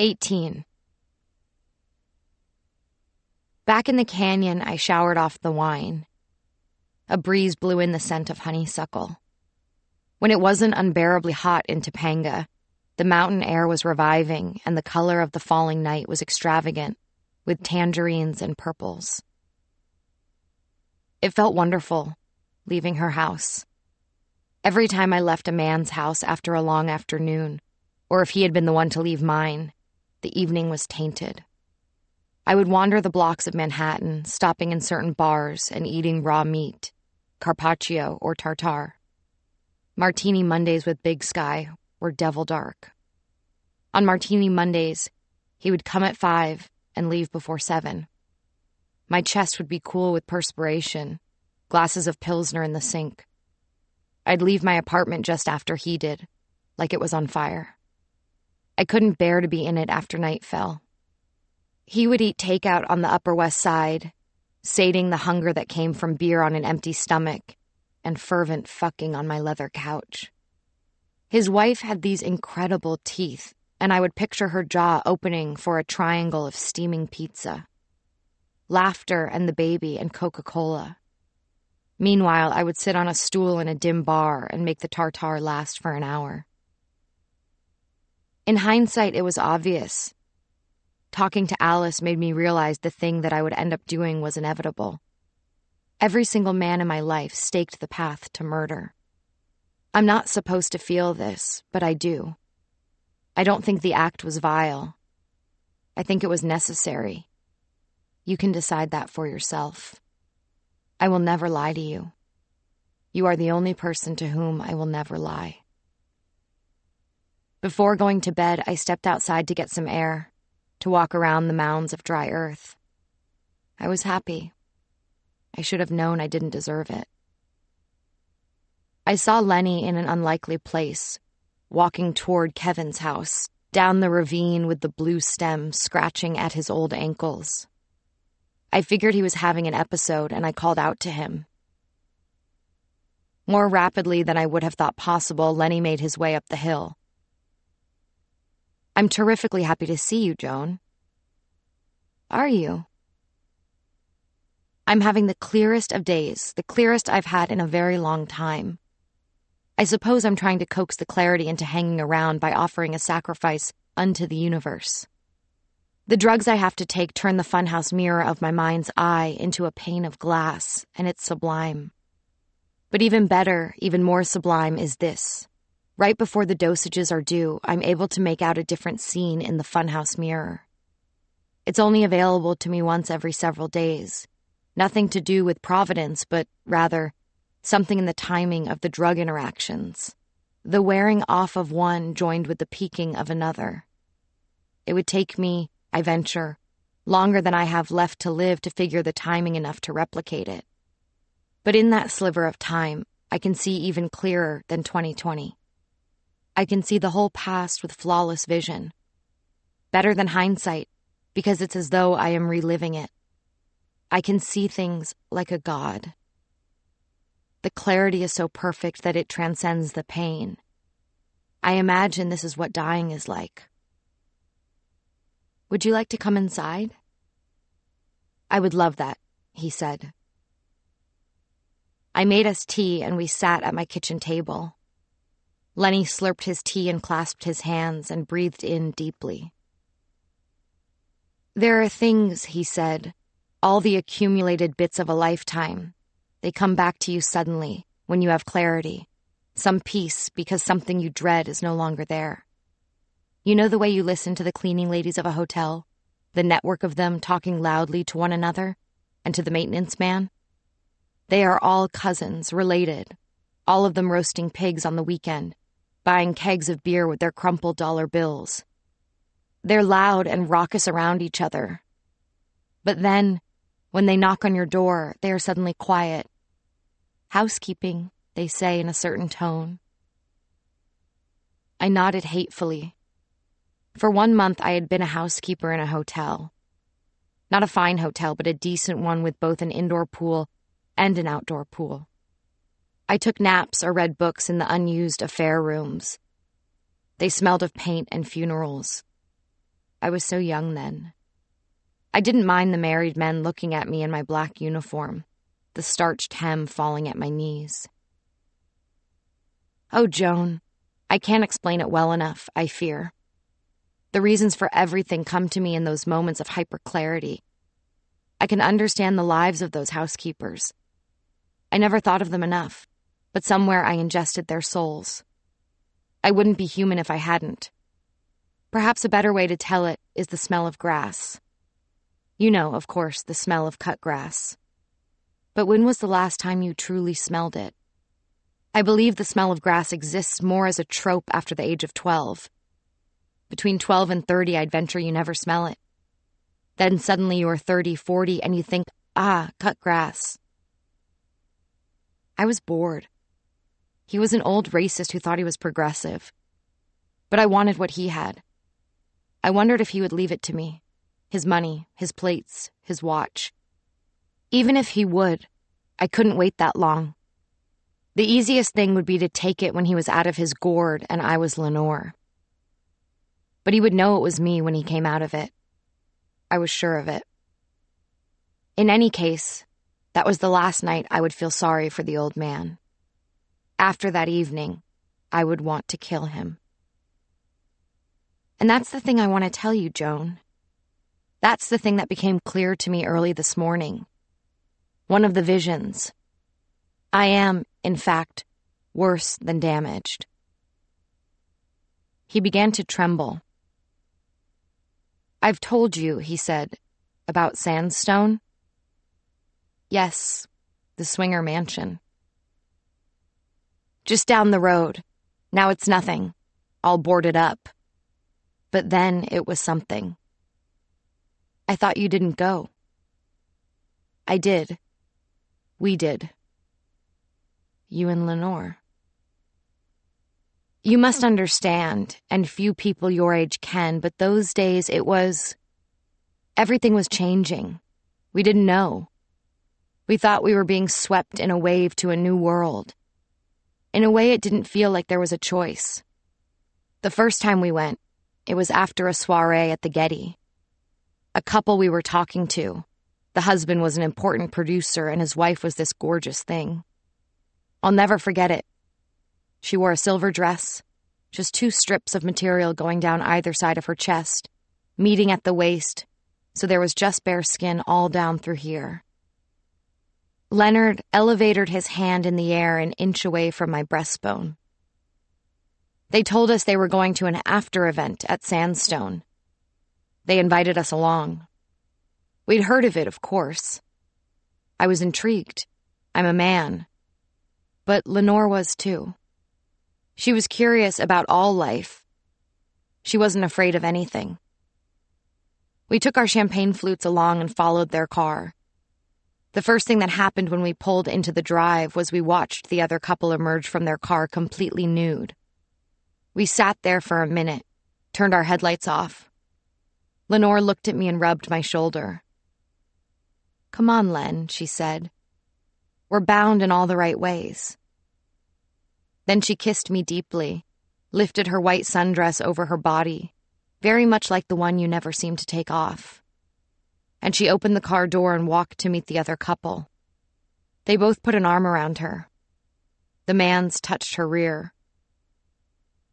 18. Back in the canyon, I showered off the wine. A breeze blew in the scent of honeysuckle. When it wasn't unbearably hot in Topanga, the mountain air was reviving and the color of the falling night was extravagant, with tangerines and purples. It felt wonderful, leaving her house. Every time I left a man's house after a long afternoon, or if he had been the one to leave mine, the evening was tainted. I would wander the blocks of Manhattan, stopping in certain bars and eating raw meat, carpaccio or tartare. Martini Mondays with Big Sky were devil dark. On Martini Mondays, he would come at five and leave before seven. My chest would be cool with perspiration, glasses of Pilsner in the sink. I'd leave my apartment just after he did, like it was on fire. I couldn't bear to be in it after night fell. He would eat takeout on the Upper West Side, sating the hunger that came from beer on an empty stomach and fervent fucking on my leather couch. His wife had these incredible teeth, and I would picture her jaw opening for a triangle of steaming pizza. Laughter and the baby and Coca Cola. Meanwhile, I would sit on a stool in a dim bar and make the tartare last for an hour. In hindsight, it was obvious. Talking to Alice made me realize the thing that I would end up doing was inevitable. Every single man in my life staked the path to murder. I'm not supposed to feel this, but I do. I don't think the act was vile. I think it was necessary. You can decide that for yourself. I will never lie to you. You are the only person to whom I will never lie. Before going to bed, I stepped outside to get some air, to walk around the mounds of dry earth. I was happy. I should have known I didn't deserve it. I saw Lenny in an unlikely place, walking toward Kevin's house, down the ravine with the blue stem scratching at his old ankles. I figured he was having an episode and I called out to him. More rapidly than I would have thought possible, Lenny made his way up the hill. I'm terrifically happy to see you, Joan. Are you? I'm having the clearest of days, the clearest I've had in a very long time. I suppose I'm trying to coax the clarity into hanging around by offering a sacrifice unto the universe. The drugs I have to take turn the funhouse mirror of my mind's eye into a pane of glass, and it's sublime. But even better, even more sublime is this. Right before the dosages are due, I'm able to make out a different scene in the funhouse mirror. It's only available to me once every several days. Nothing to do with providence, but rather something in the timing of the drug interactions. The wearing off of one joined with the peaking of another. It would take me, I venture, longer than I have left to live to figure the timing enough to replicate it. But in that sliver of time, I can see even clearer than 2020. I can see the whole past with flawless vision. Better than hindsight, because it's as though I am reliving it. I can see things like a god. The clarity is so perfect that it transcends the pain. I imagine this is what dying is like. Would you like to come inside? I would love that, he said. I made us tea and we sat at my kitchen table. Lenny slurped his tea and clasped his hands and breathed in deeply. There are things, he said, all the accumulated bits of a lifetime. They come back to you suddenly when you have clarity, some peace because something you dread is no longer there. You know the way you listen to the cleaning ladies of a hotel? The network of them talking loudly to one another and to the maintenance man? They are all cousins, related, all of them roasting pigs on the weekend, buying kegs of beer with their crumpled dollar bills. They're loud and raucous around each other. But then, when they knock on your door, they are suddenly quiet. Housekeeping, they say in a certain tone. I nodded hatefully. For one month, I had been a housekeeper in a hotel. Not a fine hotel, but a decent one with both an indoor pool and an outdoor pool. I took naps or read books in the unused affair rooms. They smelled of paint and funerals. I was so young then. I didn't mind the married men looking at me in my black uniform, the starched hem falling at my knees. Oh, Joan, I can't explain it well enough, I fear. The reasons for everything come to me in those moments of hyperclarity. I can understand the lives of those housekeepers. I never thought of them enough, but somewhere I ingested their souls. I wouldn't be human if I hadn't. Perhaps a better way to tell it is the smell of grass. You know, of course, the smell of cut grass. But when was the last time you truly smelled it? I believe the smell of grass exists more as a trope after the age of 12. Between 12 and 30, I'd venture you never smell it. Then suddenly you are 30, 40, and you think, ah, cut grass. I was bored. He was an old racist who thought he was progressive. But I wanted what he had. I wondered if he would leave it to me his money, his plates, his watch. Even if he would, I couldn't wait that long. The easiest thing would be to take it when he was out of his gourd and I was Lenore. But he would know it was me when he came out of it. I was sure of it. In any case, that was the last night I would feel sorry for the old man. After that evening, I would want to kill him. And that's the thing I want to tell you, Joan. That's the thing that became clear to me early this morning. One of the visions. I am, in fact, worse than damaged. He began to tremble. I've told you, he said, about Sandstone. Yes, the Swinger Mansion. Just down the road. Now it's nothing, all boarded up. But then it was something. I thought you didn't go. I did. We did. You and Lenore. You must understand, and few people your age can, but those days it was. Everything was changing. We didn't know. We thought we were being swept in a wave to a new world. In a way, it didn't feel like there was a choice. The first time we went, it was after a soiree at the Getty a couple we were talking to. The husband was an important producer, and his wife was this gorgeous thing. I'll never forget it. She wore a silver dress, just two strips of material going down either side of her chest, meeting at the waist, so there was just bare skin all down through here. Leonard elevated his hand in the air an inch away from my breastbone. They told us they were going to an after event at Sandstone. They invited us along. We'd heard of it, of course. I was intrigued. I'm a man. But Lenore was too. She was curious about all life. She wasn't afraid of anything. We took our champagne flutes along and followed their car. The first thing that happened when we pulled into the drive was we watched the other couple emerge from their car completely nude. We sat there for a minute, turned our headlights off, Lenore looked at me and rubbed my shoulder. Come on, Len, she said. We're bound in all the right ways. Then she kissed me deeply, lifted her white sundress over her body, very much like the one you never seem to take off. And she opened the car door and walked to meet the other couple. They both put an arm around her. The man's touched her rear.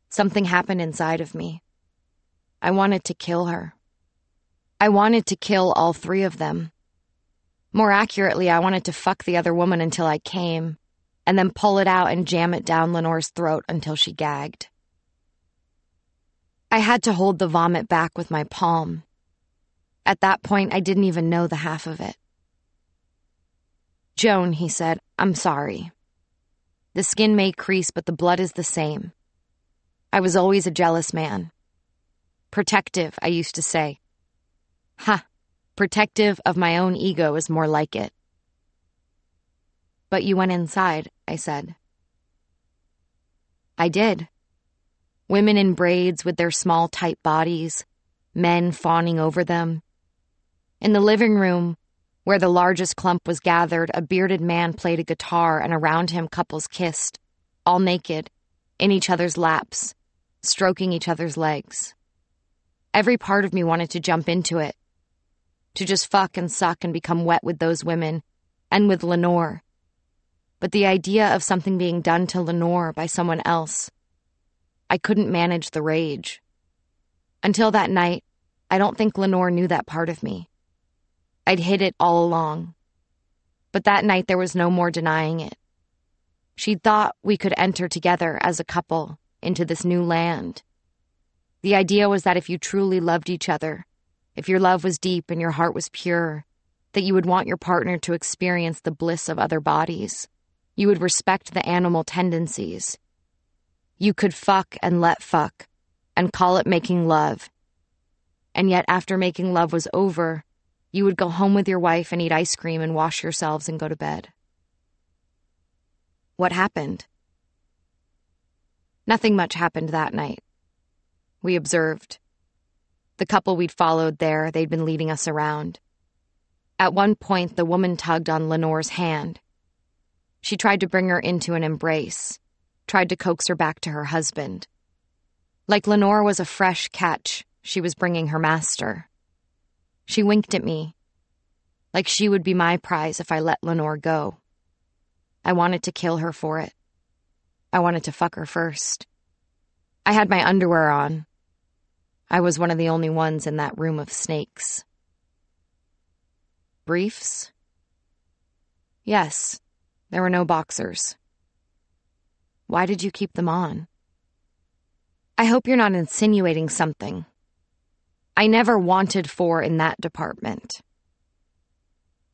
Something happened inside of me. I wanted to kill her. I wanted to kill all three of them. More accurately, I wanted to fuck the other woman until I came, and then pull it out and jam it down Lenore's throat until she gagged. I had to hold the vomit back with my palm. At that point, I didn't even know the half of it. Joan, he said, I'm sorry. The skin may crease, but the blood is the same. I was always a jealous man. Protective, I used to say Ha! Protective of my own ego is more like it. But you went inside, I said. I did. Women in braids with their small, tight bodies, men fawning over them. In the living room, where the largest clump was gathered, a bearded man played a guitar, and around him couples kissed, all naked, in each other's laps, stroking each other's legs. Every part of me wanted to jump into it, to just fuck and suck and become wet with those women, and with Lenore. But the idea of something being done to Lenore by someone else, I couldn't manage the rage. Until that night, I don't think Lenore knew that part of me. I'd hid it all along. But that night there was no more denying it. She thought we could enter together as a couple into this new land. The idea was that if you truly loved each other, if your love was deep and your heart was pure, that you would want your partner to experience the bliss of other bodies. You would respect the animal tendencies. You could fuck and let fuck and call it making love. And yet, after making love was over, you would go home with your wife and eat ice cream and wash yourselves and go to bed. What happened? Nothing much happened that night. We observed. The couple we'd followed there, they'd been leading us around. At one point, the woman tugged on Lenore's hand. She tried to bring her into an embrace, tried to coax her back to her husband. Like Lenore was a fresh catch, she was bringing her master. She winked at me, like she would be my prize if I let Lenore go. I wanted to kill her for it. I wanted to fuck her first. I had my underwear on. I was one of the only ones in that room of snakes. Briefs? Yes, there were no boxers. Why did you keep them on? I hope you're not insinuating something. I never wanted for in that department.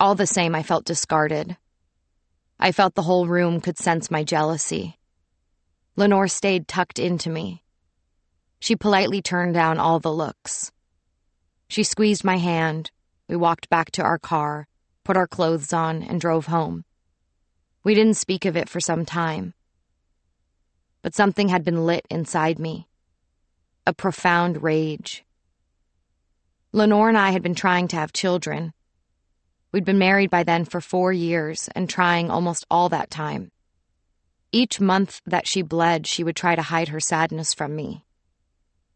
All the same, I felt discarded. I felt the whole room could sense my jealousy. Lenore stayed tucked into me. She politely turned down all the looks. She squeezed my hand. We walked back to our car, put our clothes on, and drove home. We didn't speak of it for some time. But something had been lit inside me a profound rage. Lenore and I had been trying to have children. We'd been married by then for four years and trying almost all that time. Each month that she bled, she would try to hide her sadness from me.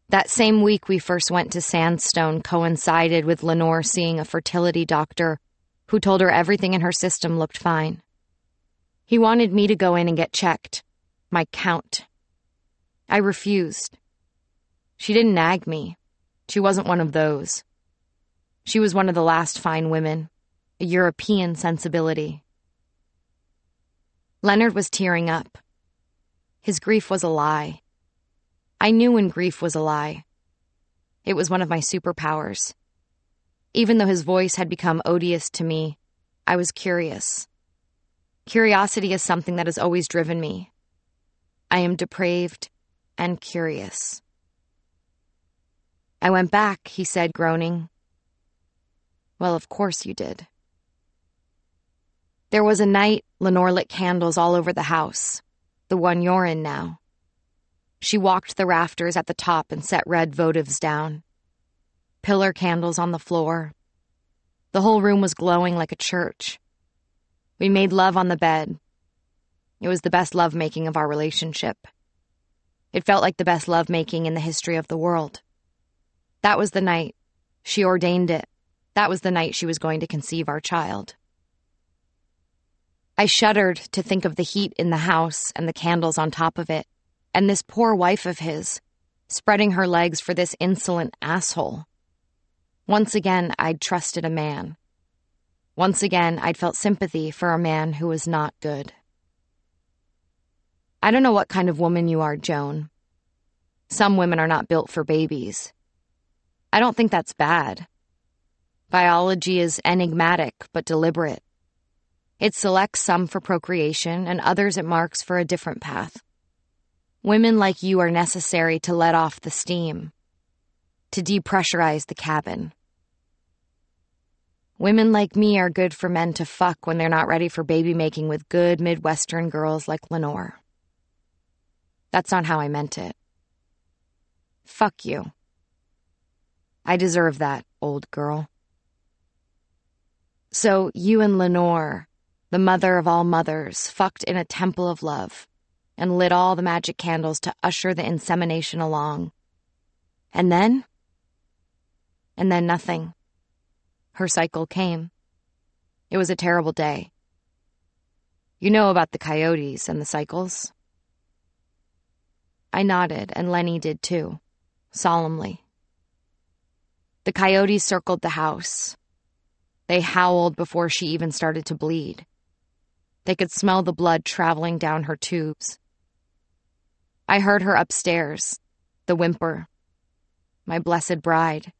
That same week we first went to Sandstone coincided with Lenore seeing a fertility doctor who told her everything in her system looked fine. He wanted me to go in and get checked, my count. I refused. She didn't nag me. She wasn't one of those. She was one of the last fine women, a European sensibility. Leonard was tearing up. His grief was a lie. I knew when grief was a lie. It was one of my superpowers. Even though his voice had become odious to me, I was curious. Curiosity is something that has always driven me. I am depraved and curious. I went back, he said, groaning. Well, of course you did. There was a night Lenore lit candles all over the house, the one you're in now. She walked the rafters at the top and set red votives down. Pillar candles on the floor. The whole room was glowing like a church. We made love on the bed. It was the best lovemaking of our relationship. It felt like the best lovemaking in the history of the world. That was the night. She ordained it. That was the night she was going to conceive our child. I shuddered to think of the heat in the house and the candles on top of it, and this poor wife of his, spreading her legs for this insolent asshole. Once again, I'd trusted a man. Once again, I'd felt sympathy for a man who was not good. I don't know what kind of woman you are, Joan. Some women are not built for babies. I don't think that's bad. Biology is enigmatic but deliberate. It selects some for procreation and others it marks for a different path. Women like you are necessary to let off the steam, to depressurize the cabin. Women like me are good for men to fuck when they're not ready for baby making with good Midwestern girls like Lenore. That's not how I meant it. Fuck you. I deserve that, old girl. So you and Lenore, the mother of all mothers, fucked in a temple of love and lit all the magic candles to usher the insemination along. And then And then nothing. Her cycle came. It was a terrible day. You know about the coyotes and the cycles? I nodded, and Lenny did too, solemnly. The coyotes circled the house. They howled before she even started to bleed. They could smell the blood traveling down her tubes. I heard her upstairs, the whimper. My blessed bride.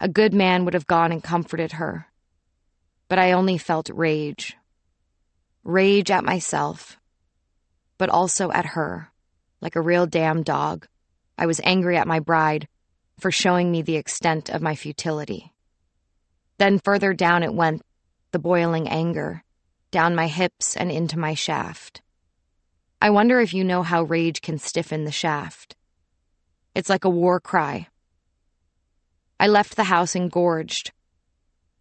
A good man would have gone and comforted her. But I only felt rage. Rage at myself, but also at her, like a real damn dog. I was angry at my bride for showing me the extent of my futility. Then further down it went, the boiling anger, down my hips and into my shaft. I wonder if you know how rage can stiffen the shaft. It's like a war cry. I left the house engorged.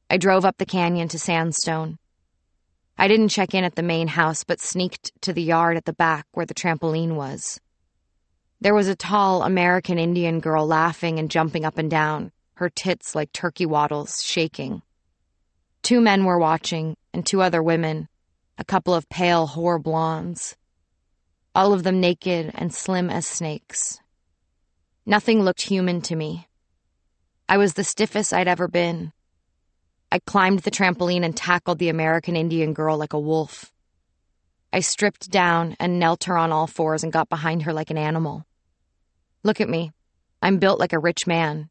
I drove up the canyon to Sandstone. I didn't check in at the main house, but sneaked to the yard at the back where the trampoline was. There was a tall American Indian girl laughing and jumping up and down, her tits like turkey wattles shaking. Two men were watching, and two other women, a couple of pale whore blondes all of them naked and slim as snakes. Nothing looked human to me. I was the stiffest I'd ever been. I climbed the trampoline and tackled the American Indian girl like a wolf. I stripped down and knelt her on all fours and got behind her like an animal. Look at me. I'm built like a rich man,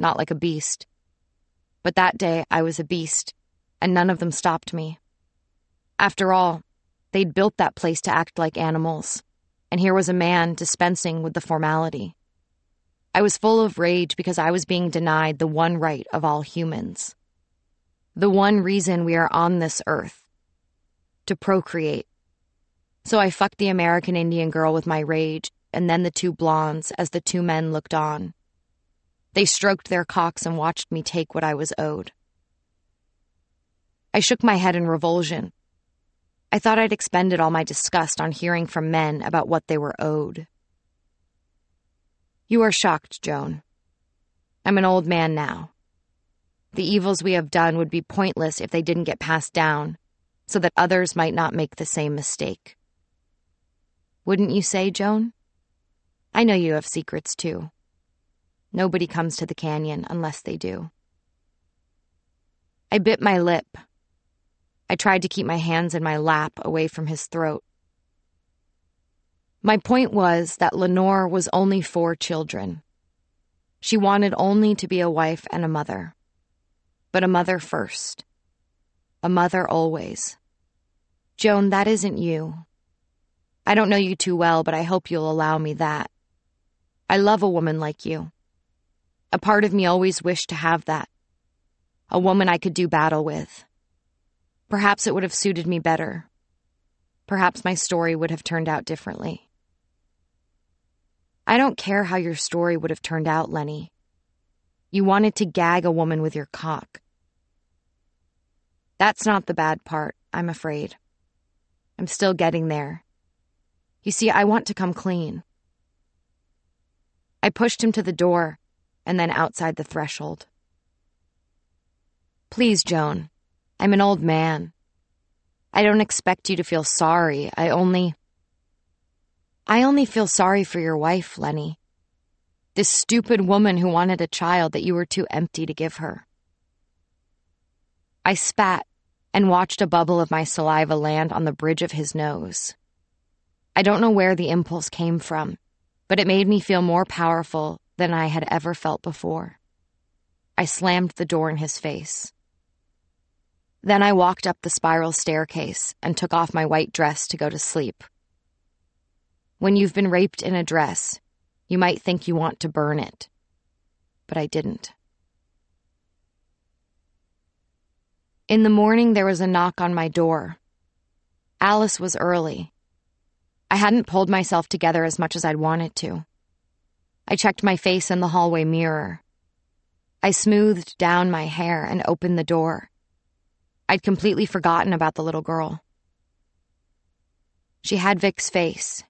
not like a beast. But that day I was a beast, and none of them stopped me. After all, They'd built that place to act like animals, and here was a man dispensing with the formality. I was full of rage because I was being denied the one right of all humans. The one reason we are on this earth to procreate. So I fucked the American Indian girl with my rage, and then the two blondes as the two men looked on. They stroked their cocks and watched me take what I was owed. I shook my head in revulsion I thought I'd expended all my disgust on hearing from men about what they were owed. You are shocked, Joan. I'm an old man now. The evils we have done would be pointless if they didn't get passed down, so that others might not make the same mistake. Wouldn't you say, Joan? I know you have secrets too. Nobody comes to the canyon unless they do. I bit my lip I tried to keep my hands in my lap away from his throat. My point was that Lenore was only for children. She wanted only to be a wife and a mother. But a mother first. A mother always. Joan, that isn't you. I don't know you too well, but I hope you'll allow me that. I love a woman like you. A part of me always wished to have that. A woman I could do battle with. Perhaps it would have suited me better. Perhaps my story would have turned out differently. I don't care how your story would have turned out, Lenny. You wanted to gag a woman with your cock. That's not the bad part, I'm afraid. I'm still getting there. You see, I want to come clean. I pushed him to the door and then outside the threshold. Please, Joan, I'm an old man. I don't expect you to feel sorry. I only. I only feel sorry for your wife, Lenny. This stupid woman who wanted a child that you were too empty to give her. I spat and watched a bubble of my saliva land on the bridge of his nose. I don't know where the impulse came from, but it made me feel more powerful than I had ever felt before. I slammed the door in his face. Then I walked up the spiral staircase and took off my white dress to go to sleep. When you've been raped in a dress, you might think you want to burn it. But I didn't. In the morning, there was a knock on my door. Alice was early. I hadn't pulled myself together as much as I'd wanted to. I checked my face in the hallway mirror. I smoothed down my hair and opened the door. I'd completely forgotten about the little girl. She had Vic's face.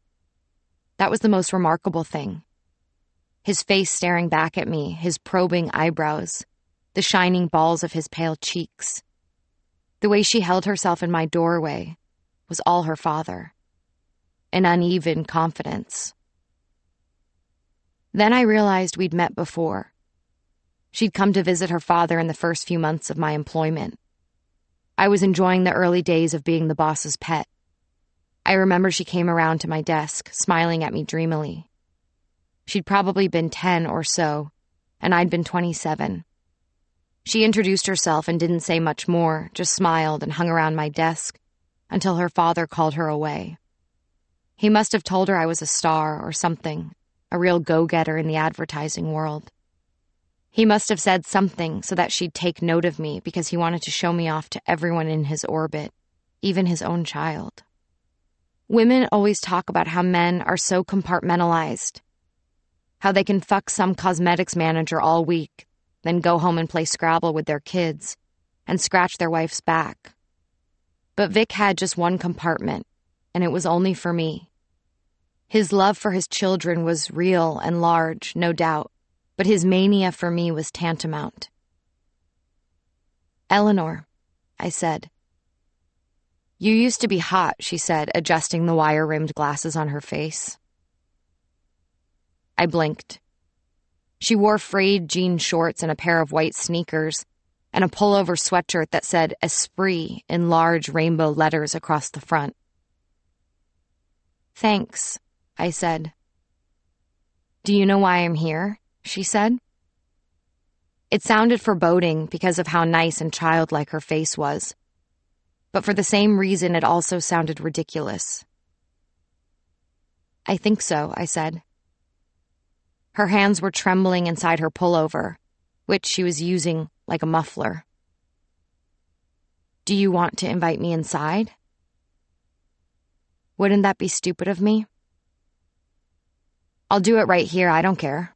That was the most remarkable thing. his face staring back at me, his probing eyebrows, the shining balls of his pale cheeks. The way she held herself in my doorway was all her father. An uneven confidence. Then I realized we'd met before. She'd come to visit her father in the first few months of my employment. I was enjoying the early days of being the boss's pet. I remember she came around to my desk, smiling at me dreamily. She'd probably been 10 or so, and I'd been 27. She introduced herself and didn't say much more, just smiled and hung around my desk until her father called her away. He must have told her I was a star or something, a real go getter in the advertising world. He must have said something so that she'd take note of me because he wanted to show me off to everyone in his orbit, even his own child. Women always talk about how men are so compartmentalized, how they can fuck some cosmetics manager all week, then go home and play Scrabble with their kids and scratch their wife's back. But Vic had just one compartment, and it was only for me. His love for his children was real and large, no doubt, but his mania for me was tantamount. Eleanor, I said. You used to be hot, she said, adjusting the wire rimmed glasses on her face. I blinked. She wore frayed jean shorts and a pair of white sneakers, and a pullover sweatshirt that said Esprit in large rainbow letters across the front. Thanks, I said. Do you know why I'm here? she said. It sounded foreboding because of how nice and childlike her face was, but for the same reason it also sounded ridiculous. I think so, I said. Her hands were trembling inside her pullover, which she was using like a muffler. Do you want to invite me inside? Wouldn't that be stupid of me? I'll do it right here, I don't care.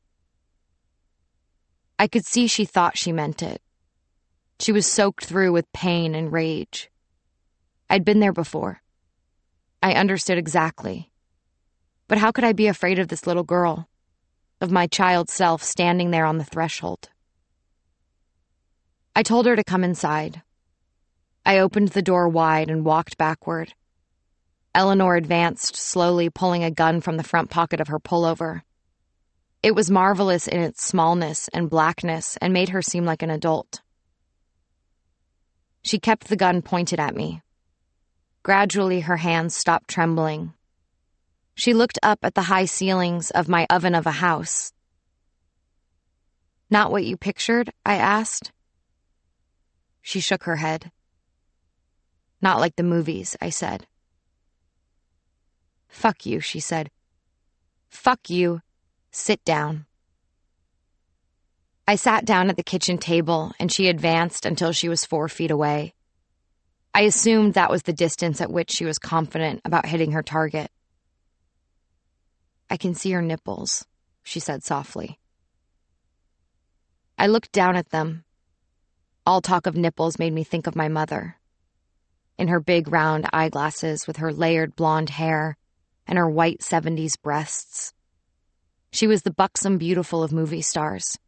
I could see she thought she meant it. She was soaked through with pain and rage. I'd been there before. I understood exactly. But how could I be afraid of this little girl? of my child self standing there on the threshold. I told her to come inside. I opened the door wide and walked backward. Eleanor advanced, slowly pulling a gun from the front pocket of her pullover. It was marvelous in its smallness and blackness and made her seem like an adult. She kept the gun pointed at me. Gradually, her hands stopped trembling, she looked up at the high ceilings of my oven of a house. Not what you pictured? I asked. She shook her head. Not like the movies, I said. Fuck you, she said. Fuck you. Sit down. I sat down at the kitchen table and she advanced until she was four feet away. I assumed that was the distance at which she was confident about hitting her target. I can see your nipples, she said softly. I looked down at them. All talk of nipples made me think of my mother. In her big round eyeglasses with her layered blonde hair and her white 70s breasts. She was the buxom beautiful of movie stars.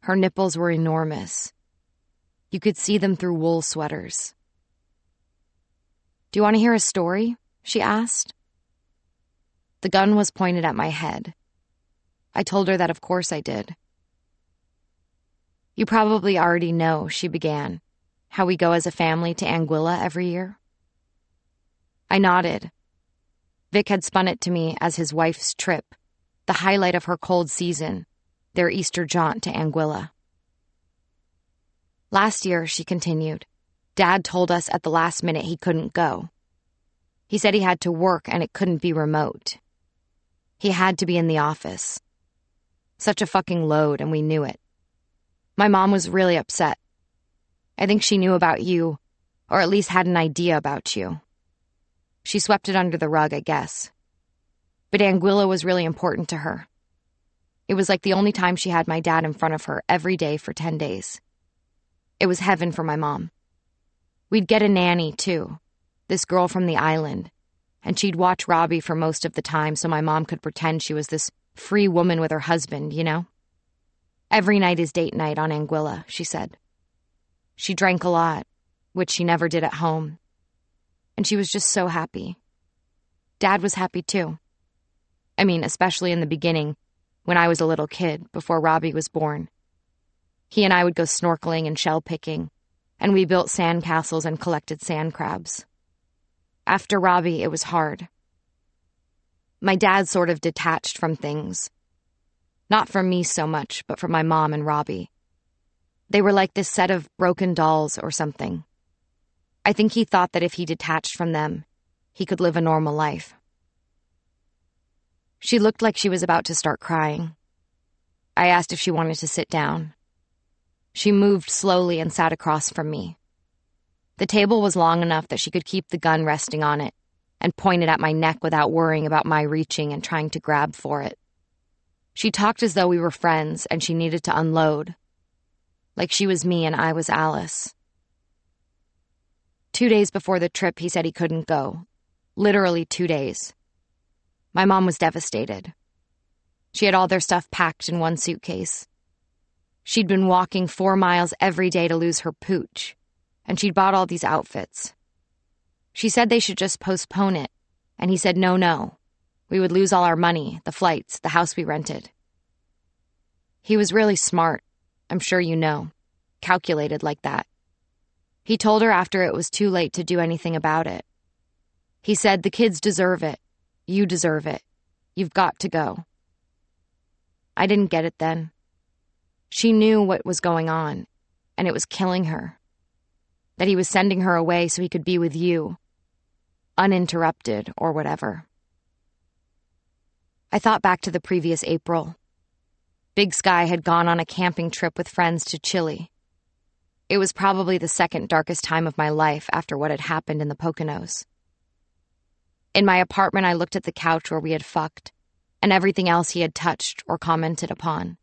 Her nipples were enormous. You could see them through wool sweaters. Do you want to hear a story? she asked. The gun was pointed at my head. I told her that of course I did. You probably already know, she began, how we go as a family to Anguilla every year. I nodded. Vic had spun it to me as his wife's trip, the highlight of her cold season, their Easter jaunt to Anguilla. Last year, she continued, Dad told us at the last minute he couldn't go. He said he had to work and it couldn't be remote. He had to be in the office. Such a fucking load, and we knew it. My mom was really upset. I think she knew about you, or at least had an idea about you. She swept it under the rug, I guess. But Anguilla was really important to her. It was like the only time she had my dad in front of her every day for 10 days. It was heaven for my mom. We'd get a nanny, too, this girl from the island, and she'd watch Robbie for most of the time so my mom could pretend she was this free woman with her husband, you know? Every night is date night on Anguilla, she said. She drank a lot, which she never did at home. And she was just so happy. Dad was happy too. I mean, especially in the beginning, when I was a little kid, before Robbie was born. He and I would go snorkeling and shell picking, and we built sand castles and collected sand crabs. After Robbie, it was hard. My dad sort of detached from things. Not from me so much, but from my mom and Robbie. They were like this set of broken dolls or something. I think he thought that if he detached from them, he could live a normal life. She looked like she was about to start crying. I asked if she wanted to sit down. She moved slowly and sat across from me. The table was long enough that she could keep the gun resting on it and point it at my neck without worrying about my reaching and trying to grab for it. She talked as though we were friends and she needed to unload. Like she was me and I was Alice. Two days before the trip, he said he couldn't go. Literally two days. My mom was devastated. She had all their stuff packed in one suitcase. She'd been walking four miles every day to lose her pooch, and she'd bought all these outfits. She said they should just postpone it, and he said no, no. We would lose all our money, the flights, the house we rented. He was really smart, I'm sure you know, calculated like that. He told her after it was too late to do anything about it. He said, The kids deserve it. You deserve it. You've got to go. I didn't get it then. She knew what was going on, and it was killing her. That he was sending her away so he could be with you, uninterrupted or whatever. I thought back to the previous April. Big Sky had gone on a camping trip with friends to Chile. It was probably the second darkest time of my life after what had happened in the Poconos. In my apartment, I looked at the couch where we had fucked and everything else he had touched or commented upon.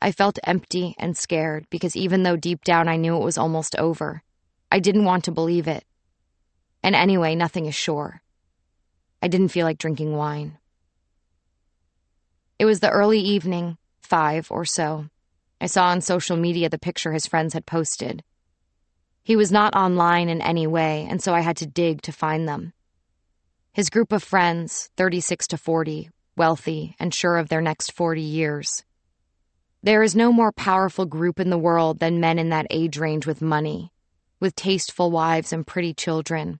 I felt empty and scared because even though deep down I knew it was almost over, I didn't want to believe it. And anyway, nothing is sure. I didn't feel like drinking wine. It was the early evening, five or so. I saw on social media the picture his friends had posted. He was not online in any way, and so I had to dig to find them. His group of friends, 36 to 40, wealthy, and sure of their next 40 years. There is no more powerful group in the world than men in that age range with money, with tasteful wives and pretty children,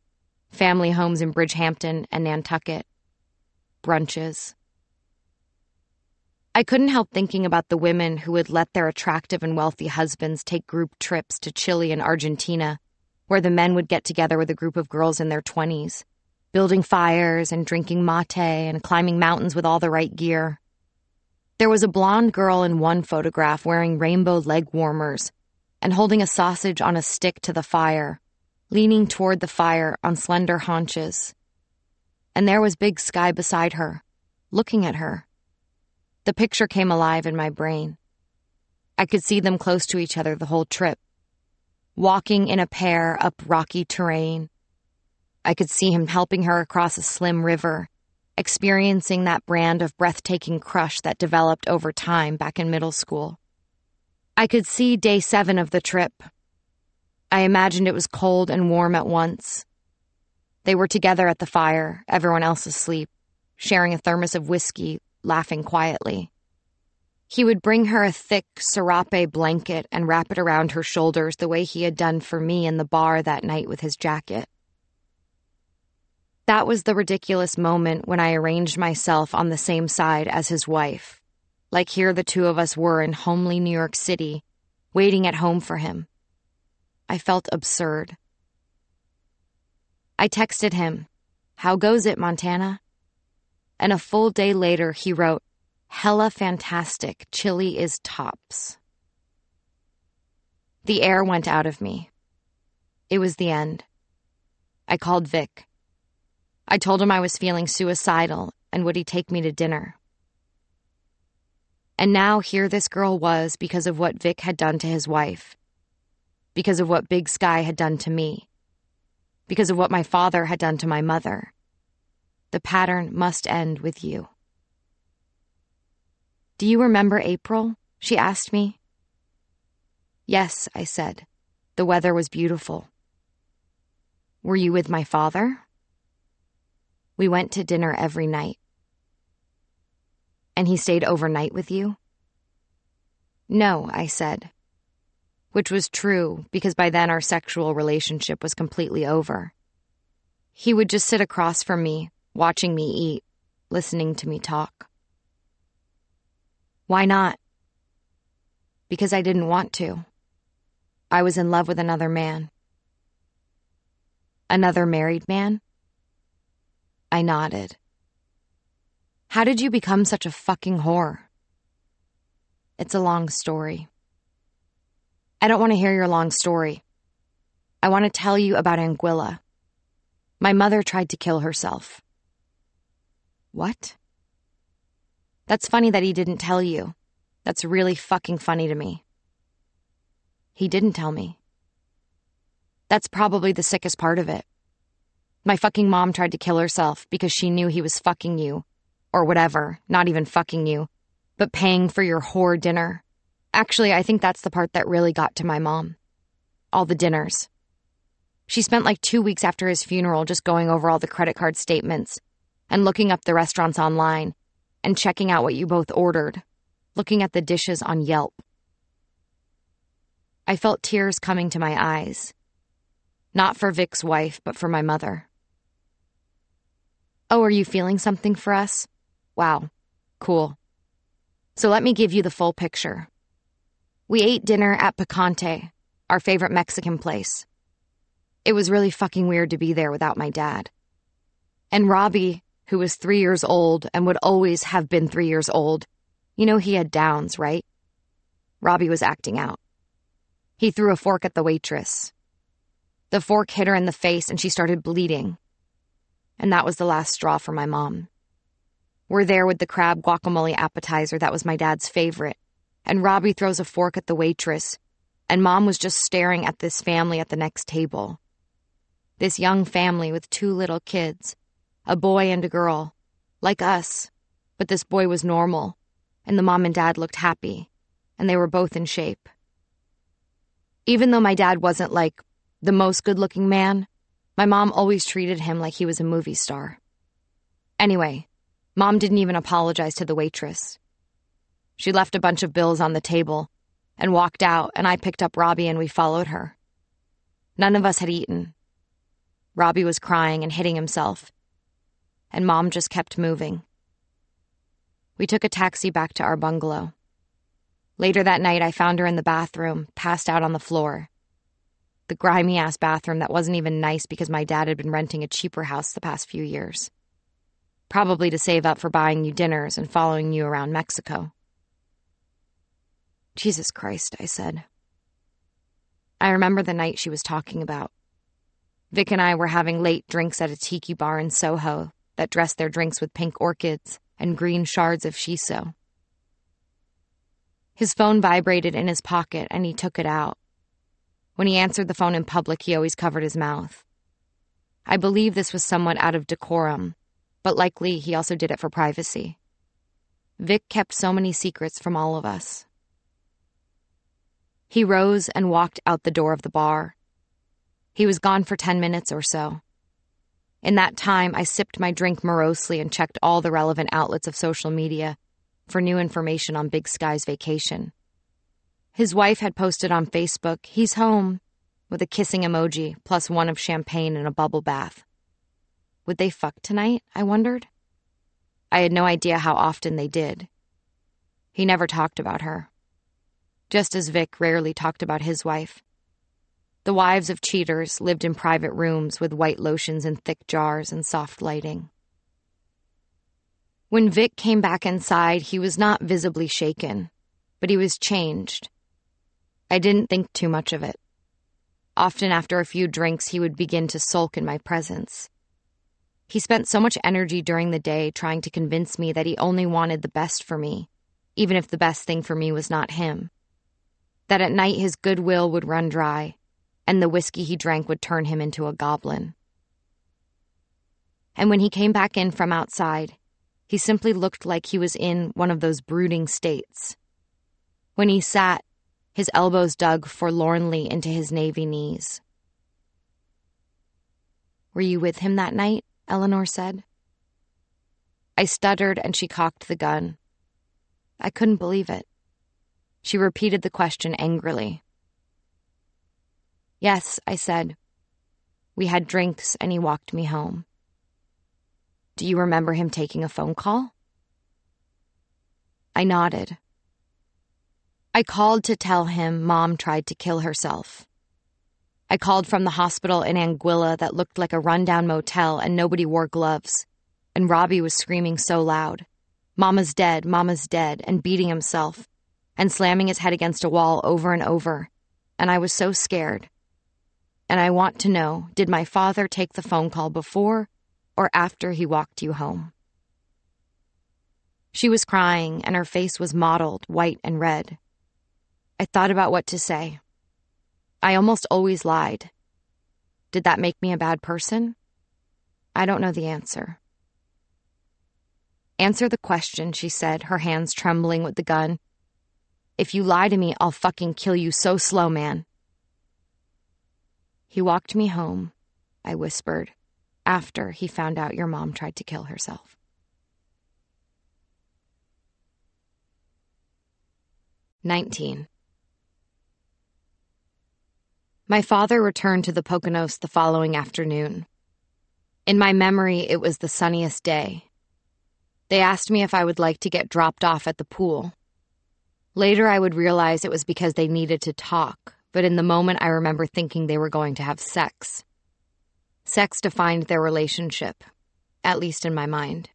family homes in Bridgehampton and Nantucket, brunches. I couldn't help thinking about the women who would let their attractive and wealthy husbands take group trips to Chile and Argentina, where the men would get together with a group of girls in their 20s building fires and drinking mate and climbing mountains with all the right gear. There was a blonde girl in one photograph wearing rainbow leg warmers and holding a sausage on a stick to the fire, leaning toward the fire on slender haunches. And there was Big Sky beside her, looking at her. The picture came alive in my brain. I could see them close to each other the whole trip, walking in a pair up rocky terrain I could see him helping her across a slim river, experiencing that brand of breathtaking crush that developed over time back in middle school. I could see day seven of the trip. I imagined it was cold and warm at once. They were together at the fire, everyone else asleep, sharing a thermos of whiskey, laughing quietly. He would bring her a thick serape blanket and wrap it around her shoulders the way he had done for me in the bar that night with his jacket. That was the ridiculous moment when I arranged myself on the same side as his wife. Like here the two of us were in homely New York City, waiting at home for him. I felt absurd. I texted him, How goes it, Montana? And a full day later, he wrote, Hella fantastic. Chile is tops. The air went out of me. It was the end. I called Vic. I told him I was feeling suicidal and would he take me to dinner. And now here this girl was because of what Vic had done to his wife, because of what Big Sky had done to me, because of what my father had done to my mother. The pattern must end with you. Do you remember April? She asked me. Yes, I said. The weather was beautiful. Were you with my father? We went to dinner every night. And he stayed overnight with you? No, I said. Which was true, because by then our sexual relationship was completely over. He would just sit across from me, watching me eat, listening to me talk. Why not? Because I didn't want to. I was in love with another man. Another married man? I nodded. How did you become such a fucking whore? It's a long story. I don't want to hear your long story. I want to tell you about Anguilla. My mother tried to kill herself. What? That's funny that he didn't tell you. That's really fucking funny to me. He didn't tell me. That's probably the sickest part of it. My fucking mom tried to kill herself because she knew he was fucking you. Or whatever, not even fucking you, but paying for your whore dinner. Actually, I think that's the part that really got to my mom. All the dinners. She spent like two weeks after his funeral just going over all the credit card statements and looking up the restaurants online and checking out what you both ordered, looking at the dishes on Yelp. I felt tears coming to my eyes. Not for Vic's wife, but for my mother. Oh, are you feeling something for us? Wow. Cool. So let me give you the full picture. We ate dinner at Picante, our favorite Mexican place. It was really fucking weird to be there without my dad. And Robbie, who was three years old and would always have been three years old, you know he had downs, right? Robbie was acting out. He threw a fork at the waitress. The fork hit her in the face and she started bleeding. And that was the last straw for my mom. We're there with the crab guacamole appetizer that was my dad's favorite, and Robbie throws a fork at the waitress, and mom was just staring at this family at the next table. This young family with two little kids, a boy and a girl, like us, but this boy was normal, and the mom and dad looked happy, and they were both in shape. Even though my dad wasn't like the most good looking man, my mom always treated him like he was a movie star. Anyway, mom didn't even apologize to the waitress. She left a bunch of bills on the table and walked out, and I picked up Robbie and we followed her. None of us had eaten. Robbie was crying and hitting himself, and mom just kept moving. We took a taxi back to our bungalow. Later that night, I found her in the bathroom, passed out on the floor. The grimy ass bathroom that wasn't even nice because my dad had been renting a cheaper house the past few years. Probably to save up for buying you dinners and following you around Mexico. Jesus Christ, I said. I remember the night she was talking about. Vic and I were having late drinks at a tiki bar in Soho that dressed their drinks with pink orchids and green shards of shiso. His phone vibrated in his pocket and he took it out. When he answered the phone in public, he always covered his mouth. I believe this was somewhat out of decorum, but likely he also did it for privacy. Vic kept so many secrets from all of us. He rose and walked out the door of the bar. He was gone for 10 minutes or so. In that time, I sipped my drink morosely and checked all the relevant outlets of social media for new information on Big Sky's vacation. His wife had posted on Facebook, he's home, with a kissing emoji plus one of champagne and a bubble bath. Would they fuck tonight? I wondered. I had no idea how often they did. He never talked about her. Just as Vic rarely talked about his wife. The wives of cheaters lived in private rooms with white lotions in thick jars and soft lighting. When Vic came back inside, he was not visibly shaken, but he was changed. I didn't think too much of it. Often after a few drinks, he would begin to sulk in my presence. He spent so much energy during the day trying to convince me that he only wanted the best for me, even if the best thing for me was not him. That at night his goodwill would run dry, and the whiskey he drank would turn him into a goblin. And when he came back in from outside, He simply looked like he was in one of those brooding states. When he sat, his elbows dug forlornly into his navy knees. Were you with him that night? Eleanor said. I stuttered and she cocked the gun. I couldn't believe it. She repeated the question angrily. Yes, I said. We had drinks and he walked me home. Do you remember him taking a phone call? I nodded. I called to tell him mom tried to kill herself. I called from the hospital in Anguilla that looked like a rundown motel and nobody wore gloves. And Robbie was screaming so loud Mama's dead, Mama's dead, and beating himself, and slamming his head against a wall over and over. And I was so scared. And I want to know did my father take the phone call before or after he walked you home? She was crying, and her face was mottled, white and red. I thought about what to say. I almost always lied. Did that make me a bad person? I don't know the answer. Answer the question, she said, her hands trembling with the gun. If you lie to me, I'll fucking kill you so slow, man. He walked me home, I whispered, after he found out your mom tried to kill herself. Nineteen. My father returned to the Poconos the following afternoon. In my memory, it was the sunniest day. They asked me if I would like to get dropped off at the pool. Later, I would realize it was because they needed to talk, but in the moment, I remember thinking they were going to have sex. Sex defined their relationship, at least in my mind.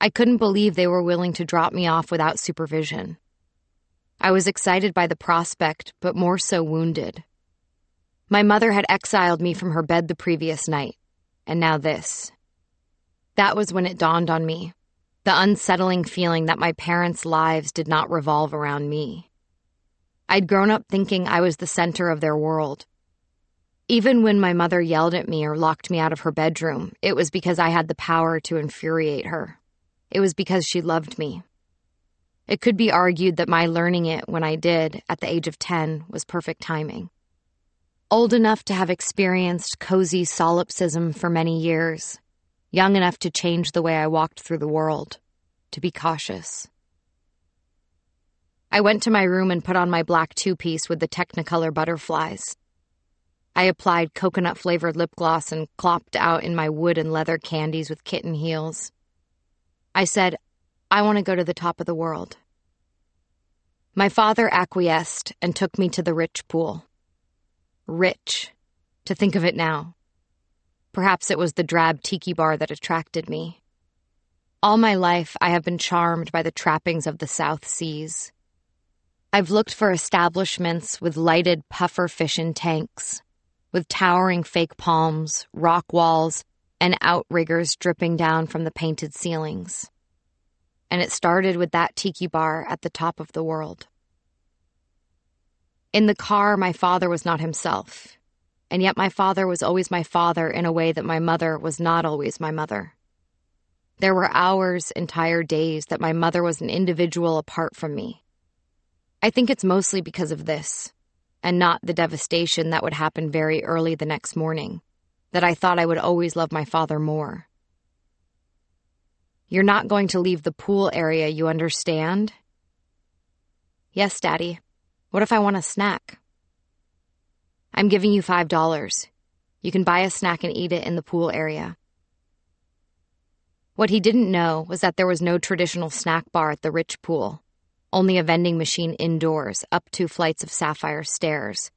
I couldn't believe they were willing to drop me off without supervision. I was excited by the prospect, but more so wounded. My mother had exiled me from her bed the previous night, and now this. That was when it dawned on me the unsettling feeling that my parents' lives did not revolve around me. I'd grown up thinking I was the center of their world. Even when my mother yelled at me or locked me out of her bedroom, it was because I had the power to infuriate her. It was because she loved me. It could be argued that my learning it when I did, at the age of 10, was perfect timing. Old enough to have experienced cozy solipsism for many years, young enough to change the way I walked through the world, to be cautious. I went to my room and put on my black two piece with the Technicolor butterflies. I applied coconut flavored lip gloss and clopped out in my wood and leather Candie's with kitten heels. I said, I want to go to the top of the world. My father acquiesced and took me to the rich pool. Rich, to think of it now. Perhaps it was the drab tiki bar that attracted me. All my life, I have been charmed by the trappings of the South Seas. I've looked for establishments with lighted puffer fission tanks, with towering fake palms, rock walls, and outriggers dripping down from the painted ceilings and it started with that tiki bar at the top of the world. In the car, my father was not himself, and yet my father was always my father in a way that my mother was not always my mother. There were hours, entire days, that my mother was an individual apart from me. I think it's mostly because of this, and not the devastation that would happen very early the next morning, that I thought I would always love my father more. You're not going to leave the pool area, you understand? Yes, Daddy. What if I want a snack? I'm giving you $5. You can buy a snack and eat it in the pool area. What he didn't know was that there was no traditional snack bar at the rich pool, only a vending machine indoors, up two flights of sapphire stairs.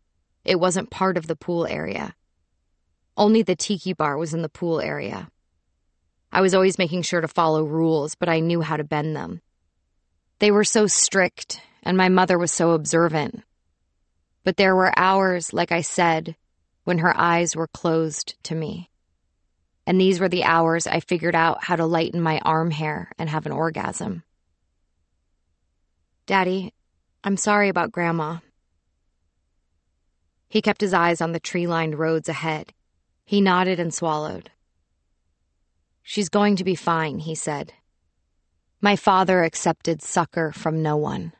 It wasn't part of the pool area. Only the tiki bar was in the pool area. I was always making sure to follow rules, but I knew how to bend them. They were so strict, and my mother was so observant. But there were hours, like I said, when her eyes were closed to me. And these were the hours I figured out how to lighten my arm hair and have an orgasm. Daddy, I'm sorry about Grandma. He kept his eyes on the tree lined roads ahead. He nodded and swallowed. She's going to be fine, he said. My father accepted succor from no one.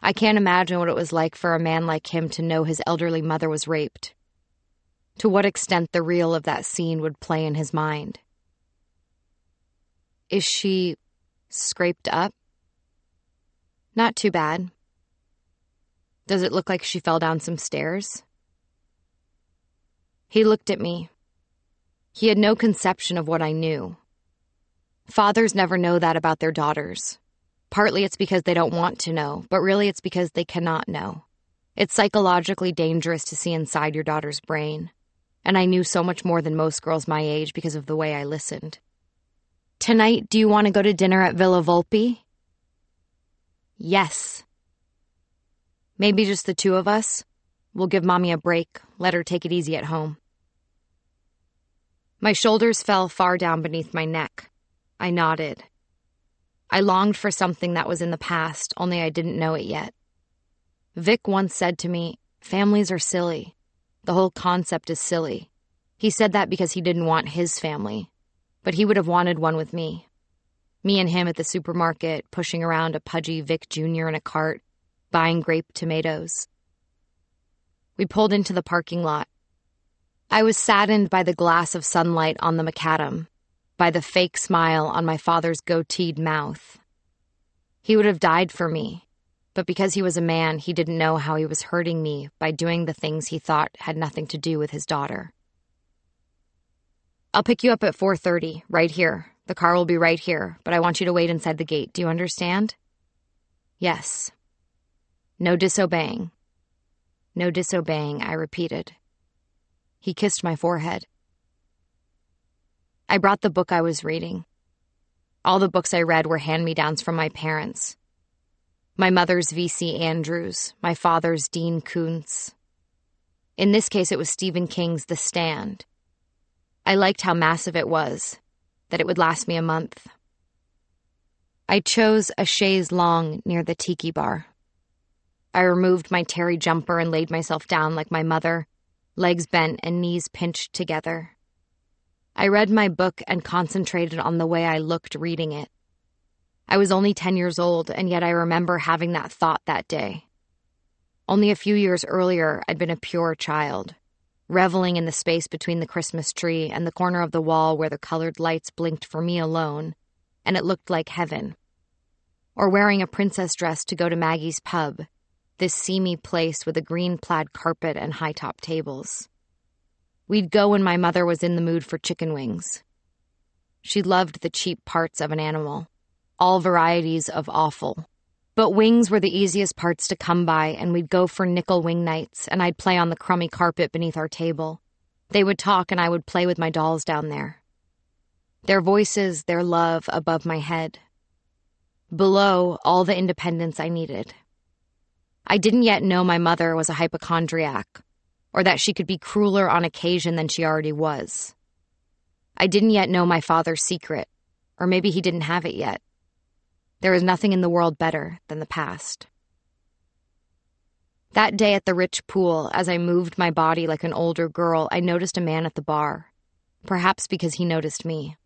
I can't imagine what it was like for a man like him to know his elderly mother was raped. To what extent the reel of that scene would play in his mind. Is she scraped up? Not too bad. Does it look like she fell down some stairs? He looked at me. He had no conception of what I knew. Fathers never know that about their daughters. Partly it's because they don't want to know, but really it's because they cannot know. It's psychologically dangerous to see inside your daughter's brain. And I knew so much more than most girls my age because of the way I listened. Tonight, do you want to go to dinner at Villa Volpe? Yes. Maybe just the two of us? We'll give Mommy a break, let her take it easy at home. My shoulders fell far down beneath my neck. I nodded. I longed for something that was in the past, only I didn't know it yet. Vic once said to me, Families are silly. The whole concept is silly. He said that because he didn't want his family, but he would have wanted one with me. Me and him at the supermarket, pushing around a pudgy Vic Jr. in a cart, buying grape tomatoes. We pulled into the parking lot. I was saddened by the glass of sunlight on the macadam, by the fake smile on my father's goateed mouth. He would have died for me, but because he was a man, he didn't know how he was hurting me by doing the things he thought had nothing to do with his daughter. I'll pick you up at 4:30, right here. The car will be right here, but I want you to wait inside the gate. Do you understand? Yes. No disobeying. No disobeying, I repeated. He kissed my forehead. I brought the book I was reading. All the books I read were hand me downs from my parents. My mother's V.C. Andrews, my father's Dean Koontz. In this case, it was Stephen King's The Stand. I liked how massive it was, that it would last me a month. I chose a chaise longue near the tiki bar. I removed my terry jumper and laid myself down like my mother, legs bent and knees pinched together. I read my book and concentrated on the way I looked reading it. I was only 10 years old, and yet I remember having that thought that day. Only a few years earlier, I'd been a pure child, reveling in the space between the Christmas tree and the corner of the wall where the colored lights blinked for me alone, and it looked like heaven. Or wearing a princess dress to go to Maggie's pub, this seamy place with a green plaid carpet and high top tables. We'd go when my mother was in the mood for chicken wings. She loved the cheap parts of an animal, all varieties of awful. But wings were the easiest parts to come by, and we'd go for nickel wing nights, and I'd play on the crummy carpet beneath our table. They would talk, and I would play with my dolls down there. Their voices, their love above my head. Below, all the independence I needed. I didn't yet know my mother was a hypochondriac, or that she could be crueler on occasion than she already was. I didn't yet know my father's secret, or maybe he didn't have it yet. There is nothing in the world better than the past. That day at the rich pool, as I moved my body like an older girl, I noticed a man at the bar, perhaps because he noticed me.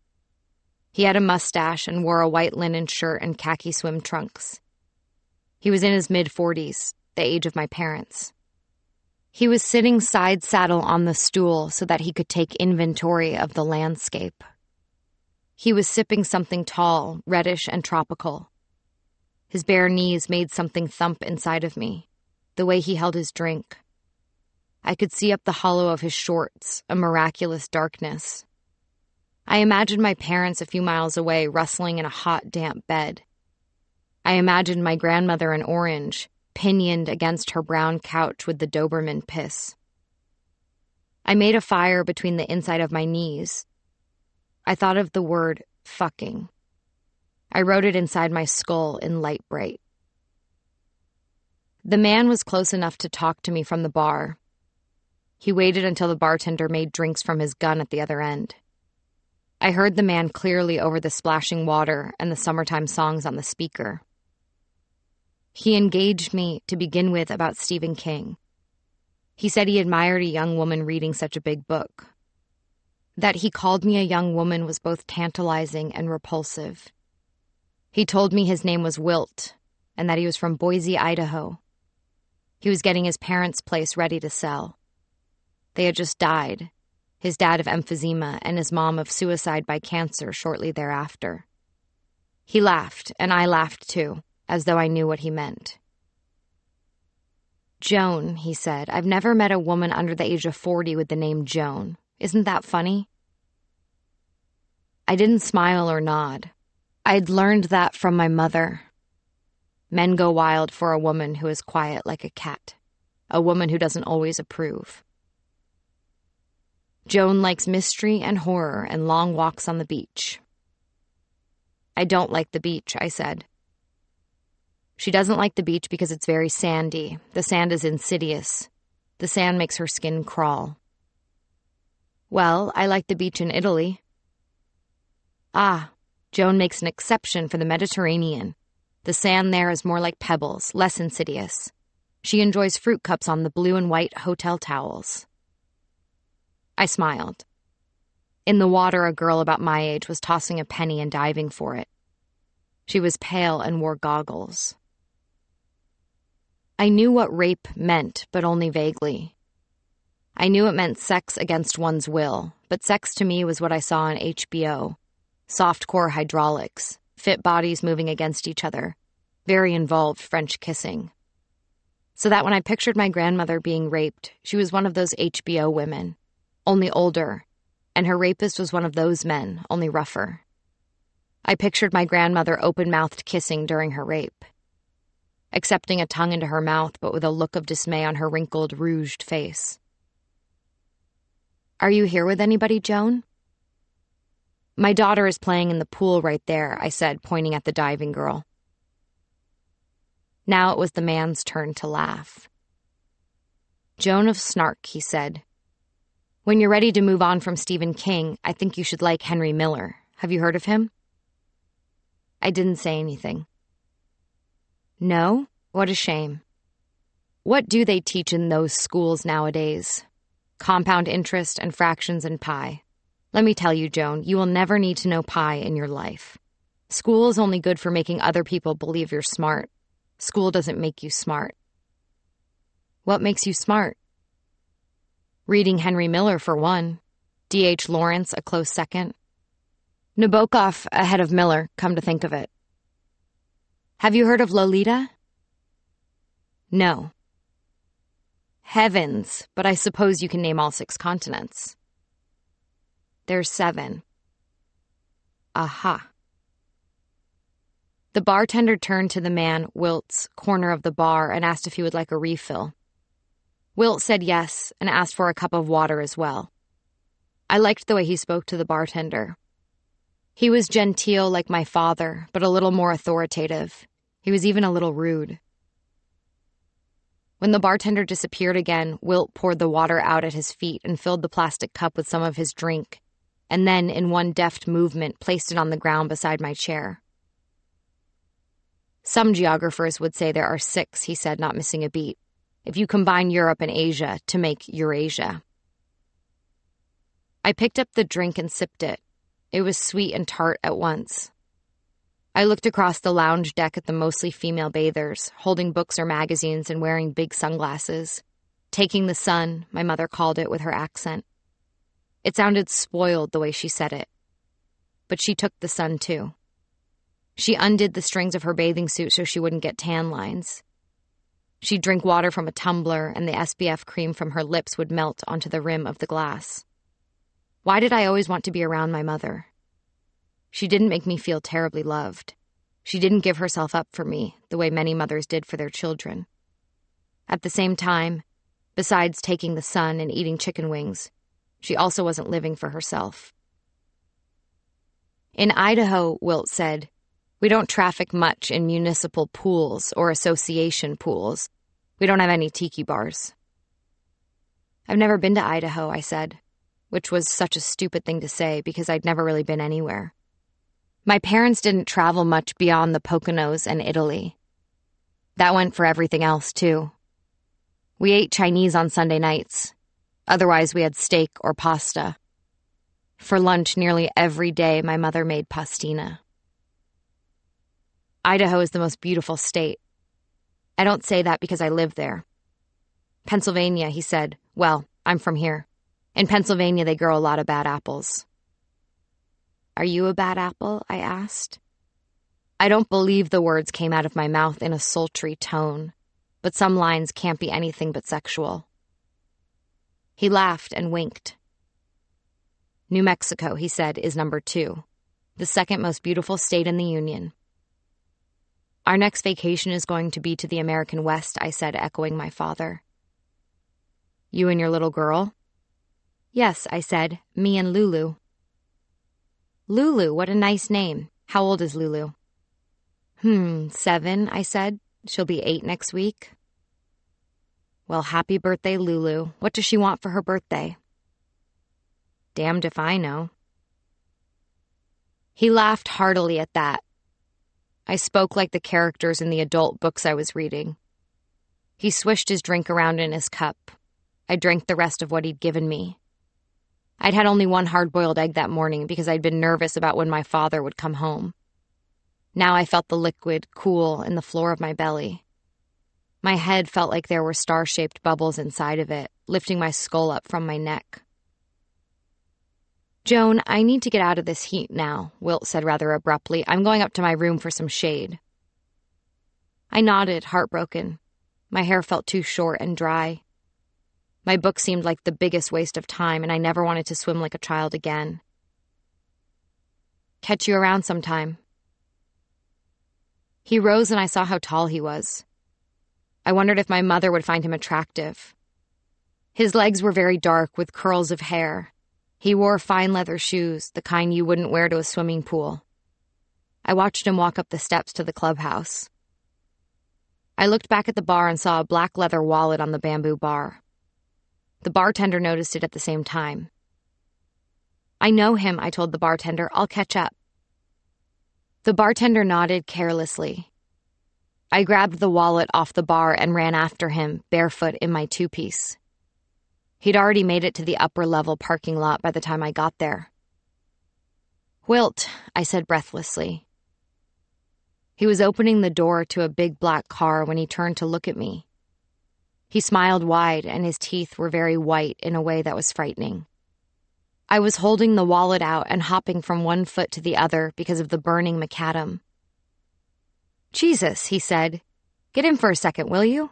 He had a mustache and wore a white linen shirt and khaki swim trunks. He was in his mid 40s, the age of my parents. He was sitting side saddle on the stool so that he could take inventory of the landscape. He was sipping something tall, reddish, and tropical. His bare knees made something thump inside of me, the way he held his drink. I could see up the hollow of his shorts, a miraculous darkness. I imagined my parents a few miles away rustling in a hot, damp bed. I imagined my grandmother in orange, pinioned against her brown couch with the Doberman piss. I made a fire between the inside of my knees. I thought of the word fucking. I wrote it inside my skull in Lite-Brite. The man was close enough to talk to me from the bar. He waited until the bartender made drinks from his gun at the other end. I heard the man clearly over the splashing water and the summertime songs on the speaker. He engaged me to begin with about Stephen King. He said he admired a young woman reading such a big book. That he called me a young woman was both tantalizing and repulsive. He told me his name was Wilt and that he was from Boise, Idaho. He was getting his parents' place ready to sell. They had just died his dad of emphysema and his mom of suicide by cancer shortly thereafter. He laughed, and I laughed too, as though I knew what he meant. Joan, he said, I've never met a woman under the age of 40 with the name Joan. Isn't that funny? I didn't smile or nod. I'd learned that from my mother. Men go wild for a woman who is quiet like a cat, a woman who doesn't always approve. Joan likes mystery and horror and long walks on the beach. I don't like the beach, I said. She doesn't like the beach because it's very sandy. The sand is insidious. The sand makes her skin crawl. Well, I like the beach in Italy. Ah, Joan makes an exception for the Mediterranean. The sand there is more like pebbles, less insidious. She enjoys fruit cups on the blue and white hotel towels. I smiled. In the water, a girl about my age was tossing a penny and diving for it. She was pale and wore goggles. I knew what rape meant, but only vaguely. I knew it meant sex against one's will, but sex to me was what I saw on HBO softcore hydraulics, fit bodies moving against each other, very involved French kissing. So that when I pictured my grandmother being raped, she was one of those HBO women only older, and her rapist was one of those men, only rougher. I pictured my grandmother open mouthed kissing during her rape, accepting a tongue into her mouth, but with a look of dismay on her wrinkled, rouged face. Are you here with anybody, Joan? My daughter is playing in the pool right there, I said, pointing at the diving girl. Now it was the man's turn to laugh. Joan of Snark, he said, when you're ready to move on from Stephen King, I think you should like Henry Miller. Have you heard of him? I didn't say anything. No? What a shame. What do they teach in those schools nowadays? Compound interest and fractions and pi. Let me tell you, Joan, you will never need to know pi in your life. School is only good for making other people believe you're smart. School doesn't make you smart. What makes you smart? Reading Henry Miller, for one. D.H. Lawrence, a close second. Nabokov ahead of Miller, come to think of it. Have you heard of Lolita? No. Heavens, but I suppose you can name all six continents. There's seven. Aha. The bartender turned to the man, Wilt's, corner of the bar and asked if he would like a refill. Wilt said yes and asked for a cup of water as well. I liked the way he spoke to the bartender. He was genteel like my father, but a little more authoritative. He was even a little rude. When the bartender disappeared again, Wilt poured the water out at his feet and filled the plastic cup with some of his drink, and then, in one deft movement, placed it on the ground beside my chair. Some geographers would say there are six, he said, not missing a beat if you combine Europe and Asia to make Eurasia. I picked up the drink and sipped it. It was sweet and tart at once. I looked across the lounge deck at the mostly female bathers, holding books or magazines and wearing big sunglasses. Taking the sun, my mother called it with her accent. It sounded spoiled the way she said it. But she took the sun too. She undid the strings of her bathing suit so she wouldn't get tan lines. She'd drink water from a tumbler, and the SPF cream from her lips would melt onto the rim of the glass. Why did I always want to be around my mother? She didn't make me feel terribly loved. She didn't give herself up for me the way many mothers did for their children. At the same time, besides taking the sun and eating chicken wings, she also wasn't living for herself. In Idaho, Wilt said, we don't traffic much in municipal pools or association pools. We don't have any tiki bars. I've never been to Idaho, I said, which was such a stupid thing to say because I'd never really been anywhere. My parents didn't travel much beyond the Poconos and Italy. That went for everything else, too. We ate Chinese on Sunday nights. Otherwise, we had steak or pasta. For lunch, nearly every day, my mother made pastina. Idaho is the most beautiful state. I don't say that because I live there. Pennsylvania, he said. Well, I'm from here. In Pennsylvania, they grow a lot of bad apples. Are you a bad apple? I asked. I don't believe the words came out of my mouth in a sultry tone, but some lines can't be anything but sexual. He laughed and winked. New Mexico, he said, is number two, the second most beautiful state in the Union. Our next vacation is going to be to the American West, I said, echoing my father. You and your little girl? Yes, I said, me and Lulu. Lulu, what a nice name. How old is Lulu? Hmm, seven, I said. She'll be eight next week. Well, happy birthday, Lulu. What does she want for her birthday? Damned if I know. He laughed heartily at that. I spoke like the characters in the adult books I was reading. He swished his drink around in his cup. I drank the rest of what he'd given me. I'd had only one hard boiled egg that morning because I'd been nervous about when my father would come home. Now I felt the liquid cool in the floor of my belly. My head felt like there were star shaped bubbles inside of it, lifting my skull up from my neck. Joan, I need to get out of this heat now, Wilt said rather abruptly. I'm going up to my room for some shade. I nodded, heartbroken. My hair felt too short and dry. My book seemed like the biggest waste of time, and I never wanted to swim like a child again. Catch you around sometime. He rose, and I saw how tall he was. I wondered if my mother would find him attractive. His legs were very dark, with curls of hair. He wore fine leather shoes, the kind you wouldn't wear to a swimming pool. I watched him walk up the steps to the clubhouse. I looked back at the bar and saw a black leather wallet on the bamboo bar. The bartender noticed it at the same time. I know him, I told the bartender. I'll catch up. The bartender nodded carelessly. I grabbed the wallet off the bar and ran after him, barefoot in my two piece. He'd already made it to the upper level parking lot by the time I got there. Wilt, I said breathlessly. He was opening the door to a big black car when he turned to look at me. He smiled wide, and his teeth were very white in a way that was frightening. I was holding the wallet out and hopping from one foot to the other because of the burning macadam. Jesus, he said. Get in for a second, will you?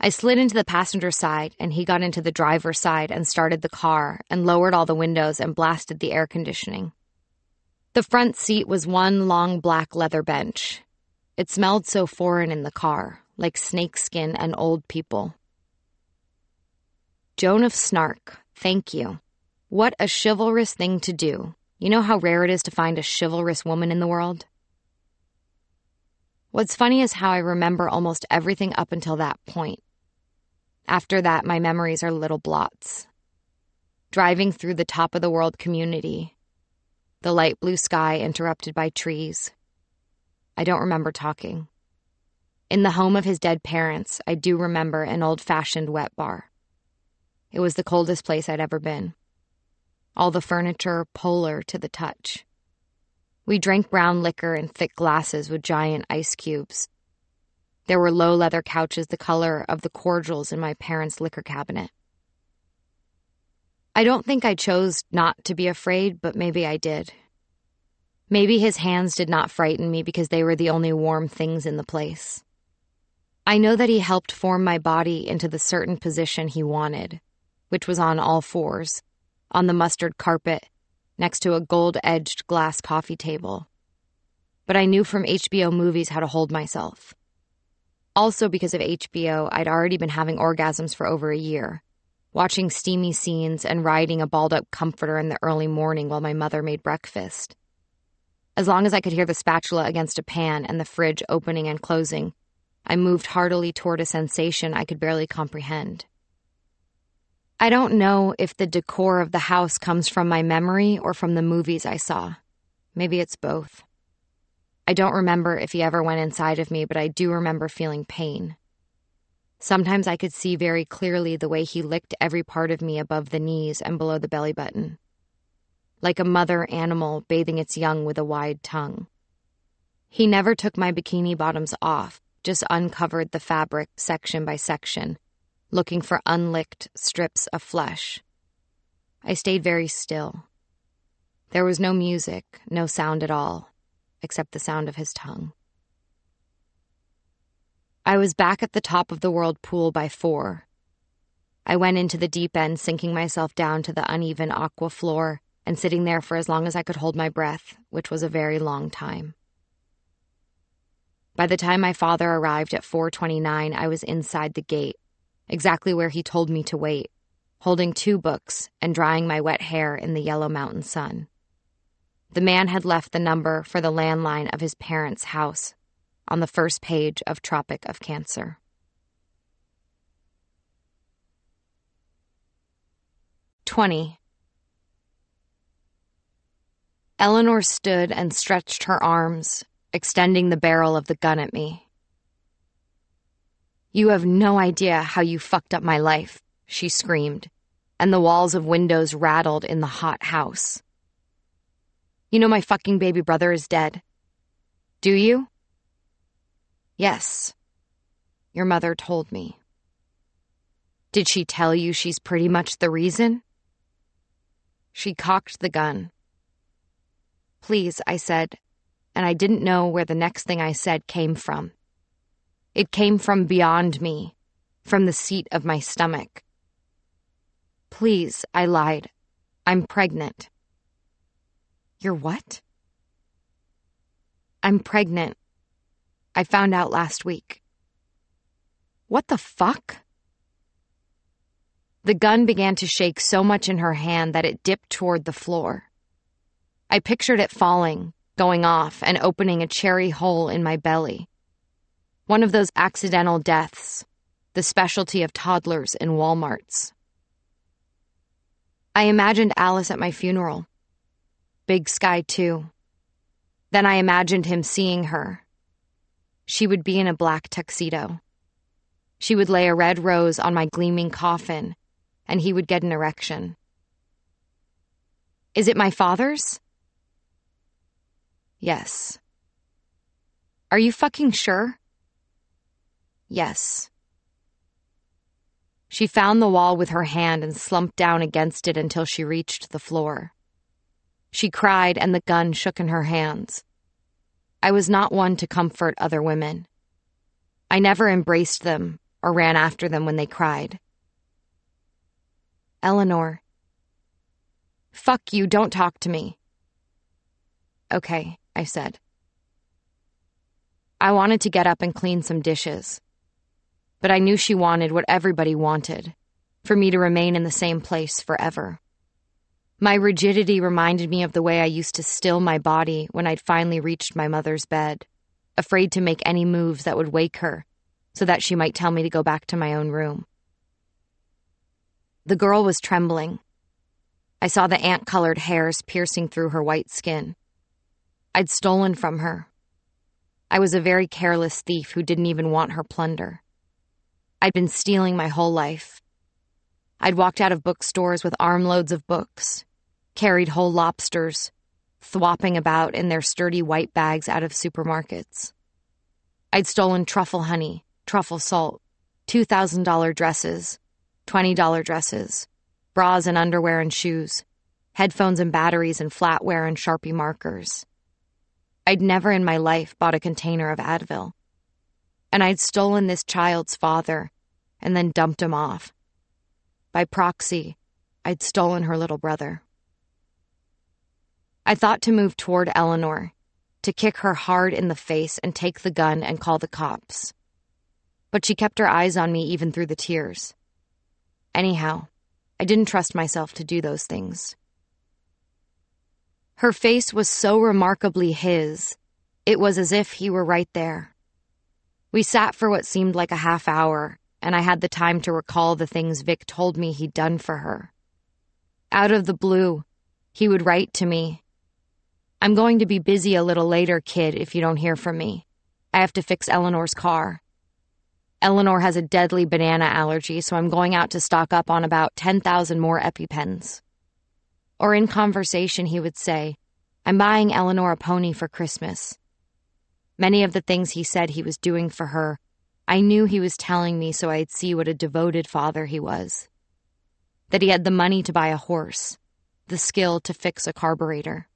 I slid into the passenger side, and he got into the driver's side and started the car and lowered all the windows and blasted the air conditioning. The front seat was one long black leather bench. It smelled so foreign in the car, like snakeskin and old people. Joan of Snark, thank you. What a chivalrous thing to do. You know how rare it is to find a chivalrous woman in the world? What's funny is how I remember almost everything up until that point. After that, my memories are little blots. Driving through the top of the world community, the light blue sky interrupted by trees. I don't remember talking. In the home of his dead parents, I do remember an old fashioned wet bar. It was the coldest place I'd ever been. All the furniture polar to the touch. We drank brown liquor in thick glasses with giant ice cubes. There were low leather couches the color of the cordials in my parents' liquor cabinet. I don't think I chose not to be afraid, but maybe I did. Maybe his hands did not frighten me because they were the only warm things in the place. I know that he helped form my body into the certain position he wanted, which was on all fours, on the mustard carpet, next to a gold edged glass coffee table. But I knew from HBO movies how to hold myself. Also, because of HBO, I'd already been having orgasms for over a year, watching steamy scenes and riding a balled up comforter in the early morning while my mother made breakfast. As long as I could hear the spatula against a pan and the fridge opening and closing, I moved heartily toward a sensation I could barely comprehend. I don't know if the decor of the house comes from my memory or from the movies I saw. Maybe it's both. I don't remember if he ever went inside of me, but I do remember feeling pain. Sometimes I could see very clearly the way he licked every part of me above the knees and below the belly button. like a mother animal bathing its young with a wide tongue. He never took my bikini bottoms off, just uncovered the fabric section by section, looking for unlicked strips of flesh. I stayed very still. There was no music, no sound at all, except the sound of his tongue. I was back at the top of the world pool by four. I went into the deep end, sinking myself down to the uneven aqua floor and sitting there for as long as I could hold my breath, which was a very long time. By the time my father arrived at 429, I was inside the gate, exactly where he told me to wait, holding two books and drying my wet hair in the yellow mountain sun. The man had left the number for the landline of his parents' house on the first page of Tropic of Cancer. Twenty. Eleanor stood and stretched her arms, extending the barrel of the gun at me. You have no idea how you fucked up my life, she screamed, and the walls of windows rattled in the hot house. You know my fucking baby brother is dead. Do you? Yes. Your mother told me. Did she tell you she's pretty much the reason? She cocked the gun. Please, I said, and I didn't know where the next thing I said came from. It came from beyond me, from the seat of my stomach. Please, I lied. I'm pregnant. You're what? I'm pregnant. I found out last week. What the fuck? The gun began to shake so much in her hand that it dipped toward the floor. I pictured it falling, going off, and opening a cherry hole in my belly. One of those accidental deaths, the specialty of toddlers in Walmarts. I imagined Alice at my funeral. Big Sky, too. Then I imagined him seeing her. She would be in a black tuxedo. She would lay a red rose on my gleaming coffin, and he would get an erection. Is it my father's? Yes. Are you fucking sure? Yes. She found the wall with her hand and slumped down against it until she reached the floor. She cried, and the gun shook in her hands. I was not one to comfort other women. I never embraced them or ran after them when they cried. Eleanor. Fuck you, don't talk to me. Okay. I said. I wanted to get up and clean some dishes. But I knew she wanted what everybody wanted for me to remain in the same place forever. My rigidity reminded me of the way I used to still my body when I'd finally reached my mother's bed, afraid to make any moves that would wake her so that she might tell me to go back to my own room. The girl was trembling. I saw the ant colored hairs piercing through her white skin. I'd stolen from her. I was a very careless thief who didn't even want her plunder. I'd been stealing my whole life. I'd walked out of bookstores with armloads of books, carried whole lobsters, thwopping about in their sturdy white bags out of supermarkets. I'd stolen truffle honey, truffle salt, $2,000 dresses, $20 dresses, bras and underwear and shoes, headphones and batteries and flatware and Sharpie markers. I'd never in my life bought a container of Advil. And I'd stolen this child's father and then dumped him off. By proxy, I'd stolen her little brother. I thought to move toward Eleanor, to kick her hard in the face and take the gun and call the cops. But she kept her eyes on me even through the tears. Anyhow, I didn't trust myself to do those things. Her face was so remarkably his, it was as if he were right there. We sat for what seemed like a half hour, and I had the time to recall the things Vic told me he'd done for her. Out of the blue, he would write to me I'm going to be busy a little later, kid, if you don't hear from me. I have to fix Eleanor's car. Eleanor has a deadly banana allergy, so I'm going out to stock up on about 10,000 more EpiPens. Or in conversation, he would say, I'm buying Eleanor a pony for Christmas. Many of the things he said he was doing for her, I knew he was telling me so I'd see what a devoted father he was. That he had the money to buy a horse, the skill to fix a carburetor.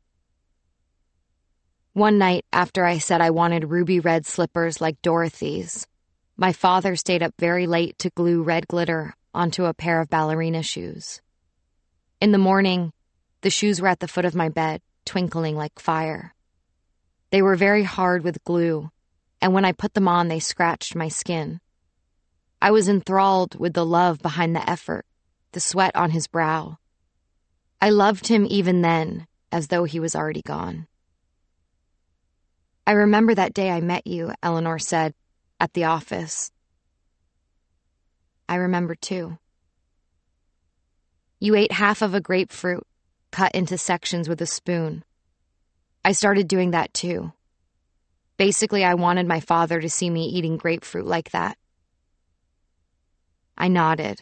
One night, after I said I wanted ruby red slippers like Dorothy's, my father stayed up very late to glue red glitter onto a pair of ballerina shoes. In the morning, the shoes were at the foot of my bed, twinkling like fire. They were very hard with glue, and when I put them on, they scratched my skin. I was enthralled with the love behind the effort, the sweat on his brow. I loved him even then, as though he was already gone. I remember that day I met you, Eleanor said, at the office. I remember too. You ate half of a grapefruit, cut into sections with a spoon. I started doing that too. Basically, I wanted my father to see me eating grapefruit like that. I nodded.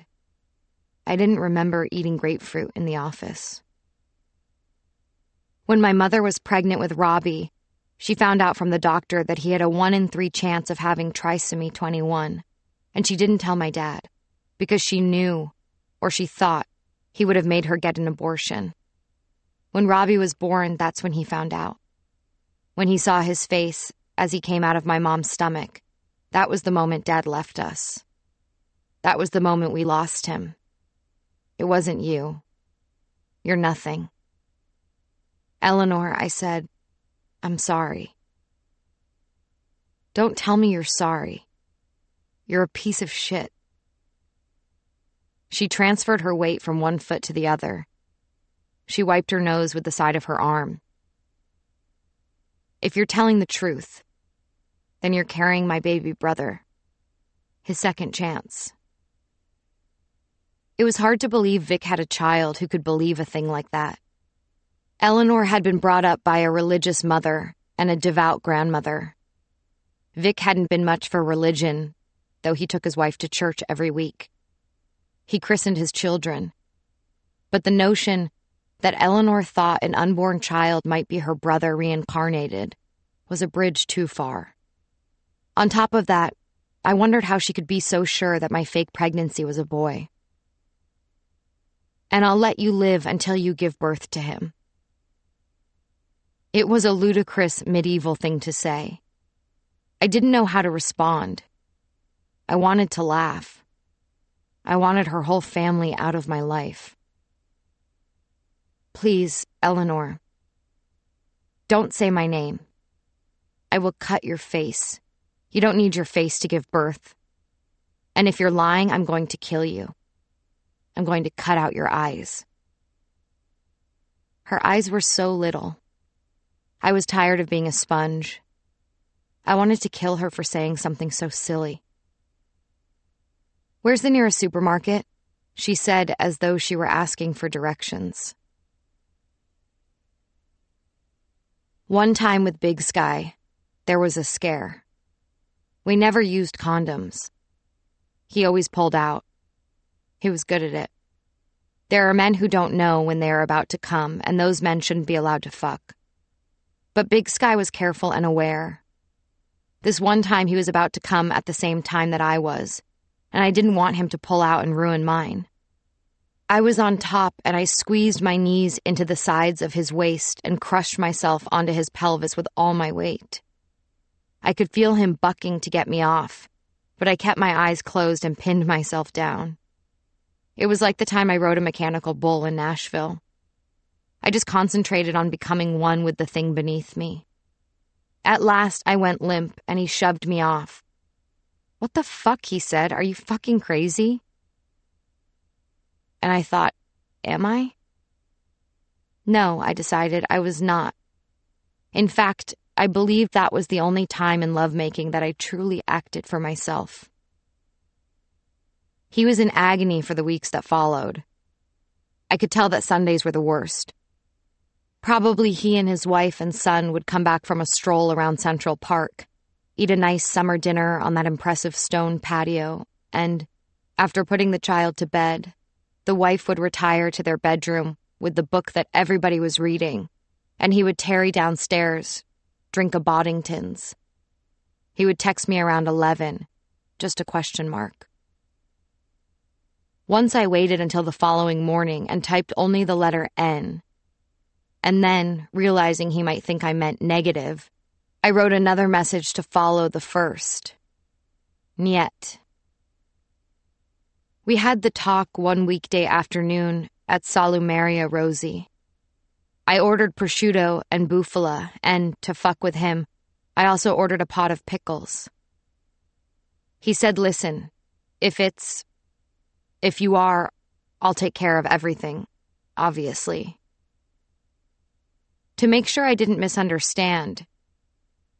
I didn't remember eating grapefruit in the office. When my mother was pregnant with Robbie, she found out from the doctor that he had a 1 in 3 chance of having trisomy 21, and she didn't tell my dad because she knew, or she thought, he would have made her get an abortion. When Robbie was born, that's when he found out. When he saw his face as he came out of my mom's stomach, that was the moment Dad left us. That was the moment we lost him. It wasn't you. You're nothing. Eleanor, I said, I'm sorry. Don't tell me you're sorry. You're a piece of shit. She transferred her weight from one foot to the other. She wiped her nose with the side of her arm. If you're telling the truth, then you're carrying my baby brother. His second chance. It was hard to believe Vic had a child who could believe a thing like that. Eleanor had been brought up by a religious mother and a devout grandmother. Vic hadn't been much for religion, though he took his wife to church every week. He christened his children. But the notion that Eleanor thought an unborn child might be her brother reincarnated was a bridge too far. On top of that, I wondered how she could be so sure that my fake pregnancy was a boy. And I'll let you live until you give birth to him. It was a ludicrous medieval thing to say. I didn't know how to respond. I wanted to laugh. I wanted her whole family out of my life. Please, Eleanor, don't say my name. I will cut your face. You don't need your face to give birth. And if you're lying, I'm going to kill you. I'm going to cut out your eyes. Her eyes were so little. I was tired of being a sponge. I wanted to kill her for saying something so silly. Where's the nearest supermarket? She said as though she were asking for directions. One time with Big Sky, there was a scare. We never used condoms. He always pulled out. He was good at it. There are men who don't know when they are about to come, and those men shouldn't be allowed to fuck. But Big Sky was careful and aware. This one time he was about to come at the same time that I was, and I didn't want him to pull out and ruin mine. I was on top and I squeezed my knees into the sides of his waist and crushed myself onto his pelvis with all my weight. I could feel him bucking to get me off, but I kept my eyes closed and pinned myself down. It was like the time I rode a mechanical bull in Nashville. I just concentrated on becoming one with the thing beneath me. At last, I went limp and he shoved me off. What the fuck, he said. Are you fucking crazy? And I thought, am I? No, I decided I was not. In fact, I believed that was the only time in lovemaking that I truly acted for myself. He was in agony for the weeks that followed. I could tell that Sundays were the worst. Probably he and his wife and son would come back from a stroll around Central Park, eat a nice summer dinner on that impressive stone patio, and, after putting the child to bed, the wife would retire to their bedroom with the book that everybody was reading, and he would tarry downstairs, drink a Boddington's. He would text me around 11, just a question mark. Once I waited until the following morning and typed only the letter N. And then, realizing he might think I meant negative, I wrote another message to follow the first. Niet. We had the talk one weekday afternoon at Salumeria Rosi. I ordered prosciutto and bufala, and to fuck with him, I also ordered a pot of pickles. He said, Listen, if it's. If you are, I'll take care of everything, obviously. To make sure I didn't misunderstand,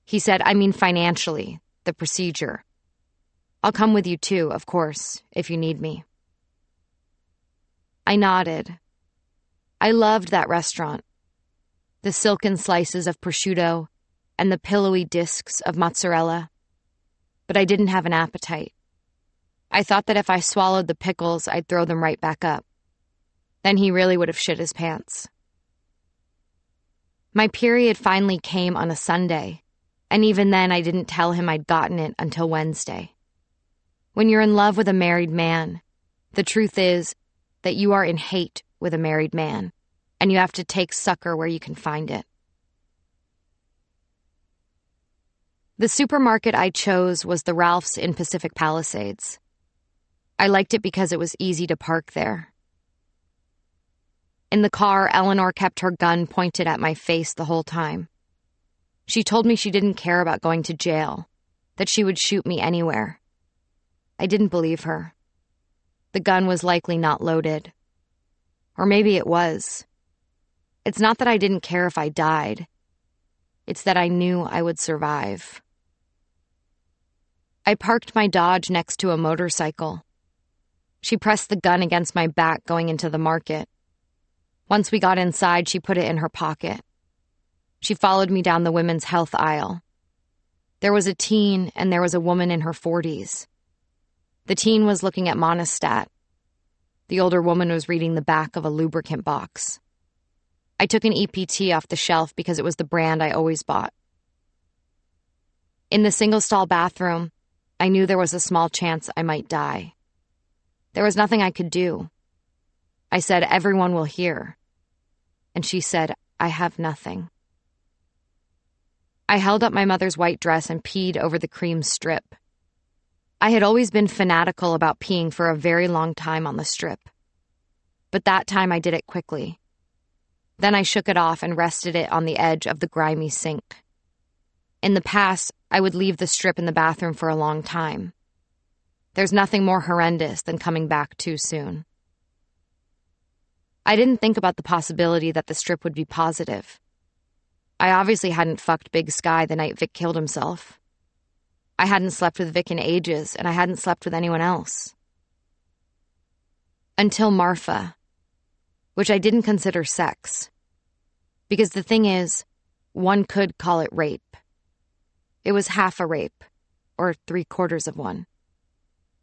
he said, I mean financially, the procedure. I'll come with you too, of course, if you need me. I nodded. I loved that restaurant. The silken slices of prosciutto and the pillowy discs of mozzarella. But I didn't have an appetite. I thought that if I swallowed the pickles, I'd throw them right back up. Then he really would have shit his pants. My period finally came on a Sunday, and even then I didn't tell him I'd gotten it until Wednesday. When you're in love with a married man, the truth is that you are in hate with a married man, and you have to take succor where you can find it. The supermarket I chose was the Ralph's in Pacific Palisades. I liked it because it was easy to park there. In the car, Eleanor kept her gun pointed at my face the whole time. She told me she didn't care about going to jail, that she would shoot me anywhere. I didn't believe her. The gun was likely not loaded. Or maybe it was. It's not that I didn't care if I died, it's that I knew I would survive. I parked my Dodge next to a motorcycle. She pressed the gun against my back going into the market. Once we got inside, she put it in her pocket. She followed me down the women's health aisle. There was a teen and there was a woman in her 40s. The teen was looking at Monistat. The older woman was reading the back of a lubricant box. I took an EPT off the shelf because it was the brand I always bought. In the single stall bathroom, I knew there was a small chance I might die. There was nothing I could do. I said, Everyone will hear. And she said, I have nothing. I held up my mother's white dress and peed over the cream strip. I had always been fanatical about peeing for a very long time on the strip. But that time I did it quickly. Then I shook it off and rested it on the edge of the grimy sink. In the past, I would leave the strip in the bathroom for a long time. There's nothing more horrendous than coming back too soon. I didn't think about the possibility that the strip would be positive. I obviously hadn't fucked Big Sky the night Vic killed himself. I hadn't slept with Vic in ages, and I hadn't slept with anyone else. Until Marfa, which I didn't consider sex. Because the thing is, one could call it rape. It was half a rape, or three quarters of one.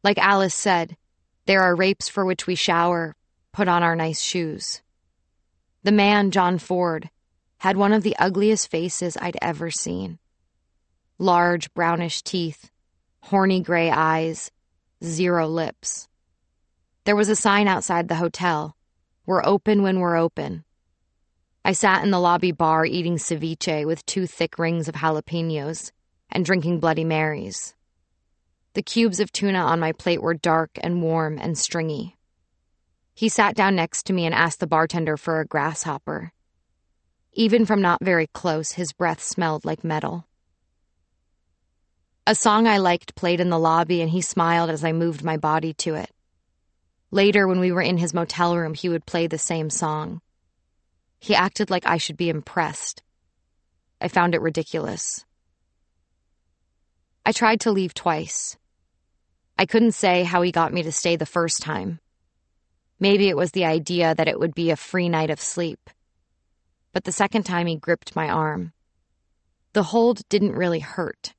Like Alice said, there are rapes for which we shower, put on our nice shoes. The man, John Ford, had one of the ugliest faces I'd ever seen large brownish teeth, horny gray eyes, zero lips. There was a sign outside the hotel We're open when we're open. I sat in the lobby bar eating ceviche with two thick rings of jalapenos and drinking Bloody Marys. The cubes of tuna on my plate were dark and warm and stringy. He sat down next to me and asked the bartender for a grasshopper. Even from not very close, his breath smelled like metal. A song I liked played in the lobby, and he smiled as I moved my body to it. Later, when we were in his motel room, he would play the same song. He acted like I should be impressed. I found it ridiculous. I tried to leave twice. I couldn't say how he got me to stay the first time. Maybe it was the idea that it would be a free night of sleep. But the second time he gripped my arm. The hold didn't really hurt.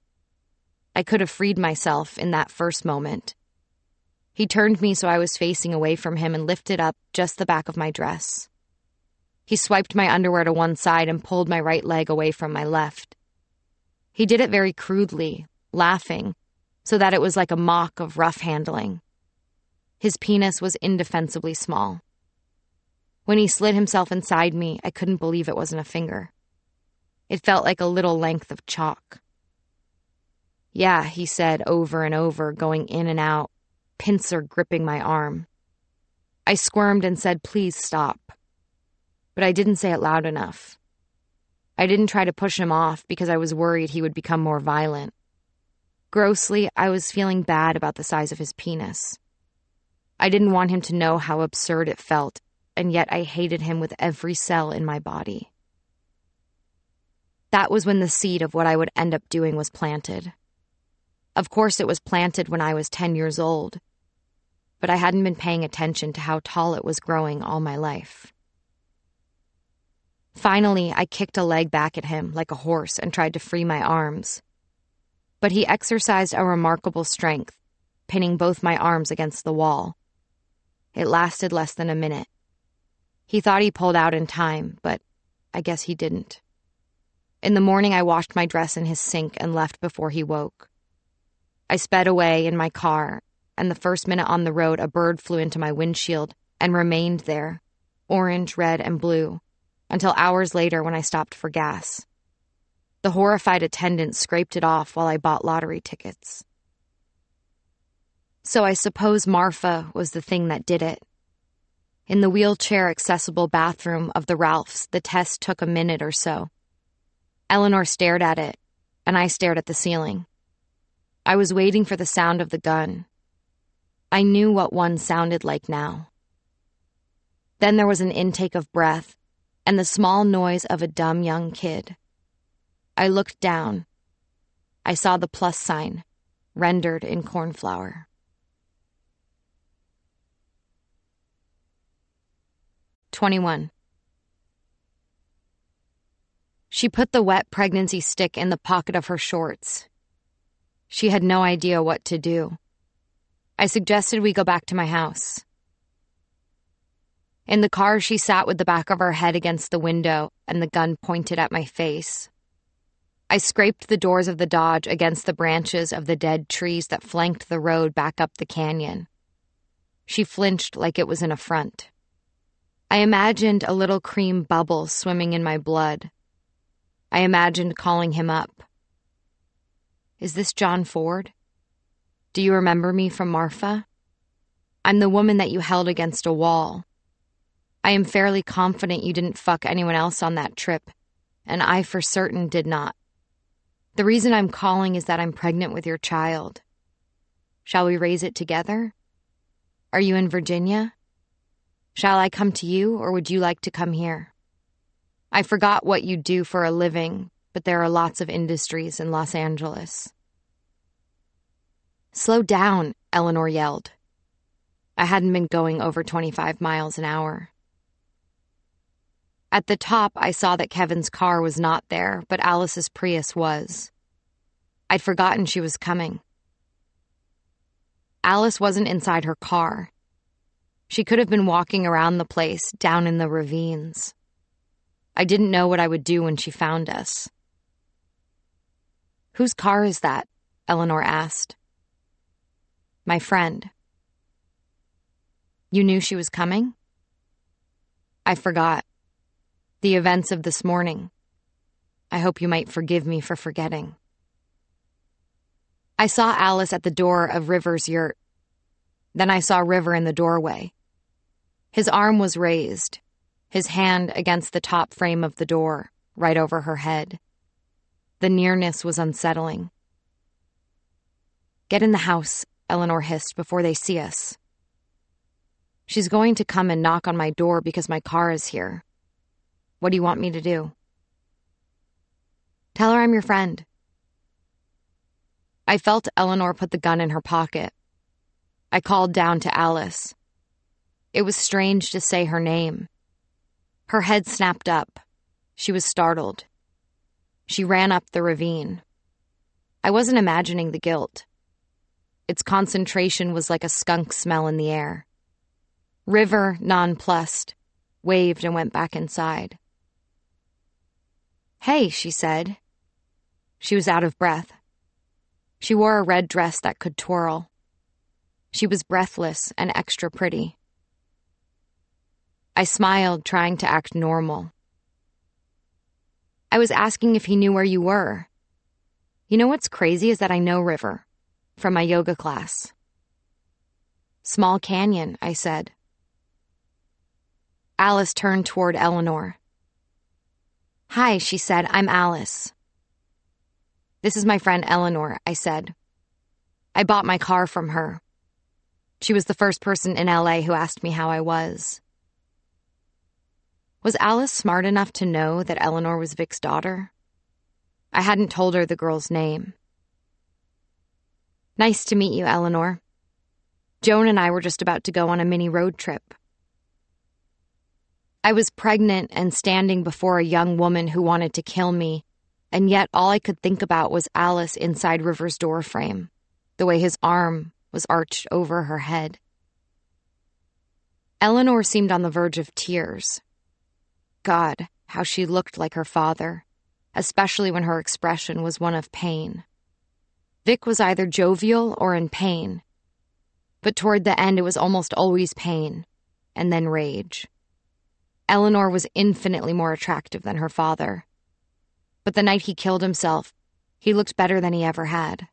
I could have freed myself in that first moment. He turned me so I was facing away from him and lifted up just the back of my dress. He swiped my underwear to one side and pulled my right leg away from my left. He did it very crudely, laughing, so that it was like a mock of rough handling. His penis was indefensibly small. When he slid himself inside me, I couldn't believe it wasn't a finger. It felt like a little length of chalk. Yeah, he said over and over, going in and out, pincer gripping my arm. I squirmed and said, Please stop. But I didn't say it loud enough. I didn't try to push him off because I was worried he would become more violent. Grossly, I was feeling bad about the size of his penis. I didn't want him to know how absurd it felt, and yet I hated him with every cell in my body. That was when the seed of what I would end up doing was planted. Of course, it was planted when I was 10 years old, but I hadn't been paying attention to how tall it was growing all my life. Finally, I kicked a leg back at him like a horse and tried to free my arms. But he exercised a remarkable strength, pinning both my arms against the wall. It lasted less than a minute. He thought he pulled out in time, but I guess he didn't. In the morning, I washed my dress in his sink and left before he woke. I sped away in my car, and the first minute on the road, a bird flew into my windshield and remained there, orange, red, and blue, until hours later when I stopped for gas. The horrified attendant scraped it off while I bought lottery tickets. So I suppose Marfa was the thing that did it. In the wheelchair accessible bathroom of the Ralphs, the test took a minute or so. Eleanor stared at it, and I stared at the ceiling. I was waiting for the sound of the gun. I knew what one sounded like now. Then there was an intake of breath and the small noise of a dumb young kid. I looked down. I saw the plus sign, rendered in cornflower. Twenty-one. She put the wet pregnancy stick in the pocket of her shorts. She had no idea what to do. I suggested we go back to my house. In the car, she sat with the back of her head against the window and the gun pointed at my face. I scraped the doors of the Dodge against the branches of the dead trees that flanked the road back up the canyon. She flinched like it was an affront. I imagined a little cream bubble swimming in my blood. I imagined calling him up. Is this John Ford? Do you remember me from Marfa? I'm the woman that you held against a wall. I am fairly confident you didn't fuck anyone else on that trip, and I for certain did not. The reason I'm calling is that I'm pregnant with your child. Shall we raise it together? Are you in Virginia? Shall I come to you, or would you like to come here? I forgot what you do for a living, but there are lots of industries in Los Angeles. Slow down, Eleanor yelled. I hadn't been going over 25 miles an hour. At the top, I saw that Kevin's car was not there, but Alice's Prius was. I'd forgotten she was coming. Alice wasn't inside her car. She could have been walking around the place, down in the ravines. I didn't know what I would do when she found us. Whose car is that? Eleanor asked. My friend. You knew she was coming? I forgot. The events of this morning. I hope you might forgive me for forgetting. I saw Alice at the door of River's yurt. Then I saw River in the doorway. His arm was raised, his hand against the top frame of the door, right over her head. The nearness was unsettling. Get in the house, Eleanor hissed, before they see us. She's going to come and knock on my door because my car is here. What do you want me to do? Tell her I'm your friend. I felt Eleanor put the gun in her pocket. I called down to Alice. It was strange to say her name. Her head snapped up. She was startled. She ran up the ravine. I wasn't imagining the guilt. Its concentration was like a skunk smell in the air. River, nonplussed, waved, and went back inside. Hey, she said. She was out of breath. She wore a red dress that could twirl. She was breathless and extra pretty. I smiled, trying to act normal. I was asking if he knew where you were. You know what's crazy is that I know River from my yoga class. Small Canyon, I said. Alice turned toward Eleanor. Hi, she said. I'm Alice. This is my friend Eleanor, I said. I bought my car from her. She was the first person in LA who asked me how I was. Was Alice smart enough to know that Eleanor was Vic's daughter? I hadn't told her the girl's name. Nice to meet you, Eleanor. Joan and I were just about to go on a mini road trip. I was pregnant and standing before a young woman who wanted to kill me, and yet all I could think about was Alice inside River's doorframe, the way his arm was arched over her head. Eleanor seemed on the verge of tears. God, how she looked like her father, especially when her expression was one of pain. Vic was either jovial or in pain, but toward the end it was almost always pain, and then rage. Eleanor was infinitely more attractive than her father. But the night he killed himself, he looked better than he ever had.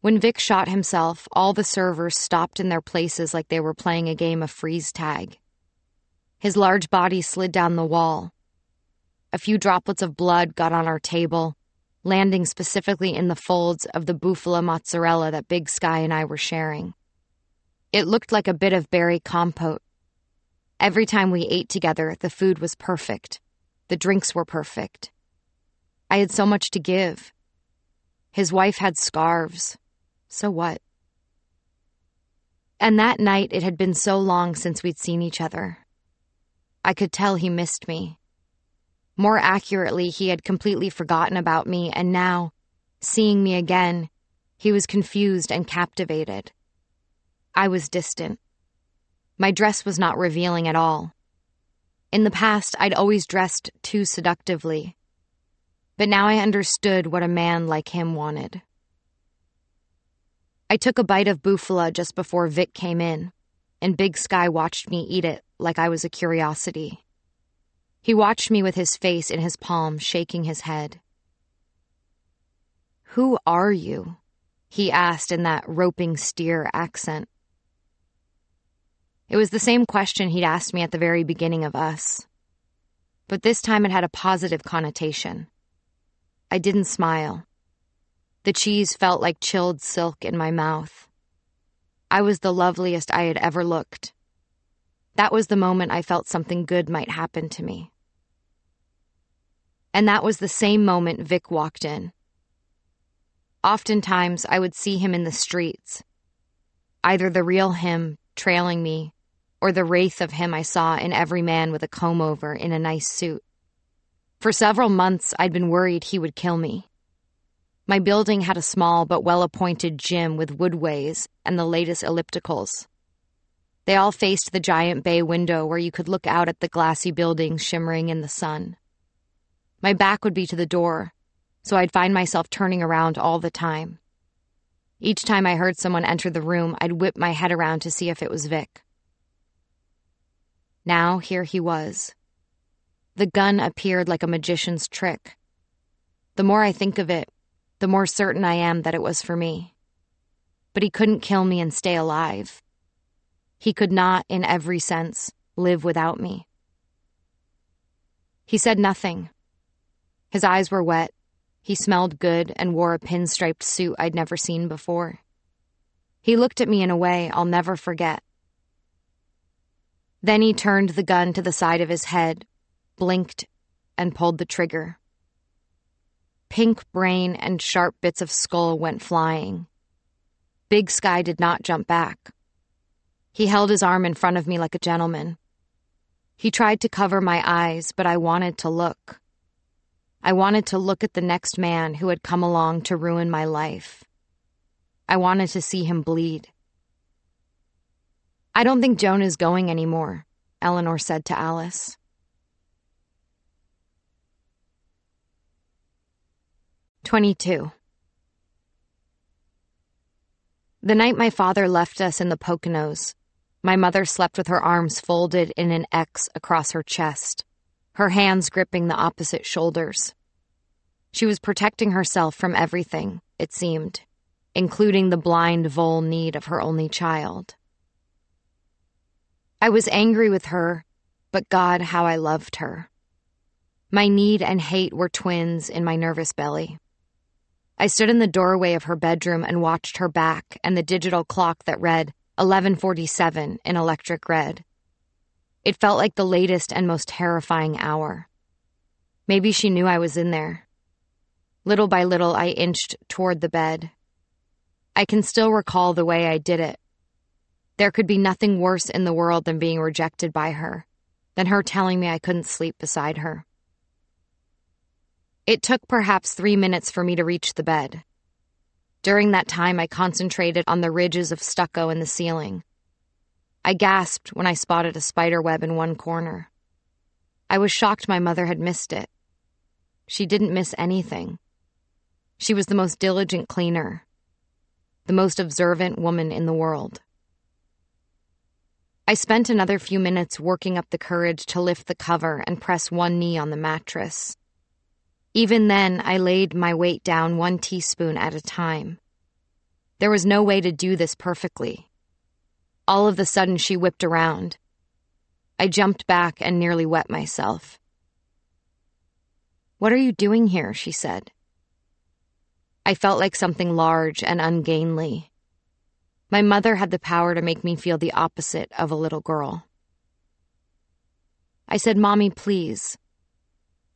When Vic shot himself, all the servers stopped in their places like they were playing a game of freeze tag. His large body slid down the wall. A few droplets of blood got on our table, landing specifically in the folds of the bufala mozzarella that Big Sky and I were sharing. It looked like a bit of berry compote. Every time we ate together, the food was perfect. The drinks were perfect. I had so much to give. His wife had scarves. So what? And that night, it had been so long since we'd seen each other. I could tell he missed me. More accurately, he had completely forgotten about me, and now, seeing me again, he was confused and captivated. I was distant. My dress was not revealing at all. In the past, I'd always dressed too seductively. But now I understood what a man like him wanted. I took a bite of bufala just before Vic came in, and Big Sky watched me eat it like I was a curiosity. He watched me with his face in his palm, shaking his head. Who are you? he asked in that roping steer accent. It was the same question he'd asked me at the very beginning of us. But this time it had a positive connotation. I didn't smile. The cheese felt like chilled silk in my mouth. I was the loveliest I had ever looked. That was the moment I felt something good might happen to me. And that was the same moment Vic walked in. Oftentimes, I would see him in the streets, either the real him trailing me, or the wraith of him I saw in every man with a comb over in a nice suit. For several months, I'd been worried he would kill me. My building had a small but well appointed gym with woodways and the latest ellipticals. They all faced the giant bay window where you could look out at the glassy buildings shimmering in the sun. My back would be to the door, so I'd find myself turning around all the time. Each time I heard someone enter the room, I'd whip my head around to see if it was Vic. Now here he was. The gun appeared like a magician's trick. The more I think of it, the more certain I am that it was for me. But he couldn't kill me and stay alive. He could not, in every sense, live without me. He said nothing. His eyes were wet. He smelled good and wore a pinstriped suit I'd never seen before. He looked at me in a way I'll never forget. Then he turned the gun to the side of his head, blinked, and pulled the trigger. Pink brain and sharp bits of skull went flying. Big Sky did not jump back. He held his arm in front of me like a gentleman. He tried to cover my eyes, but I wanted to look. I wanted to look at the next man who had come along to ruin my life. I wanted to see him bleed. I don't think Joan is going anymore, Eleanor said to Alice. Twenty-two. The night my father left us in the Poconos, my mother slept with her arms folded in an X across her chest, her hands gripping the opposite shoulders. She was protecting herself from everything, it seemed, including the blind vole need of her only child. I was angry with her, but God, how I loved her. My need and hate were twins in my nervous belly. I stood in the doorway of her bedroom and watched her back and the digital clock that read 1147 in electric red. It felt like the latest and most terrifying hour. Maybe she knew I was in there. Little by little, I inched toward the bed. I can still recall the way I did it there could be nothing worse in the world than being rejected by her, than her telling me I couldn't sleep beside her. It took perhaps three minutes for me to reach the bed. During that time, I concentrated on the ridges of stucco in the ceiling. I gasped when I spotted a spider web in one corner. I was shocked my mother had missed it. She didn't miss anything. She was the most diligent cleaner, the most observant woman in the world. I spent another few minutes working up the courage to lift the cover and press one knee on the mattress. Even then, I laid my weight down one teaspoon at a time. There was no way to do this perfectly. All of the sudden, she whipped around. I jumped back and nearly wet myself. What are you doing here? she said. I felt like something large and ungainly. My mother had the power to make me feel the opposite of a little girl. I said, Mommy, please.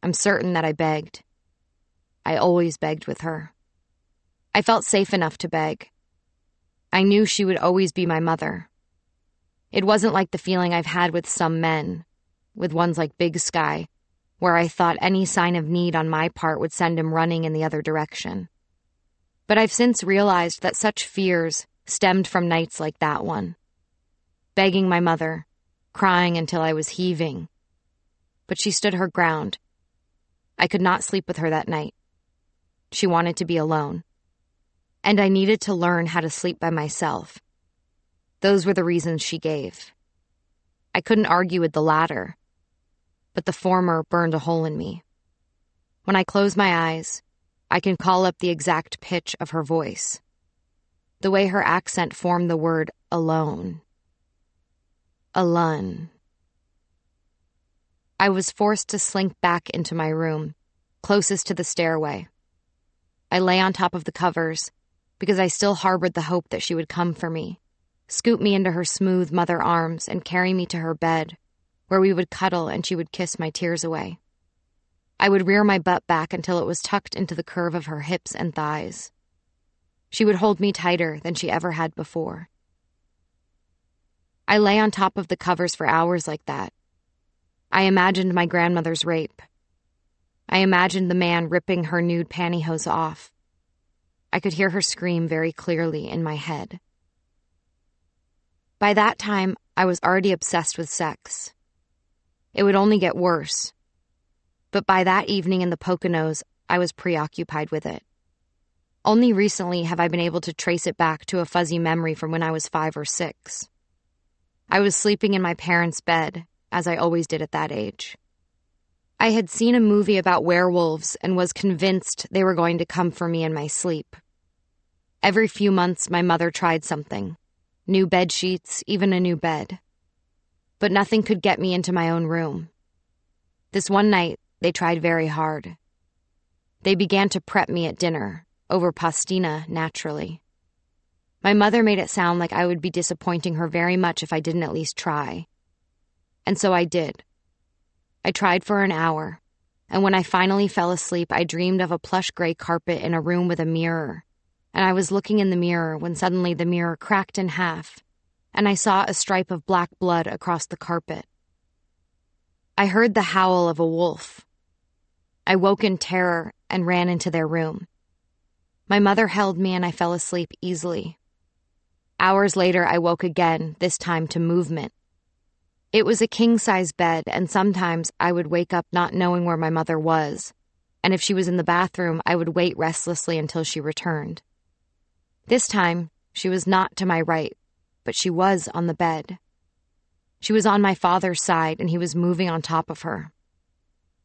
I'm certain that I begged. I always begged with her. I felt safe enough to beg. I knew she would always be my mother. It wasn't like the feeling I've had with some men, with ones like Big Sky, where I thought any sign of need on my part would send him running in the other direction. But I've since realized that such fears stemmed from nights like that one. Begging my mother, crying until I was heaving. But she stood her ground. I could not sleep with her that night. She wanted to be alone. And I needed to learn how to sleep by myself. Those were the reasons she gave. I couldn't argue with the latter, but the former burned a hole in me. When I close my eyes, I can call up the exact pitch of her voice the way her accent formed the word alone. Alone. I was forced to slink back into my room, closest to the stairway. I lay on top of the covers because I still harbored the hope that she would come for me, scoop me into her smooth mother arms, and carry me to her bed, where we would cuddle and she would kiss my tears away. I would rear my butt back until it was tucked into the curve of her hips and thighs. She would hold me tighter than she ever had before. I lay on top of the covers for hours like that. I imagined my grandmother's rape. I imagined the man ripping her nude pantyhose off. I could hear her scream very clearly in my head. By that time, I was already obsessed with sex. It would only get worse. But by that evening in the Poconos, I was preoccupied with it. Only recently have I been able to trace it back to a fuzzy memory from when I was five or six. I was sleeping in my parents' bed, as I always did at that age. I had seen a movie about werewolves and was convinced they were going to come for me in my sleep. Every few months, my mother tried something new bed sheets, even a new bed. But nothing could get me into my own room. This one night, they tried very hard. They began to prep me at dinner, over pastina naturally. My mother made it sound like I would be disappointing her very much if I didn't at least try. And so I did. I tried for an hour, and when I finally fell asleep, I dreamed of a plush gray carpet in a room with a mirror. And I was looking in the mirror when suddenly the mirror cracked in half, and I saw a stripe of black blood across the carpet. I heard the howl of a wolf. I woke in terror and ran into their room. My mother held me and I fell asleep easily. Hours later, I woke again, this time to movement. It was a king size bed, and sometimes I would wake up not knowing where my mother was, and if she was in the bathroom, I would wait restlessly until she returned. This time, she was not to my right, but she was on the bed. She was on my father's side, and he was moving on top of her.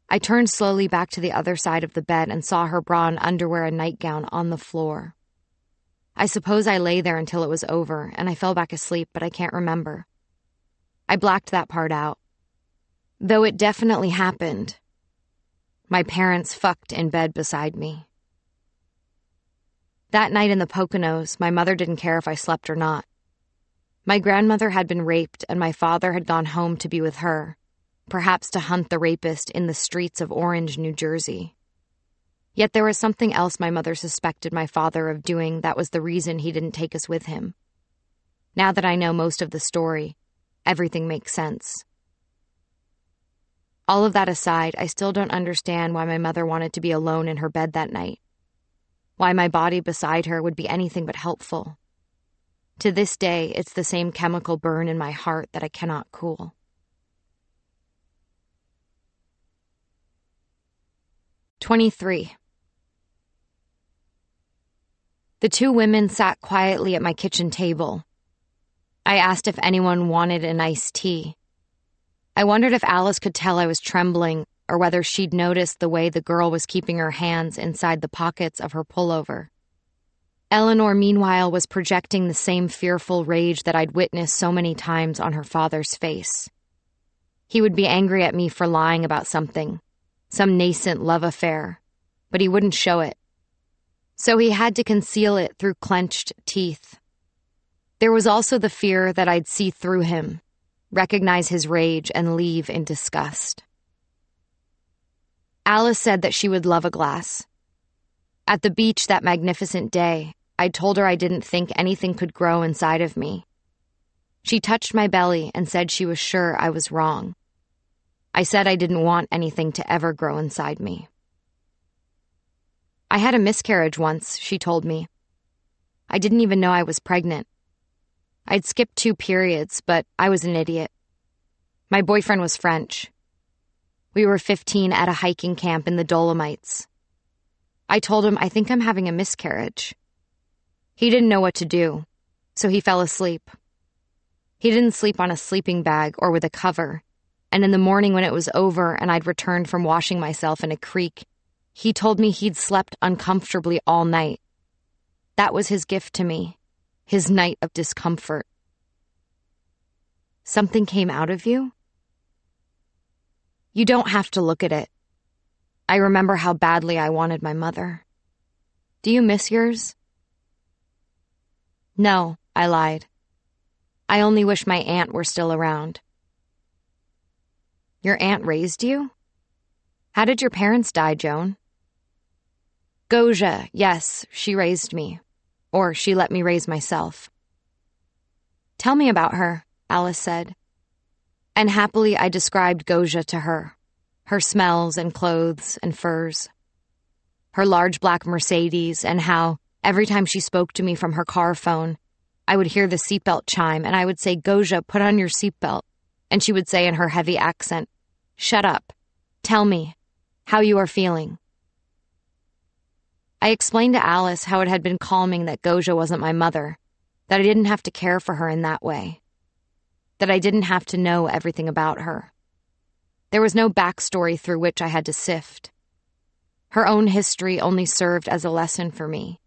I turned slowly back to the other side of the bed and saw her bra and underwear and nightgown on the floor. I suppose I lay there until it was over, and I fell back asleep, but I can't remember. I blacked that part out. Though it definitely happened. My parents fucked in bed beside me. That night in the Poconos, my mother didn't care if I slept or not. My grandmother had been raped, and my father had gone home to be with her, perhaps to hunt the rapist in the streets of Orange, New Jersey. Yet there was something else my mother suspected my father of doing that was the reason he didn't take us with him. Now that I know most of the story, everything makes sense. All of that aside, I still don't understand why my mother wanted to be alone in her bed that night. Why my body beside her would be anything but helpful. To this day, it's the same chemical burn in my heart that I cannot cool. Twenty-three. The two women sat quietly at my kitchen table. I asked if anyone wanted an iced tea. I wondered if Alice could tell I was trembling or whether she'd noticed the way the girl was keeping her hands inside the pockets of her pullover. Eleanor, meanwhile, was projecting the same fearful rage that I'd witnessed so many times on her father's face. He would be angry at me for lying about something, some nascent love affair, but he wouldn't show it. So he had to conceal it through clenched teeth. There was also the fear that I'd see through him, recognize his rage, and leave in disgust. Alice said that she would love a glass. At the beach that magnificent day, I told her I didn't think anything could grow inside of me. She touched my belly and said she was sure I was wrong. I said I didn't want anything to ever grow inside me. I had a miscarriage once, she told me. I didn't even know I was pregnant. I'd skipped two periods, but I was an idiot. My boyfriend was French. We were 15 at a hiking camp in the Dolomites. I told him I think I'm having a miscarriage. He didn't know what to do, so he fell asleep. He didn't sleep on a sleeping bag or with a cover, and in the morning when it was over and I'd returned from washing myself in a creek, he told me he'd slept uncomfortably all night. That was his gift to me, his night of discomfort. Something came out of you? You don't have to look at it. I remember how badly I wanted my mother. Do you miss yours? No, I lied. I only wish my aunt were still around. Your aunt raised you? How did your parents die, Joan? Gosia, yes, she raised me. Or she let me raise myself. Tell me about her, Alice said. And happily I described Gosia to her her smells and clothes and furs, her large black Mercedes, and how, Every time she spoke to me from her car phone, I would hear the seatbelt chime and I would say, Gosia, put on your seatbelt. And she would say in her heavy accent, Shut up. Tell me how you are feeling. I explained to Alice how it had been calming that Gosia wasn't my mother, that I didn't have to care for her in that way, that I didn't have to know everything about her. There was no backstory through which I had to sift. Her own history only served as a lesson for me.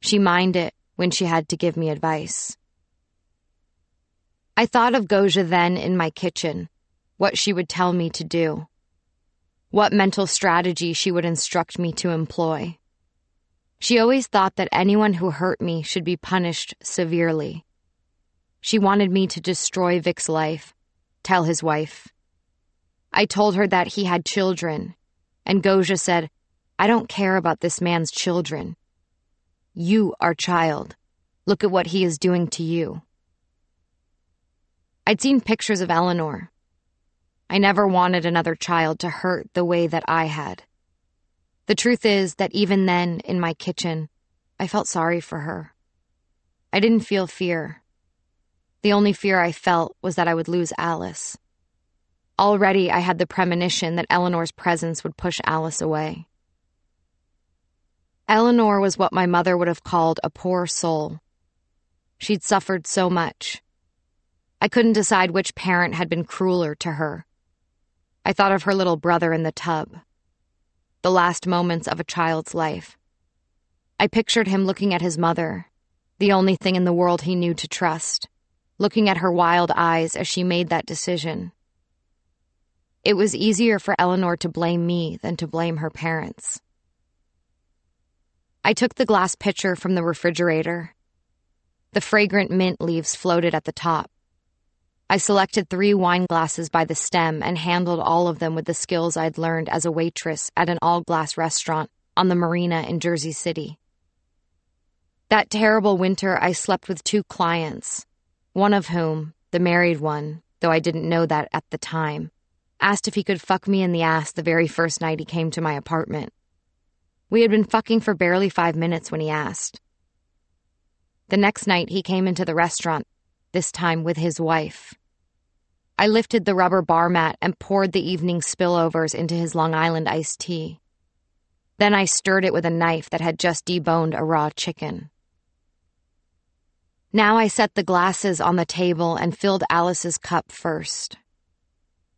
She mined it when she had to give me advice. I thought of Gosia then in my kitchen, what she would tell me to do, what mental strategy she would instruct me to employ. She always thought that anyone who hurt me should be punished severely. She wanted me to destroy Vic's life, tell his wife. I told her that he had children, and Gosia said, I don't care about this man's children. You are child. Look at what he is doing to you. I'd seen pictures of Eleanor. I never wanted another child to hurt the way that I had. The truth is that even then, in my kitchen, I felt sorry for her. I didn't feel fear. The only fear I felt was that I would lose Alice. Already I had the premonition that Eleanor's presence would push Alice away. Eleanor was what my mother would have called a poor soul. She'd suffered so much. I couldn't decide which parent had been crueler to her. I thought of her little brother in the tub. The last moments of a child's life. I pictured him looking at his mother, the only thing in the world he knew to trust, looking at her wild eyes as she made that decision. It was easier for Eleanor to blame me than to blame her parents. I took the glass pitcher from the refrigerator. The fragrant mint leaves floated at the top. I selected three wine glasses by the stem and handled all of them with the skills I'd learned as a waitress at an all glass restaurant on the marina in Jersey City. That terrible winter, I slept with two clients, one of whom, the married one, though I didn't know that at the time, asked if he could fuck me in the ass the very first night he came to my apartment. We had been fucking for barely five minutes when he asked. The next night, he came into the restaurant, this time with his wife. I lifted the rubber bar mat and poured the evening spillovers into his Long Island iced tea. Then I stirred it with a knife that had just deboned a raw chicken. Now I set the glasses on the table and filled Alice's cup first.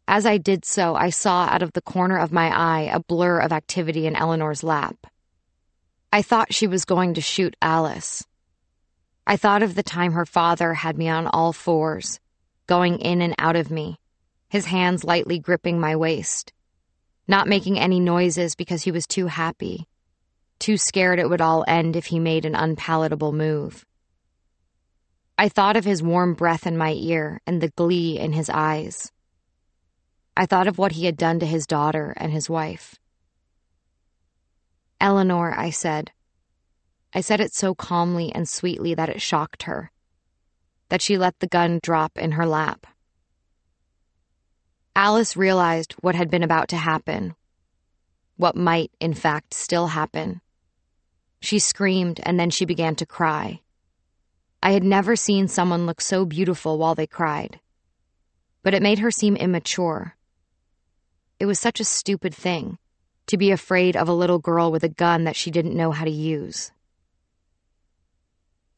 As I did so, I saw out of the corner of my eye a blur of activity in Eleanor's lap. I thought she was going to shoot Alice. I thought of the time her father had me on all fours, going in and out of me, his hands lightly gripping my waist, not making any noises because he was too happy, too scared it would all end if he made an unpalatable move. I thought of his warm breath in my ear and the glee in his eyes. I thought of what he had done to his daughter and his wife. Eleanor, I said. I said it so calmly and sweetly that it shocked her, that she let the gun drop in her lap. Alice realized what had been about to happen, what might, in fact, still happen. She screamed and then she began to cry. I had never seen someone look so beautiful while they cried. But it made her seem immature, it was such a stupid thing to be afraid of a little girl with a gun that she didn't know how to use.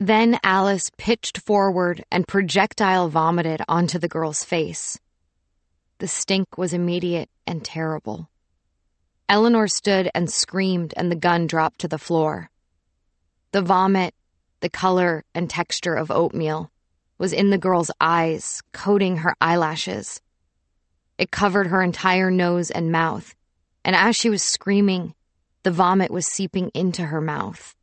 Then Alice pitched forward and projectile vomited onto the girl's face. The stink was immediate and terrible. Eleanor stood and screamed, and the gun dropped to the floor. The vomit, the color and texture of oatmeal, was in the girl's eyes, coating her eyelashes. It covered her entire nose and mouth, and as she was screaming, the vomit was seeping into her mouth.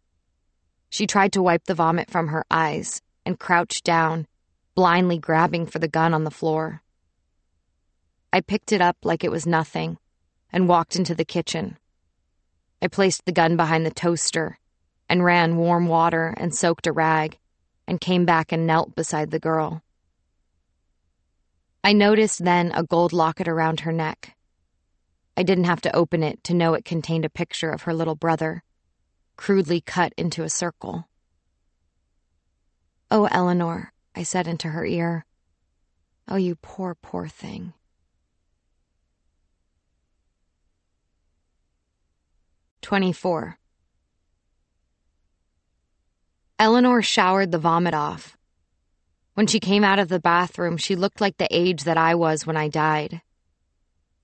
She tried to wipe the vomit from her eyes and crouched down, blindly grabbing for the gun on the floor. I picked it up like it was nothing and walked into the kitchen. I placed the gun behind the toaster and ran warm water and soaked a rag and came back and knelt beside the girl. I noticed then a gold locket around her neck. I didn't have to open it to know it contained a picture of her little brother, crudely cut into a circle. Oh, Eleanor, I said into her ear. Oh, you poor, poor thing. Twenty-four. Eleanor showered the vomit off when she came out of the bathroom, she looked like the age that I was when I died.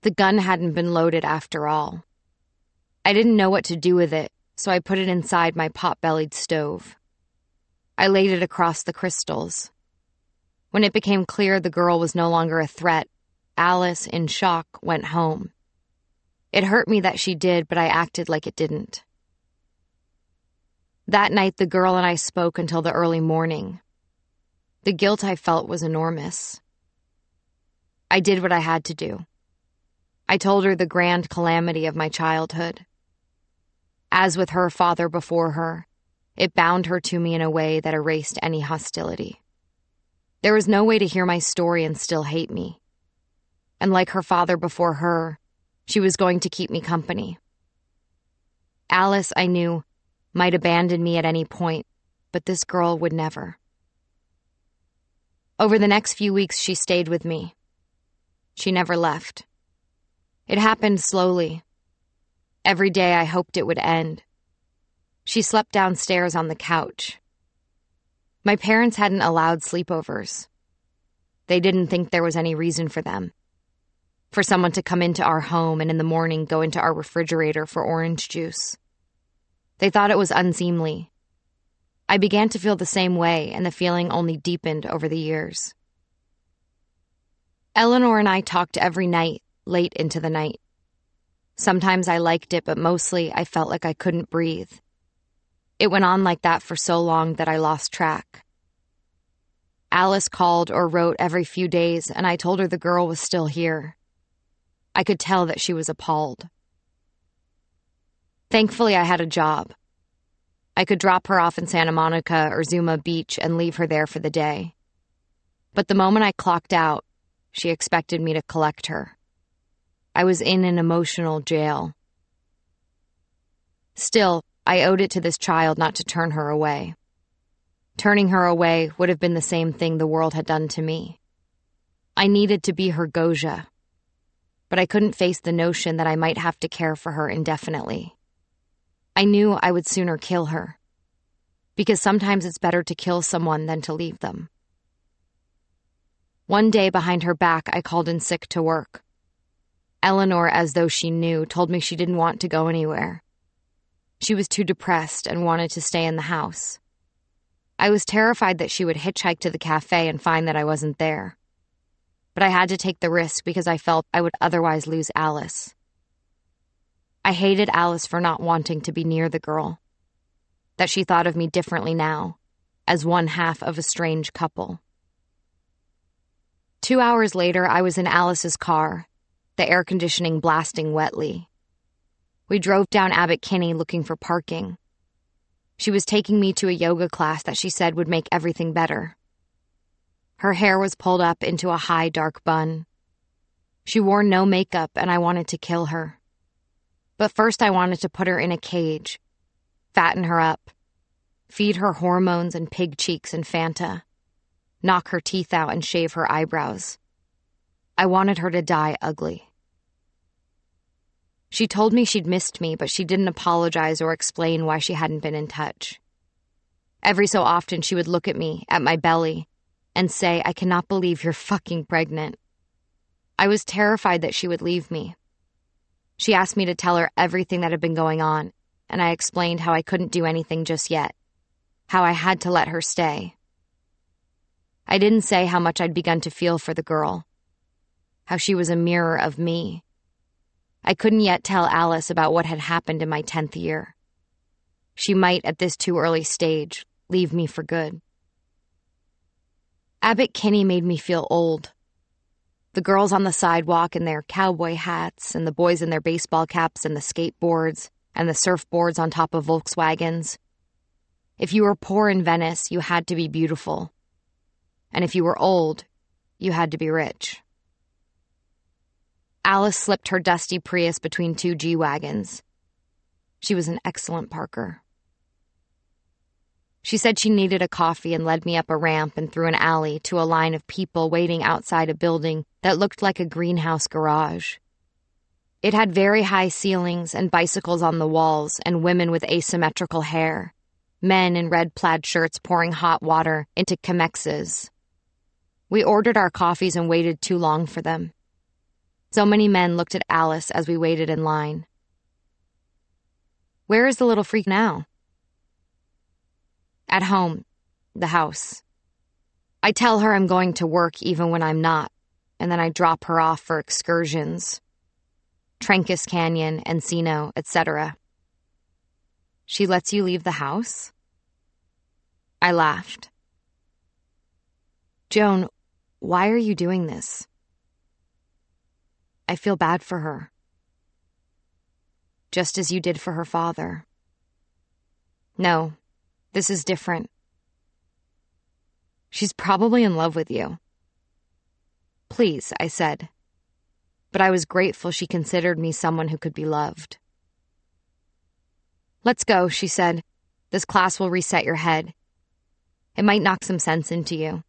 The gun hadn't been loaded after all. I didn't know what to do with it, so I put it inside my pot bellied stove. I laid it across the crystals. When it became clear the girl was no longer a threat, Alice, in shock, went home. It hurt me that she did, but I acted like it didn't. That night, the girl and I spoke until the early morning. The guilt I felt was enormous. I did what I had to do. I told her the grand calamity of my childhood. As with her father before her, it bound her to me in a way that erased any hostility. There was no way to hear my story and still hate me. And like her father before her, she was going to keep me company. Alice, I knew, might abandon me at any point, but this girl would never. Over the next few weeks, she stayed with me. She never left. It happened slowly. Every day I hoped it would end. She slept downstairs on the couch. My parents hadn't allowed sleepovers. They didn't think there was any reason for them. For someone to come into our home and in the morning go into our refrigerator for orange juice. They thought it was unseemly. I began to feel the same way, and the feeling only deepened over the years. Eleanor and I talked every night, late into the night. Sometimes I liked it, but mostly I felt like I couldn't breathe. It went on like that for so long that I lost track. Alice called or wrote every few days, and I told her the girl was still here. I could tell that she was appalled. Thankfully, I had a job. I could drop her off in Santa Monica or Zuma Beach and leave her there for the day. But the moment I clocked out, she expected me to collect her. I was in an emotional jail. Still, I owed it to this child not to turn her away. Turning her away would have been the same thing the world had done to me. I needed to be her Gosia, but I couldn't face the notion that I might have to care for her indefinitely. I knew I would sooner kill her, because sometimes it's better to kill someone than to leave them. One day behind her back, I called in sick to work. Eleanor, as though she knew, told me she didn't want to go anywhere. She was too depressed and wanted to stay in the house. I was terrified that she would hitchhike to the cafe and find that I wasn't there. But I had to take the risk because I felt I would otherwise lose Alice. I hated Alice for not wanting to be near the girl, that she thought of me differently now, as one half of a strange couple. Two hours later, I was in Alice's car, the air conditioning blasting wetly. We drove down Abbot Kinney looking for parking. She was taking me to a yoga class that she said would make everything better. Her hair was pulled up into a high, dark bun. She wore no makeup, and I wanted to kill her. But first, I wanted to put her in a cage, fatten her up, feed her hormones and pig cheeks and Fanta, knock her teeth out and shave her eyebrows. I wanted her to die ugly. She told me she'd missed me, but she didn't apologize or explain why she hadn't been in touch. Every so often, she would look at me, at my belly, and say, I cannot believe you're fucking pregnant. I was terrified that she would leave me. She asked me to tell her everything that had been going on, and I explained how I couldn't do anything just yet, how I had to let her stay. I didn't say how much I'd begun to feel for the girl, how she was a mirror of me. I couldn't yet tell Alice about what had happened in my 10th year. She might, at this too early stage, leave me for good. Abbot Kinney made me feel old. The girls on the sidewalk in their cowboy hats, and the boys in their baseball caps and the skateboards, and the surfboards on top of Volkswagens. If you were poor in Venice, you had to be beautiful. And if you were old, you had to be rich. Alice slipped her dusty Prius between two G Wagons. She was an excellent parker. She said she needed a coffee and led me up a ramp and through an alley to a line of people waiting outside a building that looked like a greenhouse garage. It had very high ceilings and bicycles on the walls and women with asymmetrical hair, men in red plaid shirts pouring hot water into Chemexes. We ordered our coffees and waited too long for them. So many men looked at Alice as we waited in line. Where is the little freak now? At home, the house. I tell her I'm going to work even when I'm not, and then I drop her off for excursions. Trancas Canyon, Encino, etc. She lets you leave the house? I laughed. Joan, why are you doing this? I feel bad for her. Just as you did for her father. No, this is different. She's probably in love with you. Please, I said. But I was grateful she considered me someone who could be loved. Let's go, she said. This class will reset your head. It might knock some sense into you.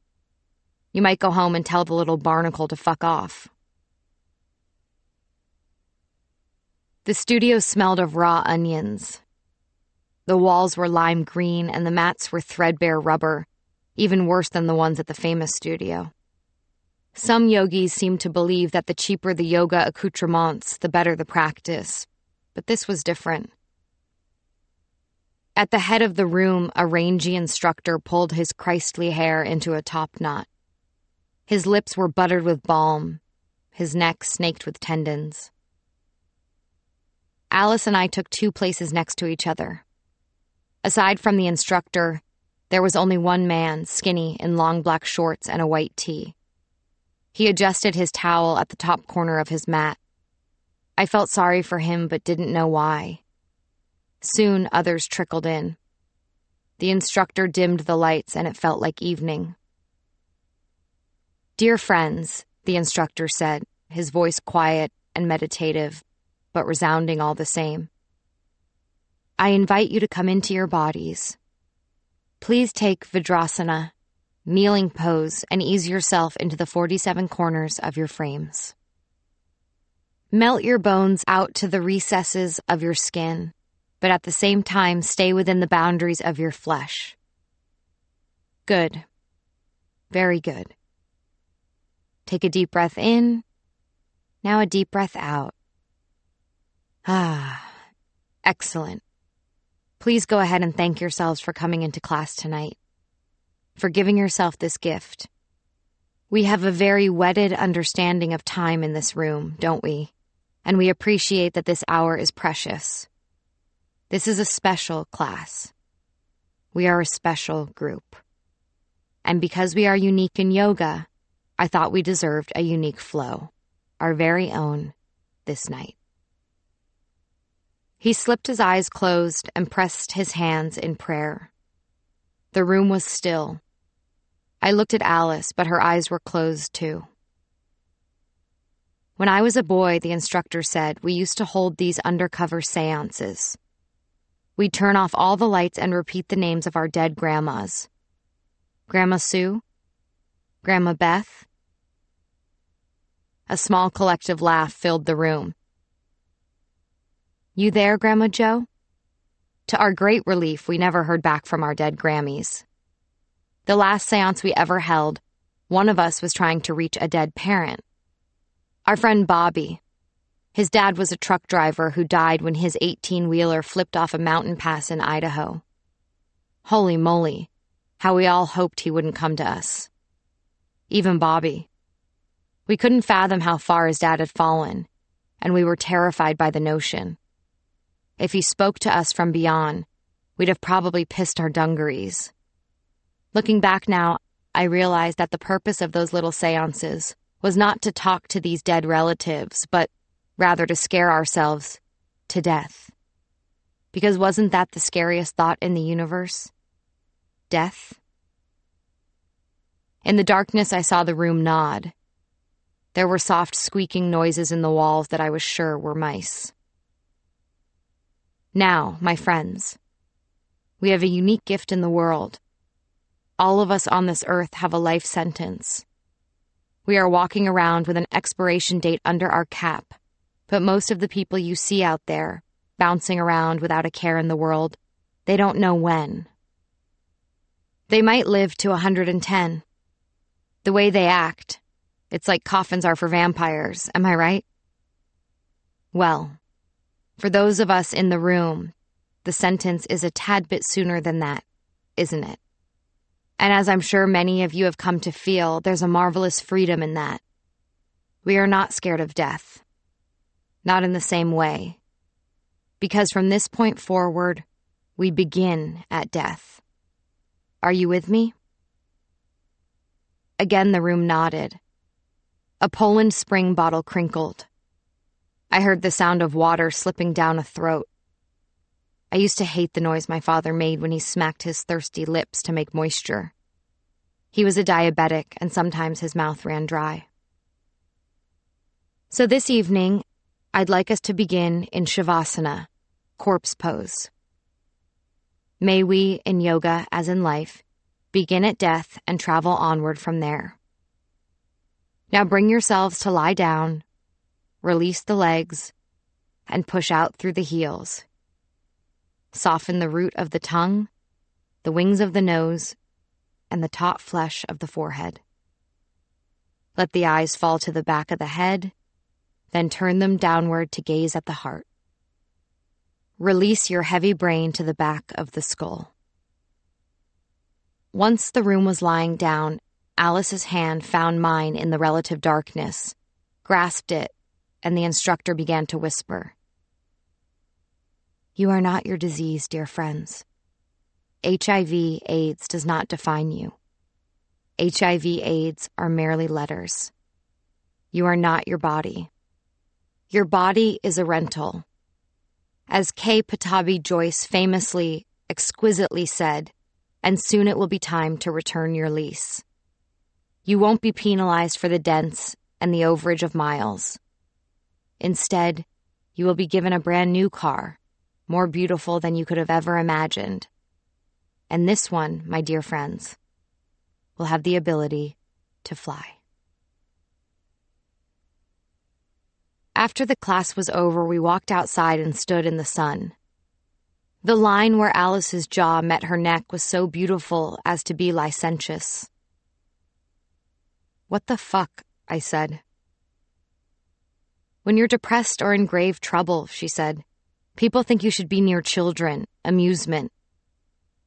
You might go home and tell the little barnacle to fuck off. The studio smelled of raw onions. The walls were lime green and the mats were threadbare rubber, even worse than the ones at the famous studio. Some yogis seemed to believe that the cheaper the yoga accoutrements, the better the practice, but this was different. At the head of the room, a rangy instructor pulled his Christly hair into a top knot. His lips were buttered with balm, his neck snaked with tendons. Alice and I took two places next to each other. Aside from the instructor, there was only one man, skinny, in long black shorts and a white tee. He adjusted his towel at the top corner of his mat. I felt sorry for him, but didn't know why. Soon others trickled in. The instructor dimmed the lights, and it felt like evening. Dear friends, the instructor said, his voice quiet and meditative, but resounding all the same. I invite you to come into your bodies. Please take Vajrasana, kneeling pose, and ease yourself into the 47 corners of your frames. Melt your bones out to the recesses of your skin, but at the same time stay within the boundaries of your flesh. Good. Very good. Take a deep breath in. Now a deep breath out. Ah, excellent. Please go ahead and thank yourselves for coming into class tonight, for giving yourself this gift. We have a very wedded understanding of time in this room, don't we? And we appreciate that this hour is precious. This is a special class. We are a special group. And because we are unique in yoga, I thought we deserved a unique flow, our very own, this night. He slipped his eyes closed and pressed his hands in prayer. The room was still. I looked at Alice, but her eyes were closed too. When I was a boy, the instructor said, we used to hold these undercover seances. We'd turn off all the lights and repeat the names of our dead grandmas Grandma Sue, Grandma Beth. A small collective laugh filled the room. You there, Grandma Joe? To our great relief, we never heard back from our dead Grammys. The last seance we ever held, one of us was trying to reach a dead parent. Our friend Bobby. His dad was a truck driver who died when his 18 wheeler flipped off a mountain pass in Idaho. Holy moly, how we all hoped he wouldn't come to us. Even Bobby. We couldn't fathom how far his dad had fallen, and we were terrified by the notion. If he spoke to us from beyond, we'd have probably pissed our dungarees. Looking back now, I realized that the purpose of those little seances was not to talk to these dead relatives, but rather to scare ourselves to death. Because wasn't that the scariest thought in the universe? Death? In the darkness, I saw the room nod. There were soft squeaking noises in the walls that I was sure were mice. Now, my friends, we have a unique gift in the world. All of us on this earth have a life sentence. We are walking around with an expiration date under our cap, but most of the people you see out there, bouncing around without a care in the world, they don't know when. They might live to a 110. The way they act, it's like coffins are for vampires, am I right? Well, for those of us in the room, the sentence is a tad bit sooner than that, isn't it? And as I'm sure many of you have come to feel, there's a marvelous freedom in that. We are not scared of death. Not in the same way. Because from this point forward, we begin at death. Are you with me? Again, the room nodded. A Poland spring bottle crinkled. I heard the sound of water slipping down a throat. I used to hate the noise my father made when he smacked his thirsty lips to make moisture. He was a diabetic, and sometimes his mouth ran dry. So this evening, I'd like us to begin in Shavasana, corpse pose. May we, in yoga as in life, begin at death and travel onward from there. Now bring yourselves to lie down, release the legs, and push out through the heels. Soften the root of the tongue, the wings of the nose, and the taut flesh of the forehead. Let the eyes fall to the back of the head, then turn them downward to gaze at the heart. Release your heavy brain to the back of the skull. Once the room was lying down, Alice's hand found mine in the relative darkness, grasped it, and the instructor began to whisper. You are not your disease, dear friends. HIV AIDS does not define you. HIV AIDS are merely letters. You are not your body. Your body is a rental. As K. Pattabhi Jois famously, exquisitely said, and soon it will be time to return your lease. You won't be penalized for the dents and the overage of miles. Instead, you will be given a brand new car, more beautiful than you could have ever imagined. And this one, my dear friends, will have the ability to fly. After the class was over, we walked outside and stood in the sun. The line where Alice's jaw met her neck was so beautiful as to be licentious. What the fuck? I said. When you're depressed or in grave trouble, she said, people think you should be near children, amusement.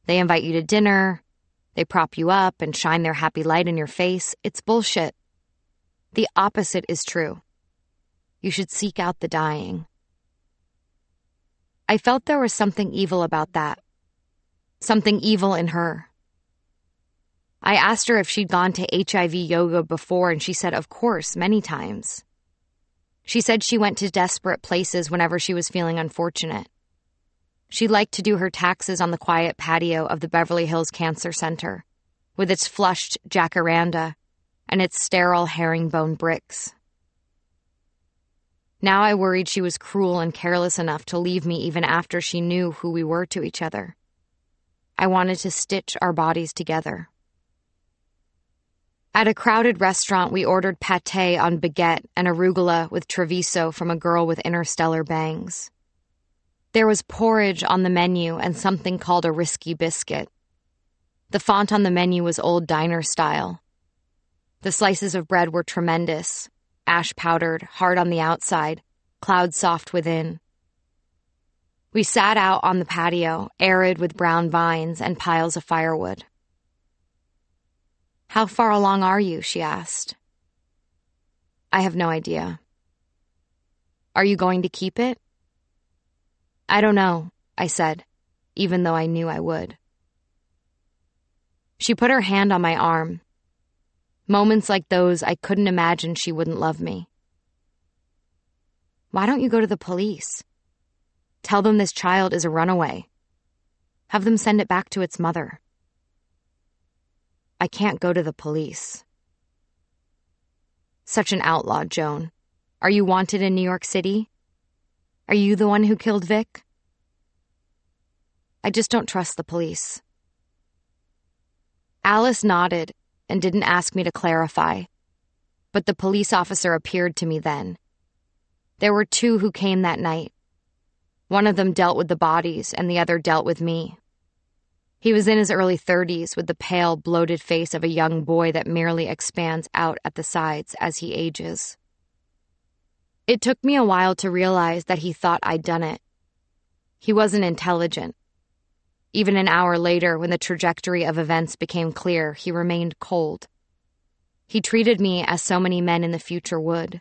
They invite you to dinner, they prop you up and shine their happy light in your face. It's bullshit. The opposite is true. You should seek out the dying. I felt there was something evil about that. Something evil in her. I asked her if she'd gone to HIV yoga before, and she said, of course, many times. She said she went to desperate places whenever she was feeling unfortunate. She liked to do her taxes on the quiet patio of the Beverly Hills Cancer Center, with its flushed jacaranda and its sterile herringbone bricks. Now I worried she was cruel and careless enough to leave me even after she knew who we were to each other. I wanted to stitch our bodies together. At a crowded restaurant, we ordered pate on baguette and arugula with Treviso from a girl with interstellar bangs. There was porridge on the menu and something called a risky biscuit. The font on the menu was old diner style. The slices of bread were tremendous, ash powdered, hard on the outside, cloud soft within. We sat out on the patio, arid with brown vines and piles of firewood. How far along are you? she asked. I have no idea. Are you going to keep it? I don't know, I said, even though I knew I would. She put her hand on my arm. Moments like those, I couldn't imagine she wouldn't love me. Why don't you go to the police? Tell them this child is a runaway. Have them send it back to its mother. I can't go to the police. Such an outlaw, Joan. Are you wanted in New York City? Are you the one who killed Vic? I just don't trust the police. Alice nodded and didn't ask me to clarify, but the police officer appeared to me then. There were two who came that night. One of them dealt with the bodies, and the other dealt with me. He was in his early 30s with the pale, bloated face of a young boy that merely expands out at the sides as he ages. It took me a while to realize that he thought I'd done it. He wasn't intelligent. Even an hour later, when the trajectory of events became clear, he remained cold. He treated me as so many men in the future would.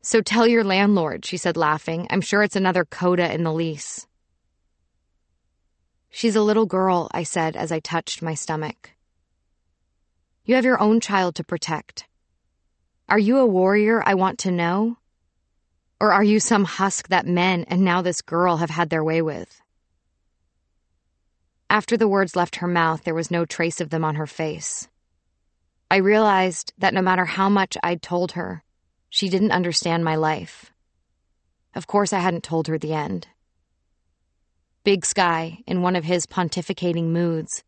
So tell your landlord, she said, laughing. I'm sure it's another coda in the lease. She's a little girl, I said as I touched my stomach. You have your own child to protect. Are you a warrior I want to know? Or are you some husk that men and now this girl have had their way with? After the words left her mouth, there was no trace of them on her face. I realized that no matter how much I'd told her, she didn't understand my life. Of course, I hadn't told her the end. Big Sky, in one of his pontificating moods,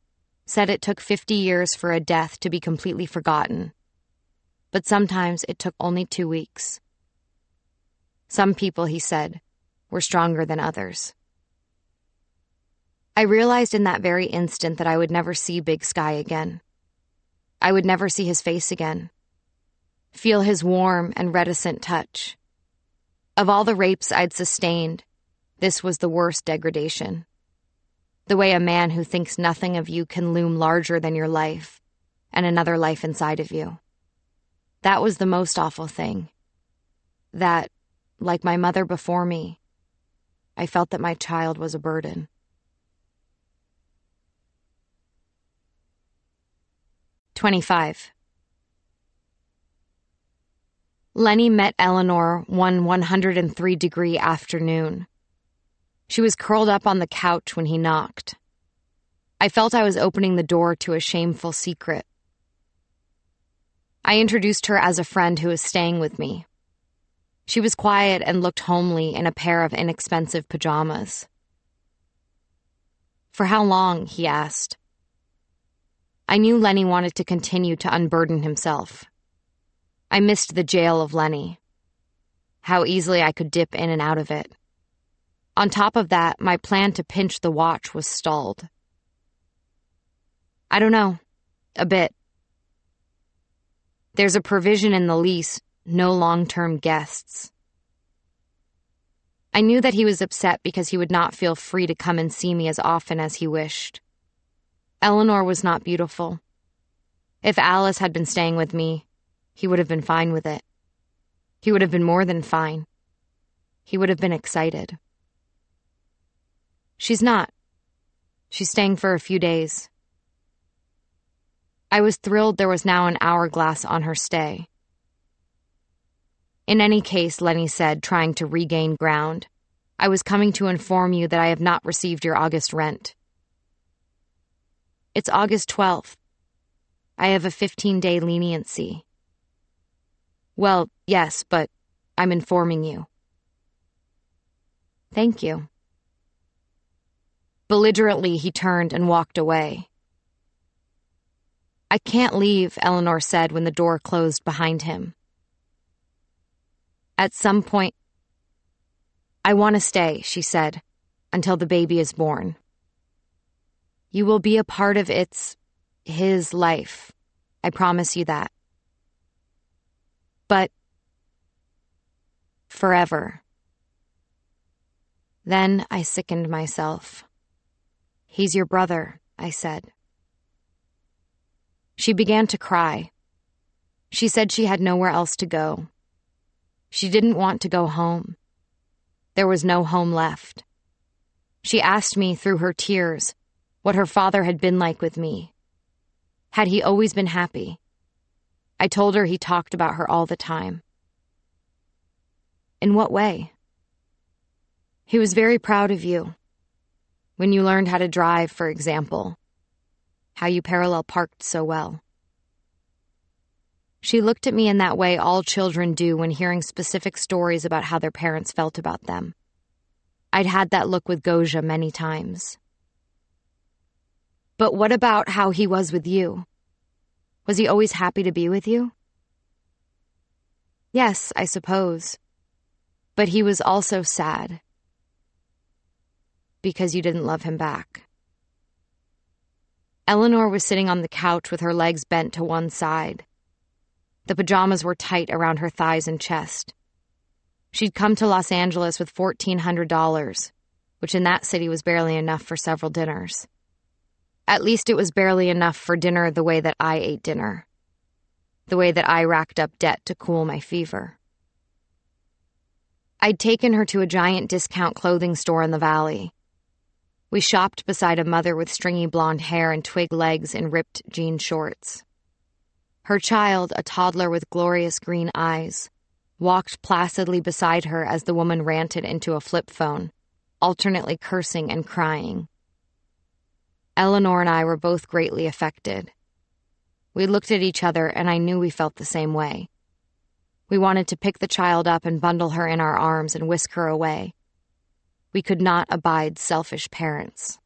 said it took 50 years for a death to be completely forgotten, but sometimes it took only two weeks. Some people, he said, were stronger than others. I realized in that very instant that I would never see Big Sky again. I would never see his face again. Feel his warm and reticent touch. Of all the rapes I'd sustained, this was the worst degradation. The way a man who thinks nothing of you can loom larger than your life and another life inside of you. That was the most awful thing. That, like my mother before me, I felt that my child was a burden. Twenty-five. Lenny met Eleanor one 103 degree afternoon. She was curled up on the couch when he knocked. I felt I was opening the door to a shameful secret. I introduced her as a friend who was staying with me. She was quiet and looked homely in a pair of inexpensive pajamas. For how long? he asked. I knew Lenny wanted to continue to unburden himself. I missed the jail of Lenny. How easily I could dip in and out of it. On top of that, my plan to pinch the watch was stalled. I don't know. A bit. There's a provision in the lease no long term guests. I knew that he was upset because he would not feel free to come and see me as often as he wished. Eleanor was not beautiful. If Alice had been staying with me, he would have been fine with it. He would have been more than fine. He would have been excited. She's not. She's staying for a few days. I was thrilled there was now an hourglass on her stay. In any case, Lenny said, trying to regain ground, I was coming to inform you that I have not received your August rent. It's August 12th. I have a 15 day leniency. Well, yes, but I'm informing you. Thank you. Belligerently, he turned and walked away. I can't leave, Eleanor said when the door closed behind him. At some point, I want to stay, she said, until the baby is born. You will be a part of its, his life. I promise you that. But forever. Then I sickened myself. He's your brother, I said. She began to cry. She said she had nowhere else to go. She didn't want to go home. There was no home left. She asked me through her tears what her father had been like with me. Had he always been happy? I told her he talked about her all the time. In what way? He was very proud of you. When you learned how to drive, for example, how you parallel parked so well. She looked at me in that way all children do when hearing specific stories about how their parents felt about them. I'd had that look with Gosia many times. But what about how he was with you? Was he always happy to be with you? Yes, I suppose. But he was also sad because you didn't love him back. Eleanor was sitting on the couch with her legs bent to one side. The pajamas were tight around her thighs and chest. She'd come to Los Angeles with $1,400, which in that city was barely enough for several dinners. At least it was barely enough for dinner the way that I ate dinner, the way that I racked up debt to cool my fever. I'd taken her to a giant discount clothing store in the valley we shopped beside a mother with stringy blonde hair and twig legs in ripped jean shorts. Her child, a toddler with glorious green eyes, walked placidly beside her as the woman ranted into a flip phone, alternately cursing and crying. Eleanor and I were both greatly affected. We looked at each other, and I knew we felt the same way. We wanted to pick the child up and bundle her in our arms and whisk her away we could not abide selfish parents.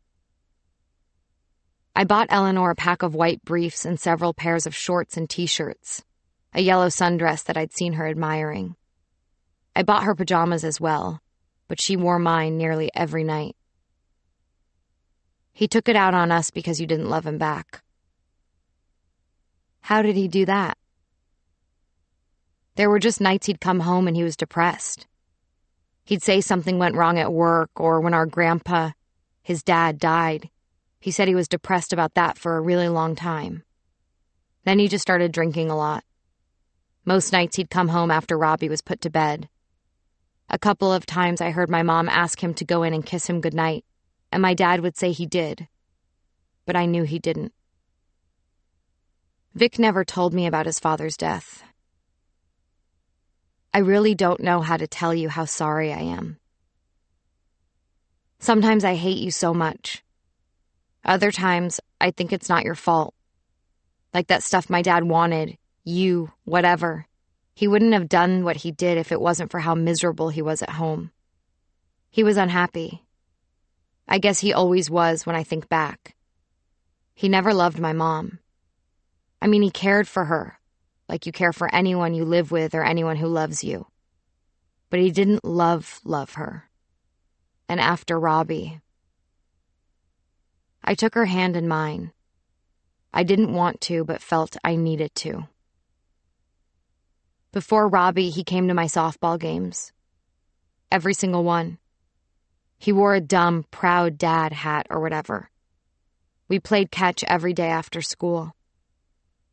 I bought Eleanor a pack of white briefs and several pairs of shorts and t shirts, a yellow sundress that I'd seen her admiring. I bought her pajamas as well, but she wore mine nearly every night. He took it out on us because you didn't love him back. How did he do that? There were just nights he'd come home and he was depressed. He'd say something went wrong at work, or when our grandpa, his dad, died. He said he was depressed about that for a really long time. Then he just started drinking a lot. Most nights he'd come home after Robbie was put to bed. A couple of times I heard my mom ask him to go in and kiss him goodnight, and my dad would say he did. But I knew he didn't. Vic never told me about his father's death. I really don't know how to tell you how sorry I am. Sometimes I hate you so much. Other times, I think it's not your fault. Like that stuff my dad wanted, you, whatever. He wouldn't have done what he did if it wasn't for how miserable he was at home. He was unhappy. I guess he always was when I think back. He never loved my mom. I mean, he cared for her, like you care for anyone you live with or anyone who loves you. But he didn't love, love her. And after Robbie, I took her hand in mine. I didn't want to, but felt I needed to. Before Robbie, he came to my softball games. Every single one. He wore a dumb, proud dad hat or whatever. We played catch every day after school.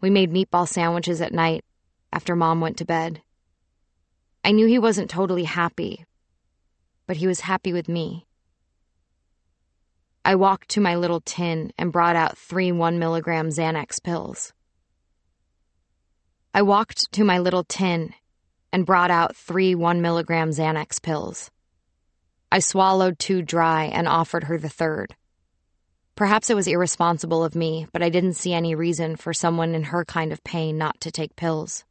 We made meatball sandwiches at night after mom went to bed. I knew he wasn't totally happy, but he was happy with me. I walked to my little tin and brought out three one milligram Xanax pills. I walked to my little tin and brought out three one milligram Xanax pills. I swallowed two dry and offered her the third. Perhaps it was irresponsible of me, but I didn't see any reason for someone in her kind of pain not to take pills.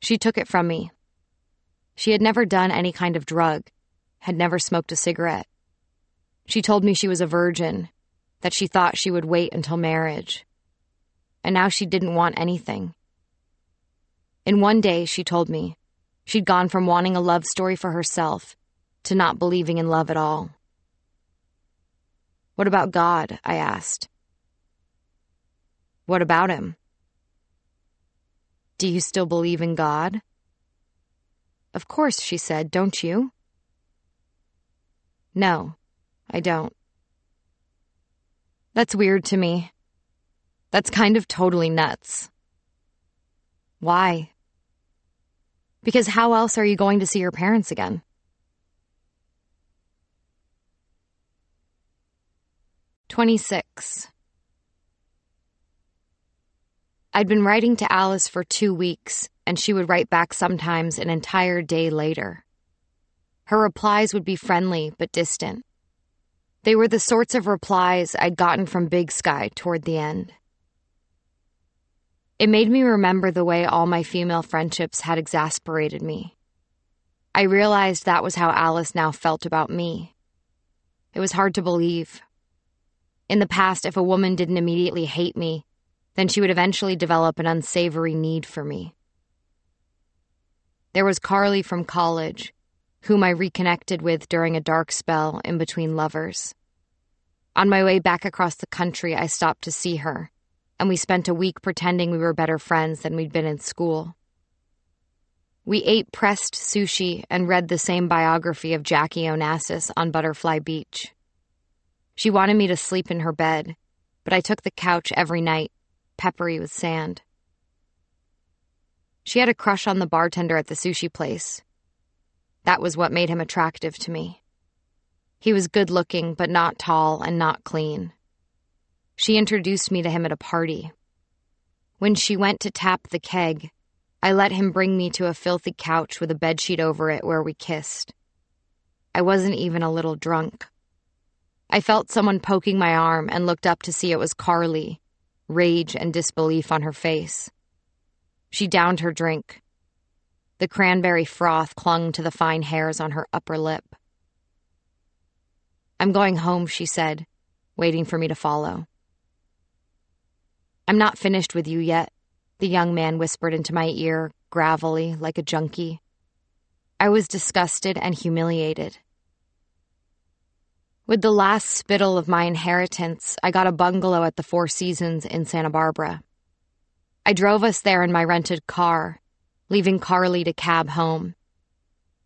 She took it from me. She had never done any kind of drug, had never smoked a cigarette. She told me she was a virgin, that she thought she would wait until marriage. And now she didn't want anything. In one day, she told me, she'd gone from wanting a love story for herself to not believing in love at all. What about God? I asked. What about him? Do you still believe in God? Of course, she said, don't you? No, I don't. That's weird to me. That's kind of totally nuts. Why? Because how else are you going to see your parents again? 26. I'd been writing to Alice for two weeks, and she would write back sometimes an entire day later. Her replies would be friendly but distant. They were the sorts of replies I'd gotten from Big Sky toward the end. It made me remember the way all my female friendships had exasperated me. I realized that was how Alice now felt about me. It was hard to believe. In the past, if a woman didn't immediately hate me, then she would eventually develop an unsavory need for me. There was Carly from college, whom I reconnected with during a dark spell in between lovers. On my way back across the country, I stopped to see her, and we spent a week pretending we were better friends than we'd been in school. We ate pressed sushi and read the same biography of Jackie Onassis on Butterfly Beach. She wanted me to sleep in her bed, but I took the couch every night, peppery with sand. She had a crush on the bartender at the sushi place. That was what made him attractive to me. He was good looking, but not tall and not clean. She introduced me to him at a party. When she went to tap the keg, I let him bring me to a filthy couch with a bedsheet over it where we kissed. I wasn't even a little drunk. I felt someone poking my arm and looked up to see it was Carly, rage and disbelief on her face. She downed her drink. The cranberry froth clung to the fine hairs on her upper lip. I'm going home, she said, waiting for me to follow. I'm not finished with you yet. the young man whispered into my ear, gravelly, like a junkie. I was disgusted and humiliated. With the last spittle of my inheritance, I got a bungalow at the Four Seasons in Santa Barbara. I drove us there in my rented car, leaving Carly to cab home.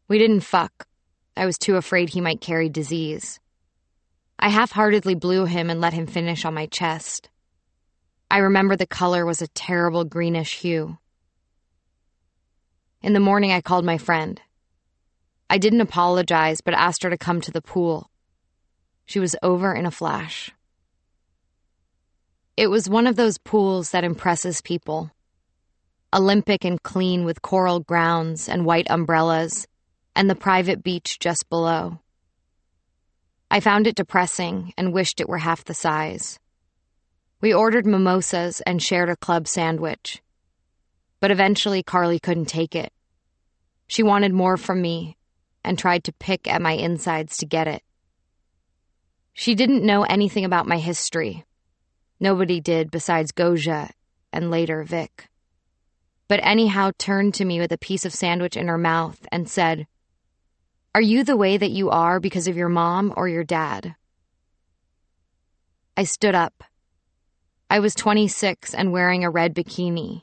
We didn't fuck. I was too afraid he might carry disease. I half heartedly blew him and let him finish on my chest. I remember the color was a terrible greenish hue. In the morning, I called my friend. I didn't apologize, but asked her to come to the pool. She was over in a flash. It was one of those pools that impresses people. Olympic and clean with coral grounds and white umbrellas, and the private beach just below. I found it depressing and wished it were half the size. We ordered mimosas and shared a club sandwich. But eventually, Carly couldn't take it. She wanted more from me and tried to pick at my insides to get it. She didn't know anything about my history. Nobody did besides Gosia and later Vic. But anyhow turned to me with a piece of sandwich in her mouth and said, Are you the way that you are because of your mom or your dad? I stood up. I was 26 and wearing a red bikini.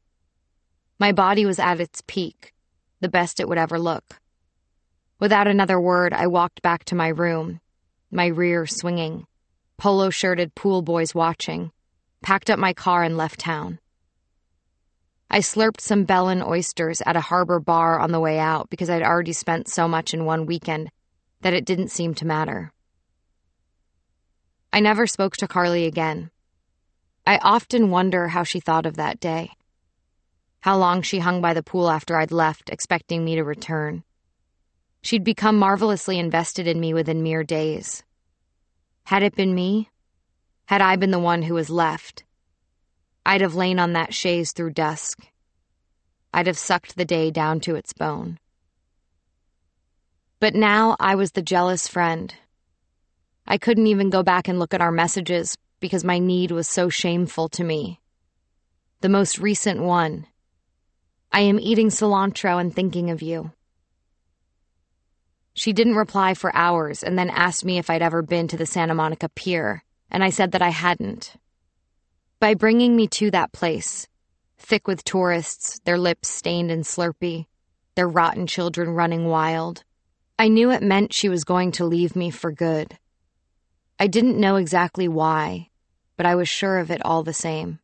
My body was at its peak, the best it would ever look. Without another word, I walked back to my room my rear swinging, polo shirted pool boys watching, packed up my car and left town. I slurped some Belon oysters at a harbor bar on the way out because I'd already spent so much in one weekend that it didn't seem to matter. I never spoke to Carly again. I often wonder how she thought of that day. How long she hung by the pool after I'd left, expecting me to return. She'd become marvelously invested in me within mere days. Had it been me, had I been the one who was left, I'd have lain on that chaise through dusk. I'd have sucked the day down to its bone. But now I was the jealous friend. I couldn't even go back and look at our messages because my need was so shameful to me. The most recent one I am eating cilantro and thinking of you. She didn't reply for hours and then asked me if I'd ever been to the Santa Monica Pier, and I said that I hadn't. By bringing me to that place, thick with tourists, their lips stained and slurpy, their rotten children running wild, I knew it meant she was going to leave me for good. I didn't know exactly why, but I was sure of it all the same.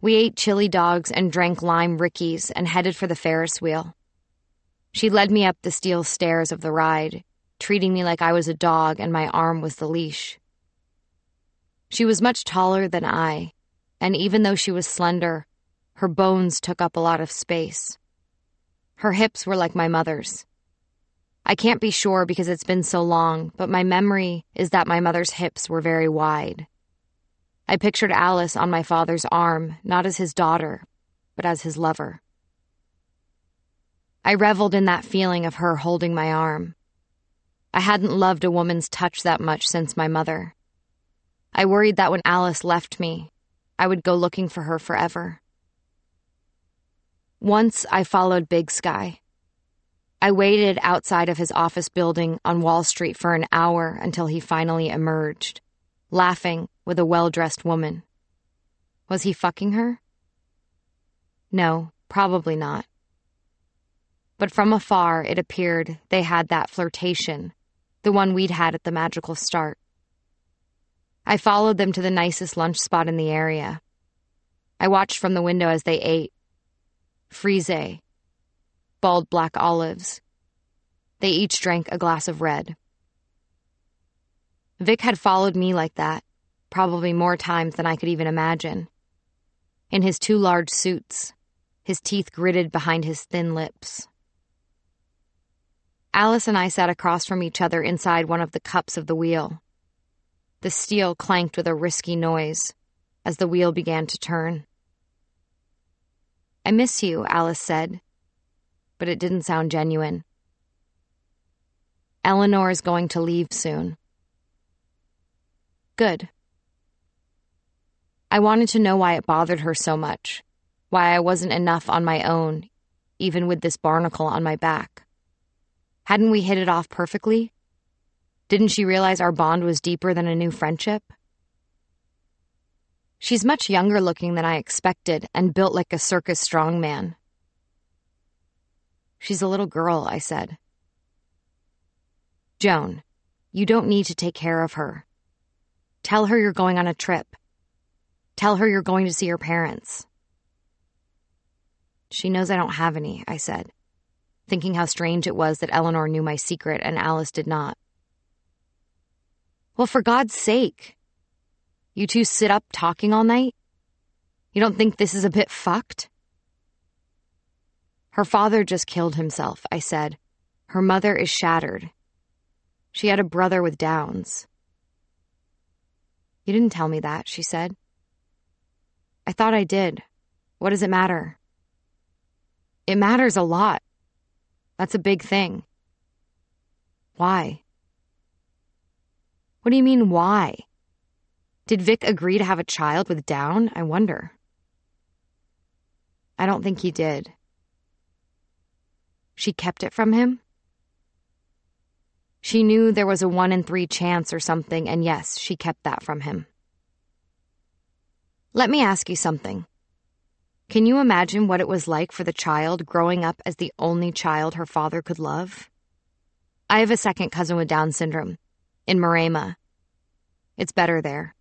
We ate chili dogs and drank lime rickeys and headed for the Ferris wheel. She led me up the steel stairs of the ride, treating me like I was a dog and my arm was the leash. She was much taller than I, and even though she was slender, her bones took up a lot of space. Her hips were like my mother's. I can't be sure because it's been so long, but my memory is that my mother's hips were very wide. I pictured Alice on my father's arm, not as his daughter, but as his lover. I reveled in that feeling of her holding my arm. I hadn't loved a woman's touch that much since my mother. I worried that when Alice left me, I would go looking for her forever. Once I followed Big Sky. I waited outside of his office building on Wall Street for an hour until he finally emerged, laughing with a well dressed woman. Was he fucking her? No, probably not but from afar it appeared they had that flirtation, the one we'd had at the magical start. I followed them to the nicest lunch spot in the area. I watched from the window as they ate. Frise, bald black olives. They each drank a glass of red. Vic had followed me like that, probably more times than I could even imagine. In his two large suits, his teeth gritted behind his thin lips. Alice and I sat across from each other inside one of the cups of the wheel. The steel clanked with a risky noise as the wheel began to turn. I miss you, Alice said, but it didn't sound genuine. Eleanor is going to leave soon. Good. I wanted to know why it bothered her so much, why I wasn't enough on my own, even with this barnacle on my back. Hadn't we hit it off perfectly? Didn't she realize our bond was deeper than a new friendship? She's much younger looking than I expected and built like a circus strongman. She's a little girl, I said. Joan, you don't need to take care of her. Tell her you're going on a trip. Tell her you're going to see your parents. She knows I don't have any, I said, thinking how strange it was that Eleanor knew my secret and Alice did not. Well, for God's sake. You two sit up talking all night? You don't think this is a bit fucked? Her father just killed himself, I said. Her mother is shattered. She had a brother with Downs. You didn't tell me that, she said. I thought I did. What does it matter? It matters a lot. That's a big thing. Why? What do you mean, why? Did Vic agree to have a child with Down? I wonder. I don't think he did. She kept it from him? She knew there was a one in three chance or something, and yes, she kept that from him. Let me ask you something. Can you imagine what it was like for the child growing up as the only child her father could love? I have a second cousin with Down syndrome, in Maremma. It's better there.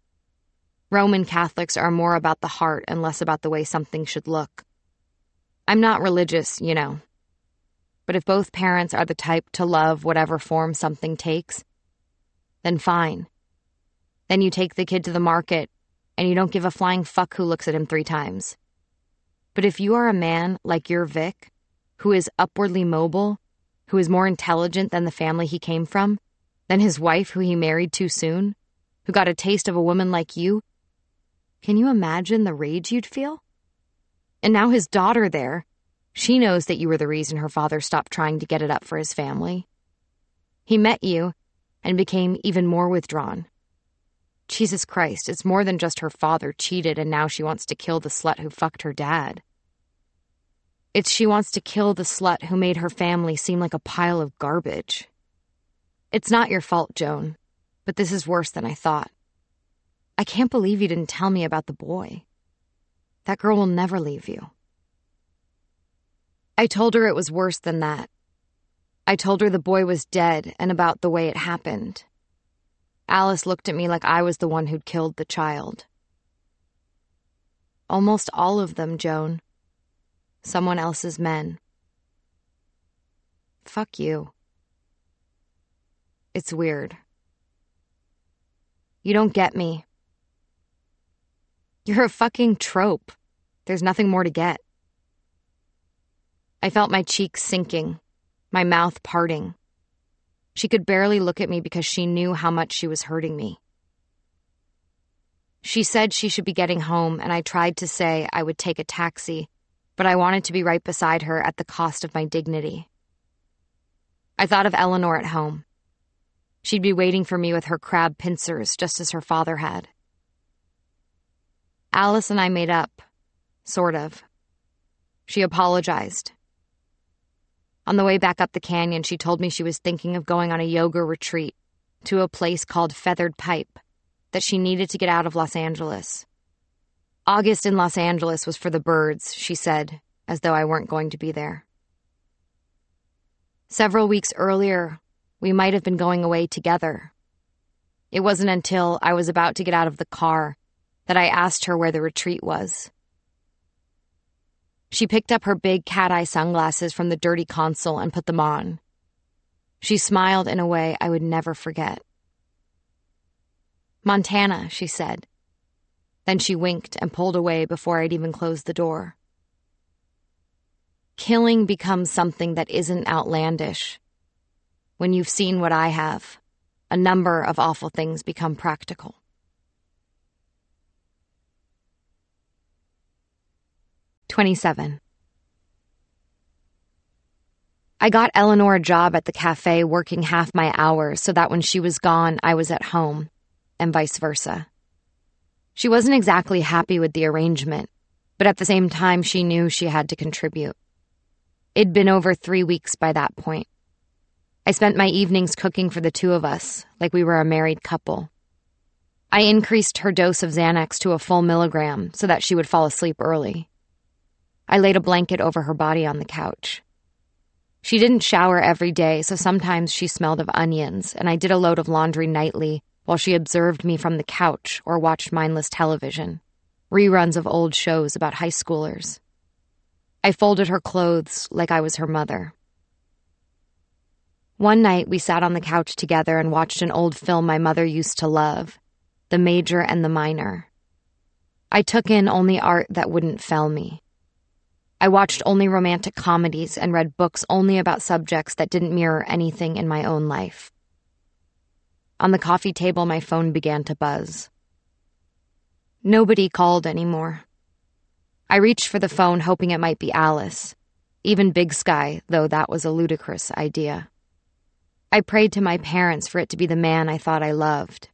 Roman Catholics are more about the heart and less about the way something should look. I'm not religious, you know. But if both parents are the type to love whatever form something takes, then fine. Then you take the kid to the market and you don't give a flying fuck who looks at him three times. But if you are a man like your Vic, who is upwardly mobile, who is more intelligent than the family he came from, than his wife who he married too soon, who got a taste of a woman like you, can you imagine the rage you'd feel? And now his daughter there, she knows that you were the reason her father stopped trying to get it up for his family. He met you and became even more withdrawn. Jesus Christ, it's more than just her father cheated and now she wants to kill the slut who fucked her dad. It's she wants to kill the slut who made her family seem like a pile of garbage. It's not your fault, Joan, but this is worse than I thought. I can't believe you didn't tell me about the boy. That girl will never leave you. I told her it was worse than that. I told her the boy was dead and about the way it happened. Alice looked at me like I was the one who'd killed the child. Almost all of them, Joan. Someone else's men. Fuck you. It's weird. You don't get me. You're a fucking trope. There's nothing more to get. I felt my cheeks sinking, my mouth parting. She could barely look at me because she knew how much she was hurting me. She said she should be getting home, and I tried to say I would take a taxi, but I wanted to be right beside her at the cost of my dignity. I thought of Eleanor at home. She'd be waiting for me with her crab pincers, just as her father had. Alice and I made up, sort of. She apologized, on the way back up the canyon, she told me she was thinking of going on a yoga retreat to a place called Feathered Pipe, that she needed to get out of Los Angeles. August in Los Angeles was for the birds, she said, as though I weren't going to be there. Several weeks earlier, we might have been going away together. It wasn't until I was about to get out of the car that I asked her where the retreat was. She picked up her big cat eye sunglasses from the dirty console and put them on. She smiled in a way I would never forget. Montana, she said. Then she winked and pulled away before I'd even closed the door. Killing becomes something that isn't outlandish. When you've seen what I have, a number of awful things become practical. 27. I got Eleanor a job at the cafe working half my hours so that when she was gone, I was at home, and vice versa. She wasn't exactly happy with the arrangement, but at the same time, she knew she had to contribute. It'd been over three weeks by that point. I spent my evenings cooking for the two of us, like we were a married couple. I increased her dose of Xanax to a full milligram so that she would fall asleep early. I laid a blanket over her body on the couch. She didn't shower every day, so sometimes she smelled of onions, and I did a load of laundry nightly while she observed me from the couch or watched mindless television, reruns of old shows about high schoolers. I folded her clothes like I was her mother. One night, we sat on the couch together and watched an old film my mother used to love The Major and the Minor. I took in only art that wouldn't fell me. I watched only romantic comedies and read books only about subjects that didn't mirror anything in my own life. On the coffee table, my phone began to buzz. Nobody called anymore. I reached for the phone, hoping it might be Alice, even Big Sky, though that was a ludicrous idea. I prayed to my parents for it to be the man I thought I loved.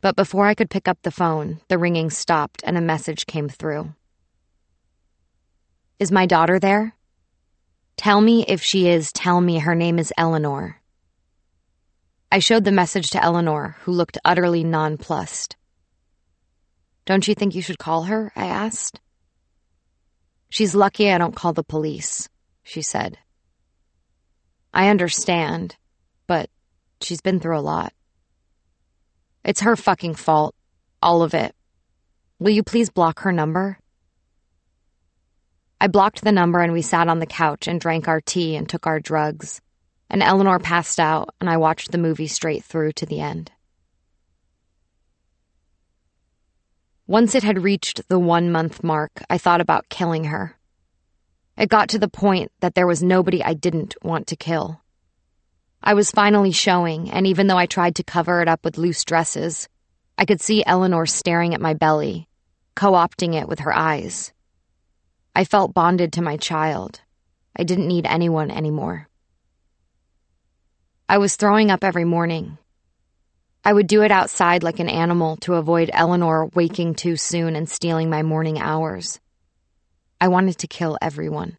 But before I could pick up the phone, the ringing stopped and a message came through. Is my daughter there? Tell me if she is, tell me her name is Eleanor. I showed the message to Eleanor, who looked utterly nonplussed. Don't you think you should call her? I asked. She's lucky I don't call the police, she said. I understand, but she's been through a lot. It's her fucking fault. All of it. Will you please block her number? I blocked the number and we sat on the couch and drank our tea and took our drugs. And Eleanor passed out, and I watched the movie straight through to the end. Once it had reached the one month mark, I thought about killing her. It got to the point that there was nobody I didn't want to kill. I was finally showing, and even though I tried to cover it up with loose dresses, I could see Eleanor staring at my belly, co opting it with her eyes. I felt bonded to my child. I didn't need anyone anymore. I was throwing up every morning. I would do it outside like an animal to avoid Eleanor waking too soon and stealing my morning hours. I wanted to kill everyone.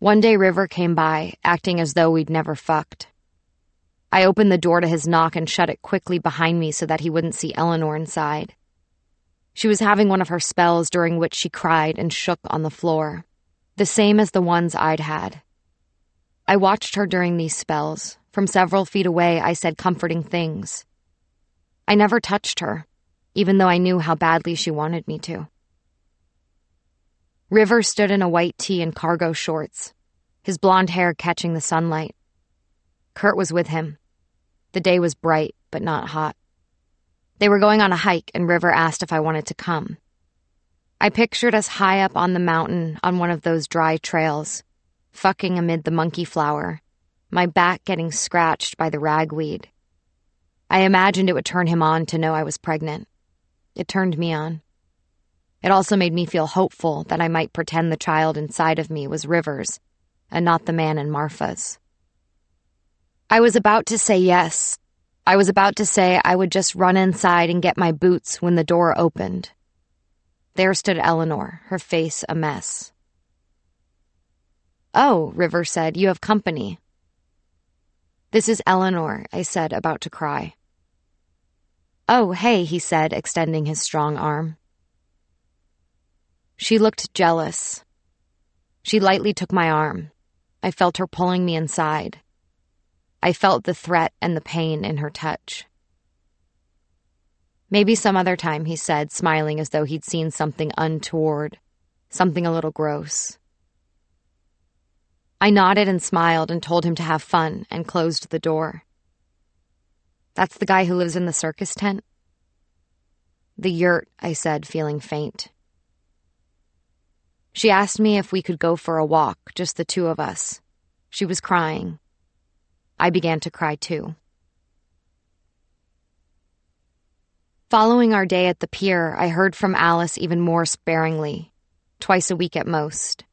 One day River came by, acting as though we'd never fucked. I opened the door to his knock and shut it quickly behind me so that he wouldn't see Eleanor inside. She was having one of her spells during which she cried and shook on the floor, the same as the ones I'd had. I watched her during these spells. From several feet away, I said comforting things. I never touched her, even though I knew how badly she wanted me to. River stood in a white tee and cargo shorts, his blonde hair catching the sunlight. Kurt was with him. The day was bright, but not hot. They were going on a hike, and River asked if I wanted to come. I pictured us high up on the mountain on one of those dry trails, fucking amid the monkey flower, my back getting scratched by the ragweed. I imagined it would turn him on to know I was pregnant. It turned me on. It also made me feel hopeful that I might pretend the child inside of me was River's and not the man in Marfa's. I was about to say yes I was about to say I would just run inside and get my boots when the door opened. There stood Eleanor, her face a mess. Oh, River said, you have company. This is Eleanor, I said, about to cry. Oh, hey, he said, extending his strong arm. She looked jealous. She lightly took my arm. I felt her pulling me inside. I felt the threat and the pain in her touch. Maybe some other time, he said, smiling as though he'd seen something untoward, something a little gross. I nodded and smiled and told him to have fun and closed the door. That's the guy who lives in the circus tent? The yurt, I said, feeling faint. She asked me if we could go for a walk, just the two of us. She was crying. I began to cry too. Following our day at the pier, I heard from Alice even more sparingly, twice a week at most.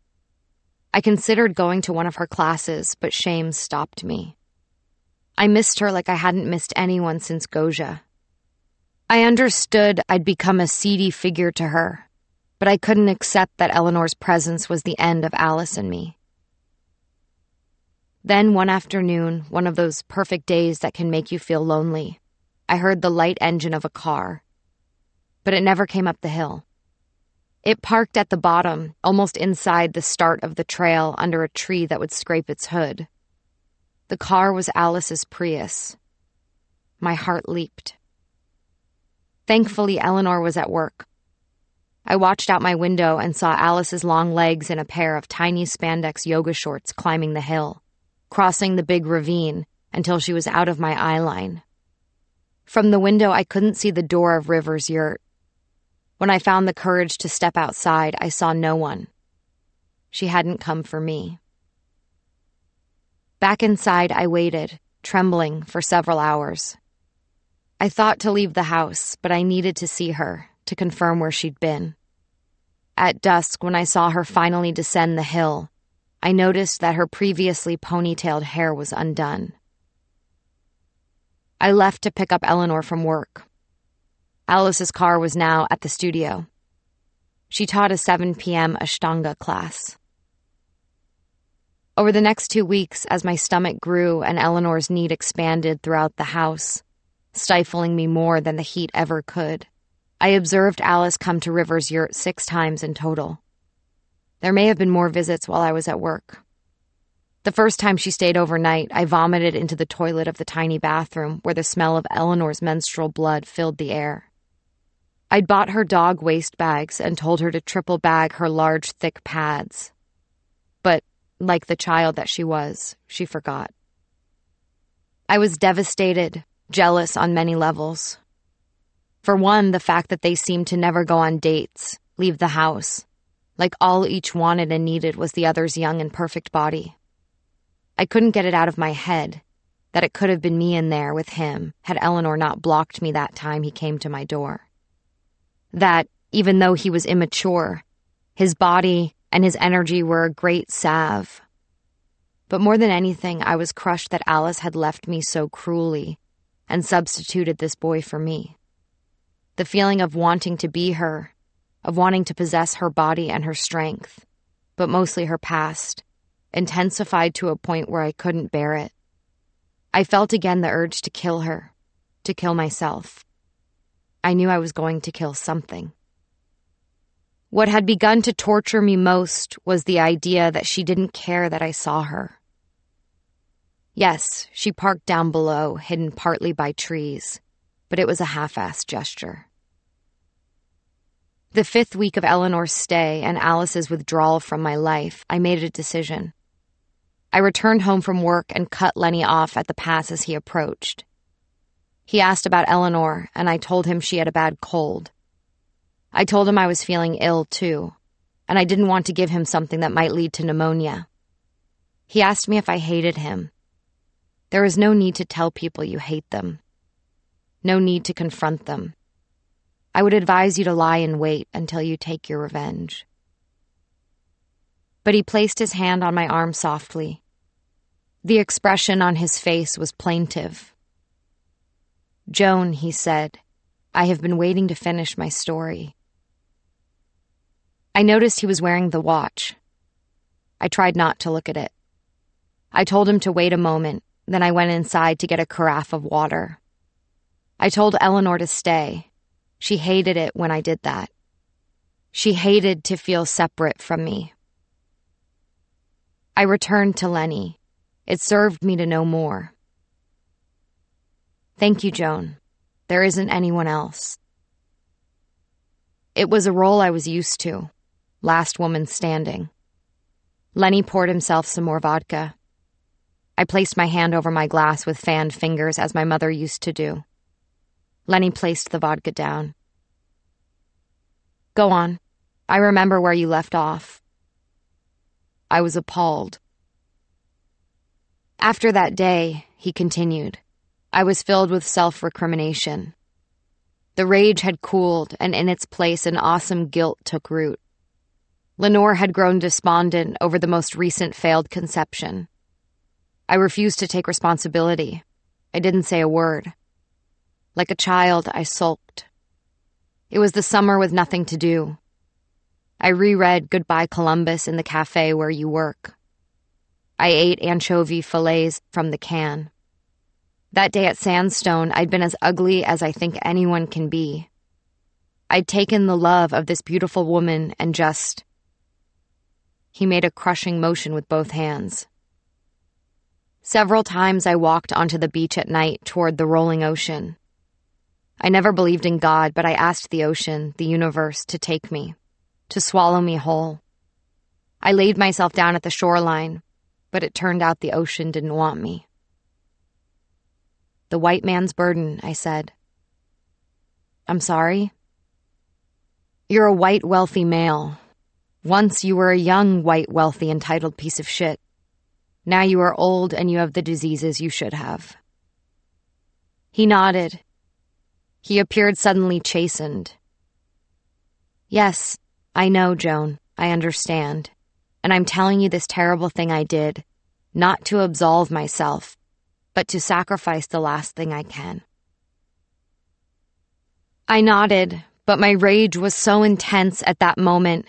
I considered going to one of her classes, but shame stopped me. I missed her like I hadn't missed anyone since Gosia. I understood I'd become a seedy figure to her, but I couldn't accept that Eleanor's presence was the end of Alice and me. Then one afternoon, one of those perfect days that can make you feel lonely, I heard the light engine of a car. But it never came up the hill. It parked at the bottom, almost inside the start of the trail under a tree that would scrape its hood. The car was Alice's Prius. My heart leaped. Thankfully, Eleanor was at work. I watched out my window and saw Alice's long legs in a pair of tiny spandex yoga shorts climbing the hill crossing the big ravine until she was out of my eye line. From the window, I couldn't see the door of River's yurt. When I found the courage to step outside, I saw no one. She hadn't come for me. Back inside, I waited, trembling, for several hours. I thought to leave the house, but I needed to see her, to confirm where she'd been. At dusk, when I saw her finally descend the hill, I noticed that her previously ponytailed hair was undone. I left to pick up Eleanor from work. Alice's car was now at the studio. She taught a 7 p.m. Ashtanga class. Over the next two weeks, as my stomach grew and Eleanor's need expanded throughout the house, stifling me more than the heat ever could, I observed Alice come to River's yurt six times in total. There may have been more visits while I was at work. The first time she stayed overnight, I vomited into the toilet of the tiny bathroom where the smell of Eleanor's menstrual blood filled the air. I'd bought her dog waste bags and told her to triple bag her large, thick pads. But, like the child that she was, she forgot. I was devastated, jealous on many levels. For one, the fact that they seemed to never go on dates, leave the house, like all each wanted and needed was the other's young and perfect body. I couldn't get it out of my head that it could have been me in there with him had Eleanor not blocked me that time he came to my door. That, even though he was immature, his body and his energy were a great salve. But more than anything, I was crushed that Alice had left me so cruelly and substituted this boy for me. The feeling of wanting to be her of wanting to possess her body and her strength, but mostly her past, intensified to a point where I couldn't bear it. I felt again the urge to kill her, to kill myself. I knew I was going to kill something. What had begun to torture me most was the idea that she didn't care that I saw her. Yes, she parked down below, hidden partly by trees, but it was a half assed gesture. The fifth week of Eleanor's stay and Alice's withdrawal from my life, I made a decision. I returned home from work and cut Lenny off at the pass as he approached. He asked about Eleanor, and I told him she had a bad cold. I told him I was feeling ill, too, and I didn't want to give him something that might lead to pneumonia. He asked me if I hated him. There is no need to tell people you hate them. No need to confront them. I would advise you to lie in wait until you take your revenge. But he placed his hand on my arm softly. The expression on his face was plaintive. Joan, he said, I have been waiting to finish my story. I noticed he was wearing the watch. I tried not to look at it. I told him to wait a moment, then I went inside to get a carafe of water. I told Eleanor to stay, she hated it when I did that. She hated to feel separate from me. I returned to Lenny. It served me to know more. Thank you, Joan. There isn't anyone else. It was a role I was used to, last woman standing. Lenny poured himself some more vodka. I placed my hand over my glass with fanned fingers as my mother used to do. Lenny placed the vodka down. Go on. I remember where you left off. I was appalled. After that day, he continued, I was filled with self recrimination. The rage had cooled, and in its place, an awesome guilt took root. Lenore had grown despondent over the most recent failed conception. I refused to take responsibility. I didn't say a word. Like a child, I sulked. It was the summer with nothing to do. I reread Goodbye Columbus in the cafe where you work. I ate anchovy fillets from the can. That day at Sandstone, I'd been as ugly as I think anyone can be. I'd taken the love of this beautiful woman and just. He made a crushing motion with both hands. Several times I walked onto the beach at night toward the rolling ocean. I never believed in God, but I asked the ocean, the universe, to take me, to swallow me whole. I laid myself down at the shoreline, but it turned out the ocean didn't want me. The white man's burden, I said. I'm sorry? You're a white, wealthy male. Once you were a young, white, wealthy, entitled piece of shit. Now you are old and you have the diseases you should have. He nodded. He appeared suddenly chastened. Yes, I know, Joan. I understand. And I'm telling you this terrible thing I did, not to absolve myself, but to sacrifice the last thing I can. I nodded, but my rage was so intense at that moment,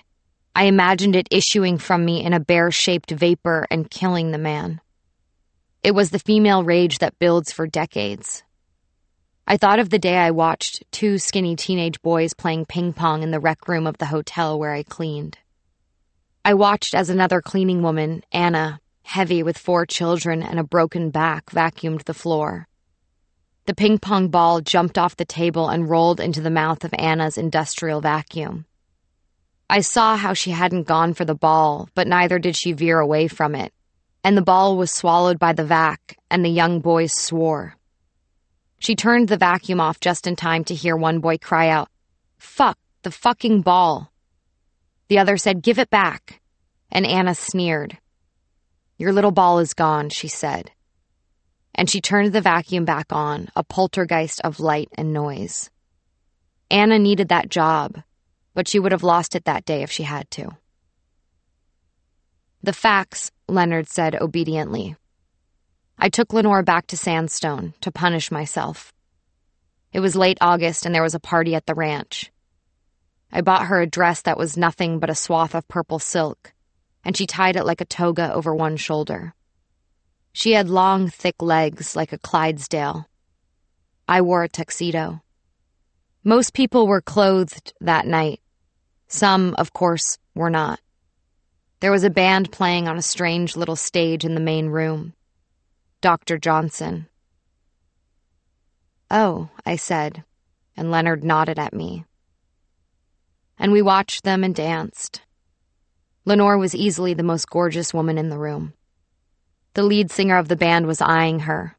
I imagined it issuing from me in a bear shaped vapor and killing the man. It was the female rage that builds for decades. I thought of the day I watched two skinny teenage boys playing ping pong in the rec room of the hotel where I cleaned. I watched as another cleaning woman, Anna, heavy with four children and a broken back, vacuumed the floor. The ping pong ball jumped off the table and rolled into the mouth of Anna's industrial vacuum. I saw how she hadn't gone for the ball, but neither did she veer away from it, and the ball was swallowed by the vac, and the young boys swore. She turned the vacuum off just in time to hear one boy cry out, Fuck, the fucking ball. The other said, Give it back. And Anna sneered. Your little ball is gone, she said. And she turned the vacuum back on, a poltergeist of light and noise. Anna needed that job, but she would have lost it that day if she had to. The facts, Leonard said obediently. I took Lenore back to Sandstone to punish myself. It was late August and there was a party at the ranch. I bought her a dress that was nothing but a swath of purple silk, and she tied it like a toga over one shoulder. She had long, thick legs like a Clydesdale. I wore a tuxedo. Most people were clothed that night. Some, of course, were not. There was a band playing on a strange little stage in the main room. Dr. Johnson. Oh, I said, and Leonard nodded at me. And we watched them and danced. Lenore was easily the most gorgeous woman in the room. The lead singer of the band was eyeing her.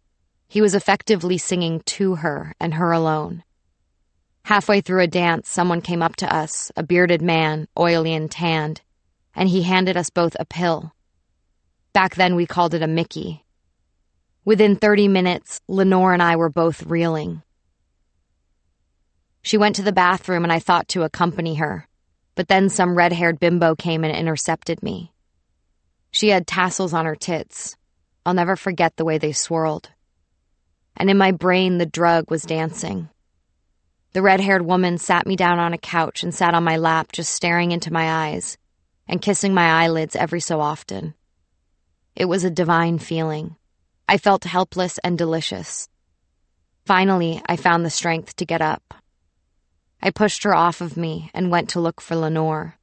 He was effectively singing to her and her alone. Halfway through a dance, someone came up to us, a bearded man, oily and tanned, and he handed us both a pill. Back then, we called it a Mickey, Within 30 minutes, Lenore and I were both reeling. She went to the bathroom and I thought to accompany her, but then some red haired bimbo came and intercepted me. She had tassels on her tits. I'll never forget the way they swirled. And in my brain, the drug was dancing. The red haired woman sat me down on a couch and sat on my lap, just staring into my eyes and kissing my eyelids every so often. It was a divine feeling. I felt helpless and delicious. Finally, I found the strength to get up. I pushed her off of me and went to look for Lenore.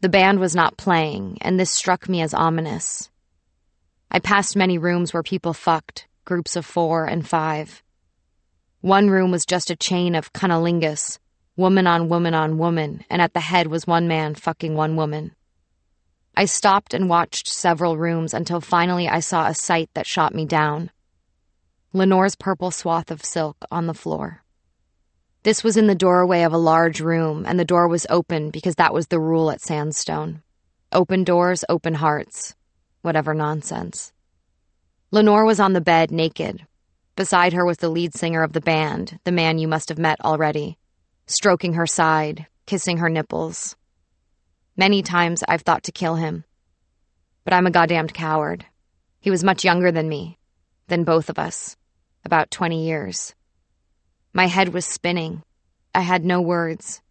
The band was not playing, and this struck me as ominous. I passed many rooms where people fucked, groups of four and five. One room was just a chain of cunnilingus, woman on woman on woman, and at the head was one man fucking one woman. I stopped and watched several rooms until finally I saw a sight that shot me down. Lenore's purple swath of silk on the floor. This was in the doorway of a large room, and the door was open because that was the rule at Sandstone. Open doors, open hearts. Whatever nonsense. Lenore was on the bed, naked. Beside her was the lead singer of the band, the man you must have met already, stroking her side, kissing her nipples, Many times I've thought to kill him. But I'm a goddamned coward. He was much younger than me, than both of us, about 20 years. My head was spinning. I had no words.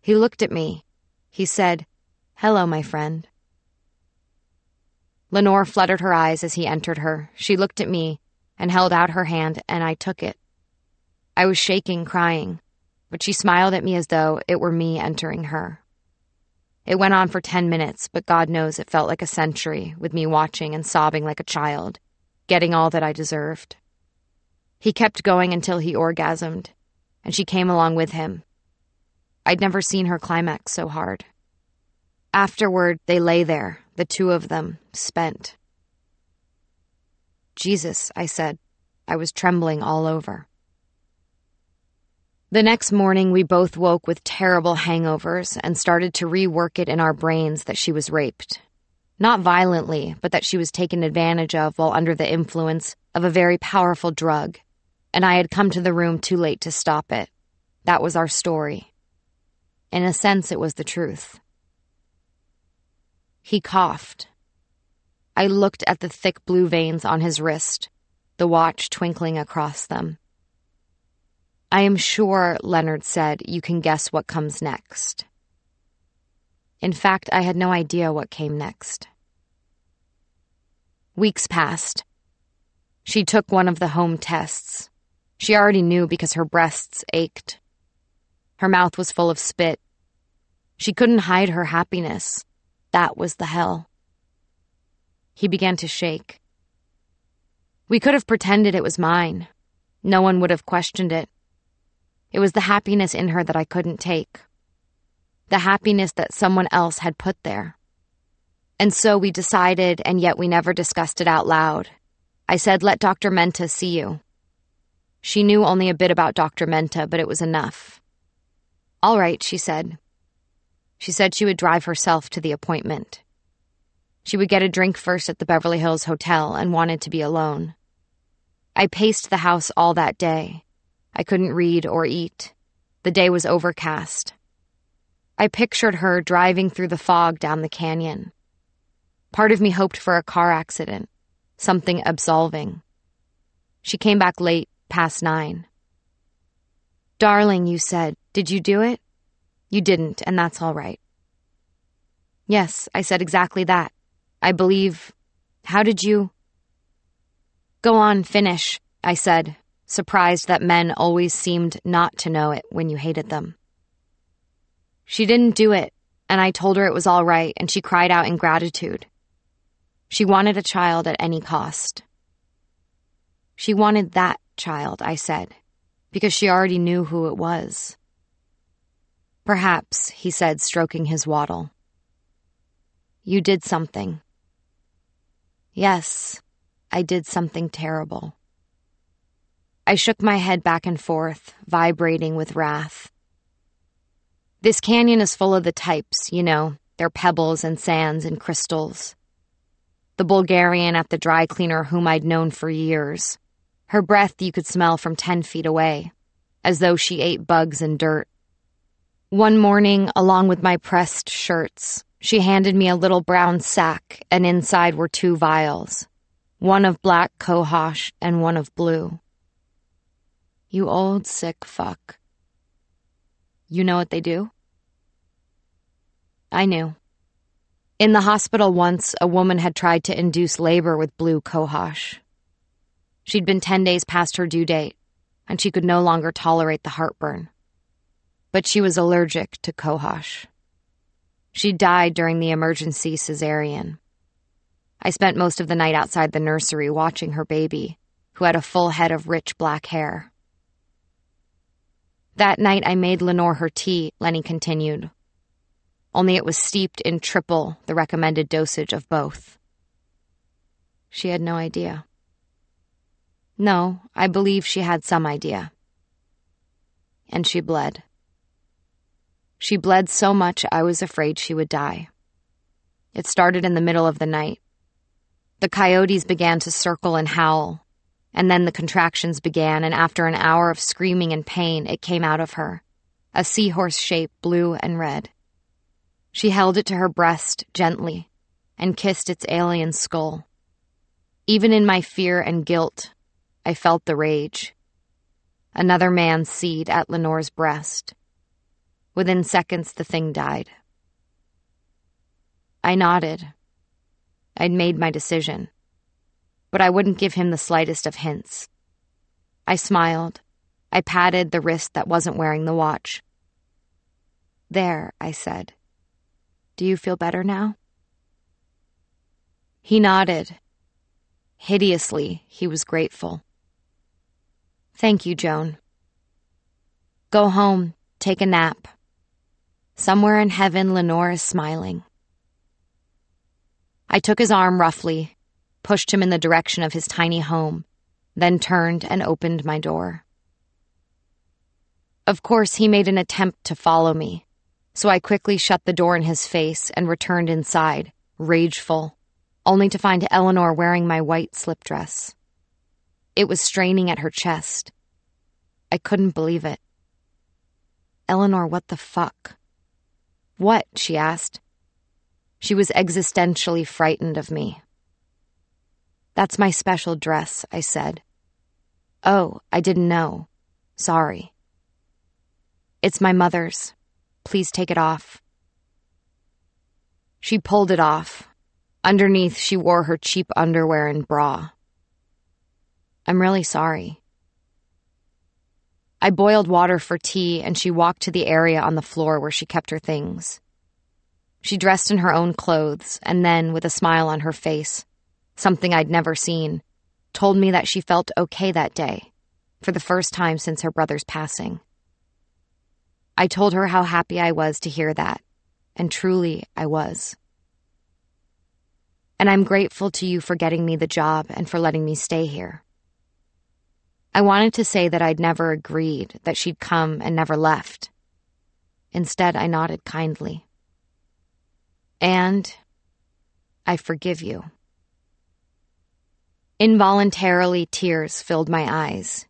He looked at me. He said, Hello, my friend. Lenore fluttered her eyes as he entered her. She looked at me and held out her hand, and I took it. I was shaking, crying, but she smiled at me as though it were me entering her. It went on for ten minutes, but God knows it felt like a century, with me watching and sobbing like a child, getting all that I deserved. He kept going until he orgasmed, and she came along with him. I'd never seen her climax so hard. Afterward, they lay there, the two of them, spent. Jesus, I said. I was trembling all over. The next morning, we both woke with terrible hangovers and started to rework it in our brains that she was raped. Not violently, but that she was taken advantage of while under the influence of a very powerful drug, and I had come to the room too late to stop it. That was our story. In a sense, it was the truth. He coughed. I looked at the thick blue veins on his wrist, the watch twinkling across them. I am sure, Leonard said, you can guess what comes next. In fact, I had no idea what came next. Weeks passed. She took one of the home tests. She already knew because her breasts ached. Her mouth was full of spit. She couldn't hide her happiness. That was the hell. He began to shake. We could have pretended it was mine. No one would have questioned it. It was the happiness in her that I couldn't take. The happiness that someone else had put there. And so we decided, and yet we never discussed it out loud. I said, Let Dr. Menta see you. She knew only a bit about Dr. Menta, but it was enough. All right, she said. She said she would drive herself to the appointment. She would get a drink first at the Beverly Hills Hotel and wanted to be alone. I paced the house all that day. I couldn't read or eat. The day was overcast. I pictured her driving through the fog down the canyon. Part of me hoped for a car accident, something absolving. She came back late, past nine. Darling, you said, did you do it? You didn't, and that's all right. Yes, I said exactly that. I believe. How did you? Go on, finish, I said, surprised that men always seemed not to know it when you hated them. She didn't do it, and I told her it was all right, and she cried out in gratitude. She wanted a child at any cost. She wanted that child, I said, because she already knew who it was. Perhaps, he said, stroking his wattle. You did something. Yes, I did something terrible. I shook my head back and forth, vibrating with wrath. This canyon is full of the types, you know, their pebbles and sands and crystals. The Bulgarian at the dry cleaner whom I'd known for years. Her breath you could smell from ten feet away, as though she ate bugs and dirt. One morning, along with my pressed shirts, she handed me a little brown sack, and inside were two vials, one of black cohosh and one of blue. You old sick fuck. You know what they do? I knew. In the hospital once, a woman had tried to induce labor with blue cohosh. She'd been 10 days past her due date, and she could no longer tolerate the heartburn. But she was allergic to cohosh. She died during the emergency cesarean. I spent most of the night outside the nursery watching her baby, who had a full head of rich black hair. That night I made Lenore her tea, Lenny continued. Only it was steeped in triple the recommended dosage of both. She had no idea. No, I believe she had some idea. And she bled. She bled so much I was afraid she would die. It started in the middle of the night. The coyotes began to circle and howl, and then the contractions began, and after an hour of screaming and pain, it came out of her a seahorse shape, blue and red. She held it to her breast gently and kissed its alien skull. Even in my fear and guilt, I felt the rage. another man's seed at Lenore's breast. Within seconds, the thing died. I nodded. I'd made my decision, but I wouldn't give him the slightest of hints. I smiled. I patted the wrist that wasn't wearing the watch. There, I said. Do you feel better now? He nodded. Hideously, he was grateful. Thank you, Joan. Go home, take a nap. Somewhere in heaven, Lenore is smiling. I took his arm roughly, pushed him in the direction of his tiny home, then turned and opened my door. Of course, he made an attempt to follow me, so I quickly shut the door in his face and returned inside, rageful, only to find Eleanor wearing my white slip dress. It was straining at her chest. I couldn't believe it. Eleanor, what the fuck? What? she asked. She was existentially frightened of me. That's my special dress, I said. Oh, I didn't know. Sorry. It's my mother's. Please take it off. She pulled it off. Underneath, she wore her cheap underwear and bra. I'm really sorry. I boiled water for tea and she walked to the area on the floor where she kept her things. She dressed in her own clothes and then, with a smile on her face, something I'd never seen, told me that she felt okay that day, for the first time since her brother's passing. I told her how happy I was to hear that, and truly I was. And I'm grateful to you for getting me the job and for letting me stay here. I wanted to say that I'd never agreed, that she'd come and never left. Instead, I nodded kindly. And I forgive you. Involuntarily, tears filled my eyes.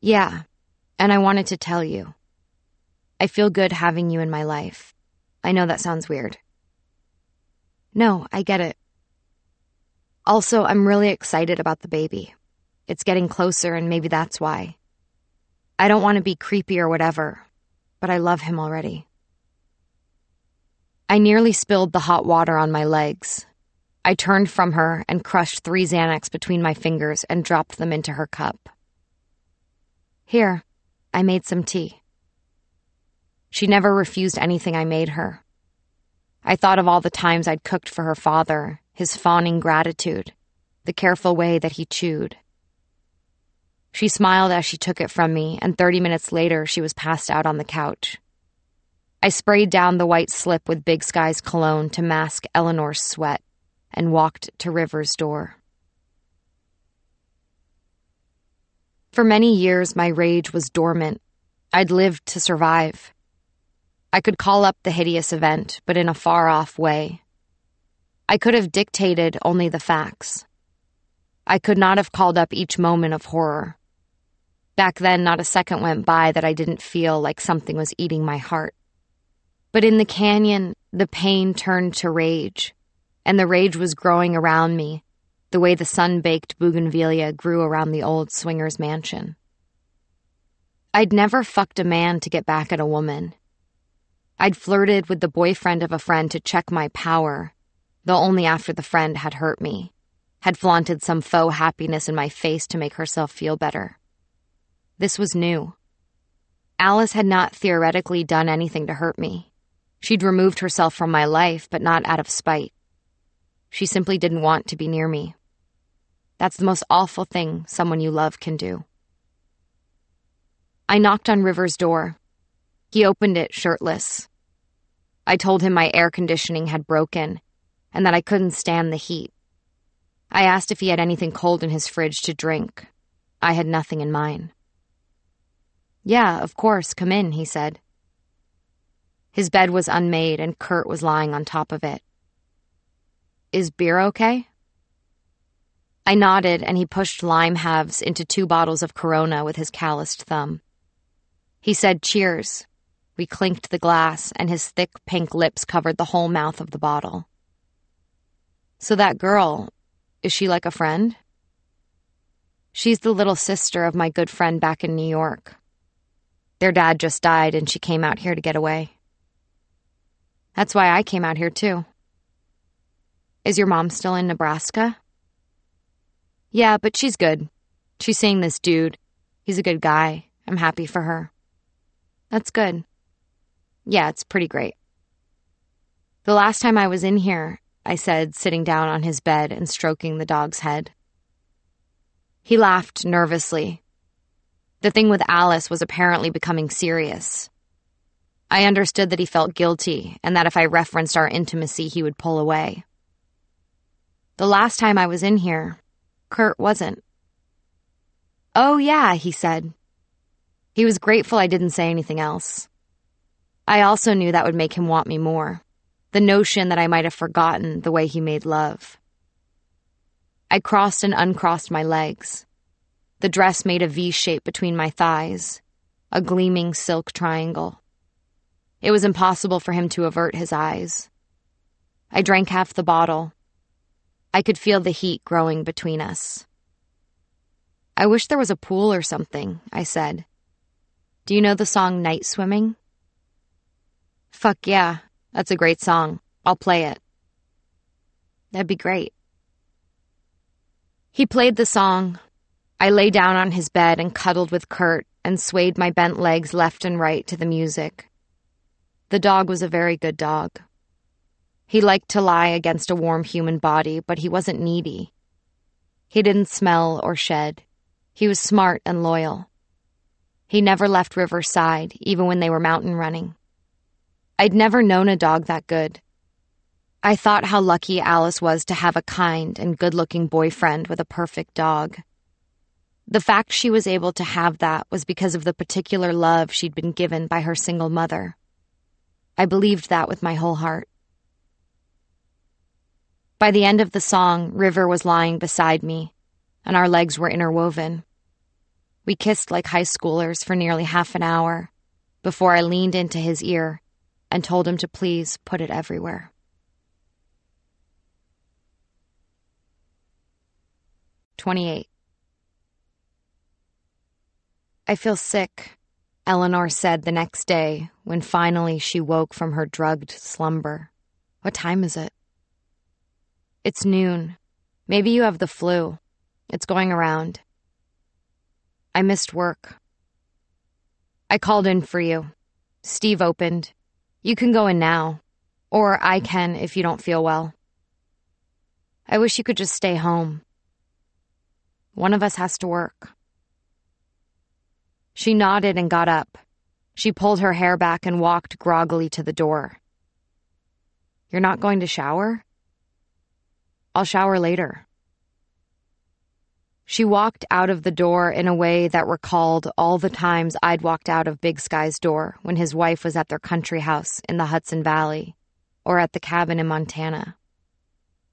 Yeah, and I wanted to tell you. I feel good having you in my life. I know that sounds weird. No, I get it. Also, I'm really excited about the baby. It's getting closer, and maybe that's why. I don't want to be creepy or whatever, but I love him already. I nearly spilled the hot water on my legs. I turned from her and crushed three Xanax between my fingers and dropped them into her cup. Here, I made some tea. She never refused anything I made her. I thought of all the times I'd cooked for her father, his fawning gratitude, the careful way that he chewed. She smiled as she took it from me, and 30 minutes later, she was passed out on the couch. I sprayed down the white slip with Big Sky's cologne to mask Eleanor's sweat and walked to River's door. For many years, my rage was dormant. I'd lived to survive. I could call up the hideous event, but in a far off way. I could have dictated only the facts. I could not have called up each moment of horror. Back then, not a second went by that I didn't feel like something was eating my heart. But in the canyon, the pain turned to rage and the rage was growing around me, the way the sun baked bougainvillea grew around the old swinger's mansion. I'd never fucked a man to get back at a woman. I'd flirted with the boyfriend of a friend to check my power, though only after the friend had hurt me, had flaunted some faux happiness in my face to make herself feel better. This was new. Alice had not theoretically done anything to hurt me. She'd removed herself from my life, but not out of spite. She simply didn't want to be near me. That's the most awful thing someone you love can do. I knocked on River's door. He opened it shirtless. I told him my air conditioning had broken and that I couldn't stand the heat. I asked if he had anything cold in his fridge to drink. I had nothing in mine. Yeah, of course, come in, he said. His bed was unmade and Kurt was lying on top of it. Is beer okay? I nodded, and he pushed lime halves into two bottles of Corona with his calloused thumb. He said, Cheers. We clinked the glass, and his thick pink lips covered the whole mouth of the bottle. So that girl, is she like a friend? She's the little sister of my good friend back in New York. Their dad just died, and she came out here to get away. That's why I came out here, too. Is your mom still in Nebraska? Yeah, but she's good. She's seeing this dude. He's a good guy. I'm happy for her. That's good. Yeah, it's pretty great. The last time I was in here, I said, sitting down on his bed and stroking the dog's head. He laughed nervously. The thing with Alice was apparently becoming serious. I understood that he felt guilty and that if I referenced our intimacy, he would pull away. The last time I was in here, Kurt wasn't. Oh, yeah, he said. He was grateful I didn't say anything else. I also knew that would make him want me more. The notion that I might have forgotten the way he made love. I crossed and uncrossed my legs. The dress made a V shape between my thighs, a gleaming silk triangle. It was impossible for him to avert his eyes. I drank half the bottle. I could feel the heat growing between us. I wish there was a pool or something, I said. Do you know the song Nightswimming? Fuck yeah, that's a great song. I'll play it. That'd be great. He played the song. I lay down on his bed and cuddled with Kurt and swayed my bent legs left and right to the music. The dog was a very good dog. He liked to lie against a warm human body, but he wasn't needy. He didn't smell or shed. He was smart and loyal. He never left River's side, even when they were mountain running. I'd never known a dog that good. I thought how lucky Alice was to have a kind and good looking boyfriend with a perfect dog. The fact she was able to have that was because of the particular love she'd been given by her single mother. I believed that with my whole heart. By the end of the song, River was lying beside me, and our legs were interwoven. We kissed like high schoolers for nearly half an hour before I leaned into his ear and told him to please put it everywhere. 28. I feel sick, Eleanor said the next day when finally she woke from her drugged slumber. What time is it? It's noon. Maybe you have the flu. It's going around. I missed work. I called in for you. Steve opened. You can go in now. Or I can if you don't feel well. I wish you could just stay home. One of us has to work. She nodded and got up. She pulled her hair back and walked groggily to the door. You're not going to shower? I'll shower later. She walked out of the door in a way that recalled all the times I'd walked out of Big Sky's door when his wife was at their country house in the Hudson Valley or at the cabin in Montana.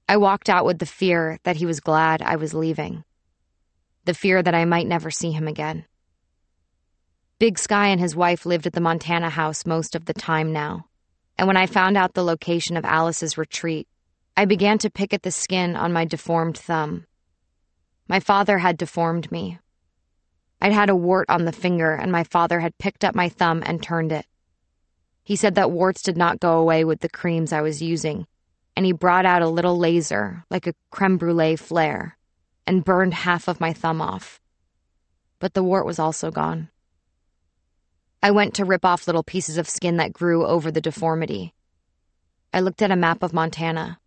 I walked out with the fear that he was glad I was leaving the fear that I might never see him again. Big Sky and his wife lived at the Montana house most of the time now, and when I found out the location of Alice's retreat, I began to pick at the skin on my deformed thumb. My father had deformed me. I'd had a wart on the finger, and my father had picked up my thumb and turned it. He said that warts did not go away with the creams I was using, and he brought out a little laser, like a creme brulee flare and burned half of my thumb off. But the wart was also gone. I went to rip off little pieces of skin that grew over the deformity. I looked at a map of Montana.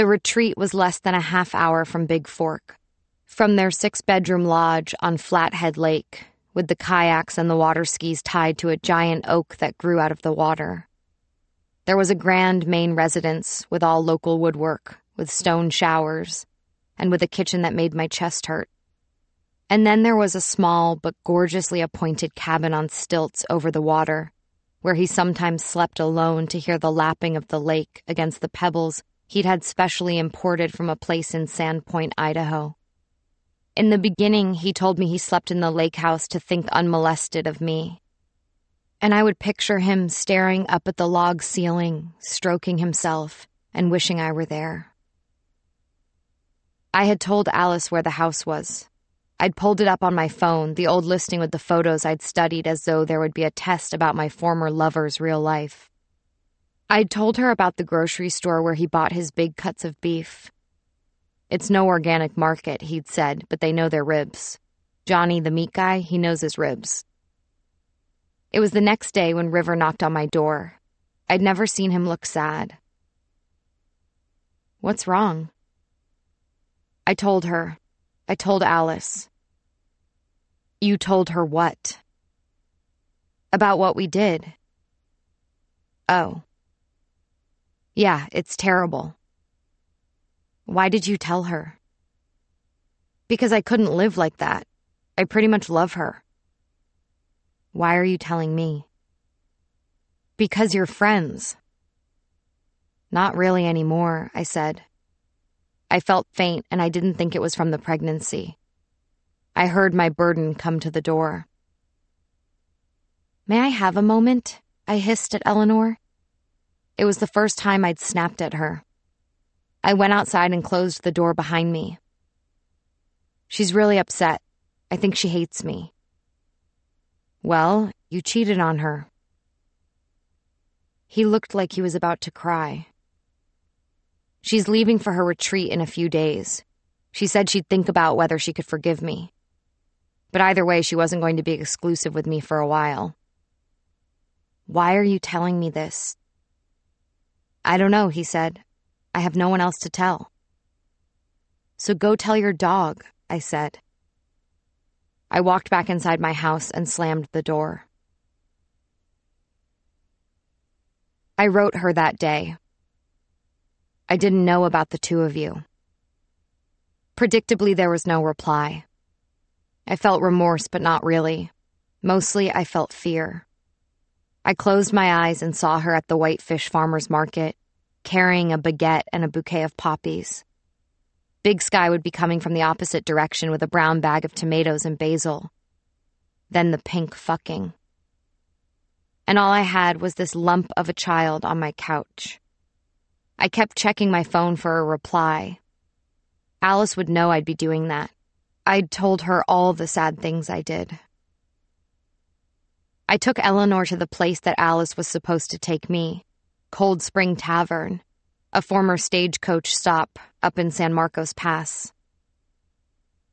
The retreat was less than a half hour from Bigfork, from their six bedroom lodge on Flathead Lake, with the kayaks and the water skis tied to a giant oak that grew out of the water. There was a grand main residence with all local woodwork, with stone showers, and with a kitchen that made my chest hurt. And then there was a small but gorgeously appointed cabin on stilts over the water, where he sometimes slept alone to hear the lapping of the lake against the pebbles he'd had specially imported from a place in Sandpoint, Idaho. In the beginning, he told me he slept in the lake house to think unmolested of me. And I would picture him staring up at the log ceiling, stroking himself, and wishing I were there. I had told Alice where the house was, I'd pulled it up on my phone, the old listing with the photos I'd studied as though there would be a test about my former lover's real life. I'd told her about the grocery store where he bought his big cuts of beef. It's no organic market, he'd said, but they know their ribs. Johnny, the meat guy, he knows his ribs. It was the next day when River knocked on my door. I'd never seen him look sad. What's wrong? I told her. I told Alice. You told her what? About what we did. Oh. Yeah, it's terrible. Why did you tell her? Because I couldn't live like that. I pretty much love her. Why are you telling me? Because you're friends. Not really anymore, I said. I felt faint and I didn't think it was from the pregnancy. I heard my burden come to the door. May I have a moment? I hissed at Eleanor. It was the first time I'd snapped at her. I went outside and closed the door behind me. She's really upset. I think she hates me. Well, you cheated on her. He looked like he was about to cry. She's leaving for her retreat in a few days. She said she'd think about whether she could forgive me. But either way, she wasn't going to be exclusive with me for a while. Why are you telling me this? I don't know, he said. I have no one else to tell. So go tell your dog, I said. I walked back inside my house and slammed the door. I wrote her that day. I didn't know about the two of you. Predictably, there was no reply. I felt remorse, but not really. Mostly, I felt fear. I closed my eyes and saw her at the Whitefish Farmers Market, carrying a baguette and a bouquet of poppies. Big Sky would be coming from the opposite direction with a brown bag of tomatoes and basil. Then the pink fucking. And all I had was this lump of a child on my couch. I kept checking my phone for a reply. Alice would know I'd be doing that. I'd told her all the sad things I did. I took Eleanor to the place that Alice was supposed to take me Cold Spring Tavern, a former stagecoach stop up in San Marcos Pass.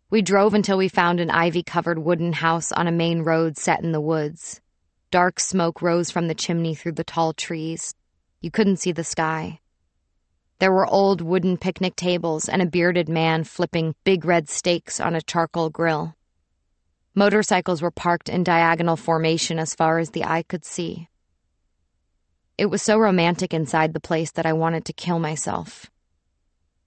We drove until we found an ivy covered wooden house on a main road set in the woods. Dark smoke rose from the chimney through the tall trees. You couldn't see the sky. There were old wooden picnic tables and a bearded man flipping big red steaks on a charcoal grill. Motorcycles were parked in diagonal formation as far as the eye could see. It was so romantic inside the place that I wanted to kill myself.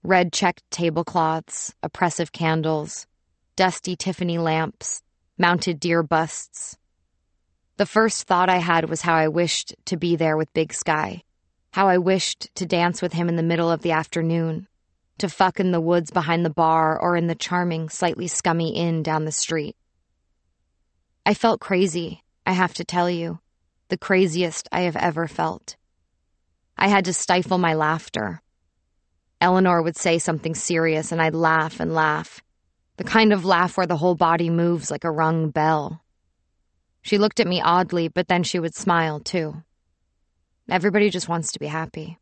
Red checked tablecloths, oppressive candles, dusty Tiffany lamps, mounted deer busts. The first thought I had was how I wished to be there with Big Sky how I wished to dance with him in the middle of the afternoon, to fuck in the woods behind the bar or in the charming, slightly scummy inn down the street. I felt crazy, I have to tell you, the craziest I have ever felt. I had to stifle my laughter. Eleanor would say something serious and I'd laugh and laugh, the kind of laugh where the whole body moves like a rung bell. She looked at me oddly, but then she would smile too. Everybody just wants to be happy.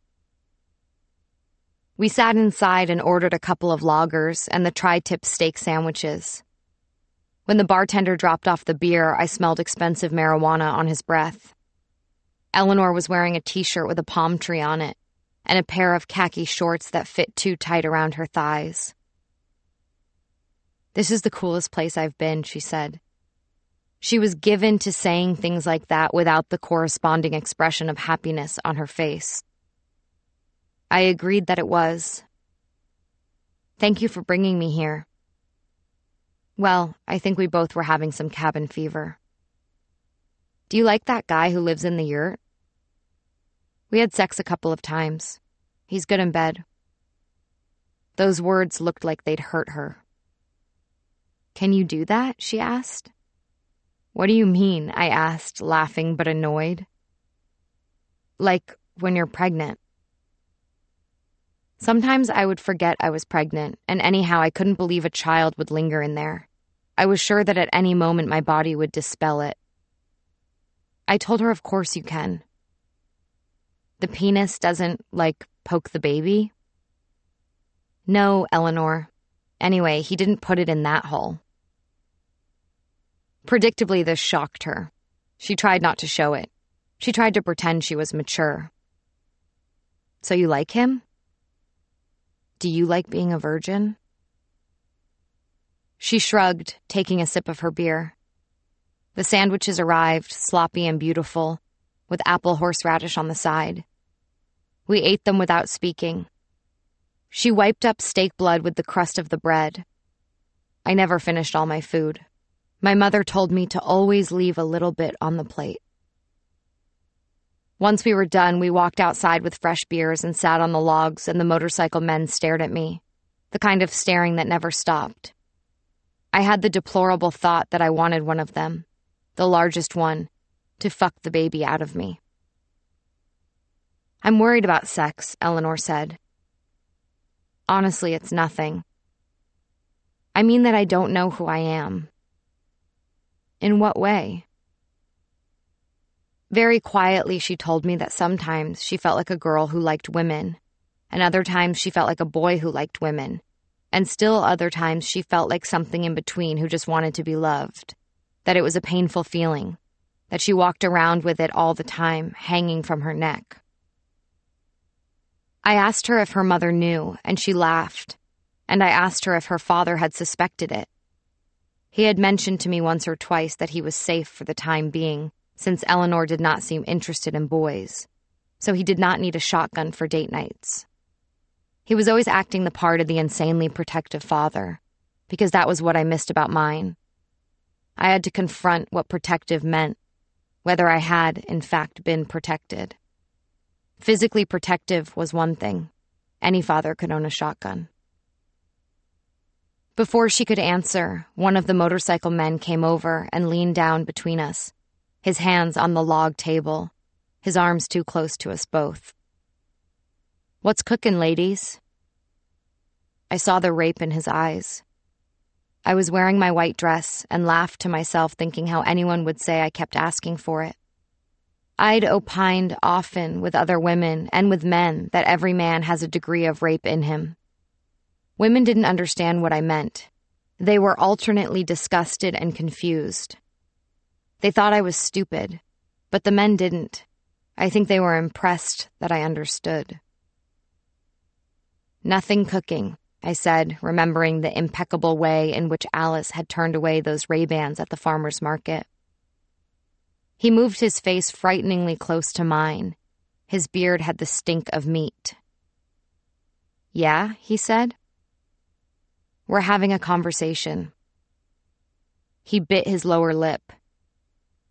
We sat inside and ordered a couple of lagers and the tri tip steak sandwiches. When the bartender dropped off the beer, I smelled expensive marijuana on his breath. Eleanor was wearing a t shirt with a palm tree on it and a pair of khaki shorts that fit too tight around her thighs. This is the coolest place I've been, she said. She was given to saying things like that without the corresponding expression of happiness on her face. I agreed that it was. Thank you for bringing me here. Well, I think we both were having some cabin fever. Do you like that guy who lives in the yurt? We had sex a couple of times. He's good in bed. Those words looked like they'd hurt her. Can you do that? she asked. What do you mean? I asked, laughing but annoyed. Like when you're pregnant. Sometimes I would forget I was pregnant, and anyhow, I couldn't believe a child would linger in there. I was sure that at any moment my body would dispel it. I told her, Of course you can. The penis doesn't, like, poke the baby? No, Eleanor. Anyway, he didn't put it in that hole. Predictably, this shocked her. She tried not to show it. She tried to pretend she was mature. So you like him? Do you like being a virgin? She shrugged, taking a sip of her beer. The sandwiches arrived, sloppy and beautiful, with apple horseradish on the side. We ate them without speaking. She wiped up steak blood with the crust of the bread. I never finished all my food. My mother told me to always leave a little bit on the plate. Once we were done, we walked outside with fresh beers and sat on the logs, and the motorcycle men stared at me, the kind of staring that never stopped. I had the deplorable thought that I wanted one of them the largest one, to fuck the baby out of me. I'm worried about sex, Eleanor said. Honestly, it's nothing. I mean that I don't know who I am. In what way? Very quietly, she told me that sometimes she felt like a girl who liked women, and other times she felt like a boy who liked women, and still other times she felt like something in between who just wanted to be loved that it was a painful feeling, that she walked around with it all the time, hanging from her neck. I asked her if her mother knew, and she laughed, and I asked her if her father had suspected it. He had mentioned to me once or twice that he was safe for the time being, since Eleanor did not seem interested in boys, so he did not need a shotgun for date nights. He was always acting the part of the insanely protective father, because that was what I missed about mine I had to confront what protective meant, whether I had, in fact, been protected. Physically protective was one thing. Any father could own a shotgun. Before she could answer, one of the motorcycle men came over and leaned down between us, his hands on the log table, his arms too close to us both. What's cookin', ladies? I saw the rape in his eyes. I was wearing my white dress and laughed to myself, thinking how anyone would say I kept asking for it. I'd opined often with other women and with men that every man has a degree of rape in him. Women didn't understand what I meant. They were alternately disgusted and confused. They thought I was stupid, but the men didn't. I think they were impressed that I understood. Nothing cooking, I said, remembering the impeccable way in which Alice had turned away those Ray-Bans at the farmer's market. He moved his face frighteningly close to mine. His beard had the stink of meat. Yeah, he said. We're having a conversation. He bit his lower lip.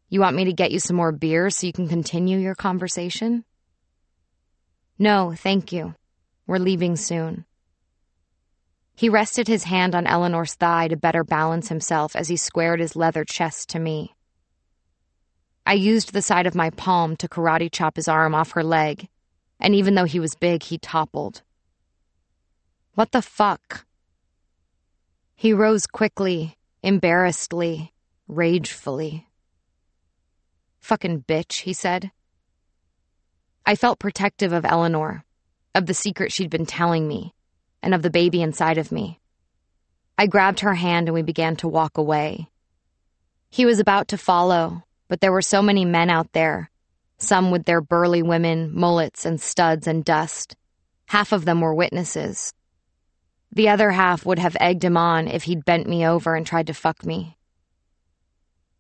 You want me to get you some more beer so you can continue your conversation? No, thank you. We're leaving soon. He rested his hand on Eleanor's thigh to better balance himself as he squared his leather chest to me. I used the side of my palm to karate chop his arm off her leg, and even though he was big, he toppled. What the fuck? He rose quickly, embarrassedly, ragefully. Fucking bitch, he said. I felt protective of Eleanor, of the secret she'd been telling me and of the baby inside of me. I grabbed her hand and we began to walk away. He was about to follow, but there were so many men out there, some with their burly women, mullets, and studs and dust. Half of them were witnesses. The other half would have egged him on if he'd bent me over and tried to fuck me.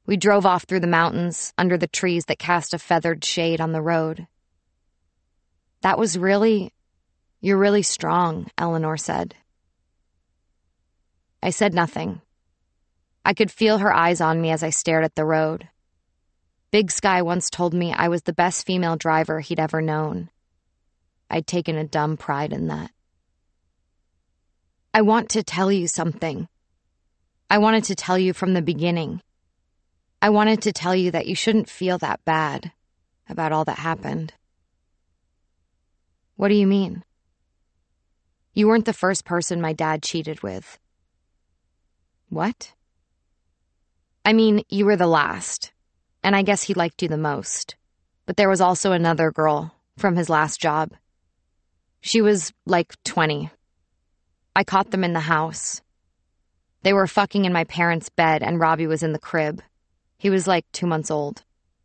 We drove off through the mountains, under the trees that cast a feathered shade on the road. That was really you're really strong, Eleanor said. I said nothing. I could feel her eyes on me as I stared at the road. Big Sky once told me I was the best female driver he'd ever known. I'd taken a dumb pride in that. I want to tell you something. I wanted to tell you from the beginning. I wanted to tell you that you shouldn't feel that bad about all that happened. What do you mean? You weren't the first person my dad cheated with. What? I mean, you were the last, and I guess he liked you the most. But there was also another girl from his last job. She was like 20. I caught them in the house. They were fucking in my parents' bed, and Robbie was in the crib. He was like two months old,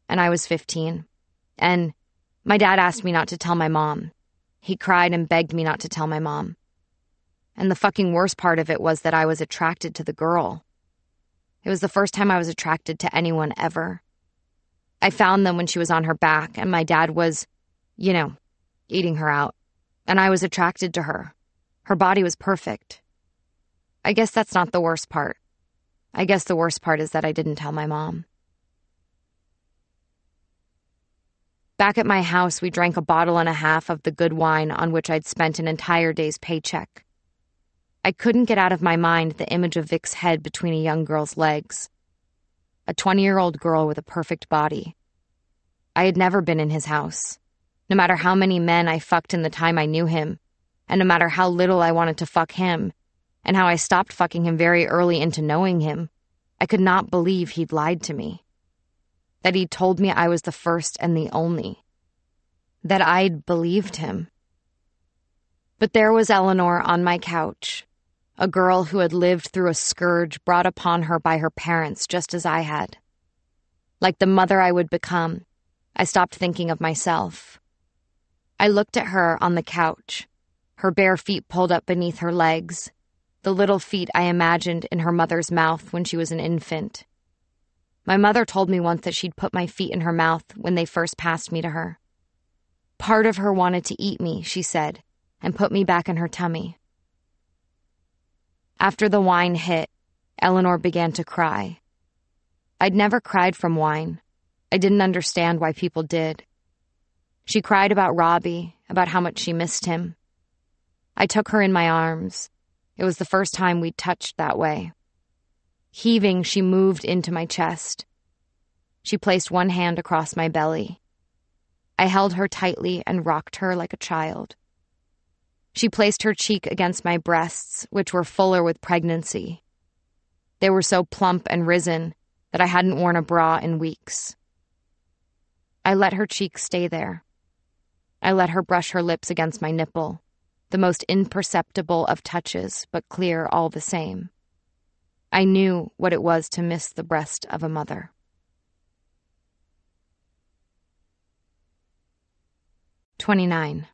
and I was 15. And my dad asked me not to tell my mom. He cried and begged me not to tell my mom. And the fucking worst part of it was that I was attracted to the girl. It was the first time I was attracted to anyone ever. I found them when she was on her back, and my dad was, you know, eating her out. And I was attracted to her. Her body was perfect. I guess that's not the worst part. I guess the worst part is that I didn't tell my mom. Back at my house, we drank a bottle and a half of the good wine on which I'd spent an entire day's paycheck. I couldn't get out of my mind the image of Vic's head between a young girl's legs. A 20 year old girl with a perfect body. I had never been in his house. No matter how many men I fucked in the time I knew him, and no matter how little I wanted to fuck him, and how I stopped fucking him very early into knowing him, I could not believe he'd lied to me. That he'd told me I was the first and the only. That I'd believed him. But there was Eleanor on my couch, a girl who had lived through a scourge brought upon her by her parents just as I had. Like the mother I would become, I stopped thinking of myself. I looked at her on the couch, her bare feet pulled up beneath her legs, the little feet I imagined in her mother's mouth when she was an infant. My mother told me once that she'd put my feet in her mouth when they first passed me to her. Part of her wanted to eat me, she said, and put me back in her tummy. After the wine hit, Eleanor began to cry. I'd never cried from wine. I didn't understand why people did. She cried about Robbie, about how much she missed him. I took her in my arms. It was the first time we'd touched that way. Heaving, she moved into my chest. She placed one hand across my belly. I held her tightly and rocked her like a child. She placed her cheek against my breasts, which were fuller with pregnancy. They were so plump and risen that I hadn't worn a bra in weeks. I let her cheek stay there. I let her brush her lips against my nipple, the most imperceptible of touches, but clear all the same. I knew what it was to miss the breast of a mother. 29.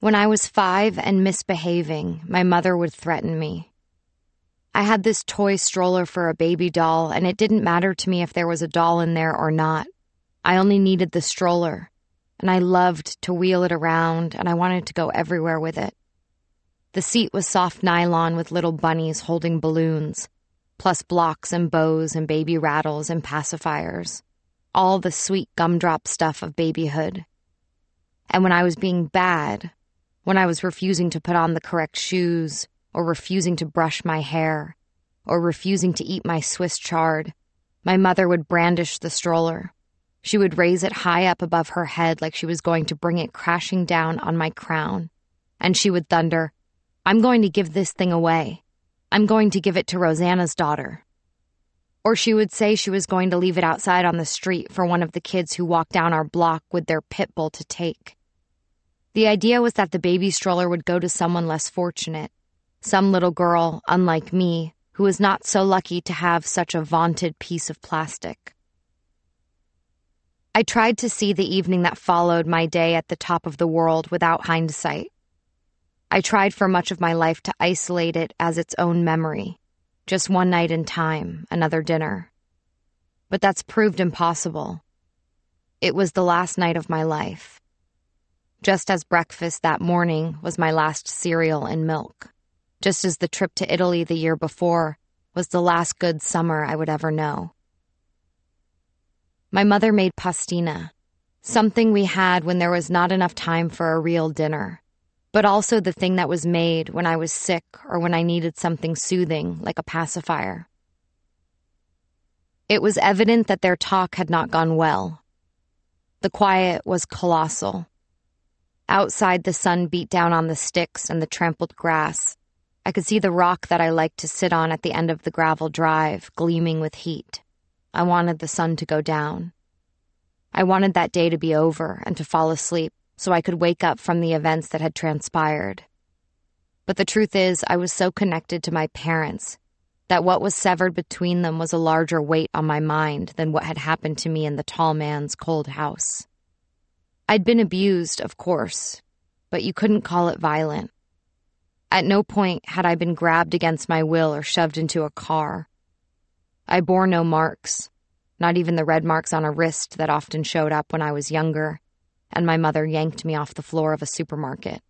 When I was five and misbehaving, my mother would threaten me. I had this toy stroller for a baby doll, and it didn't matter to me if there was a doll in there or not. I only needed the stroller and I loved to wheel it around, and I wanted to go everywhere with it. The seat was soft nylon with little bunnies holding balloons, plus blocks and bows and baby rattles and pacifiers, all the sweet gumdrop stuff of babyhood. And when I was being bad, when I was refusing to put on the correct shoes, or refusing to brush my hair, or refusing to eat my Swiss chard, my mother would brandish the stroller she would raise it high up above her head like she was going to bring it crashing down on my crown. And she would thunder, I'm going to give this thing away. I'm going to give it to Rosanna's daughter. Or she would say she was going to leave it outside on the street for one of the kids who walked down our block with their pit bull to take. The idea was that the baby stroller would go to someone less fortunate, some little girl, unlike me, who was not so lucky to have such a vaunted piece of plastic. I tried to see the evening that followed my day at the top of the world without hindsight. I tried for much of my life to isolate it as its own memory, just one night in time, another dinner. But that's proved impossible. It was the last night of my life. Just as breakfast that morning was my last cereal and milk, just as the trip to Italy the year before was the last good summer I would ever know. My mother made pastina, something we had when there was not enough time for a real dinner, but also the thing that was made when I was sick or when I needed something soothing, like a pacifier. It was evident that their talk had not gone well. The quiet was colossal. Outside, the sun beat down on the sticks and the trampled grass, I could see the rock that I liked to sit on at the end of the gravel drive, gleaming with heat. I wanted the sun to go down. I wanted that day to be over and to fall asleep so I could wake up from the events that had transpired. But the truth is, I was so connected to my parents that what was severed between them was a larger weight on my mind than what had happened to me in the tall man's cold house. I'd been abused, of course, but you couldn't call it violent. At no point had I been grabbed against my will or shoved into a car. I bore no marks, not even the red marks on a wrist that often showed up when I was younger, and my mother yanked me off the floor of a supermarket.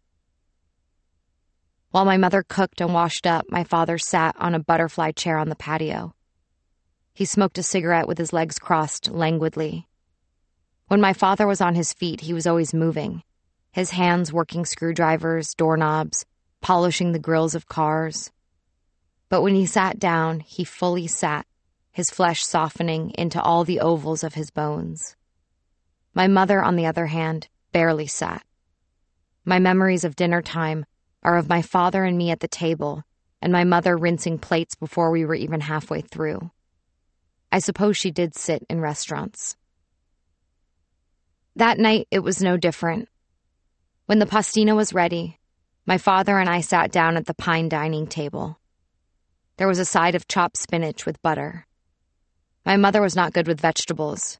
While my mother cooked and washed up, my father sat on a butterfly chair on the patio. He smoked a cigarette with his legs crossed languidly. When my father was on his feet, he was always moving, his hands working screwdrivers, doorknobs, polishing the grills of cars. But when he sat down, he fully sat, his flesh softening into all the ovals of his bones. My mother, on the other hand, barely sat. My memories of dinner time are of my father and me at the table, and my mother rinsing plates before we were even halfway through. I suppose she did sit in restaurants. That night, it was no different. When the pastina was ready, my father and I sat down at the pine dining table. There was a side of chopped spinach with butter. My mother was not good with vegetables.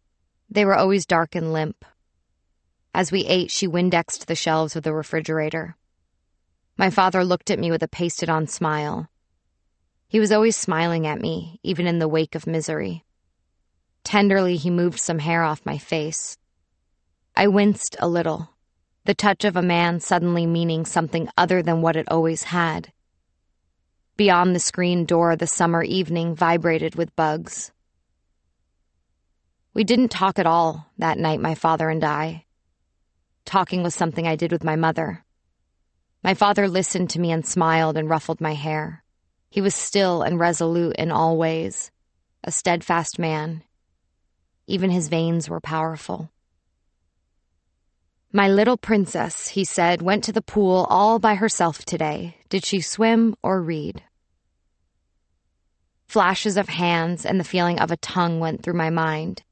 They were always dark and limp. As we ate, she Windexed the shelves of the refrigerator. My father looked at me with a pasted on smile. He was always smiling at me, even in the wake of misery. Tenderly, he moved some hair off my face. I winced a little, the touch of a man suddenly meaning something other than what it always had. Beyond the screen door, the summer evening vibrated with bugs. We didn't talk at all that night, my father and I. Talking was something I did with my mother. My father listened to me and smiled and ruffled my hair. He was still and resolute in all ways, a steadfast man. Even his veins were powerful. My little princess, he said, went to the pool all by herself today. Did she swim or read? Flashes of hands and the feeling of a tongue went through my mind.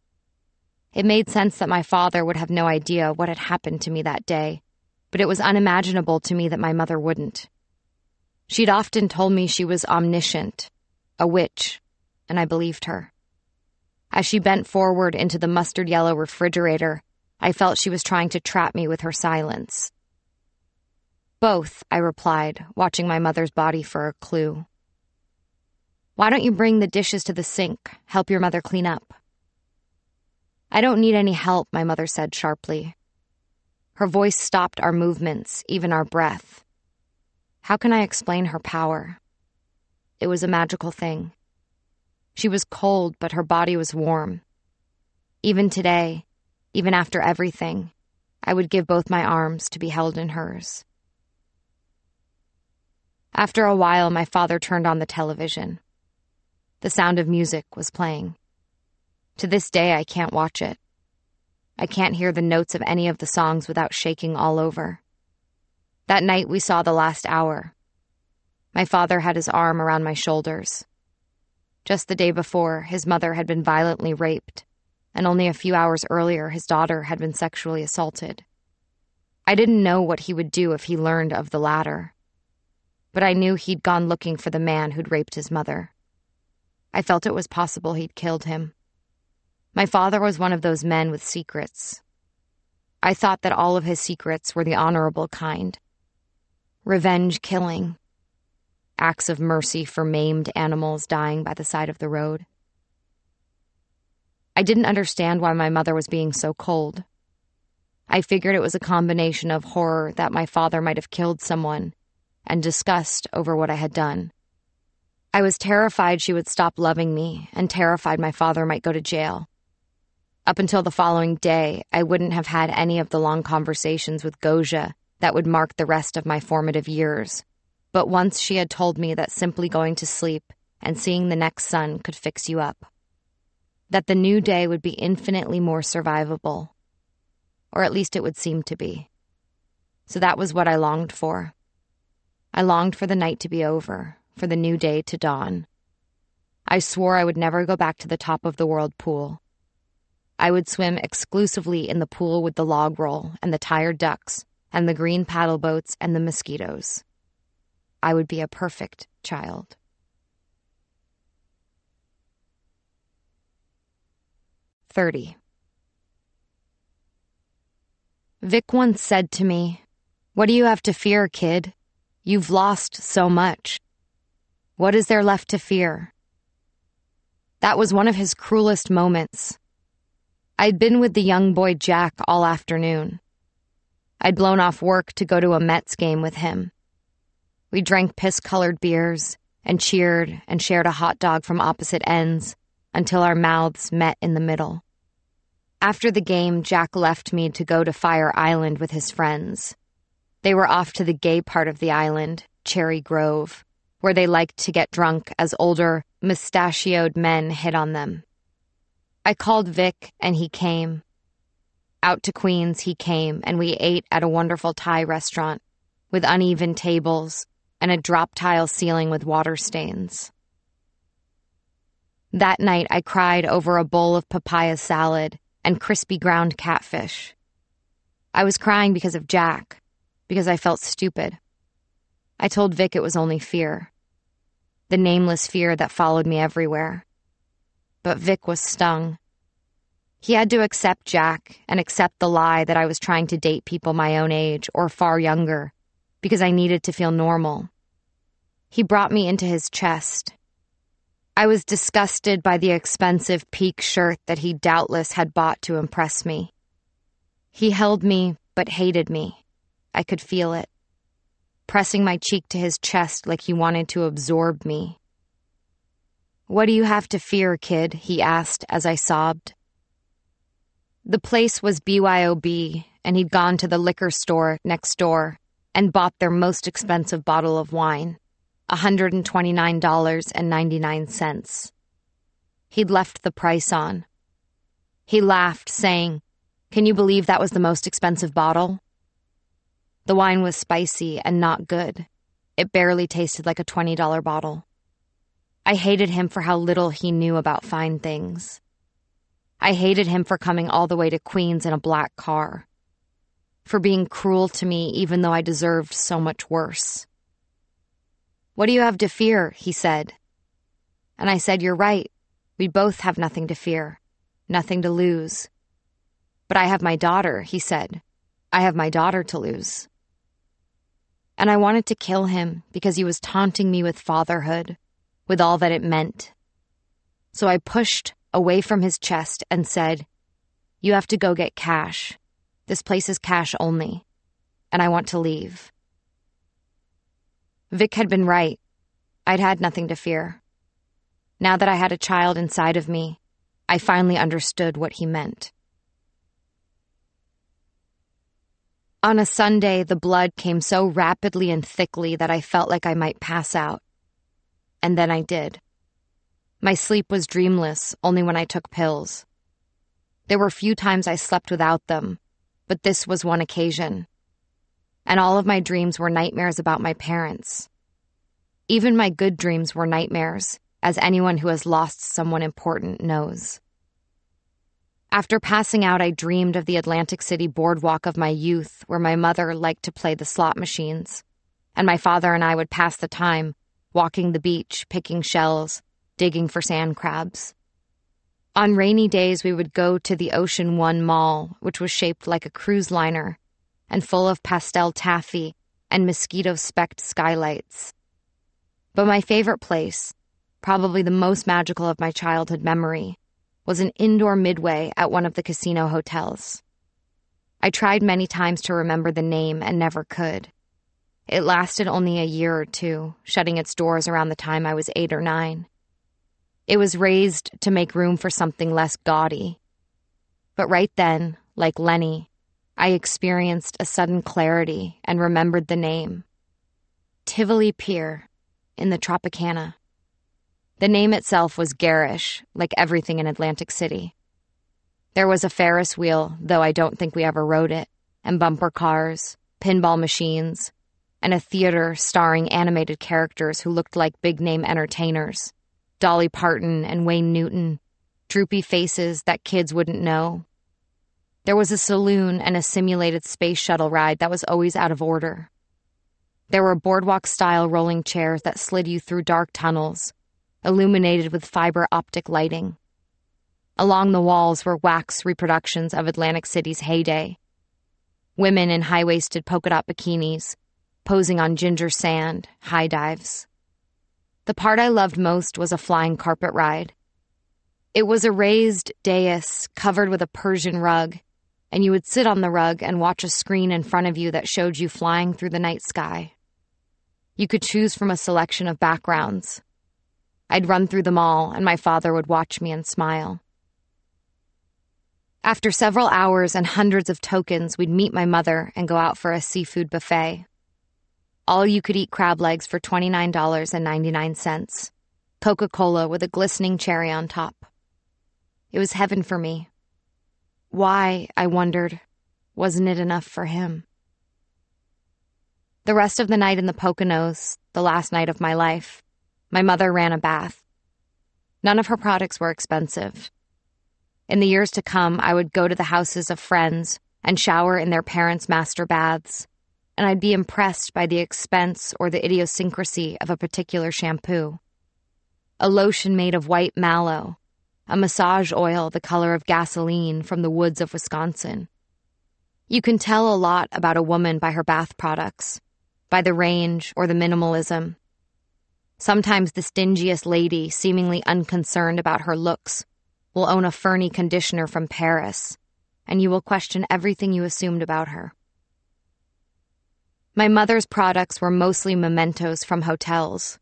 It made sense that my father would have no idea what had happened to me that day but it was unimaginable to me that my mother wouldn't. She'd often told me she was omniscient, a witch, and I believed her. As she bent forward into the mustard yellow refrigerator, I felt she was trying to trap me with her silence. Both, I replied, watching my mother's body for a clue. Why don't you bring the dishes to the sink? Help your mother clean up. I don't need any help, my mother said sharply. Her voice stopped our movements, even our breath. How can I explain her power? It was a magical thing. She was cold, but her body was warm. Even today, even after everything, I would give both my arms to be held in hers. After a while, my father turned on the television. The sound of music was playing. To this day, I can't watch it. I can't hear the notes of any of the songs without shaking all over. That night we saw the last hour. My father had his arm around my shoulders. Just the day before, his mother had been violently raped, and only a few hours earlier, his daughter had been sexually assaulted. I didn't know what he would do if he learned of the latter, but I knew he'd gone looking for the man who'd raped his mother. I felt it was possible he'd killed him. My father was one of those men with secrets. I thought that all of his secrets were the honorable kind revenge killing, acts of mercy for maimed animals dying by the side of the road. I didn't understand why my mother was being so cold. I figured it was a combination of horror that my father might have killed someone and disgust over what I had done. I was terrified she would stop loving me and terrified my father might go to jail. Up until the following day, I wouldn't have had any of the long conversations with Gosia that would mark the rest of my formative years. But once she had told me that simply going to sleep and seeing the next sun could fix you up, that the new day would be infinitely more survivable, or at least it would seem to be. So that was what I longed for. I longed for the night to be over, for the new day to dawn. I swore I would never go back to the top of the world pool. I would swim exclusively in the pool with the log roll and the tired ducks and the green paddle boats and the mosquitoes. I would be a perfect child. Thirty. Vic once said to me, What do you have to fear, kid? You've lost so much. What is there left to fear? That was one of his cruelest moments. I'd been with the young boy Jack all afternoon. I'd blown off work to go to a Mets game with him. We drank piss colored beers and cheered and shared a hot dog from opposite ends until our mouths met in the middle. After the game, Jack left me to go to Fire Island with his friends. They were off to the gay part of the island, Cherry Grove, where they liked to get drunk as older, mustachioed men hit on them. I called Vic, and he came. Out to Queens, he came, and we ate at a wonderful Thai restaurant with uneven tables and a drop tile ceiling with water stains. That night, I cried over a bowl of papaya salad and crispy ground catfish. I was crying because of Jack, because I felt stupid. I told Vic it was only fear, the nameless fear that followed me everywhere. But Vic was stung. He had to accept Jack and accept the lie that I was trying to date people my own age or far younger because I needed to feel normal. He brought me into his chest. I was disgusted by the expensive pique shirt that he doubtless had bought to impress me. He held me, but hated me. I could feel it. Pressing my cheek to his chest like he wanted to absorb me. What do you have to fear, kid? he asked as I sobbed. The place was BYOB, and he'd gone to the liquor store next door and bought their most expensive bottle of wine, $129.99. He'd left the price on. He laughed, saying, Can you believe that was the most expensive bottle? The wine was spicy and not good. It barely tasted like a $20 bottle. I hated him for how little he knew about fine things. I hated him for coming all the way to Queens in a black car for being cruel to me even though I deserved so much worse. What do you have to fear? he said. And I said, You're right. We both have nothing to fear, nothing to lose. But I have my daughter, he said. I have my daughter to lose. And I wanted to kill him because he was taunting me with fatherhood, with all that it meant. So I pushed away from his chest and said, You have to go get cash. This place is cash only, and I want to leave. Vic had been right. I'd had nothing to fear. Now that I had a child inside of me, I finally understood what he meant. On a Sunday, the blood came so rapidly and thickly that I felt like I might pass out. And then I did. My sleep was dreamless only when I took pills. There were few times I slept without them, but this was one occasion. And all of my dreams were nightmares about my parents. Even my good dreams were nightmares, as anyone who has lost someone important knows. After passing out, I dreamed of the Atlantic City boardwalk of my youth, where my mother liked to play the slot machines, and my father and I would pass the time walking the beach, picking shells, digging for sand crabs. On rainy days, we would go to the Ocean One Mall, which was shaped like a cruise liner and full of pastel taffy and mosquito specked skylights. But my favorite place, probably the most magical of my childhood memory, was an indoor midway at one of the casino hotels. I tried many times to remember the name and never could. It lasted only a year or two, shutting its doors around the time I was eight or nine. It was raised to make room for something less gaudy. But right then, like Lenny, I experienced a sudden clarity and remembered the name Tivoli Pier in the Tropicana. The name itself was garish, like everything in Atlantic City. There was a Ferris wheel, though I don't think we ever rode it, and bumper cars, pinball machines, and a theater starring animated characters who looked like big name entertainers Dolly Parton and Wayne Newton, droopy faces that kids wouldn't know. There was a saloon and a simulated space shuttle ride that was always out of order. There were boardwalk style rolling chairs that slid you through dark tunnels, illuminated with fiber optic lighting. Along the walls were wax reproductions of Atlantic City's heyday. Women in high waisted polka dot bikinis, posing on ginger sand, high dives. The part I loved most was a flying carpet ride. It was a raised dais covered with a Persian rug, and you would sit on the rug and watch a screen in front of you that showed you flying through the night sky. You could choose from a selection of backgrounds. I'd run through them all, and my father would watch me and smile. After several hours and hundreds of tokens, we'd meet my mother and go out for a seafood buffet. All you could eat crab legs for $29.99. Coca Cola with a glistening cherry on top. It was heaven for me. Why, I wondered, wasn't it enough for him? The rest of the night in the Poconos, the last night of my life, my mother ran a bath. None of her products were expensive. In the years to come, I would go to the houses of friends and shower in their parents' master baths, and I'd be impressed by the expense or the idiosyncrasy of a particular shampoo. A lotion made of white mallow, a massage oil the color of gasoline from the woods of Wisconsin. You can tell a lot about a woman by her bath products, by the range or the minimalism. Sometimes the stingiest lady, seemingly unconcerned about her looks, will own a ferny conditioner from Paris, and you will question everything you assumed about her. My mother's products were mostly mementos from hotels.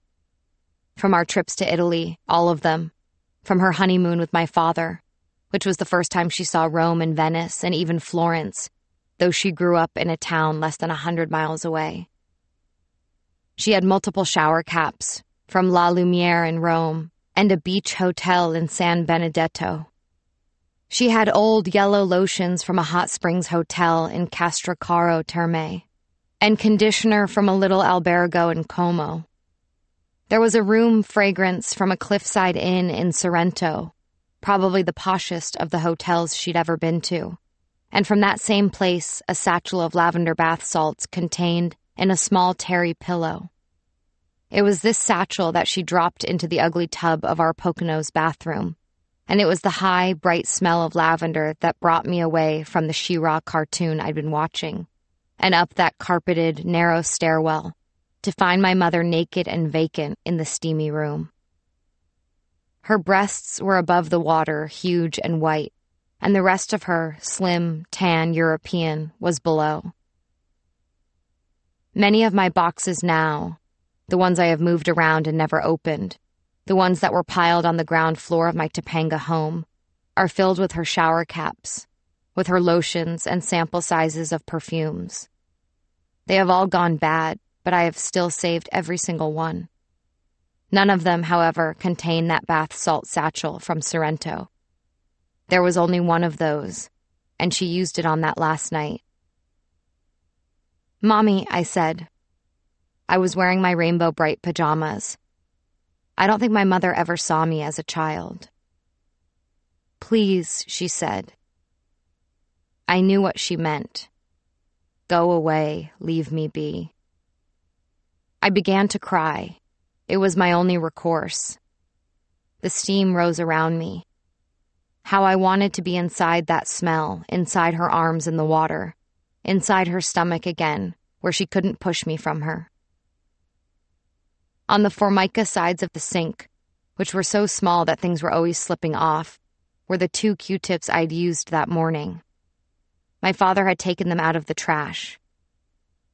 From our trips to Italy, all of them. From her honeymoon with my father, which was the first time she saw Rome and Venice and even Florence, though she grew up in a town less than a hundred miles away. She had multiple shower caps from La Lumiere in Rome and a beach hotel in San Benedetto. She had old yellow lotions from a hot springs hotel in Castrocaro Terme and conditioner from a little albergo in Como. There was a room fragrance from a cliffside inn in Sorrento, probably the poshest of the hotels she'd ever been to. And from that same place, a satchel of lavender bath salts contained in a small terry pillow. It was this satchel that she dropped into the ugly tub of our Poconos bathroom, and it was the high, bright smell of lavender that brought me away from the She-Ra cartoon I'd been watching, and up that carpeted, narrow stairwell to find my mother naked and vacant in the steamy room. Her breasts were above the water, huge and white, and the rest of her, slim, tan European, was below. Many of my boxes now, the ones I have moved around and never opened, the ones that were piled on the ground floor of my Topanga home, are filled with her shower caps, with her lotions and sample sizes of perfumes. They have all gone bad, but I have still saved every single one. None of them, however, contain that bath salt satchel from Sorrento. There was only one of those, and she used it on that last night. Mommy, I said, I was wearing my Rainbow Brite pajamas. I don't think my mother ever saw me as a child. Please, she said. I knew what she meant. Go away, leave me be. I began to cry. It was my only recourse. The steam rose around me. How I wanted to be inside that smell, inside her arms in the water, inside her stomach again, where she couldn't push me from her. On the formica sides of the sink, which were so small that things were always slipping off, were the two Q tips I'd used that morning. My father had taken them out of the trash.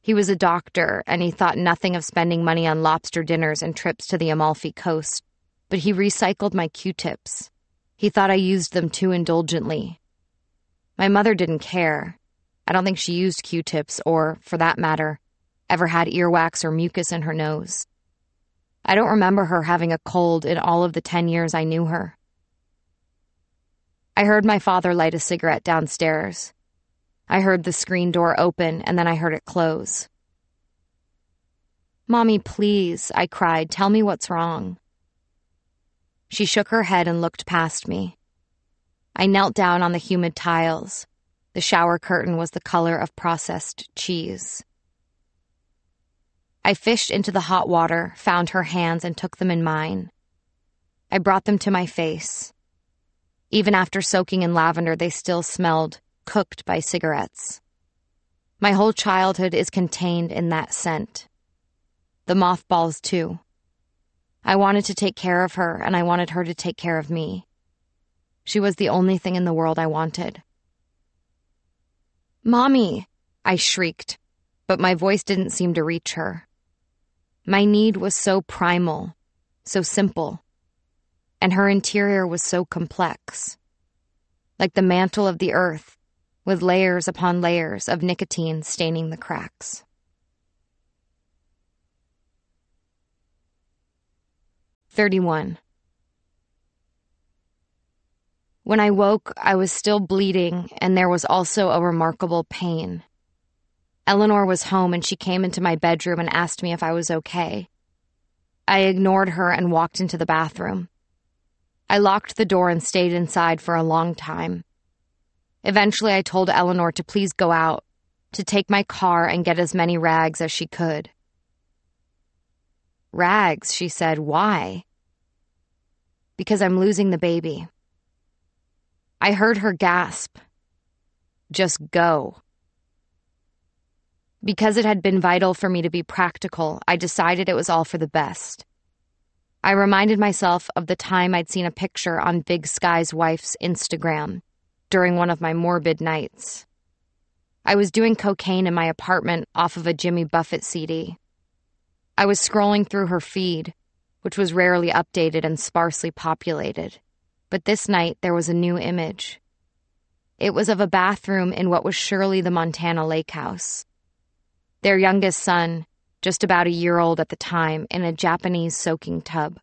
He was a doctor, and he thought nothing of spending money on lobster dinners and trips to the Amalfi Coast, but he recycled my Q tips. He thought I used them too indulgently. My mother didn't care. I don't think she used Q tips, or, for that matter, ever had earwax or mucus in her nose. I don't remember her having a cold in all of the 10 years I knew her. I heard my father light a cigarette downstairs. I heard the screen door open and then I heard it close. Mommy, please, I cried. Tell me what's wrong. She shook her head and looked past me. I knelt down on the humid tiles. The shower curtain was the color of processed cheese. I fished into the hot water, found her hands, and took them in mine. I brought them to my face. Even after soaking in lavender, they still smelled cooked by cigarettes. My whole childhood is contained in that scent. The mothballs, too. I wanted to take care of her, and I wanted her to take care of me. She was the only thing in the world I wanted. Mommy! I shrieked, but my voice didn't seem to reach her. My need was so primal, so simple, and her interior was so complex. Like the mantle of the earth, with layers upon layers of nicotine staining the cracks. Thirty-one. When I woke, I was still bleeding, and there was also a remarkable pain. Eleanor was home and she came into my bedroom and asked me if I was okay. I ignored her and walked into the bathroom. I locked the door and stayed inside for a long time. Eventually, I told Eleanor to please go out, to take my car and get as many rags as she could. Rags, she said. Why? Because I'm losing the baby. I heard her gasp. Just go. Because it had been vital for me to be practical, I decided it was all for the best. I reminded myself of the time I'd seen a picture on Big Sky's wife's Instagram during one of my morbid nights. I was doing cocaine in my apartment off of a Jimmy Buffett CD. I was scrolling through her feed, which was rarely updated and sparsely populated. But this night there was a new image. It was of a bathroom in what was surely the Montana Lake House their youngest son, just about a year old at the time, in a Japanese soaking tub.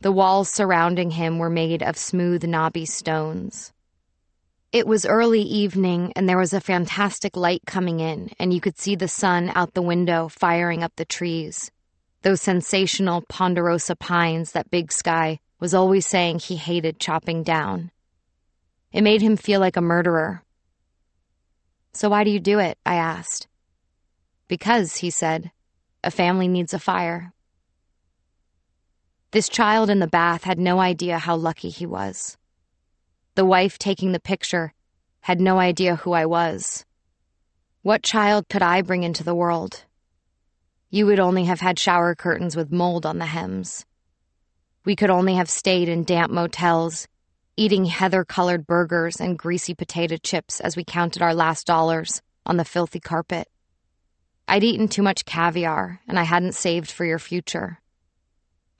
The walls surrounding him were made of smooth, knobby stones. It was early evening, and there was a fantastic light coming in, and you could see the sun out the window firing up the trees. Those sensational ponderosa pines that Big Sky was always saying he hated chopping down. It made him feel like a murderer. So, why do you do it? I asked. Because, he said, a family needs a fire. This child in the bath had no idea how lucky he was. The wife taking the picture had no idea who I was. What child could I bring into the world? You would only have had shower curtains with mold on the hems. We could only have stayed in damp motels, eating heather colored burgers and greasy potato chips as we counted our last dollars on the filthy carpet. I'd eaten too much caviar, and I hadn't saved for your future.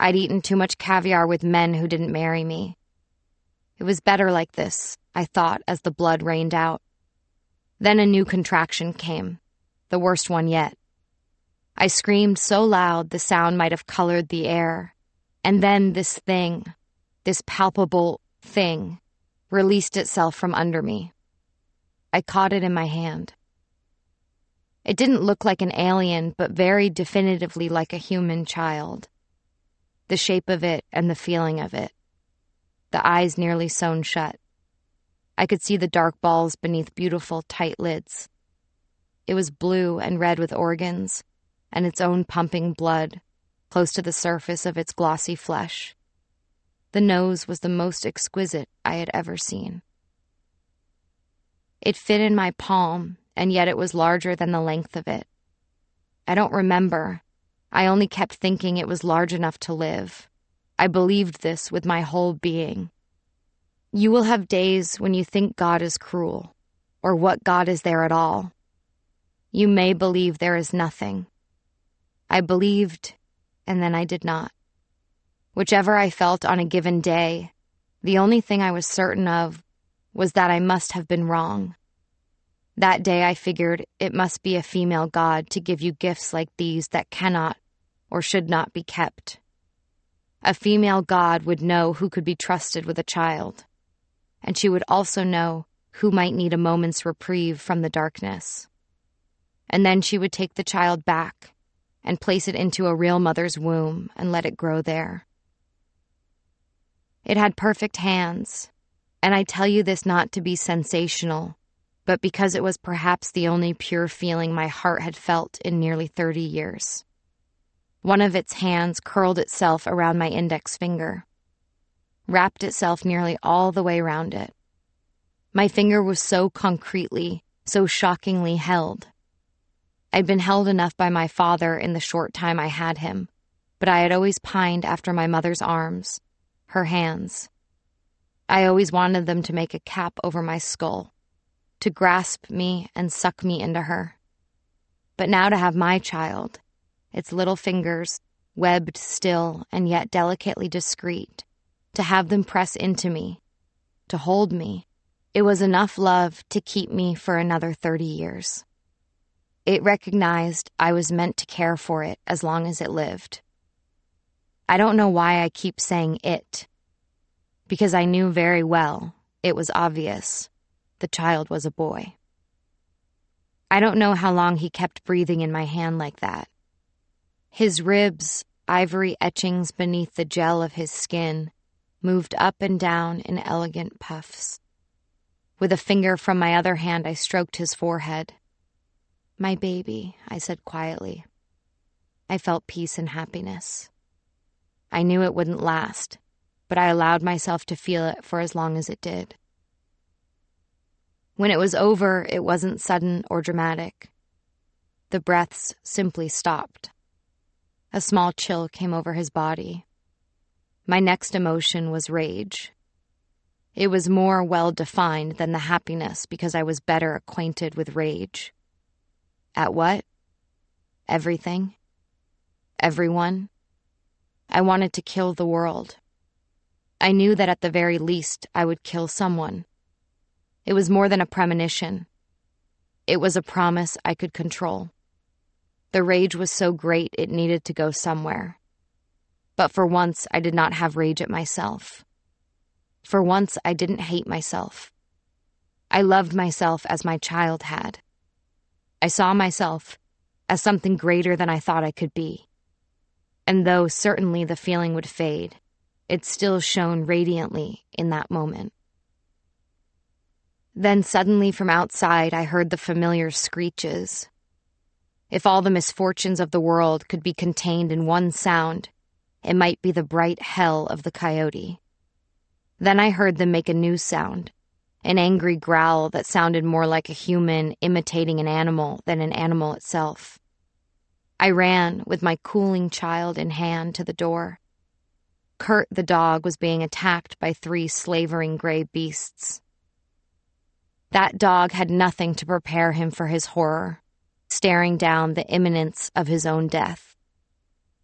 I'd eaten too much caviar with men who didn't marry me. It was better like this, I thought as the blood rained out. Then a new contraction came, the worst one yet. I screamed so loud the sound might have colored the air. And then this thing, this palpable thing, released itself from under me. I caught it in my hand. It didn't look like an alien, but very definitively like a human child. The shape of it and the feeling of it. The eyes nearly sewn shut. I could see the dark balls beneath beautiful, tight lids. It was blue and red with organs, and its own pumping blood, close to the surface of its glossy flesh. The nose was the most exquisite I had ever seen. It fit in my palm and yet it was larger than the length of it. I don't remember. I only kept thinking it was large enough to live. I believed this with my whole being. You will have days when you think God is cruel, or what God is there at all. You may believe there is nothing. I believed, and then I did not. Whichever I felt on a given day, the only thing I was certain of was that I must have been wrong. That day I figured it must be a female god to give you gifts like these that cannot or should not be kept. A female god would know who could be trusted with a child, and she would also know who might need a moment's reprieve from the darkness. And then she would take the child back and place it into a real mother's womb and let it grow there. It had perfect hands, and I tell you this not to be sensational, but because it was perhaps the only pure feeling my heart had felt in nearly 30 years. One of its hands curled itself around my index finger, wrapped itself nearly all the way round it. My finger was so concretely, so shockingly held. I'd been held enough by my father in the short time I had him, but I had always pined after my mother's arms, her hands. I always wanted them to make a cap over my skull, to grasp me and suck me into her. But now to have my child, its little fingers, webbed still and yet delicately discreet, to have them press into me, to hold me. It was enough love to keep me for another 30 years. It recognized I was meant to care for it as long as it lived. I don't know why I keep saying it, because I knew very well, it was obvious, the child was a boy. I don't know how long he kept breathing in my hand like that. His ribs, ivory etchings beneath the gel of his skin, moved up and down in elegant puffs. With a finger from my other hand, I stroked his forehead. My baby, I said quietly. I felt peace and happiness. I knew it wouldn't last, but I allowed myself to feel it for as long as it did. When it was over, it wasn't sudden or dramatic. The breaths simply stopped. A small chill came over his body. My next emotion was rage. It was more well defined than the happiness because I was better acquainted with rage. At what? Everything. Everyone. I wanted to kill the world. I knew that at the very least I would kill someone. It was more than a premonition. It was a promise I could control. The rage was so great it needed to go somewhere. But for once, I did not have rage at myself. For once, I didn't hate myself. I loved myself as my child had. I saw myself as something greater than I thought I could be. And though certainly the feeling would fade, it still shone radiantly in that moment. Then suddenly from outside, I heard the familiar screeches if all the misfortunes of the world could be contained in one sound, it might be the bright hell of the coyote. Then I heard them make a new sound, an angry growl that sounded more like a human imitating an animal than an animal itself. I ran with my cooling child in hand to the door. Kurt the dog was being attacked by three slavering gray beasts. That dog had nothing to prepare him for his horror staring down the imminence of his own death.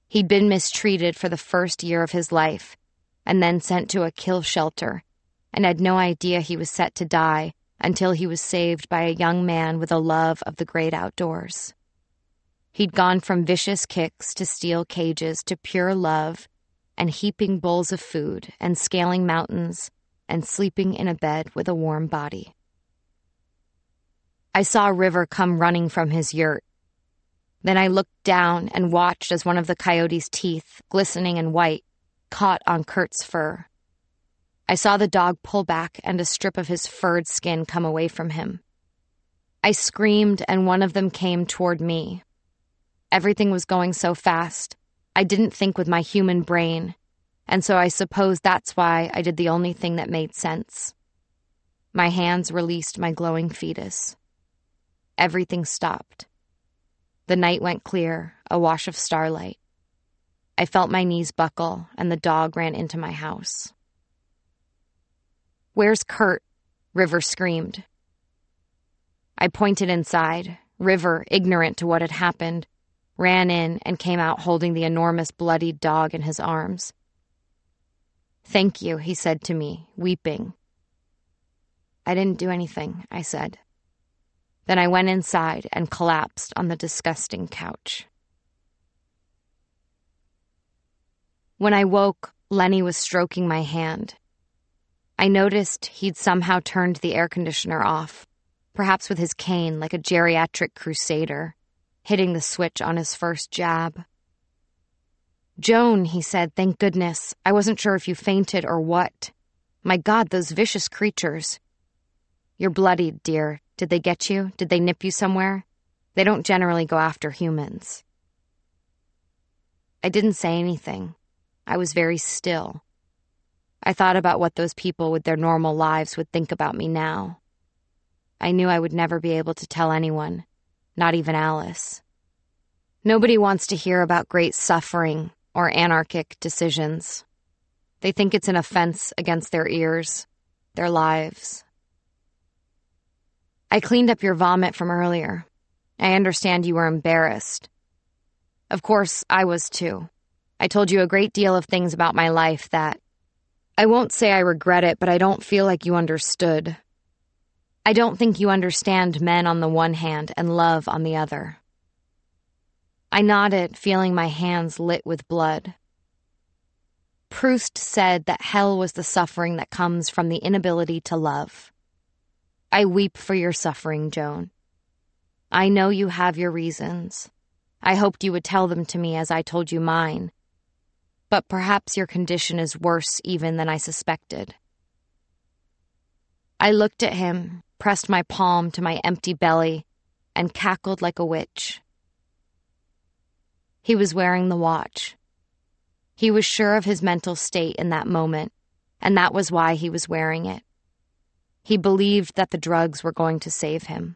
He'd been mistreated for the first year of his life and then sent to a kill shelter and had no idea he was set to die until he was saved by a young man with a love of the great outdoors. He'd gone from vicious kicks to steel cages to pure love and heaping bowls of food and scaling mountains and sleeping in a bed with a warm body. I saw River come running from his yurt. Then I looked down and watched as one of the coyote's teeth, glistening and white, caught on Kurt's fur. I saw the dog pull back and a strip of his furred skin come away from him. I screamed, and one of them came toward me. Everything was going so fast. I didn't think with my human brain, and so I suppose that's why I did the only thing that made sense. My hands released my glowing fetus. Everything stopped. The night went clear, a wash of starlight. I felt my knees buckle, and the dog ran into my house. Where's Kurt? River screamed. I pointed inside. River, ignorant to what had happened, ran in and came out holding the enormous bloodied dog in his arms. Thank you, he said to me, weeping. I didn't do anything, I said. Then I went inside and collapsed on the disgusting couch. When I woke, Lenny was stroking my hand. I noticed he'd somehow turned the air conditioner off, perhaps with his cane like a geriatric crusader. hitting the switch on his first jab. Joan, he said, thank goodness. I wasn't sure if you fainted or what. My God, those vicious creatures. You're bloodied, dear. Did they get you? Did they nip you somewhere? They don't generally go after humans. I didn't say anything. I was very still. I thought about what those people with their normal lives would think about me now. I knew I would never be able to tell anyone, not even Alice. Nobody wants to hear about great suffering or anarchic decisions. They think it's an offense against their ears, their lives. I cleaned up your vomit from earlier. I understand you were embarrassed. Of course, I was too. I told you a great deal of things about my life that I won't say I regret it, but I don't feel like you understood. I don't think you understand men on the one hand and love on the other. I nodded, feeling my hands lit with blood. Proust said that hell was the suffering that comes from the inability to love. I weep for your suffering, Joan. I know you have your reasons. I hoped you would tell them to me as I told you mine. But perhaps your condition is worse even than I suspected. I looked at him, pressed my palm to my empty belly, and cackled like a witch. He was wearing the watch. He was sure of his mental state in that moment, and that was why he was wearing it. He believed that the drugs were going to save him.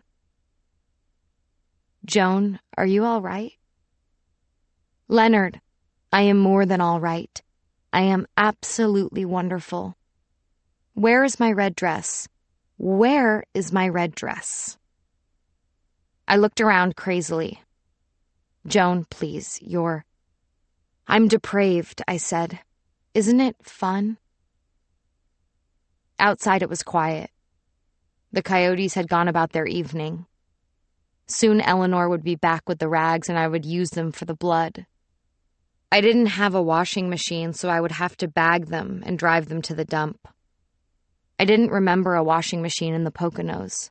Joan, are you all right? Leonard, I am more than all right. I am absolutely wonderful. Where is my red dress? Where is my red dress? I looked around crazily. Joan, please, you're. I'm depraved, I said. Isn't it fun? Outside it was quiet. The coyotes had gone about their evening. Soon Eleanor would be back with the rags and I would use them for the blood. I didn't have a washing machine, so I would have to bag them and drive them to the dump. I didn't remember a washing machine in the Poconos.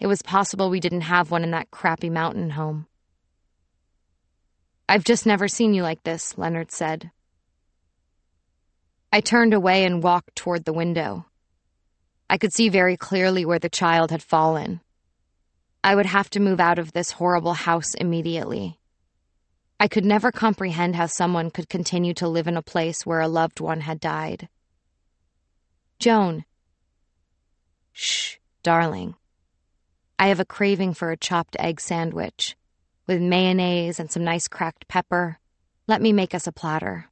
It was possible we didn't have one in that crappy mountain home. I've just never seen you like this, Leonard said. I turned away and walked toward the window. I could see very clearly where the child had fallen. I would have to move out of this horrible house immediately. I could never comprehend how someone could continue to live in a place where a loved one had died. Joan. Shh, darling. I have a craving for a chopped egg sandwich with mayonnaise and some nice cracked pepper. Let me make us a platter.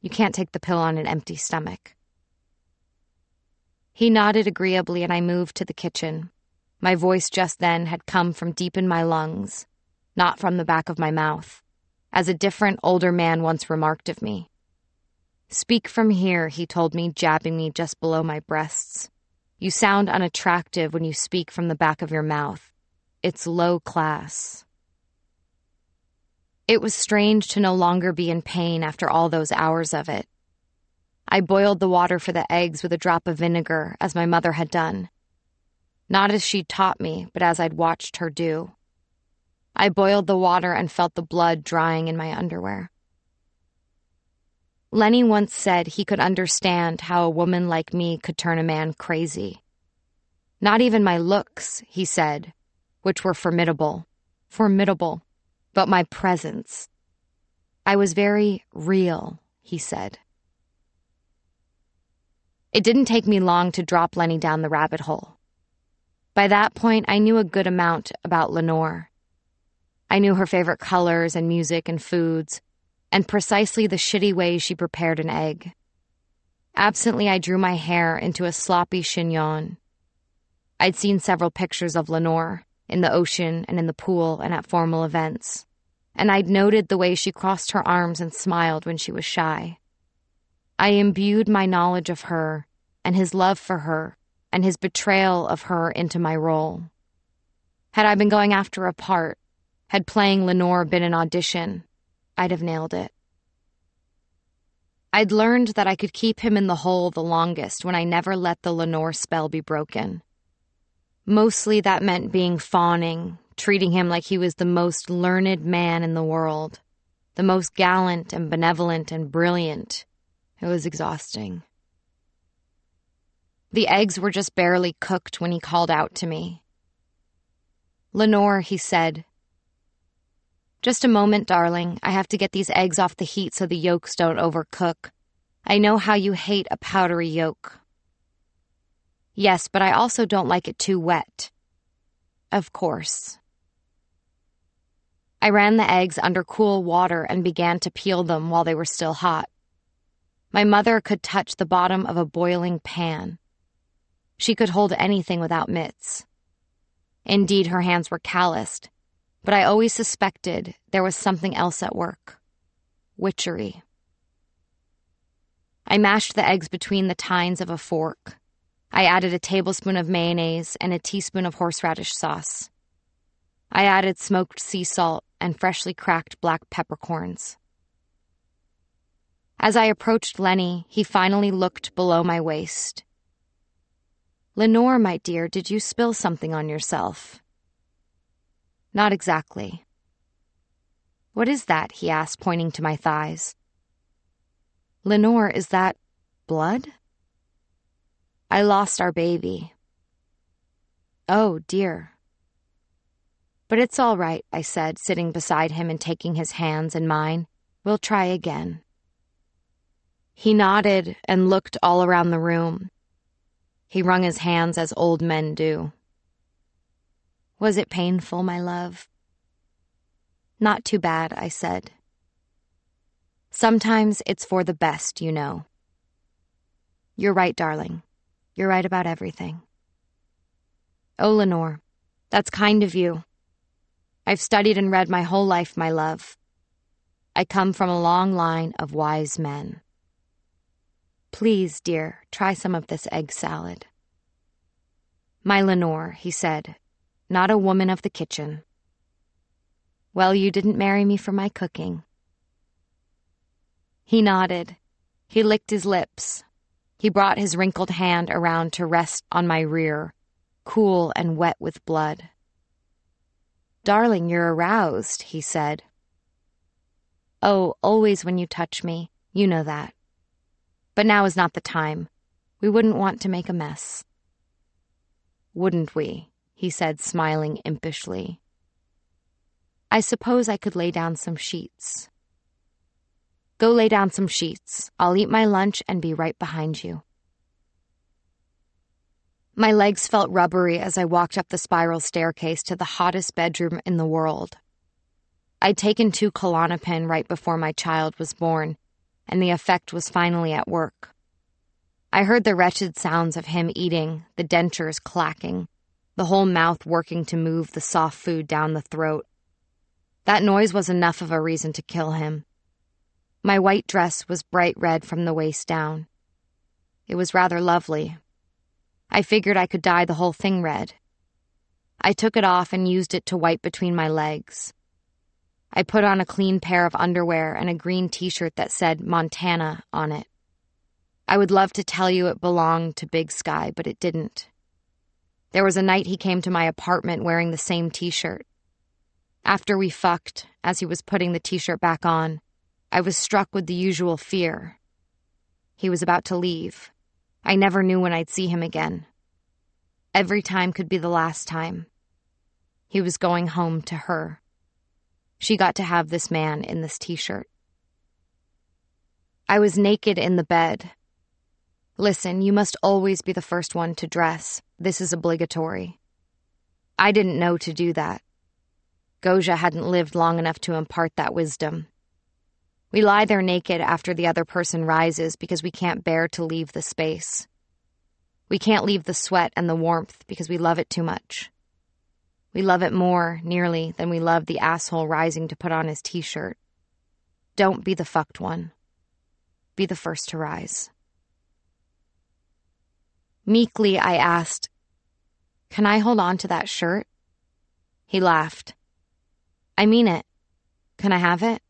You can't take the pill on an empty stomach. He nodded agreeably, and I moved to the kitchen. My voice just then had come from deep in my lungs, not from the back of my mouth, as a different older man once remarked of me. Speak from here, he told me, jabbing me just below my breasts. You sound unattractive when you speak from the back of your mouth. It's low class. It was strange to no longer be in pain after all those hours of it. I boiled the water for the eggs with a drop of vinegar, as my mother had done. Not as she'd taught me, but as I'd watched her do. I boiled the water and felt the blood drying in my underwear. Lenny once said he could understand how a woman like me could turn a man crazy. Not even my looks, he said, which were formidable. Formidable but my presence. I was very real, he said. It didn't take me long to drop Lenny down the rabbit hole. By that point, I knew a good amount about Lenore. I knew her favorite colors and music and foods, and precisely the shitty way she prepared an egg. Absently, I drew my hair into a sloppy chignon. I'd seen several pictures of Lenore, in the ocean and in the pool and at formal events. And I'd noted the way she crossed her arms and smiled when she was shy. I imbued my knowledge of her and his love for her and his betrayal of her into my role. Had I been going after a part, had playing Lenore been an audition, I'd have nailed it. I'd learned that I could keep him in the hole the longest when I never let the Lenore spell be broken. Mostly that meant being fawning, treating him like he was the most learned man in the world, the most gallant and benevolent and brilliant. It was exhausting. The eggs were just barely cooked when he called out to me. Lenore, he said. Just a moment, darling. I have to get these eggs off the heat so the yolks don't overcook. I know how you hate a powdery yolk. Yes, but I also don't like it too wet. Of course. I ran the eggs under cool water and began to peel them while they were still hot. My mother could touch the bottom of a boiling pan. She could hold anything without mitts. Indeed, her hands were calloused, but I always suspected there was something else at work witchery. I mashed the eggs between the tines of a fork. I added a tablespoon of mayonnaise and a teaspoon of horseradish sauce. I added smoked sea salt and freshly cracked black peppercorns. As I approached Lenny, he finally looked below my waist. Lenore, my dear, did you spill something on yourself? Not exactly. What is that? he asked, pointing to my thighs. Lenore, is that blood? I lost our baby. Oh, dear. But it's all right, I said, sitting beside him and taking his hands in mine. We'll try again. He nodded and looked all around the room. He wrung his hands as old men do. Was it painful, my love? Not too bad, I said. Sometimes it's for the best, you know. You're right, darling. You're right about everything. Oh, Lenore, that's kind of you. I've studied and read my whole life, my love. I come from a long line of wise men. Please, dear, try some of this egg salad. My Lenore, he said, not a woman of the kitchen. Well, you didn't marry me for my cooking. He nodded. He licked his lips. He brought his wrinkled hand around to rest on my rear, cool and wet with blood. Darling, you're aroused, he said. Oh, always when you touch me, you know that. But now is not the time. We wouldn't want to make a mess. Wouldn't we? he said, smiling impishly. I suppose I could lay down some sheets. Go lay down some sheets. I'll eat my lunch and be right behind you. My legs felt rubbery as I walked up the spiral staircase to the hottest bedroom in the world. I'd taken two Klonopin right before my child was born, and the effect was finally at work. I heard the wretched sounds of him eating, the dentures clacking, the whole mouth working to move the soft food down the throat. That noise was enough of a reason to kill him. My white dress was bright red from the waist down. It was rather lovely. I figured I could dye the whole thing red. I took it off and used it to wipe between my legs. I put on a clean pair of underwear and a green t shirt that said Montana on it. I would love to tell you it belonged to Big Sky, but it didn't. There was a night he came to my apartment wearing the same t shirt. After we fucked, as he was putting the t shirt back on, I was struck with the usual fear. He was about to leave. I never knew when I'd see him again. Every time could be the last time. He was going home to her. She got to have this man in this t shirt. I was naked in the bed, Listen, you must always be the first one to dress. This is obligatory. I didn't know to do that. Gosia hadn't lived long enough to impart that wisdom. We lie there naked after the other person rises because we can't bear to leave the space. We can't leave the sweat and the warmth because we love it too much. We love it more, nearly, than we love the asshole rising to put on his t shirt. Don't be the fucked one. Be the first to rise. Meekly, I asked, Can I hold on to that shirt? He laughed. I mean it. Can I have it?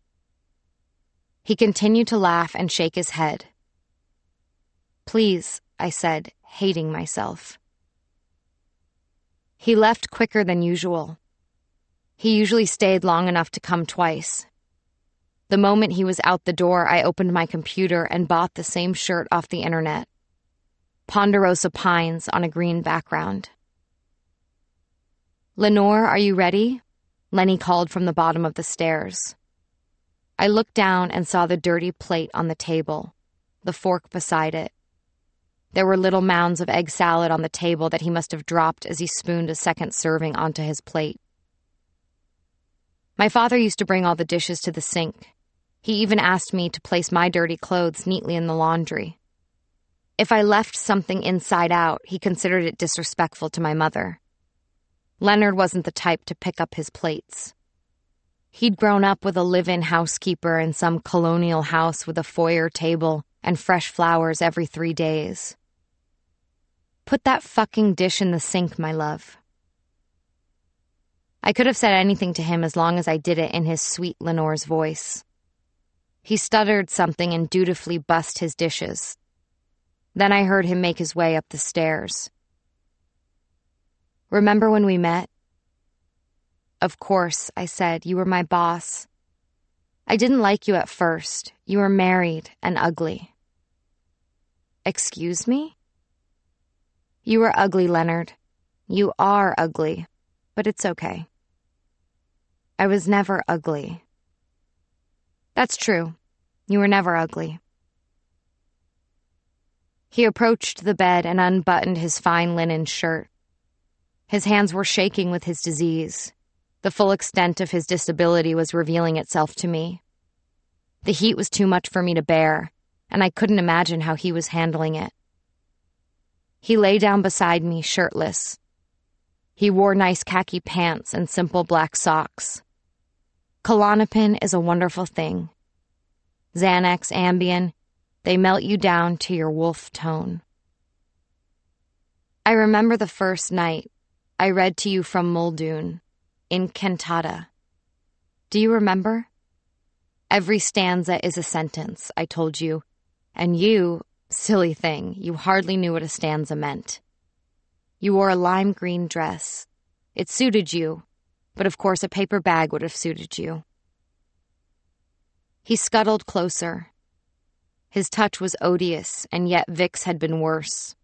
He continued to laugh and shake his head. Please, I said, hating myself. He left quicker than usual. He usually stayed long enough to come twice. The moment he was out the door, I opened my computer and bought the same shirt off the internet. Ponderosa pines on a green background. Lenore, are you ready? Lenny called from the bottom of the stairs. I looked down and saw the dirty plate on the table, the fork beside it. There were little mounds of egg salad on the table that he must have dropped as he spooned a second serving onto his plate. My father used to bring all the dishes to the sink. He even asked me to place my dirty clothes neatly in the laundry. If I left something inside out, he considered it disrespectful to my mother. Leonard wasn't the type to pick up his plates. He'd grown up with a live in housekeeper in some colonial house with a foyer table and fresh flowers every three days. Put that fucking dish in the sink, my love. I could have said anything to him as long as I did it in his sweet Lenore's voice. He stuttered something and dutifully bussed his dishes. Then I heard him make his way up the stairs. Remember when we met? Of course, I said. You were my boss. I didn't like you at first. You were married and ugly. Excuse me? You are ugly, Leonard. You are ugly, but it's okay. I was never ugly. That's true. You were never ugly. He approached the bed and unbuttoned his fine linen shirt. His hands were shaking with his disease. The full extent of his disability was revealing itself to me. The heat was too much for me to bear, and I couldn't imagine how he was handling it. He lay down beside me, shirtless. He wore nice khaki pants and simple black socks. Klonopin is a wonderful thing. Xanax, Ambien, they melt you down to your wolf tone. I remember the first night I read to you from Muldoon Incantata. Do you remember? Every stanza is a sentence, I told you, and you, silly thing, you hardly knew what a stanza meant. You wore a lime green dress. It suited you, but of course a paper bag would have suited you. He scuttled closer. His touch was odious, and yet Vic's had been worse.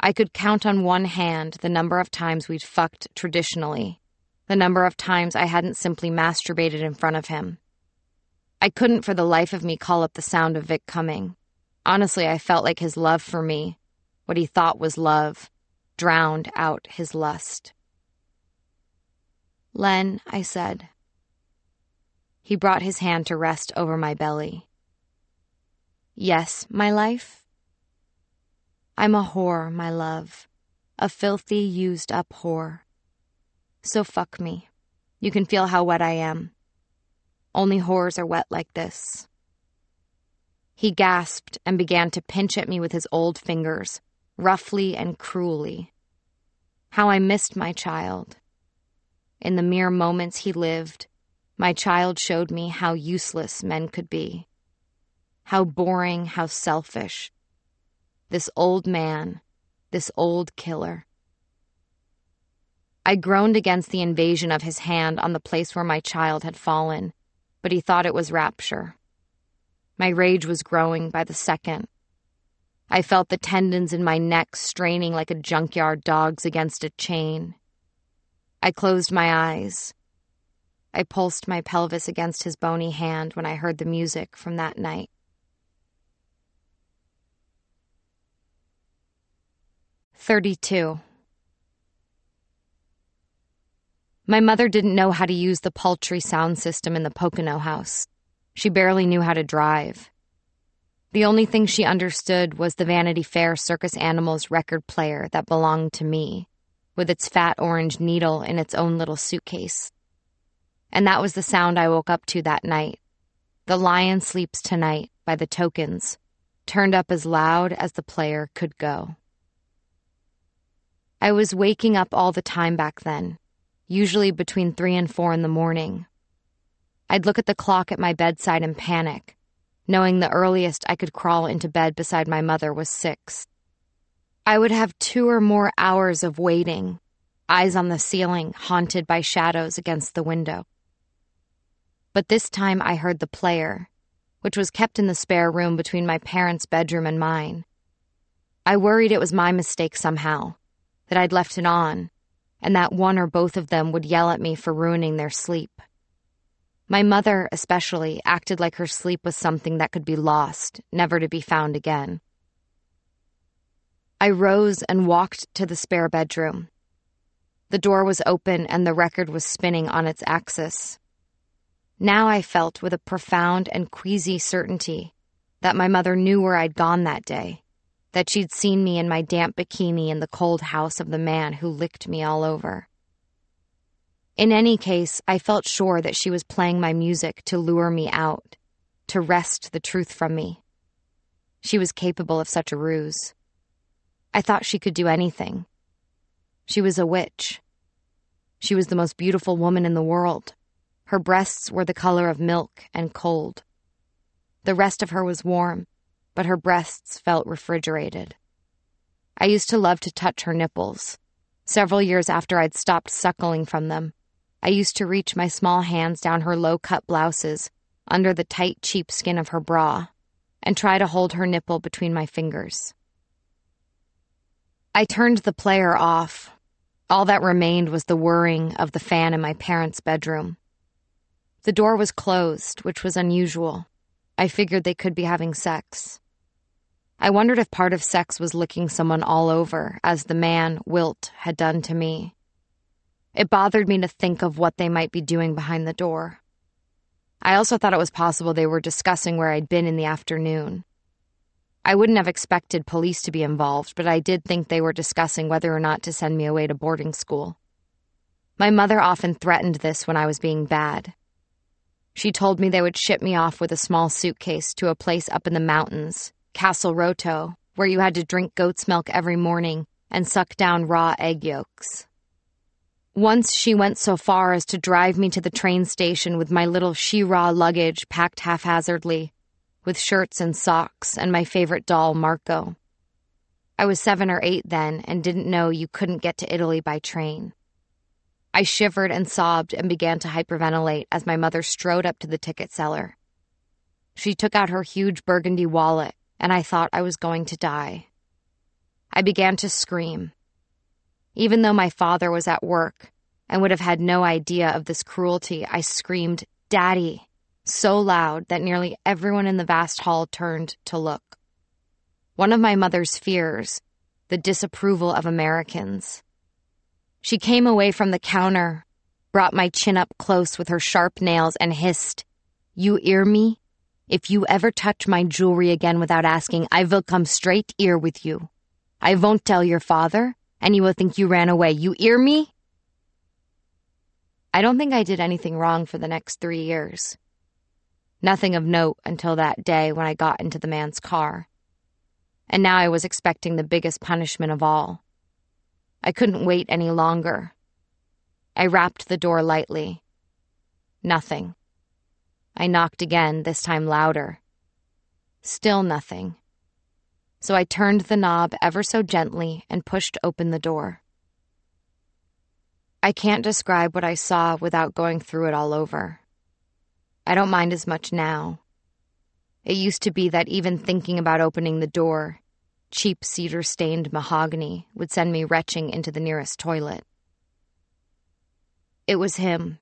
I could count on one hand the number of times we'd fucked traditionally the number of times I hadn't simply masturbated in front of him. I couldn't for the life of me call up the sound of Vic coming. Honestly, I felt like his love for me, what he thought was love, drowned out his lust. Len, I said. He brought his hand to rest over my belly. Yes, my life? I'm a whore, my love, a filthy, used up whore. So fuck me. You can feel how wet I am. Only whores are wet like this. He gasped and began to pinch at me with his old fingers, roughly and cruelly. How I missed my child. In the mere moments he lived, my child showed me how useless men could be. How boring, how selfish. This old man, this old killer. I groaned against the invasion of his hand on the place where my child had fallen, but he thought it was rapture. My rage was growing by the second. I felt the tendons in my neck straining like a junkyard dog's against a chain. I closed my eyes. I pulsed my pelvis against his bony hand when I heard the music from that night. Thirty-two. My mother didn't know how to use the paltry sound system in the Pocono house. She barely knew how to drive. The only thing she understood was the Vanity Fair Circus Animals record player that belonged to me, with its fat orange needle in its own little suitcase. And that was the sound I woke up to that night. The Lion Sleeps Tonight by the Tokens, turned up as loud as the player could go. I was waking up all the time back then usually between three and four in the morning. I'd look at the clock at my bedside and panic, knowing the earliest I could crawl into bed beside my mother was six. I would have two or more hours of waiting, eyes on the ceiling, haunted by shadows against the window. But this time I heard the player, which was kept in the spare room between my parents' bedroom and mine. I worried it was my mistake somehow, that I'd left it on, and that one or both of them would yell at me for ruining their sleep. My mother, especially, acted like her sleep was something that could be lost, never to be found again. I rose and walked to the spare bedroom. The door was open and the record was spinning on its axis. Now I felt with a profound and queasy certainty that my mother knew where I'd gone that day, that she'd seen me in my damp bikini in the cold house of the man who licked me all over. In any case, I felt sure that she was playing my music to lure me out, to wrest the truth from me. She was capable of such a ruse. I thought she could do anything. She was a witch. She was the most beautiful woman in the world. Her breasts were the color of milk and cold. The rest of her was warm, but her breasts felt refrigerated. I used to love to touch her nipples. Several years after I'd stopped suckling from them, I used to reach my small hands down her low cut blouses, under the tight, cheap skin of her bra, and try to hold her nipple between my fingers. I turned the player off. All that remained was the whirring of the fan in my parents' bedroom. The door was closed, which was unusual. I figured they could be having sex. I wondered if part of sex was licking someone all over, as the man, Wilt, had done to me. It bothered me to think of what they might be doing behind the door. I also thought it was possible they were discussing where I'd been in the afternoon. I wouldn't have expected police to be involved, but I did think they were discussing whether or not to send me away to boarding school. My mother often threatened this when I was being bad. She told me they would ship me off with a small suitcase to a place up in the mountains, Castelrotto, where you had to drink goat's milk every morning and suck down raw egg yolks. Once she went so far as to drive me to the train station with my little She-Ra luggage packed haphazardly with shirts and socks and my favorite doll, Marco. I was seven or eight then and didn't know you couldn't get to Italy by train. I shivered and sobbed and began to hyperventilate as my mother strode up to the ticket seller. She took out her huge burgundy wallet, and I thought I was going to die. I began to scream. Even though my father was at work and would have had no idea of this cruelty, I screamed, Daddy so loud that nearly everyone in the vast hall turned to look. One of my mother's fears, the disapproval of Americans. She came away from the counter, brought my chin up close with her sharp nails, and hissed, You ear me? If you ever touch my jewelry again without asking, I will come straight here with you. I won't tell your father, and you will think you ran away. You ear me? I don't think I did anything wrong for the next three years. Nothing of note until that day when I got into the man's car. And now I was expecting the biggest punishment of all. I couldn't wait any longer. I rapped the door lightly. Nothing. I knocked again, this time louder. Still nothing. So I turned the knob ever so gently and pushed open the door. I can't describe what I saw without going through it all over. I don't mind as much now. It used to be that even thinking about opening the door, cheap cedar stained mahogany, would send me retching into the nearest toilet. It was him,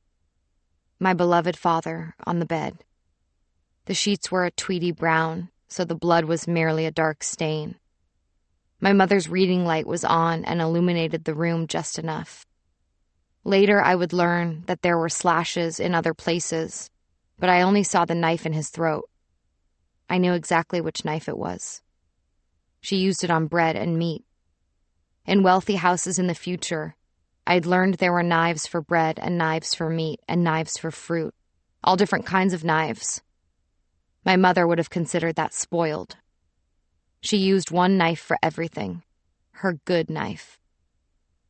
my beloved father, on the bed. The sheets were a tweedy brown, so the blood was merely a dark stain. My mother's reading light was on and illuminated the room just enough. Later, I would learn that there were slashes in other places, but I only saw the knife in his throat. I knew exactly which knife it was. She used it on bread and meat. In wealthy houses in the future, I'd learned there were knives for bread and knives for meat and knives for fruit, all different kinds of knives. My mother would have considered that spoiled. She used one knife for everything her good knife.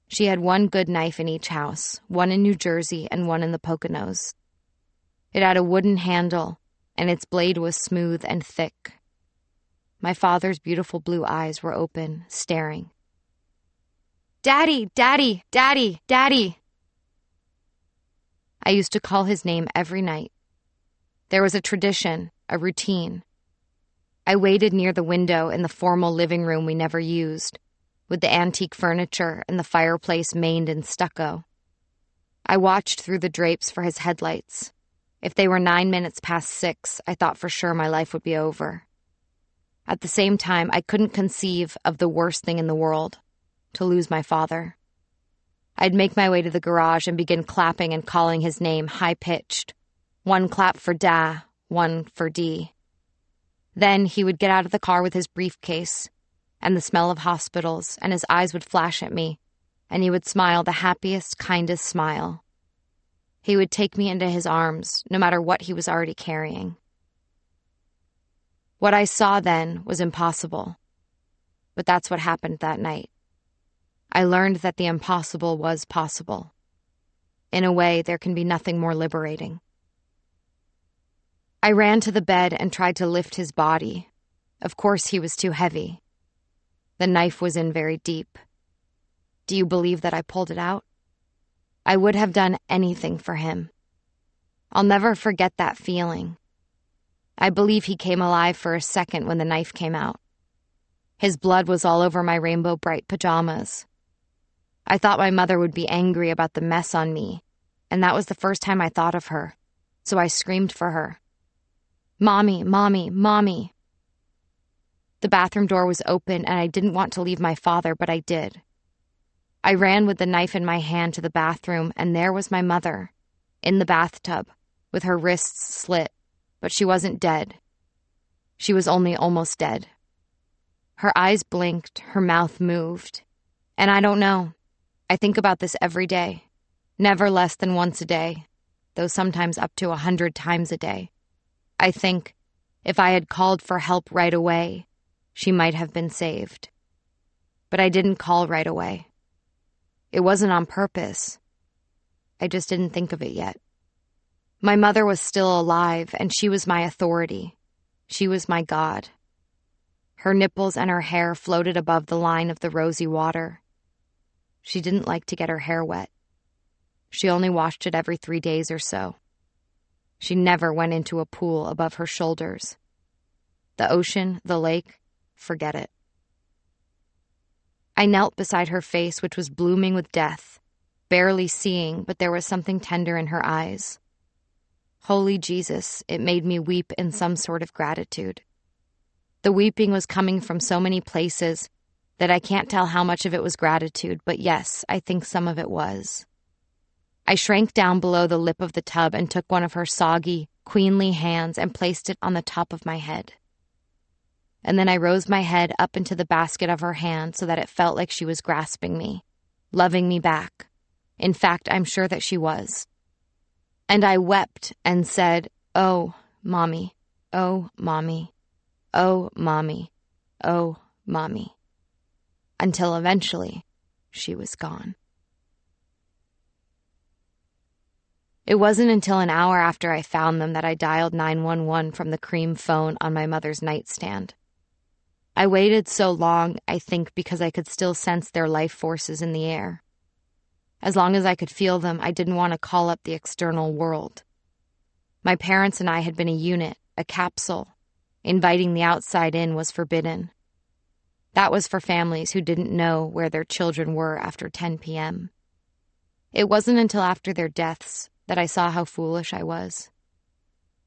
She had one good knife in each house, one in New Jersey and one in the Poconos. It had a wooden handle, and its blade was smooth and thick. My father's beautiful blue eyes were open, staring. Daddy, Daddy, Daddy, Daddy. I used to call his name every night. There was a tradition, a routine. I waited near the window in the formal living room we never used, with the antique furniture and the fireplace maned in stucco. I watched through the drapes for his headlights. If they were nine minutes past six, I thought for sure my life would be over. At the same time, I couldn't conceive of the worst thing in the world to lose my father. I'd make my way to the garage and begin clapping and calling his name high pitched. One clap for Da, one for D. Then he would get out of the car with his briefcase and the smell of hospitals, and his eyes would flash at me, and he would smile the happiest, kindest smile. He would take me into his arms, no matter what he was already carrying. What I saw then was impossible, but that's what happened that night. I learned that the impossible was possible. In a way, there can be nothing more liberating. I ran to the bed and tried to lift his body. Of course, he was too heavy. The knife was in very deep. Do you believe that I pulled it out? I would have done anything for him. I'll never forget that feeling. I believe he came alive for a second when the knife came out. His blood was all over my Rainbow Brite pajamas. I thought my mother would be angry about the mess on me, and that was the first time I thought of her, so I screamed for her. Mommy, Mommy, Mommy. The bathroom door was open, and I didn't want to leave my father, but I did. I ran with the knife in my hand to the bathroom, and there was my mother, in the bathtub, with her wrists slit, but she wasn't dead. She was only almost dead. Her eyes blinked, her mouth moved, and I don't know. I think about this every day, never less than once a day, though sometimes up to a hundred times a day. I think if I had called for help right away, she might have been saved. But I didn't call right away. It wasn't on purpose. I just didn't think of it yet. My mother was still alive, and she was my authority. She was my God. Her nipples and her hair floated above the line of the rosy water. She didn't like to get her hair wet. She only washed it every three days or so. She never went into a pool above her shoulders. The ocean, the lake, forget it. I knelt beside her face, which was blooming with death, barely seeing, but there was something tender in her eyes. Holy Jesus, it made me weep in some sort of gratitude. The weeping was coming from so many places that I can't tell how much of it was gratitude, but yes, I think some of it was. I shrank down below the lip of the tub and took one of her soggy, queenly hands and placed it on the top of my head. And then I rose my head up into the basket of her hand so that it felt like she was grasping me, loving me back. In fact, I'm sure that she was. And I wept and said, Oh, mommy, oh, mommy, oh, mommy, oh, mommy until eventually she was gone. It wasn't until an hour after I found them that I dialed 911 from the cream phone on my mother's nightstand. I waited so long, I think, because I could still sense their life forces in the air. As long as I could feel them, I didn't want to call up the external world. My parents and I had been a unit, a capsule. Inviting the outside in was forbidden. That was for families who didn't know where their children were after 10 p.m. It wasn't until after their deaths that I saw how foolish I was.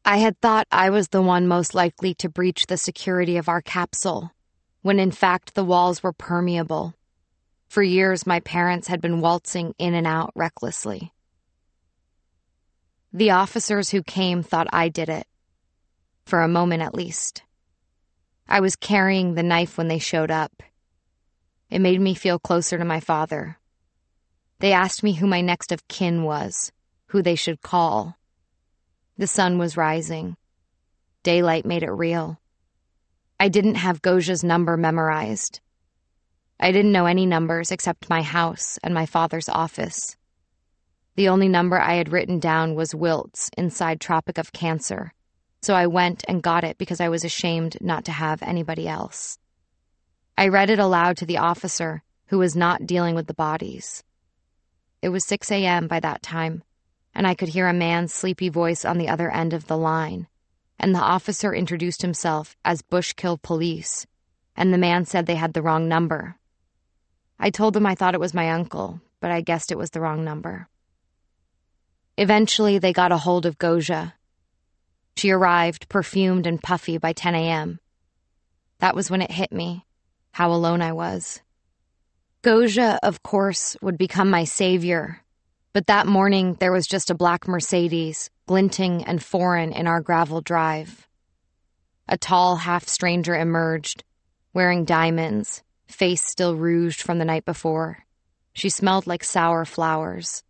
I had thought I was the one most likely to breach the security of our capsule, when in fact the walls were permeable. For years, my parents had been waltzing in and out recklessly. The officers who came thought I did it, for a moment at least. I was carrying the knife when they showed up. It made me feel closer to my father. They asked me who my next of kin was, who they should call. The sun was rising. Daylight made it real. I didn't have Gosia's number memorized. I didn't know any numbers except my house and my father's office. The only number I had written down was Wilt's inside Tropic of Cancer so I went and got it because I was ashamed not to have anybody else. I read it aloud to the officer, who was not dealing with the bodies. It was 6 a.m. by that time, and I could hear a man's sleepy voice on the other end of the line, and the officer introduced himself as Bushkill Police, and the man said they had the wrong number. I told them I thought it was my uncle, but I guessed it was the wrong number. Eventually, they got a hold of Gosia. She arrived, perfumed and puffy, by 10 a.m. That was when it hit me how alone I was. Gosia, of course, would become my savior, but that morning there was just a black Mercedes, glinting and foreign in our gravel drive. A tall half stranger emerged, wearing diamonds, face still rouged from the night before. She smelled like sour flowers.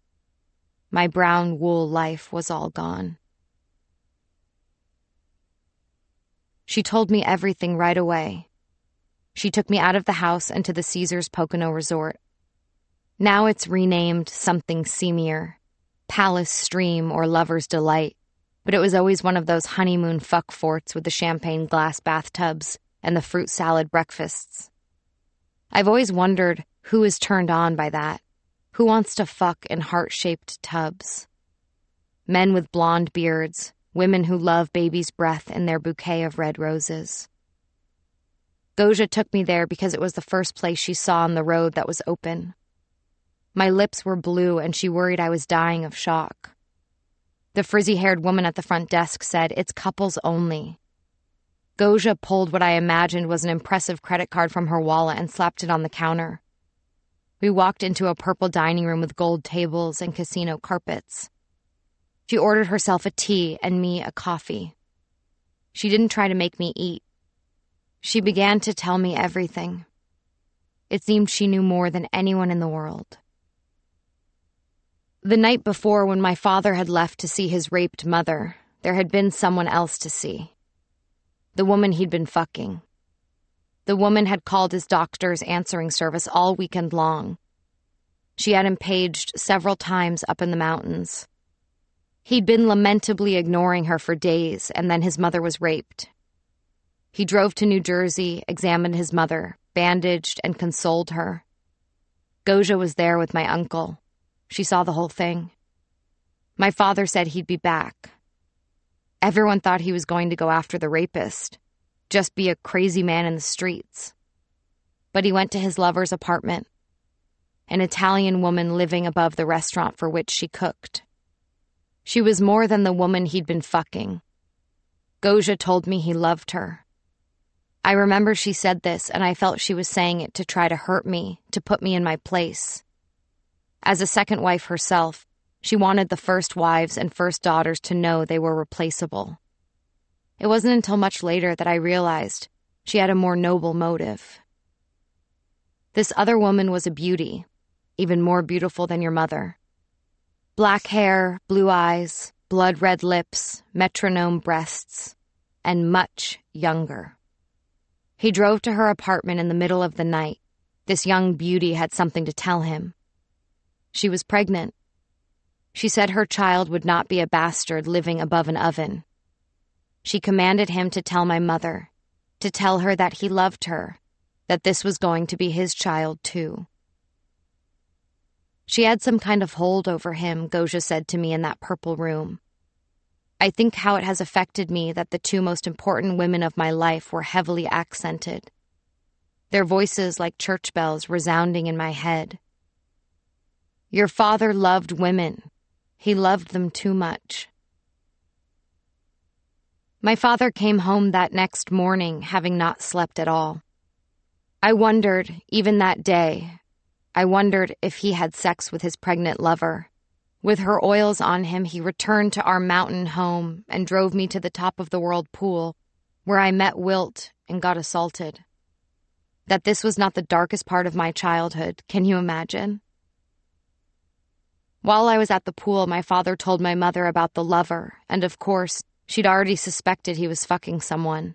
My brown wool life was all gone. She told me everything right away. She took me out of the house and to the Caesars Pocono Resort. Now it's renamed something seamier Palace Stream or Lover's Delight, but it was always one of those honeymoon fuck forts with the champagne glass bathtubs and the fruit salad breakfasts. I've always wondered who is turned on by that. Who wants to fuck in heart shaped tubs? Men with blonde beards, women who love baby's breath in their bouquet of red roses. Gosia took me there because it was the first place she saw on the road that was open. My lips were blue, and she worried I was dying of shock. The frizzy haired woman at the front desk said, It's couples only. Gosia pulled what I imagined was an impressive credit card from her wallet and slapped it on the counter. We walked into a purple dining room with gold tables and casino carpets. She ordered herself a tea and me a coffee. She didn't try to make me eat. She began to tell me everything. It seemed she knew more than anyone in the world. The night before, when my father had left to see his raped mother, there had been someone else to see. The woman he'd been fucking. The woman had called his doctor's answering service all weekend long. She had him paged several times up in the mountains. He'd been lamentably ignoring her for days, and then his mother was raped. He drove to New Jersey, examined his mother, bandaged, and consoled her. Gosia was there with my uncle. She saw the whole thing. My father said he'd be back. Everyone thought he was going to go after the rapist, just be a crazy man in the streets. But he went to his lover's apartment, an Italian woman living above the restaurant for which she cooked. She was more than the woman he'd been fucking. Gosia told me he loved her. I remember she said this, and I felt she was saying it to try to hurt me, to put me in my place. As a second wife herself, she wanted the first wives and first daughters to know they were replaceable. It wasn't until much later that I realized she had a more noble motive. This other woman was a beauty, even more beautiful than your mother. Black hair, blue eyes, blood red lips, metronome breasts, and much younger. He drove to her apartment in the middle of the night. This young beauty had something to tell him. She was pregnant. She said her child would not be a bastard living above an oven. She commanded him to tell my mother, to tell her that he loved her, that this was going to be his child too. She had some kind of hold over him, Gosia said to me in that purple room. I think how it has affected me that the two most important women of my life were heavily accented. Their voices like church bells resounding in my head. Your father loved women. He loved them too much. My father came home that next morning, having not slept at all. I wondered, even that day, I wondered if he had sex with his pregnant lover. With her oils on him, he returned to our mountain home and drove me to the top of the world pool, where I met Wilt and got assaulted. That this was not the darkest part of my childhood, can you imagine? While I was at the pool, my father told my mother about the lover, and of course, she'd already suspected he was fucking someone.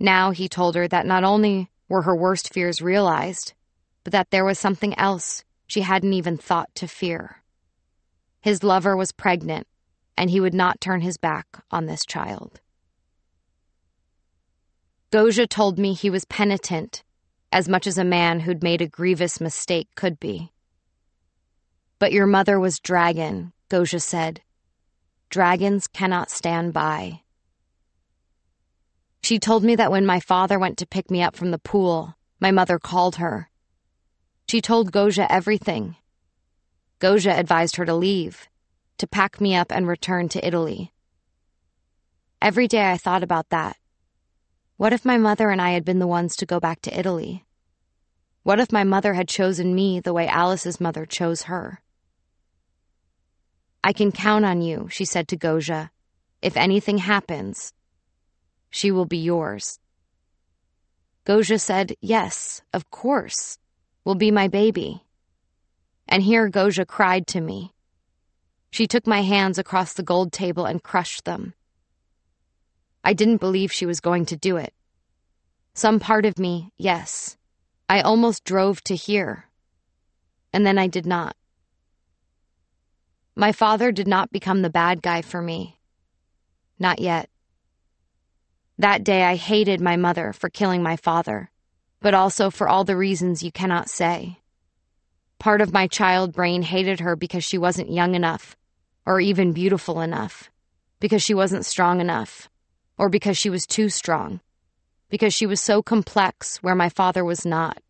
Now he told her that not only were her worst fears realized, but that there was something else she hadn't even thought to fear. His lover was pregnant, and he would not turn his back on this child. Gosia told me he was penitent as much as a man who'd made a grievous mistake could be. But your mother was dragon, Gosia said. Dragons cannot stand by. She told me that when my father went to pick me up from the pool, my mother called her. She told Gosia everything. Gosia advised her to leave, to pack me up and return to Italy. Every day I thought about that. What if my mother and I had been the ones to go back to Italy? What if my mother had chosen me the way Alice's mother chose her? I can count on you, she said to Gosia. If anything happens, she will be yours. Gosia said, Yes, of course, will be my baby. And here Gosia cried to me. She took my hands across the gold table and crushed them. I didn't believe she was going to do it. Some part of me, yes. I almost drove to here. And then I did not. My father did not become the bad guy for me. Not yet. That day I hated my mother for killing my father, but also for all the reasons you cannot say. Part of my child brain hated her because she wasn't young enough, or even beautiful enough, because she wasn't strong enough, or because she was too strong, because she was so complex where my father was not.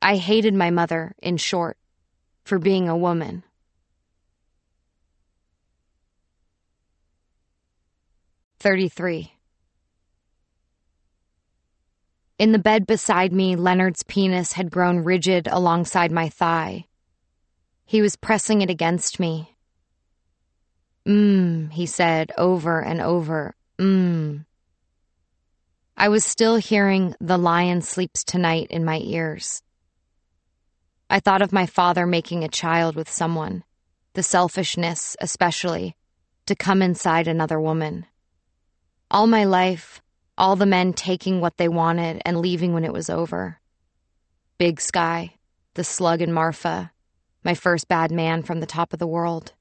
I hated my mother, in short, for being a woman. Thirty-three. In the bed beside me, Leonard's penis had grown rigid alongside my thigh. He was pressing it against me. Mmm, he said over and over, Mmm. I was still hearing The Lion Sleeps Tonight in my ears. I thought of my father making a child with someone, the selfishness, especially, to come inside another woman. All my life, all the men taking what they wanted and leaving when it was over. Big Sky, the slug in Marfa, my first bad man from the top of the world,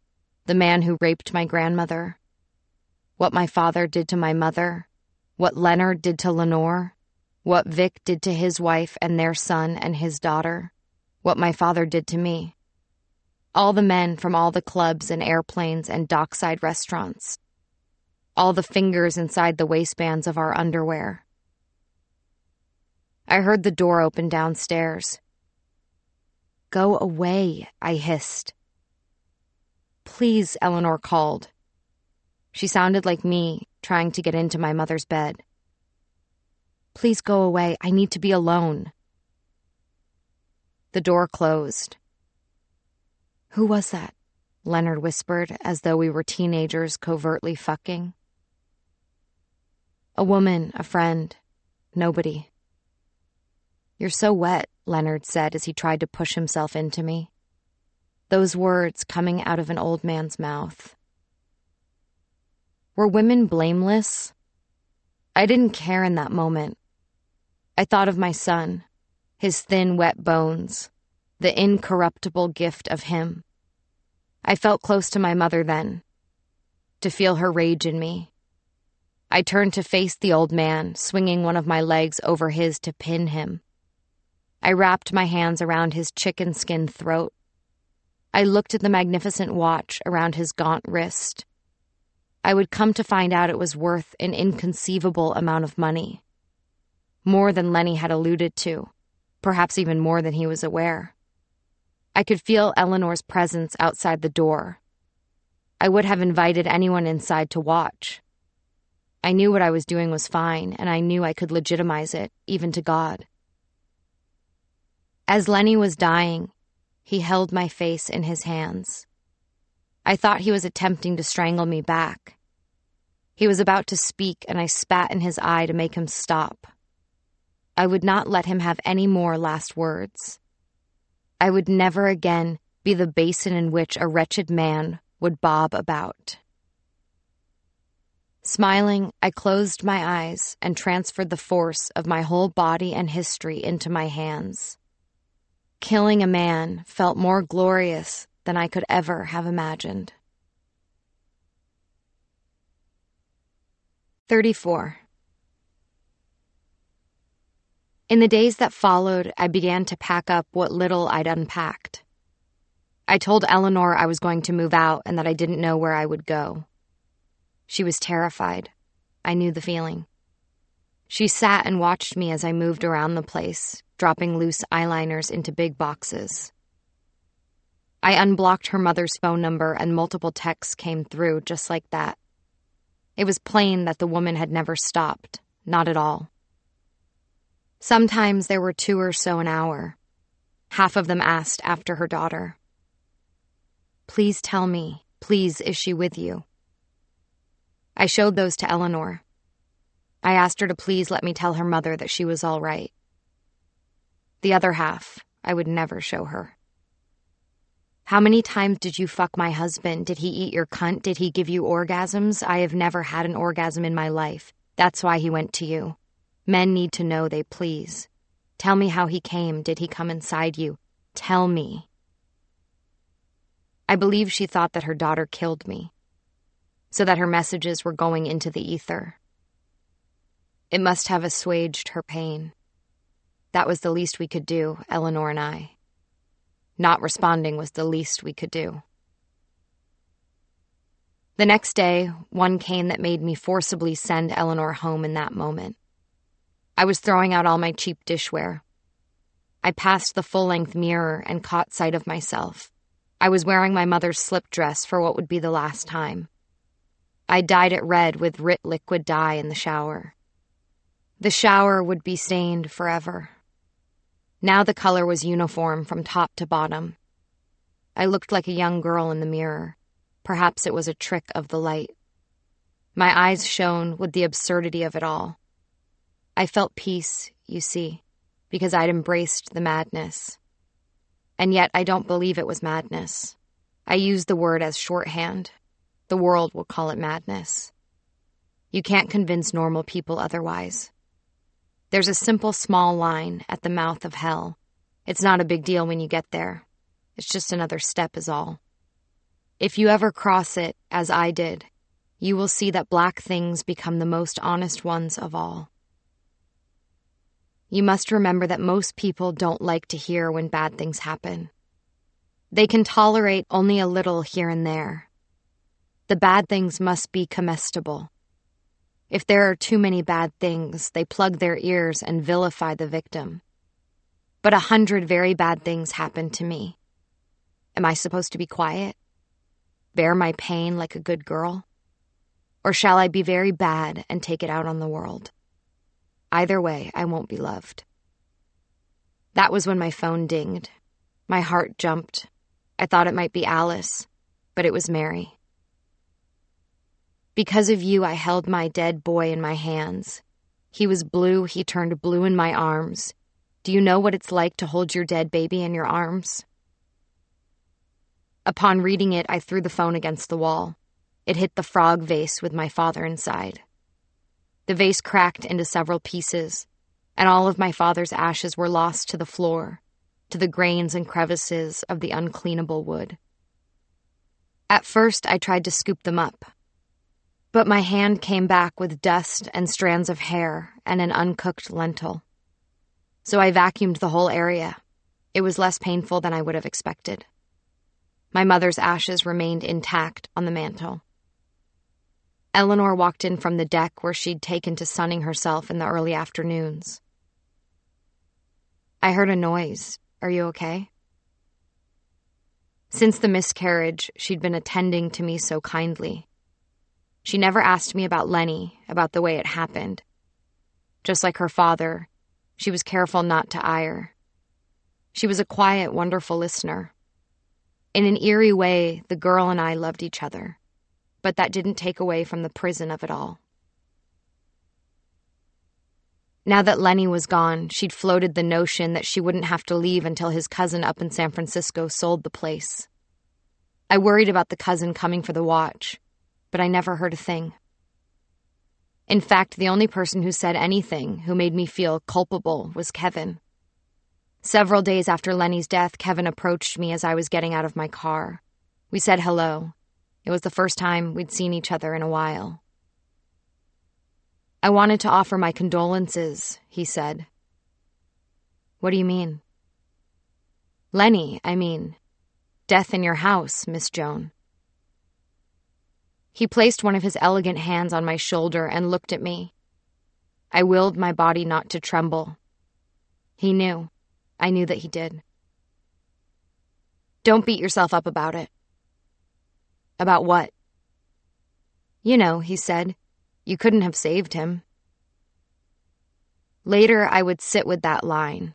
the man who raped my grandmother, what my father did to my mother, what Leonard did to Lenore, what Vic did to his wife and their son and his daughter, what my father did to me. All the men from all the clubs and airplanes and dockside restaurants. All the fingers inside the waistbands of our underwear. I heard the door open downstairs. Go away, I hissed. Please, Eleanor called. She sounded like me, trying to get into my mother's bed. Please go away. I need to be alone. The door closed. Who was that? Leonard whispered, as though we were teenagers covertly fucking. A woman, a friend, nobody. You're so wet, Leonard said as he tried to push himself into me. Those words coming out of an old man's mouth. Were women blameless? I didn't care in that moment. I thought of my son, his thin, wet bones, the incorruptible gift of him. I felt close to my mother then, to feel her rage in me. I turned to face the old man, swinging one of my legs over his to pin him. I wrapped my hands around his chicken skin throat. I looked at the magnificent watch around his gaunt wrist. I would come to find out it was worth an inconceivable amount of money. More than Lenny had alluded to, perhaps even more than he was aware. I could feel Eleanor's presence outside the door. I would have invited anyone inside to watch. I knew what I was doing was fine, and I knew I could legitimize it, even to God. As Lenny was dying, he held my face in his hands. I thought he was attempting to strangle me back. He was about to speak, and I spat in his eye to make him stop. I would not let him have any more last words. I would never again be the basin in which a wretched man would bob about. Smiling, I closed my eyes and transferred the force of my whole body and history into my hands. Killing a man felt more glorious than I could ever have imagined. 34. In the days that followed, I began to pack up what little I'd unpacked. I told Eleanor I was going to move out and that I didn't know where I would go. She was terrified. I knew the feeling. She sat and watched me as I moved around the place, dropping loose eyeliners into big boxes. I unblocked her mother's phone number and multiple texts came through just like that. It was plain that the woman had never stopped, not at all. Sometimes there were two or so an hour. Half of them asked after her daughter. Please tell me, please, is she with you? I showed those to Eleanor. I asked her to please let me tell her mother that she was all right. The other half, I would never show her. How many times did you fuck my husband? Did he eat your cunt? Did he give you orgasms? I have never had an orgasm in my life. That's why he went to you. Men need to know they please. Tell me how he came. Did he come inside you? Tell me. I believe she thought that her daughter killed me, so that her messages were going into the ether. It must have assuaged her pain. That was the least we could do, Eleanor and I. Not responding was the least we could do. The next day, one came that made me forcibly send Eleanor home in that moment. I was throwing out all my cheap dishware. I passed the full length mirror and caught sight of myself. I was wearing my mother's slip dress for what would be the last time. I dyed it red with Rit liquid dye in the shower. The shower would be stained forever. Now the color was uniform from top to bottom. I looked like a young girl in the mirror. Perhaps it was a trick of the light. My eyes shone with the absurdity of it all. I felt peace, you see, because I'd embraced the madness. And yet I don't believe it was madness. I use the word as shorthand. The world will call it madness. You can't convince normal people otherwise. There's a simple small line at the mouth of hell. It's not a big deal when you get there. It's just another step, is all. If you ever cross it, as I did, you will see that black things become the most honest ones of all. You must remember that most people don't like to hear when bad things happen. They can tolerate only a little here and there. The bad things must be comestible. If there are too many bad things, they plug their ears and vilify the victim. But a hundred very bad things happened to me. Am I supposed to be quiet? Bear my pain like a good girl? Or shall I be very bad and take it out on the world? Either way, I won't be loved. That was when my phone dinged. My heart jumped. I thought it might be Alice, but it was Mary. Because of you, I held my dead boy in my hands. He was blue, he turned blue in my arms. Do you know what it's like to hold your dead baby in your arms? Upon reading it, I threw the phone against the wall. It hit the frog vase with my father inside. The vase cracked into several pieces, and all of my father's ashes were lost to the floor, to the grains and crevices of the uncleanable wood. At first, I tried to scoop them up, but my hand came back with dust and strands of hair and an uncooked lentil. So I vacuumed the whole area. It was less painful than I would have expected. My mother's ashes remained intact on the mantel. Eleanor walked in from the deck where she'd taken to sunning herself in the early afternoons. I heard a noise. Are you okay? Since the miscarriage, she'd been attending to me so kindly. She never asked me about Lenny, about the way it happened. Just like her father, she was careful not to ire. She was a quiet, wonderful listener. In an eerie way, the girl and I loved each other but that didn't take away from the prison of it all. Now that Lenny was gone, she'd floated the notion that she wouldn't have to leave until his cousin up in San Francisco sold the place. I worried about the cousin coming for the watch, but I never heard a thing. In fact, the only person who said anything, who made me feel culpable, was Kevin. Several days after Lenny's death, Kevin approached me as I was getting out of my car. We said hello, it was the first time we'd seen each other in a while. I wanted to offer my condolences, he said. What do you mean? Lenny, I mean. Death in your house, Miss Joan. He placed one of his elegant hands on my shoulder and looked at me. I willed my body not to tremble. He knew. I knew that he did. Don't beat yourself up about it. About what? You know, he said. You couldn't have saved him. Later, I would sit with that line.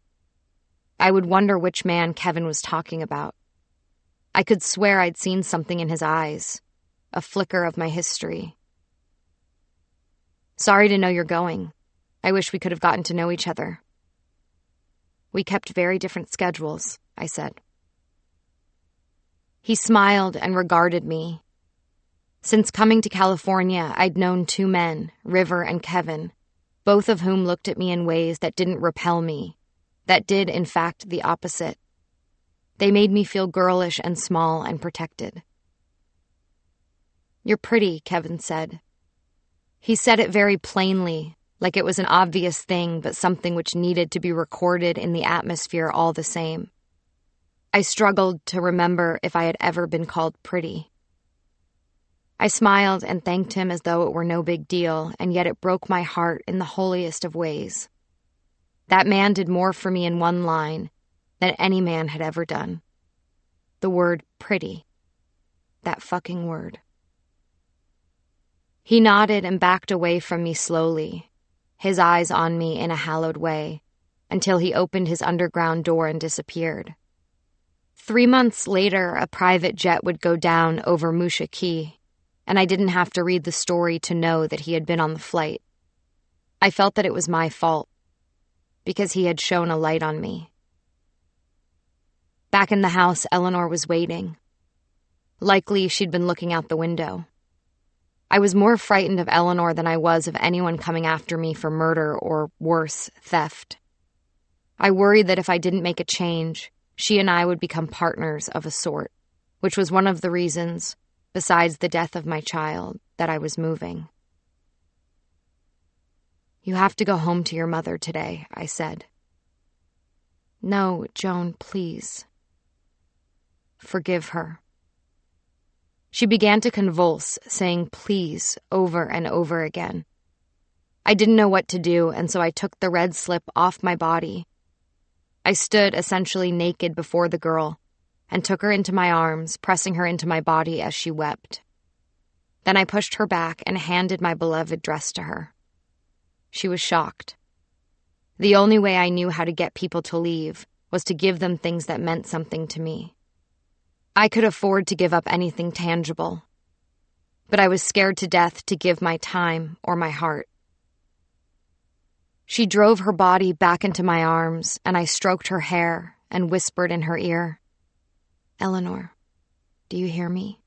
I would wonder which man Kevin was talking about. I could swear I'd seen something in his eyes, a flicker of my history. Sorry to know you're going. I wish we could have gotten to know each other. We kept very different schedules, I said. He smiled and regarded me. Since coming to California, I'd known two men, River and Kevin, both of whom looked at me in ways that didn't repel me, that did, in fact, the opposite. They made me feel girlish and small and protected. You're pretty, Kevin said. He said it very plainly, like it was an obvious thing, but something which needed to be recorded in the atmosphere all the same. I struggled to remember if I had ever been called pretty. I smiled and thanked him as though it were no big deal, and yet it broke my heart in the holiest of ways. That man did more for me in one line than any man had ever done. The word pretty. That fucking word. He nodded and backed away from me slowly, his eyes on me in a hallowed way, until he opened his underground door and disappeared. Three months later, a private jet would go down over Musha Cay, and I didn't have to read the story to know that he had been on the flight. I felt that it was my fault, because he had shown a light on me. Back in the house, Eleanor was waiting. Likely she'd been looking out the window. I was more frightened of Eleanor than I was of anyone coming after me for murder or, worse, theft. I worried that if I didn't make a change, she and I would become partners of a sort, which was one of the reasons, besides the death of my child, that I was moving. You have to go home to your mother today, I said. No, Joan, please. Forgive her. She began to convulse, saying please over and over again. I didn't know what to do, and so I took the red slip off my body. I stood essentially naked before the girl and took her into my arms, pressing her into my body as she wept. Then I pushed her back and handed my beloved dress to her. She was shocked. The only way I knew how to get people to leave was to give them things that meant something to me. I could afford to give up anything tangible, but I was scared to death to give my time or my heart. She drove her body back into my arms, and I stroked her hair and whispered in her ear, Eleanor, do you hear me?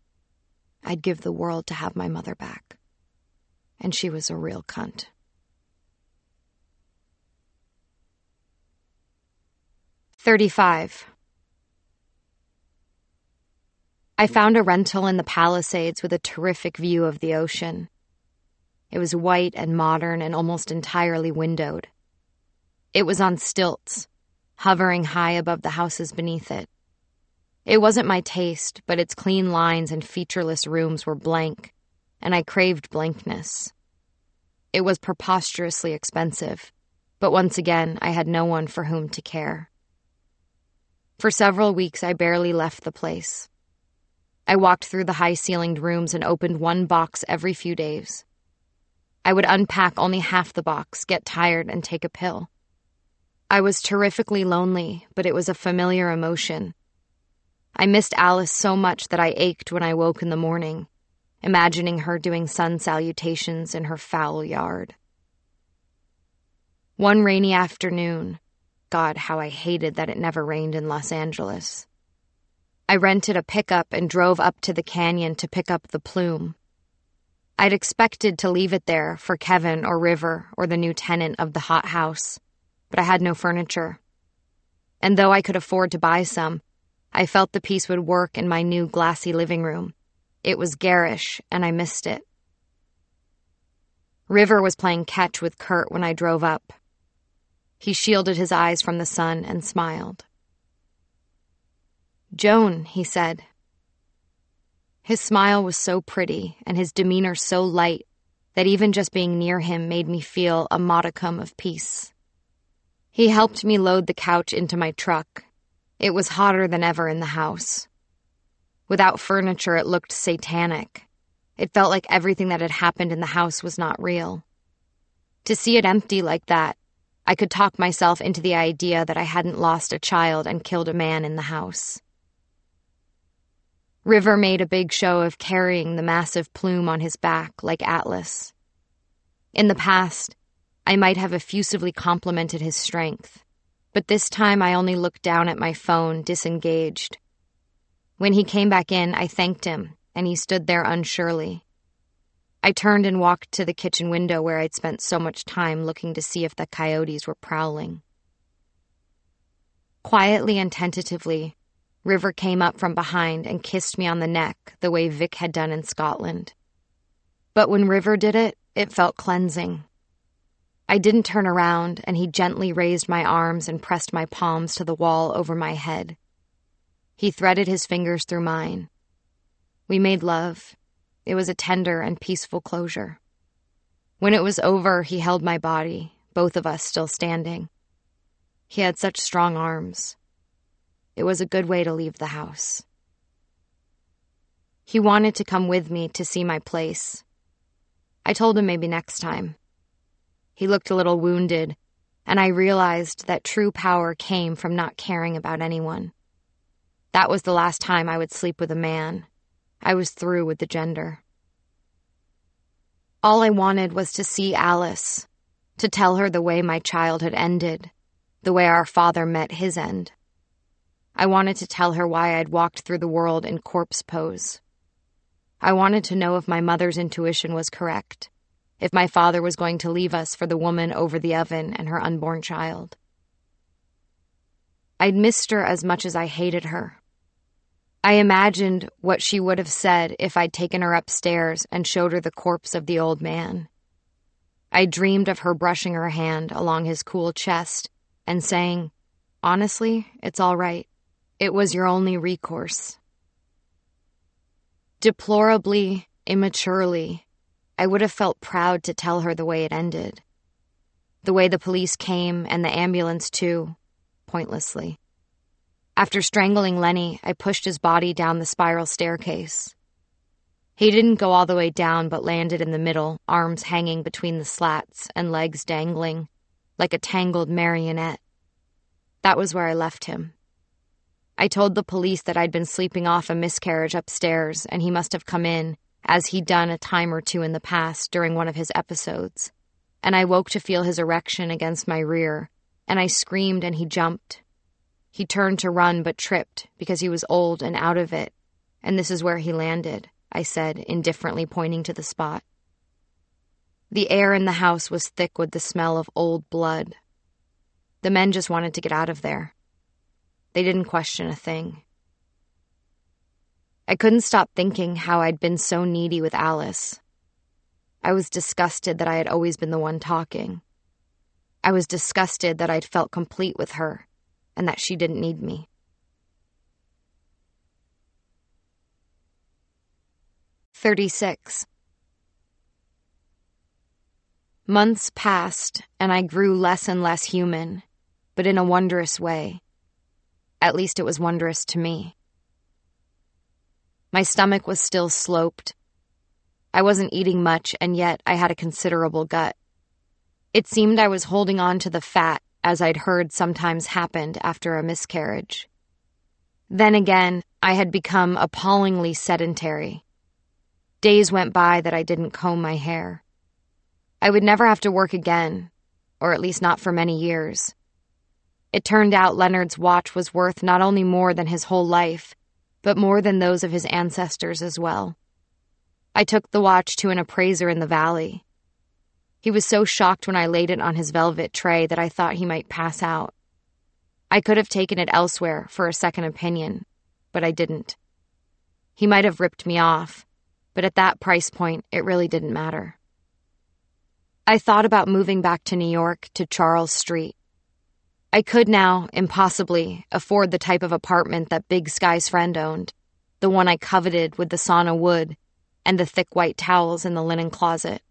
I'd give the world to have my mother back. And she was a real cunt. Thirty-five. I found a rental in the Palisades with a terrific view of the ocean. It was white and modern and almost entirely windowed. It was on stilts, hovering high above the houses beneath it. It wasn't my taste, but its clean lines and featureless rooms were blank, and I craved blankness. It was preposterously expensive, but once again, I had no one for whom to care. For several weeks, I barely left the place. I walked through the high ceilinged rooms and opened one box every few days. I would unpack only half the box, get tired, and take a pill. I was terrifically lonely, but it was a familiar emotion. I missed Alice so much that I ached when I woke in the morning, imagining her doing sun salutations in her foul yard. One rainy afternoon, God, how I hated that it never rained in Los Angeles. I rented a pickup and drove up to the canyon to pick up the plume. I'd expected to leave it there for Kevin or River or the new tenant of the hot house, but I had no furniture. And though I could afford to buy some, I felt the piece would work in my new glassy living room. It was garish, and I missed it. River was playing catch with Kurt when I drove up. He shielded his eyes from the sun and smiled. Joan, he said. His smile was so pretty and his demeanor so light that even just being near him made me feel a modicum of peace. He helped me load the couch into my truck. It was hotter than ever in the house. Without furniture, it looked satanic. It felt like everything that had happened in the house was not real. To see it empty like that, I could talk myself into the idea that I hadn't lost a child and killed a man in the house. River made a big show of carrying the massive plume on his back like Atlas. In the past, I might have effusively complimented his strength, but this time I only looked down at my phone, disengaged. When he came back in, I thanked him, and he stood there unsurely. I turned and walked to the kitchen window where I'd spent so much time looking to see if the coyotes were prowling. Quietly and tentatively, River came up from behind and kissed me on the neck the way Vic had done in Scotland. But when River did it, it felt cleansing. I didn't turn around, and he gently raised my arms and pressed my palms to the wall over my head. He threaded his fingers through mine. We made love. It was a tender and peaceful closure. When it was over, he held my body, both of us still standing. He had such strong arms. It was a good way to leave the house. He wanted to come with me to see my place. I told him maybe next time. He looked a little wounded, and I realized that true power came from not caring about anyone. That was the last time I would sleep with a man. I was through with the gender. All I wanted was to see Alice, to tell her the way my childhood ended, the way our father met his end. I wanted to tell her why I'd walked through the world in corpse pose. I wanted to know if my mother's intuition was correct, if my father was going to leave us for the woman over the oven and her unborn child. I'd missed her as much as I hated her. I imagined what she would have said if I'd taken her upstairs and showed her the corpse of the old man. I dreamed of her brushing her hand along his cool chest and saying, Honestly, it's all right. It was your only recourse. Deplorably, immaturely, I would have felt proud to tell her the way it ended. The way the police came and the ambulance, too, pointlessly. After strangling Lenny, I pushed his body down the spiral staircase. He didn't go all the way down, but landed in the middle, arms hanging between the slats and legs dangling, like a tangled marionette. That was where I left him. I told the police that I'd been sleeping off a miscarriage upstairs, and he must have come in, as he'd done a time or two in the past during one of his episodes. And I woke to feel his erection against my rear, and I screamed and he jumped. He turned to run but tripped because he was old and out of it, and this is where he landed, I said, indifferently pointing to the spot. The air in the house was thick with the smell of old blood. The men just wanted to get out of there. They didn't question a thing. I couldn't stop thinking how I'd been so needy with Alice. I was disgusted that I had always been the one talking. I was disgusted that I'd felt complete with her and that she didn't need me. Thirty-six. Months passed, and I grew less and less human, but in a wondrous way. At least it was wondrous to me. My stomach was still sloped. I wasn't eating much, and yet I had a considerable gut. It seemed I was holding on to the fat, as I'd heard sometimes happened after a miscarriage. Then again, I had become appallingly sedentary. Days went by that I didn't comb my hair. I would never have to work again, or at least not for many years. It turned out Leonard's watch was worth not only more than his whole life, but more than those of his ancestors as well. I took the watch to an appraiser in the valley. He was so shocked when I laid it on his velvet tray that I thought he might pass out. I could have taken it elsewhere for a second opinion, but I didn't. He might have ripped me off, but at that price point, it really didn't matter. I thought about moving back to New York to Charles Street I could now, impossibly, afford the type of apartment that Big Sky's friend owned, the one I coveted with the sauna wood and the thick white towels in the linen closet.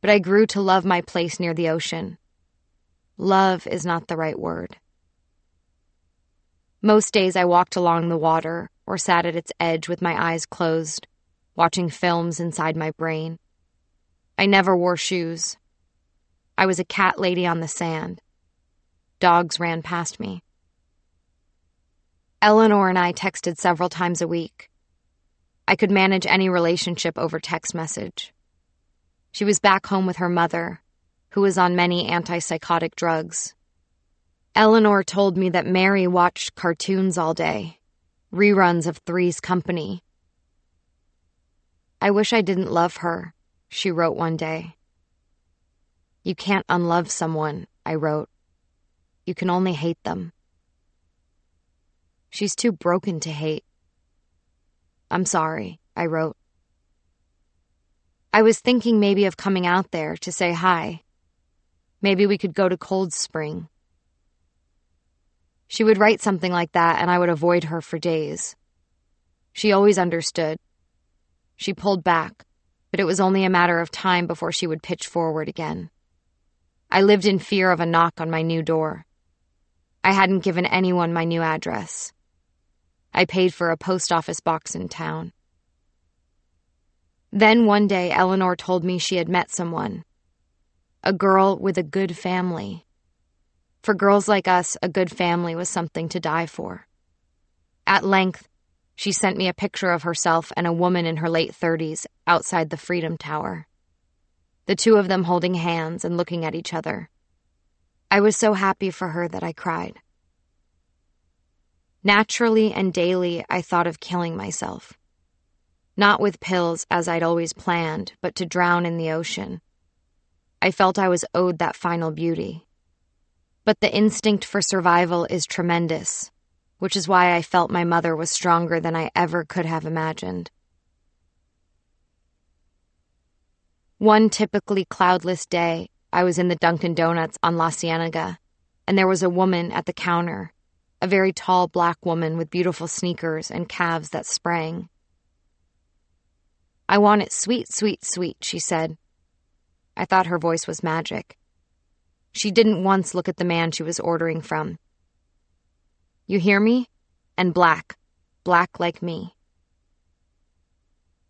But I grew to love my place near the ocean. Love is not the right word. Most days I walked along the water or sat at its edge with my eyes closed, watching films inside my brain. I never wore shoes. I was a cat lady on the sand Dogs ran past me. Eleanor and I texted several times a week. I could manage any relationship over text message. She was back home with her mother, who was on many antipsychotic drugs. Eleanor told me that Mary watched cartoons all day, reruns of Three's Company. I wish I didn't love her, she wrote one day. You can't unlove someone, I wrote. You can only hate them. She's too broken to hate. I'm sorry, I wrote. I was thinking maybe of coming out there to say hi. Maybe we could go to Cold Spring. She would write something like that, and I would avoid her for days. She always understood. She pulled back, but it was only a matter of time before she would pitch forward again. I lived in fear of a knock on my new door. I hadn't given anyone my new address. I paid for a post office box in town. Then one day, Eleanor told me she had met someone. A girl with a good family. For girls like us, a good family was something to die for. At length, she sent me a picture of herself and a woman in her late 30s outside the Freedom Tower. The two of them holding hands and looking at each other. I was so happy for her that I cried. Naturally and daily, I thought of killing myself. Not with pills, as I'd always planned, but to drown in the ocean. I felt I was owed that final beauty. But the instinct for survival is tremendous, which is why I felt my mother was stronger than I ever could have imagined. One typically cloudless day, I was in the Dunkin' Donuts on La Cienega, and there was a woman at the counter, a very tall black woman with beautiful sneakers and calves that sprang. I want it sweet, sweet, sweet, she said. I thought her voice was magic. She didn't once look at the man she was ordering from. You hear me? And black. Black like me.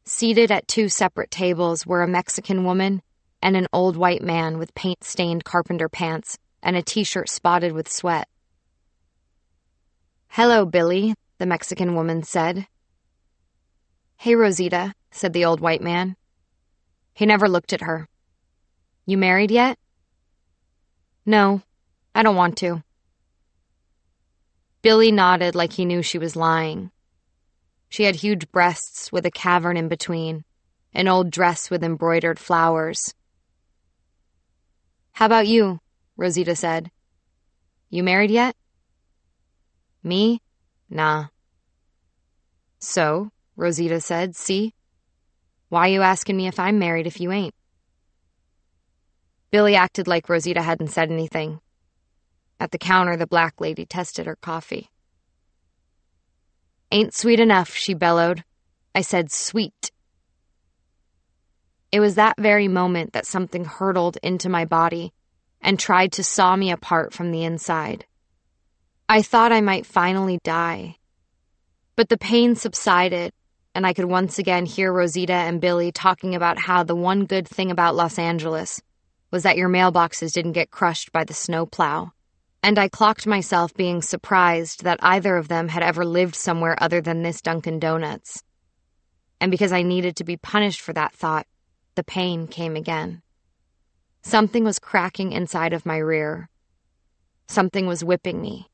Seated at two separate tables were a Mexican woman and an old white man with paint stained carpenter pants and a t shirt spotted with sweat. Hello, Billy, the Mexican woman said. Hey, Rosita, said the old white man. He never looked at her. You married yet? No, I don't want to. Billy nodded like he knew she was lying. She had huge breasts with a cavern in between, an old dress with embroidered flowers, how about you? Rosita said. You married yet? Me? Nah. So, Rosita said, see? Why you asking me if I'm married if you ain't? Billy acted like Rosita hadn't said anything. At the counter, the black lady tested her coffee. Ain't sweet enough, she bellowed. I said sweet. It was that very moment that something hurtled into my body and tried to saw me apart from the inside. I thought I might finally die. But the pain subsided, and I could once again hear Rosita and Billy talking about how the one good thing about Los Angeles was that your mailboxes didn't get crushed by the snowplow. And I clocked myself being surprised that either of them had ever lived somewhere other than this Dunkin' Donuts. And because I needed to be punished for that thought, the pain came again. Something was cracking inside of my rear. Something was whipping me.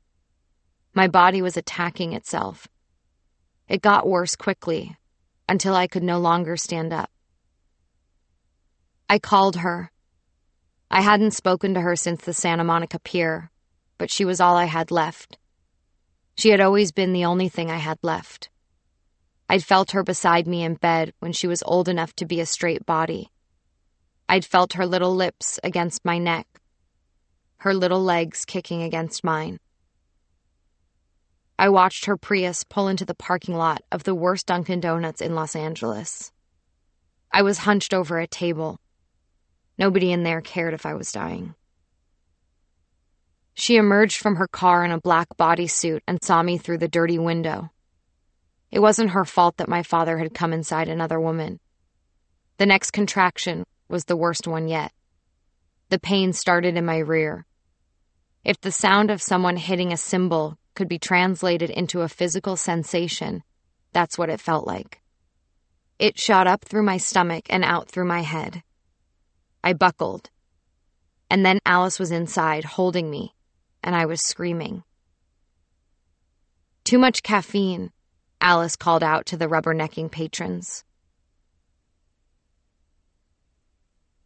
My body was attacking itself. It got worse quickly until I could no longer stand up. I called her. I hadn't spoken to her since the Santa Monica Pier, but she was all I had left. She had always been the only thing I had left. I'd felt her beside me in bed when she was old enough to be a straight body. I'd felt her little lips against my neck, her little legs kicking against mine. I watched her Prius pull into the parking lot of the worst Dunkin' Donuts in Los Angeles. I was hunched over a table. Nobody in there cared if I was dying. She emerged from her car in a black bodysuit and saw me through the dirty window. It wasn't her fault that my father had come inside another woman. The next contraction was the worst one yet. The pain started in my rear. If the sound of someone hitting a cymbal could be translated into a physical sensation, that's what it felt like. It shot up through my stomach and out through my head. I buckled. And then Alice was inside, holding me, and I was screaming. Too much caffeine, Alice called out to the rubbernecking patrons.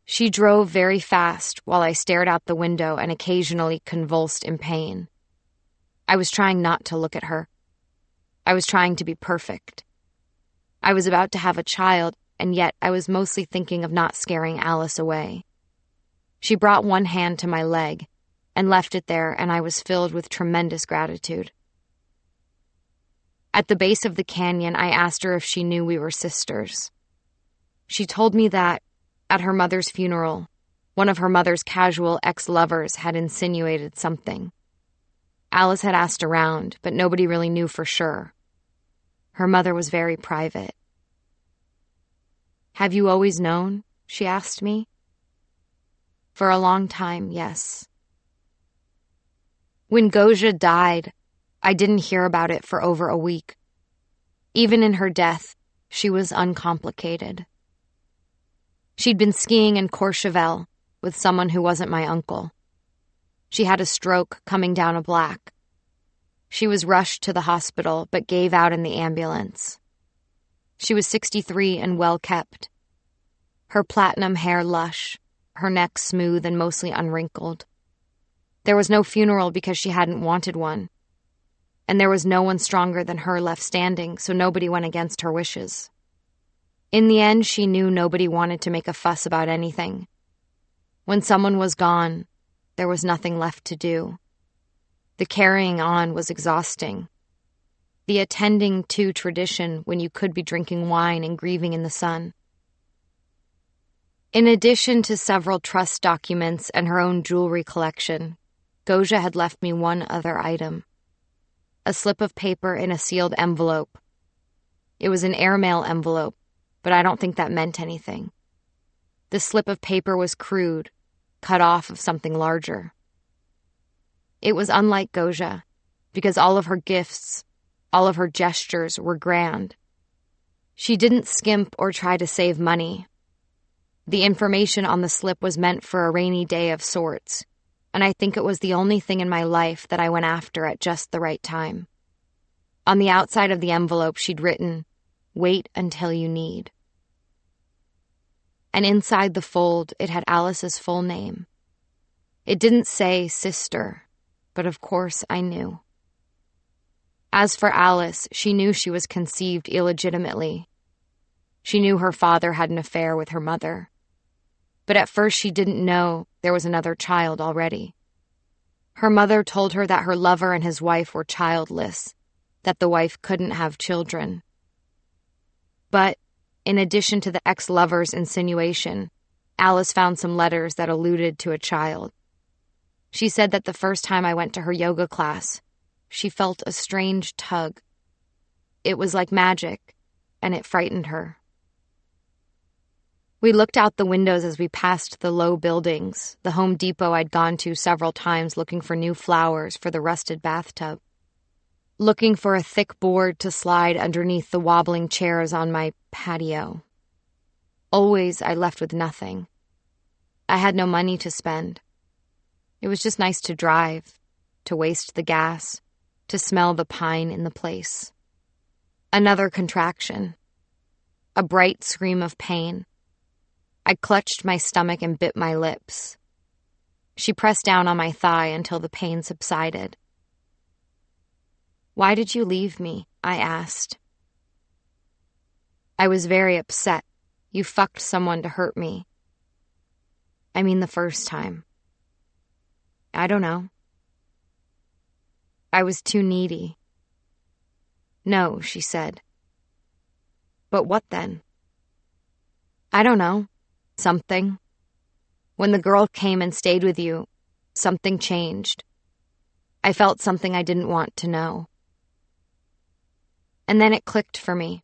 She drove very fast while I stared out the window and occasionally convulsed in pain. I was trying not to look at her. I was trying to be perfect. I was about to have a child, and yet I was mostly thinking of not scaring Alice away. She brought one hand to my leg and left it there, and I was filled with tremendous gratitude. At the base of the canyon, I asked her if she knew we were sisters. She told me that, at her mother's funeral, one of her mother's casual ex lovers had insinuated something. Alice had asked around, but nobody really knew for sure. Her mother was very private. Have you always known? she asked me. For a long time, yes. When Gosia died, I didn't hear about it for over a week. Even in her death, she was uncomplicated. She'd been skiing in Courchevel with someone who wasn't my uncle. She had a stroke coming down a black. She was rushed to the hospital but gave out in the ambulance. She was 63 and well kept. Her platinum hair lush, her neck smooth and mostly unwrinkled. There was no funeral because she hadn't wanted one. And there was no one stronger than her left standing, so nobody went against her wishes. In the end, she knew nobody wanted to make a fuss about anything. When someone was gone, there was nothing left to do. The carrying on was exhausting. The attending to tradition when you could be drinking wine and grieving in the sun. In addition to several trust documents and her own jewelry collection, Gosia had left me one other item a slip of paper in a sealed envelope. It was an airmail envelope but I don't think that meant anything. The slip of paper was crude, cut off of something larger. It was unlike Gosia, because all of her gifts, all of her gestures were grand. She didn't skimp or try to save money. The information on the slip was meant for a rainy day of sorts, and I think it was the only thing in my life that I went after at just the right time. On the outside of the envelope, she'd written, Wait until you need and inside the fold it had Alice's full name. It didn't say sister, but of course I knew. As for Alice, she knew she was conceived illegitimately. She knew her father had an affair with her mother. But at first she didn't know there was another child already. Her mother told her that her lover and his wife were childless, that the wife couldn't have children. But in addition to the ex lover's insinuation, Alice found some letters that alluded to a child. She said that the first time I went to her yoga class, she felt a strange tug. It was like magic, and it frightened her. We looked out the windows as we passed the low buildings, the Home Depot I'd gone to several times looking for new flowers for the rusted bathtub looking for a thick board to slide underneath the wobbling chairs on my patio. Always I left with nothing. I had no money to spend. It was just nice to drive, to waste the gas, to smell the pine in the place. Another contraction. A bright scream of pain. I clutched my stomach and bit my lips. She pressed down on my thigh until the pain subsided. Why did you leave me? I asked. I was very upset. You fucked someone to hurt me. I mean, the first time. I don't know. I was too needy. No, she said. But what then? I don't know. Something. When the girl came and stayed with you, something changed. I felt something I didn't want to know. And then it clicked for me.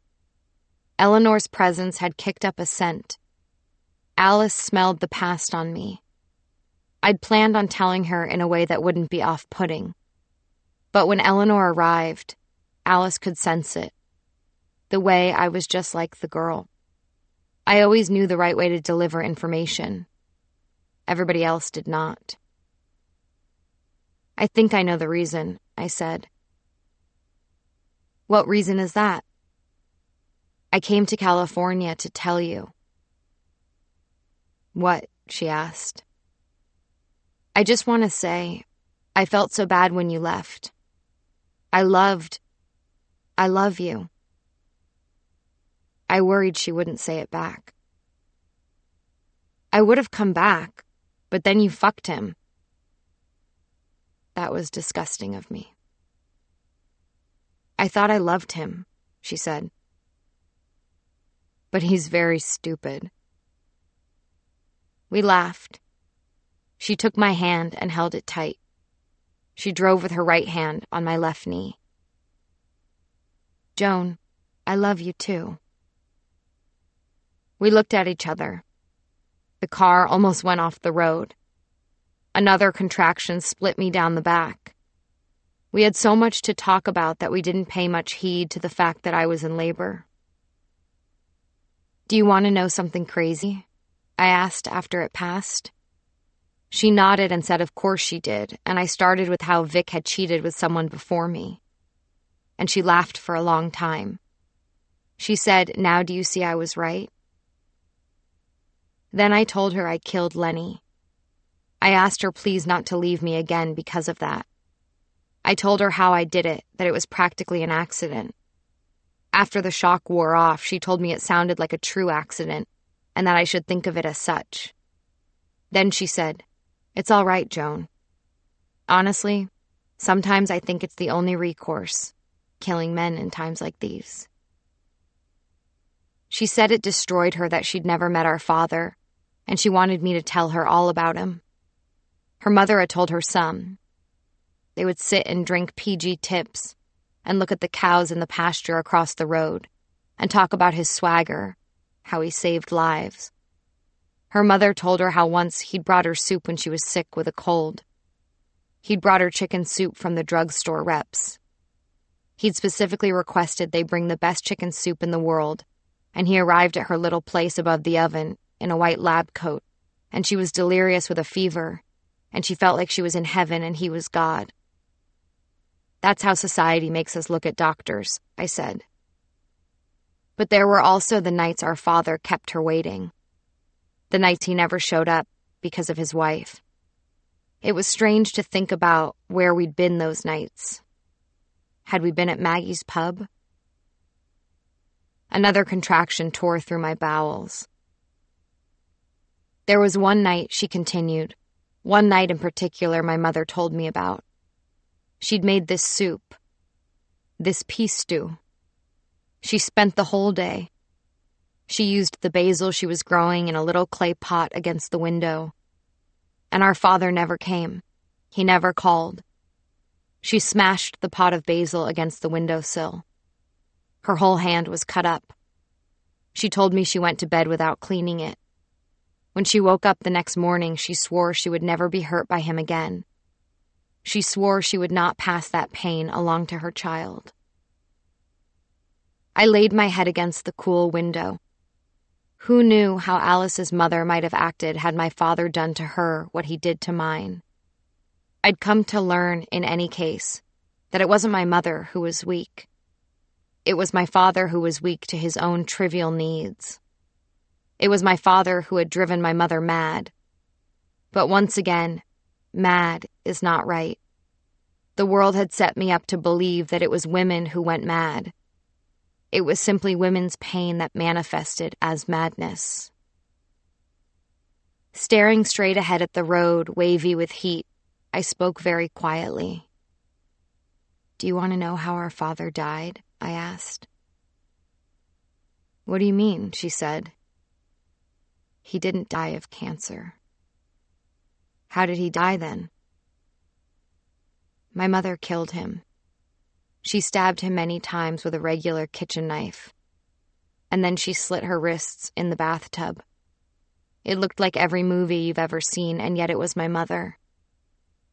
Eleanor's presence had kicked up a scent. Alice smelled the past on me. I'd planned on telling her in a way that wouldn't be off putting. But when Eleanor arrived, Alice could sense it. The way I was just like the girl. I always knew the right way to deliver information. Everybody else did not. I think I know the reason, I said. What reason is that? I came to California to tell you. What? she asked. I just want to say, I felt so bad when you left. I loved, I love you. I worried she wouldn't say it back. I would have come back, but then you fucked him. That was disgusting of me. I thought I loved him, she said. But he's very stupid. We laughed. She took my hand and held it tight. She drove with her right hand on my left knee. Joan, I love you too. We looked at each other. The car almost went off the road. Another contraction split me down the back. We had so much to talk about that we didn't pay much heed to the fact that I was in labor. Do you want to know something crazy? I asked after it passed. She nodded and said, Of course she did, and I started with how Vic had cheated with someone before me. And she laughed for a long time. She said, Now do you see I was right? Then I told her I killed Lenny. I asked her please not to leave me again because of that. I told her how I did it, that it was practically an accident. After the shock wore off, she told me it sounded like a true accident and that I should think of it as such. Then she said, It's all right, Joan. Honestly, sometimes I think it's the only recourse, killing men in times like these. She said it destroyed her that she'd never met our father, and she wanted me to tell her all about him. Her mother had told her some. They would sit and drink PG tips and look at the cows in the pasture across the road and talk about his swagger, how he saved lives. Her mother told her how once he'd brought her soup when she was sick with a cold. He'd brought her chicken soup from the drugstore reps. He'd specifically requested they bring the best chicken soup in the world, and he arrived at her little place above the oven in a white lab coat, and she was delirious with a fever and she felt like she was in heaven and he was God. That's how society makes us look at doctors, I said. But there were also the nights our father kept her waiting. The nights he never showed up because of his wife. It was strange to think about where we'd been those nights. Had we been at Maggie's pub? Another contraction tore through my bowels. There was one night, she continued, one night in particular, my mother told me about. She'd made this soup, this pea stew. She spent the whole day. She used the basil she was growing in a little clay pot against the window. And our father never came. He never called. She smashed the pot of basil against the windowsill. Her whole hand was cut up. She told me she went to bed without cleaning it. When she woke up the next morning, she swore she would never be hurt by him again. She swore she would not pass that pain along to her child. I laid my head against the cool window. Who knew how Alice's mother might have acted had my father done to her what he did to mine? I'd come to learn, in any case, that it wasn't my mother who was weak. It was my father who was weak to his own trivial needs. It was my father who had driven my mother mad. But once again, mad is not right. The world had set me up to believe that it was women who went mad. It was simply women's pain that manifested as madness. Staring straight ahead at the road, wavy with heat, I spoke very quietly. Do you want to know how our father died? I asked. What do you mean? she said. He didn't die of cancer. How did he die then? My mother killed him. She stabbed him many times with a regular kitchen knife. And then she slit her wrists in the bathtub. It looked like every movie you've ever seen, and yet it was my mother.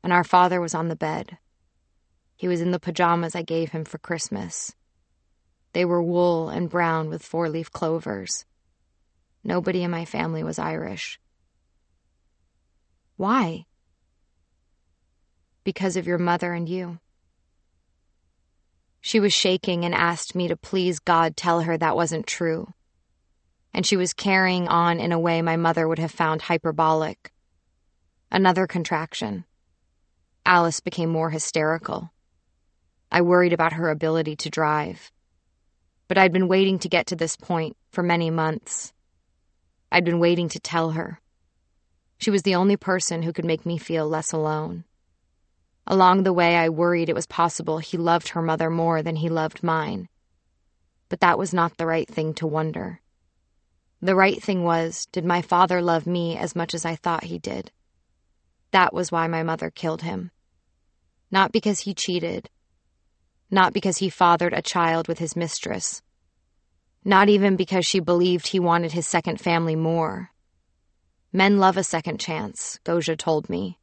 And our father was on the bed. He was in the pajamas I gave him for Christmas. They were wool and brown with four leaf clovers. Nobody in my family was Irish. Why? Because of your mother and you. She was shaking and asked me to please God tell her that wasn't true. And she was carrying on in a way my mother would have found hyperbolic. Another contraction. Alice became more hysterical. I worried about her ability to drive. But I'd been waiting to get to this point for many months. I'd been waiting to tell her. She was the only person who could make me feel less alone. Along the way, I worried it was possible he loved her mother more than he loved mine. But that was not the right thing to wonder. The right thing was did my father love me as much as I thought he did? That was why my mother killed him. Not because he cheated, not because he fathered a child with his mistress, not even because she believed he wanted his second family more. Men love a second chance, Gosia told me.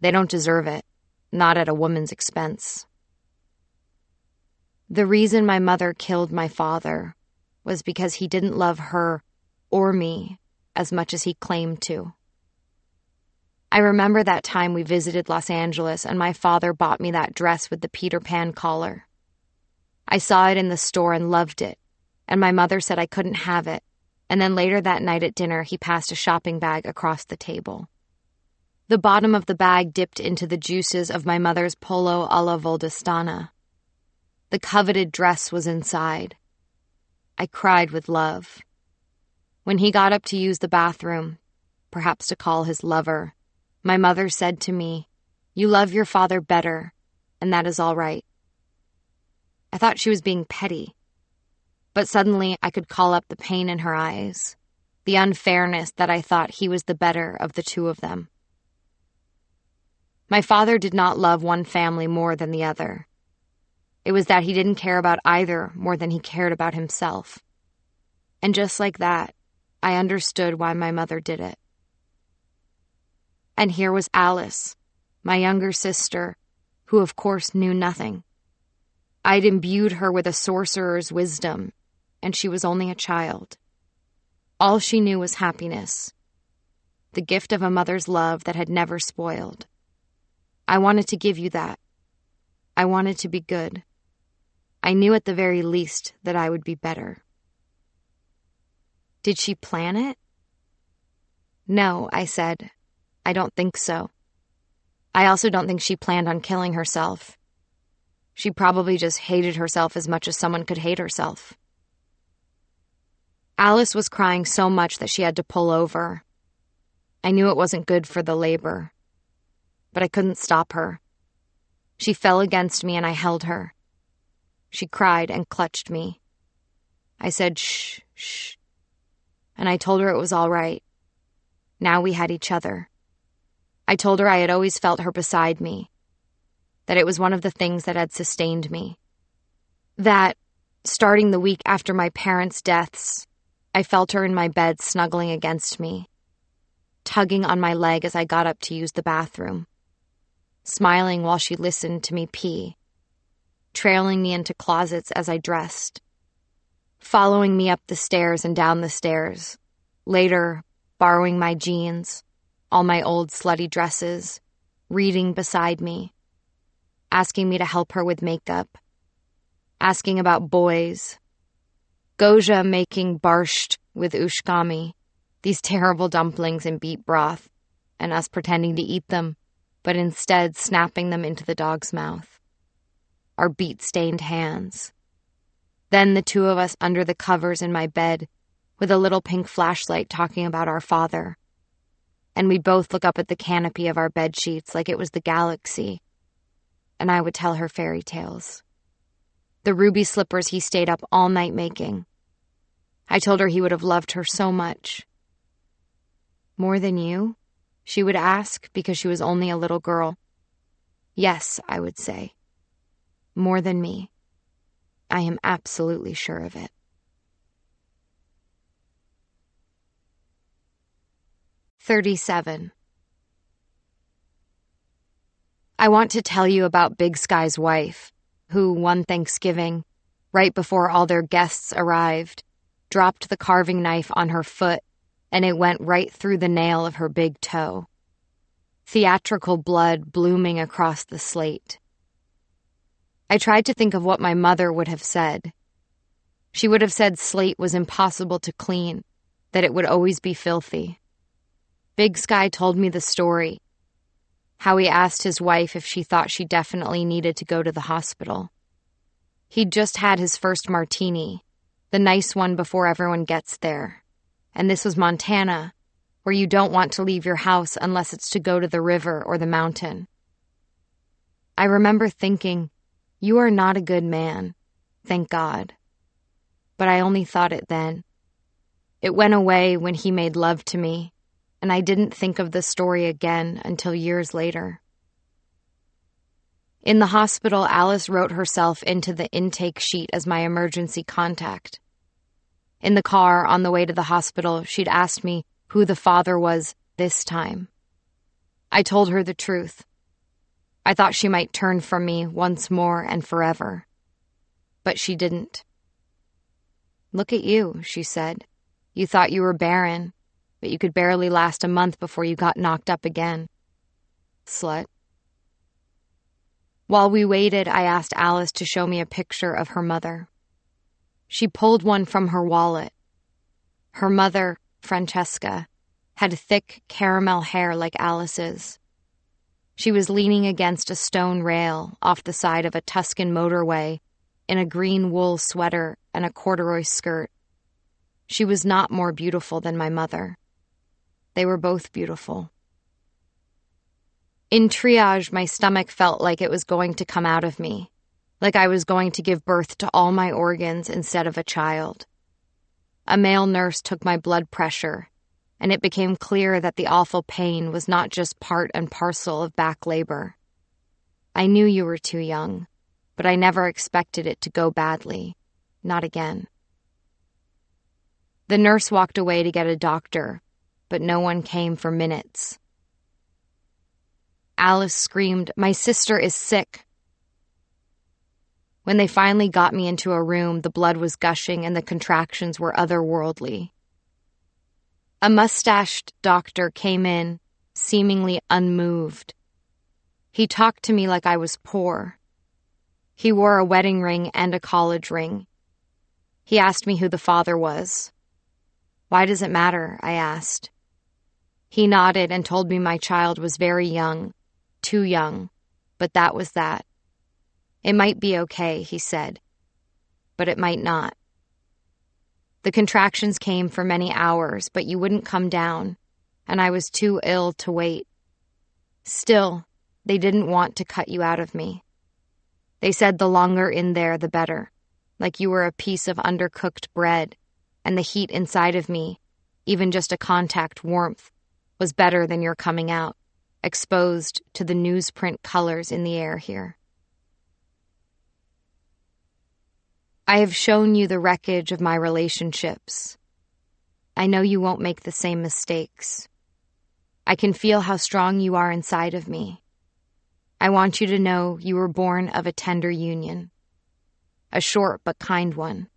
They don't deserve it, not at a woman's expense. The reason my mother killed my father was because he didn't love her or me as much as he claimed to. I remember that time we visited Los Angeles and my father bought me that dress with the Peter Pan collar. I saw it in the store and loved it, and my mother said I couldn't have it and then later that night at dinner, he passed a shopping bag across the table. The bottom of the bag dipped into the juices of my mother's pollo alla valdostana. The coveted dress was inside. I cried with love. When he got up to use the bathroom, perhaps to call his lover, my mother said to me, You love your father better, and that is all right. I thought she was being petty. But suddenly I could call up the pain in her eyes, the unfairness that I thought he was the better of the two of them. My father did not love one family more than the other. It was that he didn't care about either more than he cared about himself. And just like that, I understood why my mother did it. And here was Alice, my younger sister, who of course knew nothing. I'd imbued her with a sorcerer's wisdom and she was only a child. All she knew was happiness, the gift of a mother's love that had never spoiled. I wanted to give you that. I wanted to be good. I knew at the very least that I would be better. Did she plan it? No, I said. I don't think so. I also don't think she planned on killing herself. She probably just hated herself as much as someone could hate herself. Alice was crying so much that she had to pull over. I knew it wasn't good for the labor, but I couldn't stop her. She fell against me and I held her. She cried and clutched me. I said, shh, shh. And I told her it was all right. Now we had each other. I told her I had always felt her beside me, that it was one of the things that had sustained me. That, starting the week after my parents' deaths, I felt her in my bed snuggling against me, tugging on my leg as I got up to use the bathroom, smiling while she listened to me pee, trailing me into closets as I dressed, following me up the stairs and down the stairs, later, borrowing my jeans, all my old slutty dresses, reading beside me, asking me to help her with makeup, asking about boys, Gosia making barszcz with uszkami, these terrible dumplings in beet broth, and us pretending to eat them, but instead snapping them into the dog's mouth. Our beet stained hands. Then the two of us under the covers in my bed with a little pink flashlight talking about our father. and we'd both look up at the canopy of our bed sheets like it was the galaxy. And I would tell her fairy tales. The ruby slippers he stayed up all night making. I told her he would have loved her so much. More than you? She would ask because she was only a little girl. Yes, I would say. More than me. I am absolutely sure of it. Thirty-seven. I want to tell you about Big Sky's wife, who one Thanksgiving, right before all their guests arrived, dropped the carving knife on her foot and it went right through the nail of her big toe. Theatrical blood blooming across the slate. I tried to think of what my mother would have said. She would have said slate was impossible to clean, that it would always be filthy. Big Sky told me the story how he asked his wife if she thought she definitely needed to go to the hospital. He'd just had his first martini, the nice one before everyone gets there. And this was Montana, where you don't want to leave your house unless it's to go to the river or the mountain. I remember thinking, You are not a good man, thank God. But I only thought it then. It went away when he made love to me, and I didn't think of the story again until years later. In the hospital, Alice wrote herself into the intake sheet as my emergency contact. In the car on the way to the hospital, she'd asked me who the father was this time. I told her the truth. I thought she might turn from me once more and forever. But she didn't. Look at you, she said. You thought you were barren, but you could barely last a month before you got knocked up again. Slut. While we waited, I asked Alice to show me a picture of her mother. She pulled one from her wallet. Her mother, Francesca, had thick caramel hair like Alice's. She was leaning against a stone rail off the side of a Tuscan motorway in a green wool sweater and a corduroy skirt. She was not more beautiful than my mother. They were both beautiful. In triage, my stomach felt like it was going to come out of me like I was going to give birth to all my organs instead of a child. A male nurse took my blood pressure, and it became clear that the awful pain was not just part and parcel of back labor. I knew you were too young, but I never expected it to go badly. Not again. The nurse walked away to get a doctor, but no one came for minutes. Alice screamed, My sister is sick. When they finally got me into a room, the blood was gushing and the contractions were otherworldly. A mustached doctor came in, seemingly unmoved. He talked to me like I was poor. He wore a wedding ring and a college ring. He asked me who the father was. Why does it matter? I asked. He nodded and told me my child was very young, too young, but that was that. It might be okay, he said, but it might not. The contractions came for many hours, but you wouldn't come down, and I was too ill to wait. Still, they didn't want to cut you out of me. They said the longer in there, the better, like you were a piece of undercooked bread, and the heat inside of me, even just a contact warmth, was better than your coming out, exposed to the newsprint colors in the air here. I have shown you the wreckage of my relationships. I know you won't make the same mistakes. I can feel how strong you are inside of me. I want you to know you were born of a tender union, a short but kind one.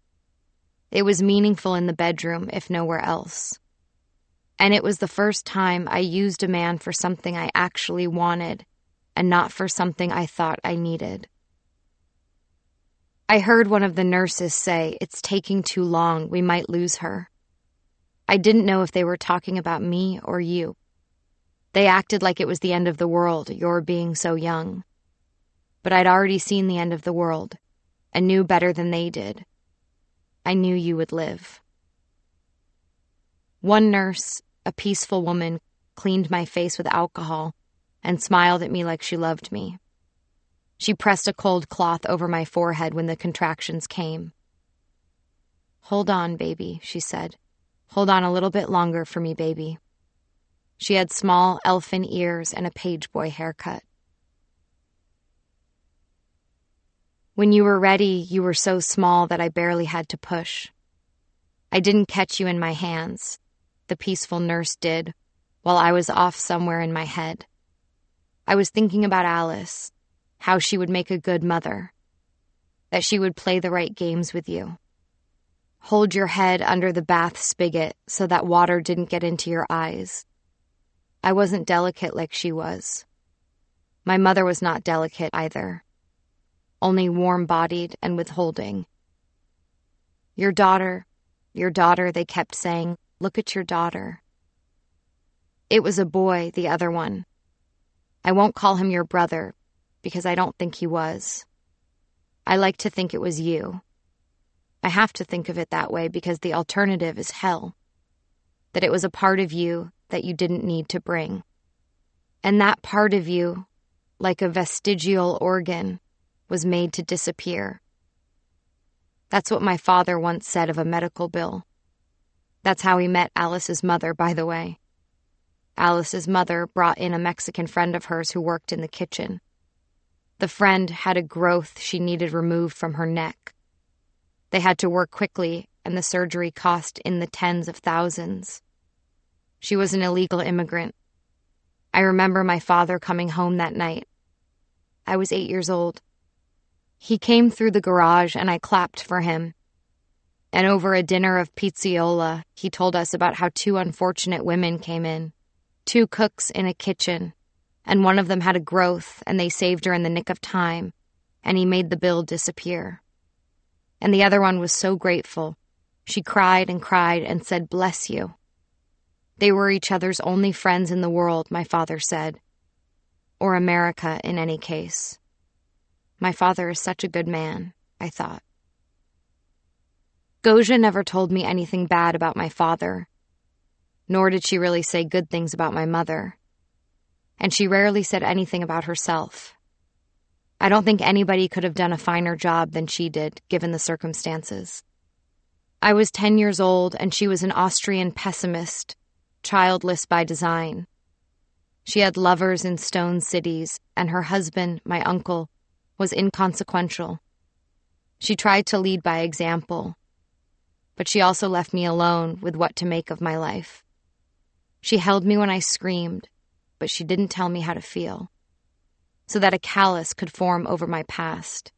It was meaningful in the bedroom, if nowhere else. And it was the first time I used a man for something I actually wanted and not for something I thought I needed. I heard one of the nurses say, It's taking too long, we might lose her. I didn't know if they were talking about me or you. They acted like it was the end of the world, your being so young. But I'd already seen the end of the world, and knew better than they did. I knew you would live. One nurse, a peaceful woman, cleaned my face with alcohol, and smiled at me like she loved me. She pressed a cold cloth over my forehead when the contractions came. Hold on, baby, she said. Hold on a little bit longer for me, baby. She had small elfin ears and a page boy haircut. When you were ready, you were so small that I barely had to push. I didn't catch you in my hands. The peaceful nurse did, while I was off somewhere in my head. I was thinking about Alice, how she would make a good mother, that she would play the right games with you. Hold your head under the bath spigot so that water didn't get into your eyes. I wasn't delicate like she was. My mother was not delicate either, only warm bodied and withholding. Your daughter, your daughter, they kept saying, look at your daughter. It was a boy, the other one. I won't call him your brother because I don't think he was. I like to think it was you. I have to think of it that way because the alternative is hell. That it was a part of you that you didn't need to bring. And that part of you, like a vestigial organ, was made to disappear. That's what my father once said of a medical bill. That's how he met Alice's mother, by the way. Alice's mother brought in a Mexican friend of hers who worked in the kitchen. The friend had a growth she needed removed from her neck. They had to work quickly, and the surgery cost in the tens of thousands. She was an illegal immigrant. I remember my father coming home that night. I was eight years old. He came through the garage, and I clapped for him. And over a dinner of pizzaiola, he told us about how two unfortunate women came in two cooks in a kitchen, and one of them had a growth, and they saved her in the nick of time, and he made the bill disappear and the other one was so grateful. She cried and cried and said, Bless you. They were each other's only friends in the world, my father said. Or America, in any case. My father is such a good man, I thought. Gosia never told me anything bad about my father, nor did she really say good things about my mother. And she rarely said anything about herself. I don't think anybody could have done a finer job than she did, given the circumstances. I was 10 years old, and she was an Austrian pessimist, childless by design. She had lovers in stone cities, and her husband, my uncle, was inconsequential. She tried to lead by example, but she also left me alone with what to make of my life. She held me when I screamed, but she didn't tell me how to feel so that a callus could form over my past.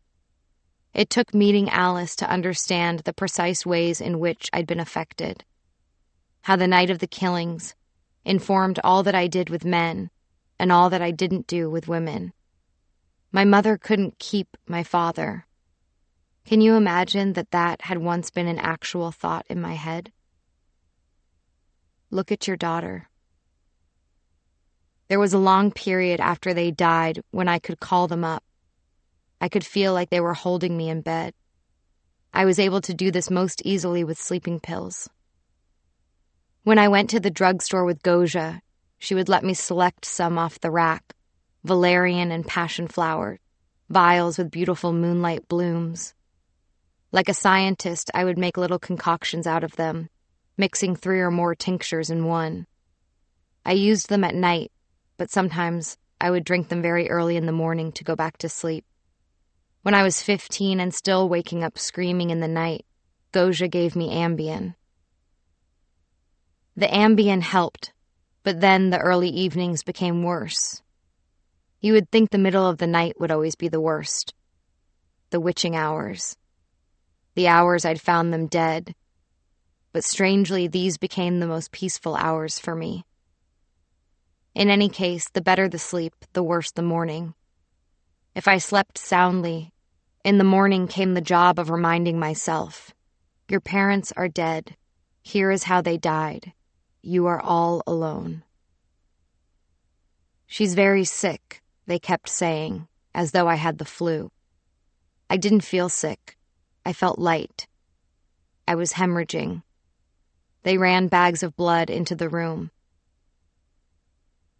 It took meeting Alice to understand the precise ways in which I'd been affected. How the night of the killings informed all that I did with men and all that I didn't do with women. My mother couldn't keep my father. Can you imagine that that had once been an actual thought in my head? Look at your daughter. There was a long period after they died when I could call them up. I could feel like they were holding me in bed. I was able to do this most easily with sleeping pills. When I went to the drugstore with Gosia, she would let me select some off the rack valerian and passion flower, vials with beautiful moonlight blooms. Like a scientist, I would make little concoctions out of them, mixing three or more tinctures in one. I used them at night but sometimes I would drink them very early in the morning to go back to sleep. When I was 15 and still waking up screaming in the night, Gosia gave me Ambien. The Ambien helped, but then the early evenings became worse. You would think the middle of the night would always be the worst. The witching hours. The hours I'd found them dead. But strangely, these became the most peaceful hours for me. In any case, the better the sleep, the worse the morning. If I slept soundly, in the morning came the job of reminding myself Your parents are dead. Here is how they died. You are all alone. She's very sick, they kept saying, as though I had the flu. I didn't feel sick. I felt light. I was hemorrhaging. They ran bags of blood into the room.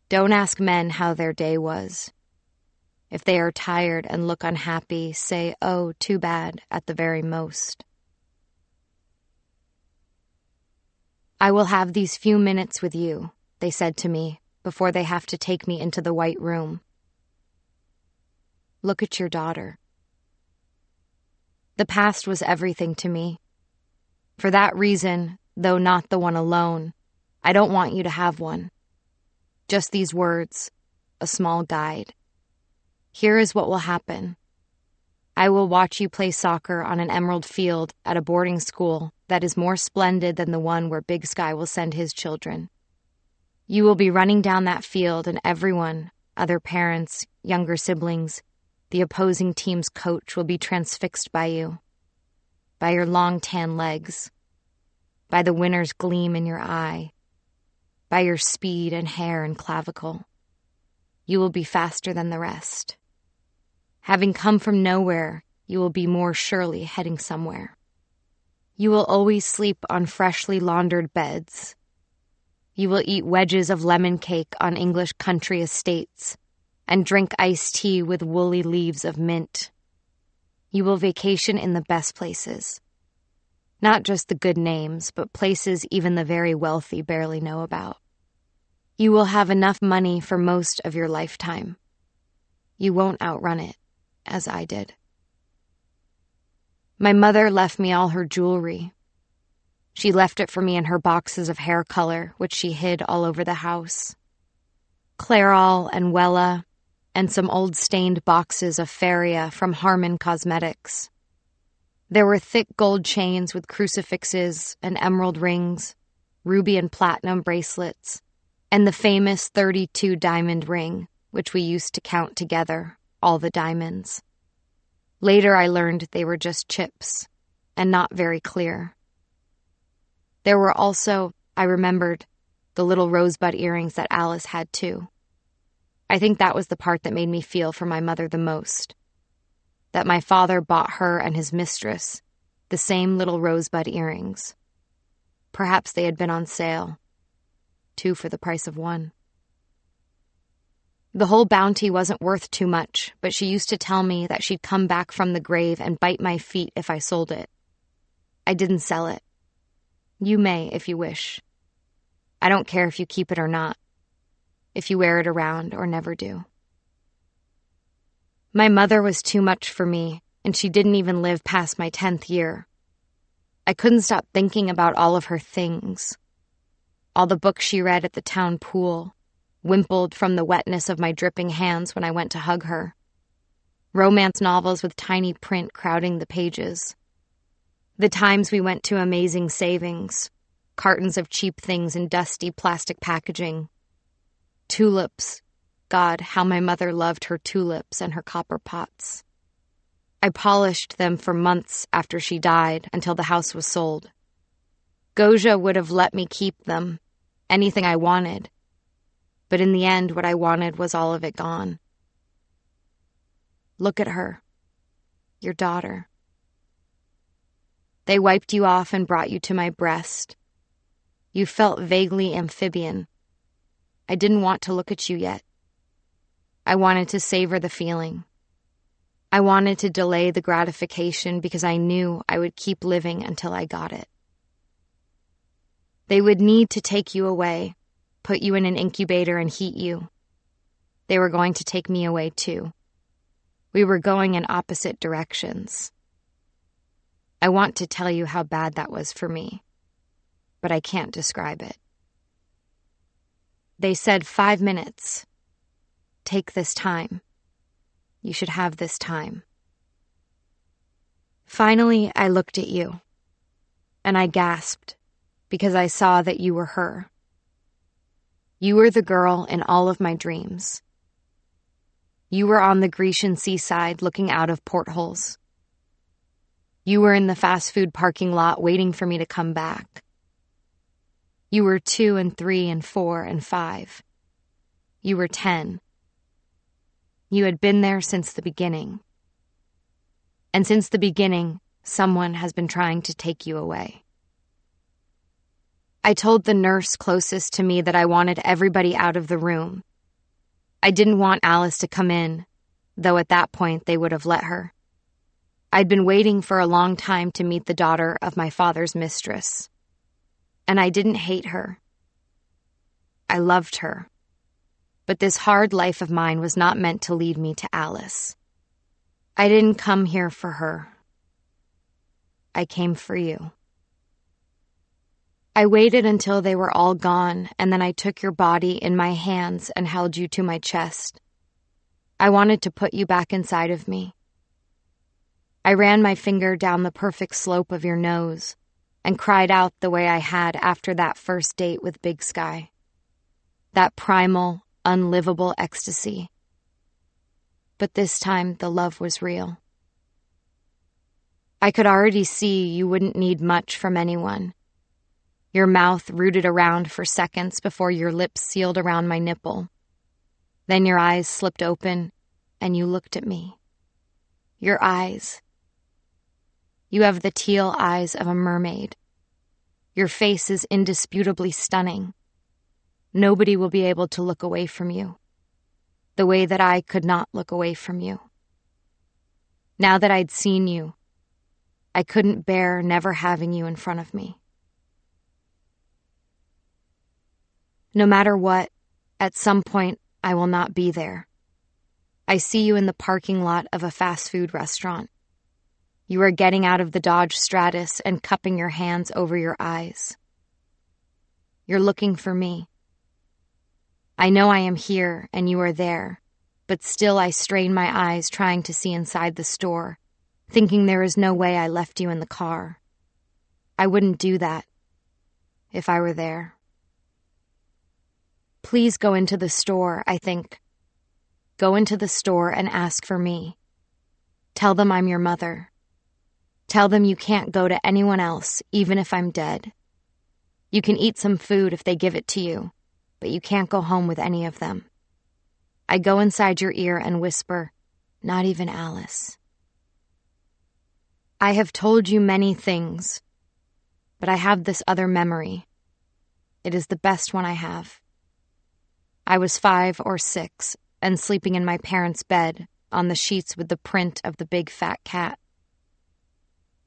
Don't ask men how their day was. If they are tired and look unhappy, say, oh, too bad, at the very most. I will have these few minutes with you, they said to me before they have to take me into the white room. Look at your daughter. The past was everything to me. For that reason, though not the one alone, I don't want you to have one. Just these words, a small guide. Here is what will happen. I will watch you play soccer on an emerald field at a boarding school that is more splendid than the one where Big Sky will send his children. You will be running down that field, and everyone, other parents, younger siblings, the opposing team's coach will be transfixed by you, by your long tan legs, by the winner's gleam in your eye, by your speed and hair and clavicle. You will be faster than the rest. Having come from nowhere, you will be more surely heading somewhere. You will always sleep on freshly laundered beds. You will eat wedges of lemon cake on English country estates and drink iced tea with woolly leaves of mint. You will vacation in the best places. Not just the good names, but places even the very wealthy barely know about. You will have enough money for most of your lifetime. You won't outrun it as I did. My mother left me all her jewelry. She left it for me in her boxes of hair color, which she hid all over the house. Clairol and Wella, and some old stained boxes of Feria from Harmon Cosmetics. There were thick gold chains with crucifixes and emerald rings, ruby and platinum bracelets, and the famous 32 diamond ring, which we used to count together all the diamonds. Later, I learned they were just chips and not very clear. There were also, I remembered, the little rosebud earrings that Alice had too. I think that was the part that made me feel for my mother the most. That my father bought her and his mistress the same little rosebud earrings. Perhaps they had been on sale. Two for the price of one. The whole bounty wasn't worth too much, but she used to tell me that she'd come back from the grave and bite my feet if I sold it. I didn't sell it. You may if you wish. I don't care if you keep it or not, if you wear it around or never do. My mother was too much for me, and she didn't even live past my 10th year. I couldn't stop thinking about all of her things. All the books she read at the town pool, wimpled from the wetness of my dripping hands when I went to hug her. Romance novels with tiny print crowding the pages. The times we went to amazing savings, cartons of cheap things in dusty plastic packaging. Tulips. God, how my mother loved her tulips and her copper pots. I polished them for months after she died until the house was sold. Gosia would have let me keep them, anything I wanted, but in the end, what I wanted was all of it gone. Look at her, your daughter. They wiped you off and brought you to my breast. You felt vaguely amphibian. I didn't want to look at you yet. I wanted to savor the feeling. I wanted to delay the gratification because I knew I would keep living until I got it. They would need to take you away, put you in an incubator and heat you. They were going to take me away too. We were going in opposite directions. I want to tell you how bad that was for me, but I can't describe it. They said five minutes. Take this time. You should have this time. Finally, I looked at you, and I gasped because I saw that you were her. You were the girl in all of my dreams. You were on the Grecian seaside looking out of portholes. You were in the fast food parking lot waiting for me to come back. You were two and three and four and five. You were ten. You had been there since the beginning. And since the beginning, someone has been trying to take you away. I told the nurse closest to me that I wanted everybody out of the room, I didn't want Alice to come in, though at that point they would have let her. I'd been waiting for a long time to meet the daughter of my father's mistress. And I didn't hate her. I loved her. But this hard life of mine was not meant to lead me to Alice. I didn't come here for her. I came for you. I waited until they were all gone, and then I took your body in my hands and held you to my chest. I wanted to put you back inside of me. I ran my finger down the perfect slope of your nose and cried out the way I had after that first date with Big Sky. That primal, unlivable ecstasy. But this time the love was real. I could already see you wouldn't need much from anyone. Your mouth rooted around for seconds before your lips sealed around my nipple. Then your eyes slipped open and you looked at me. Your eyes, you have the teal eyes of a mermaid. Your face is indisputably stunning. Nobody will be able to look away from you, the way that I could not look away from you. Now that I'd seen you, I couldn't bear never having you in front of me. No matter what, at some point I will not be there. I see you in the parking lot of a fast food restaurant. You are getting out of the Dodge Stratus and cupping your hands over your eyes. You're looking for me. I know I am here and you are there, but still I strain my eyes trying to see inside the store, thinking there is no way I left you in the car. I wouldn't do that if I were there. Please go into the store, I think. Go into the store and ask for me. Tell them I'm your mother. Tell them you can't go to anyone else, even if I'm dead. You can eat some food if they give it to you, but you can't go home with any of them. I go inside your ear and whisper, Not even Alice. I have told you many things, but I have this other memory. It is the best one I have. I was five or six and sleeping in my parents' bed on the sheets with the print of the big fat cat.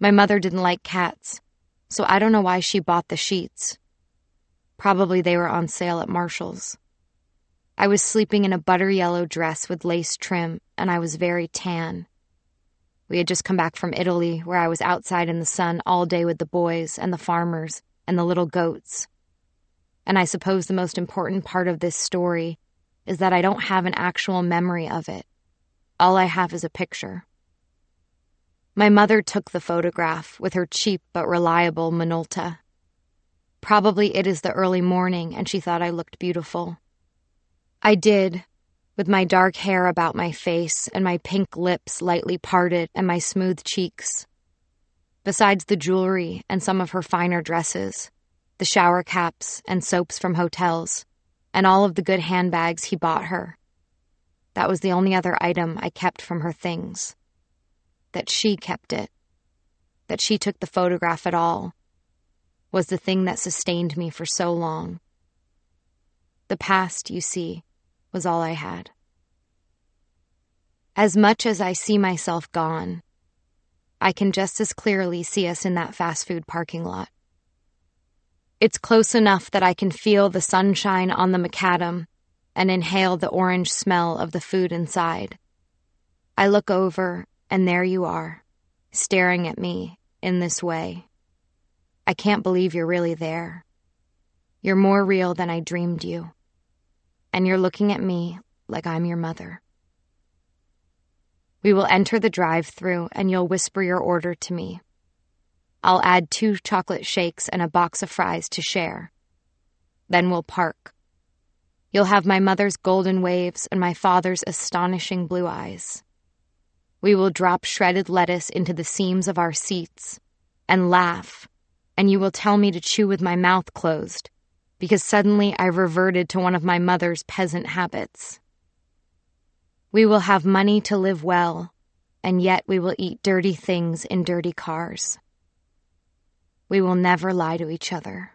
My mother didn't like cats, so I don't know why she bought the sheets. Probably they were on sale at Marshall's. I was sleeping in a butter yellow dress with lace trim, and I was very tan. We had just come back from Italy, where I was outside in the sun all day with the boys and the farmers and the little goats. And I suppose the most important part of this story is that I don't have an actual memory of it. All I have is a picture. My mother took the photograph with her cheap but reliable Minolta. Probably it is the early morning, and she thought I looked beautiful. I did, with my dark hair about my face and my pink lips lightly parted and my smooth cheeks. Besides the jewelry and some of her finer dresses, the shower caps and soaps from hotels, and all of the good handbags he bought her. That was the only other item I kept from her things that she kept it, that she took the photograph at all, was the thing that sustained me for so long. The past, you see, was all I had. As much as I see myself gone, I can just as clearly see us in that fast food parking lot. It's close enough that I can feel the sunshine on the macadam and inhale the orange smell of the food inside. I look over and there you are, staring at me in this way. I can't believe you're really there. You're more real than I dreamed you. And you're looking at me like I'm your mother. We will enter the drive through and you'll whisper your order to me. I'll add two chocolate shakes and a box of fries to share. Then we'll park. You'll have my mother's golden waves and my father's astonishing blue eyes. We will drop shredded lettuce into the seams of our seats and laugh, and you will tell me to chew with my mouth closed, because suddenly I reverted to one of my mother's peasant habits. We will have money to live well, and yet we will eat dirty things in dirty cars. We will never lie to each other.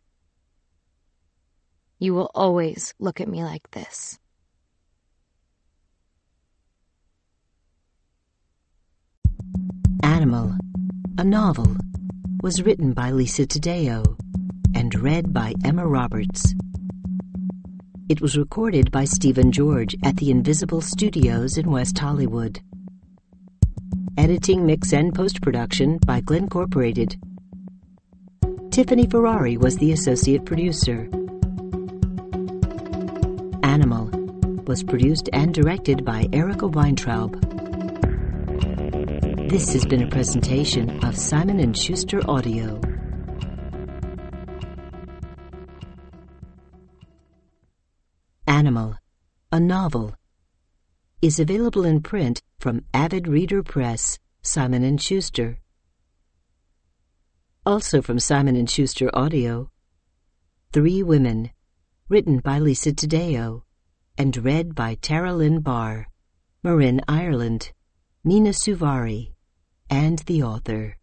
You will always look at me like this. Animal, a novel, was written by Lisa Taddeo and read by Emma Roberts. It was recorded by Stephen George at the Invisible Studios in West Hollywood. Editing, mix, and post-production by Glencorporated. Tiffany Ferrari was the associate producer. Animal was produced and directed by Erica Weintraub. This has been a presentation of Simon & Schuster Audio. Animal, a novel, is available in print from Avid Reader Press, Simon & Schuster. Also from Simon & Schuster Audio, Three Women, written by Lisa Taddeo and read by Tara Lynn Barr, Marin Ireland, Mena Suvari, and the author.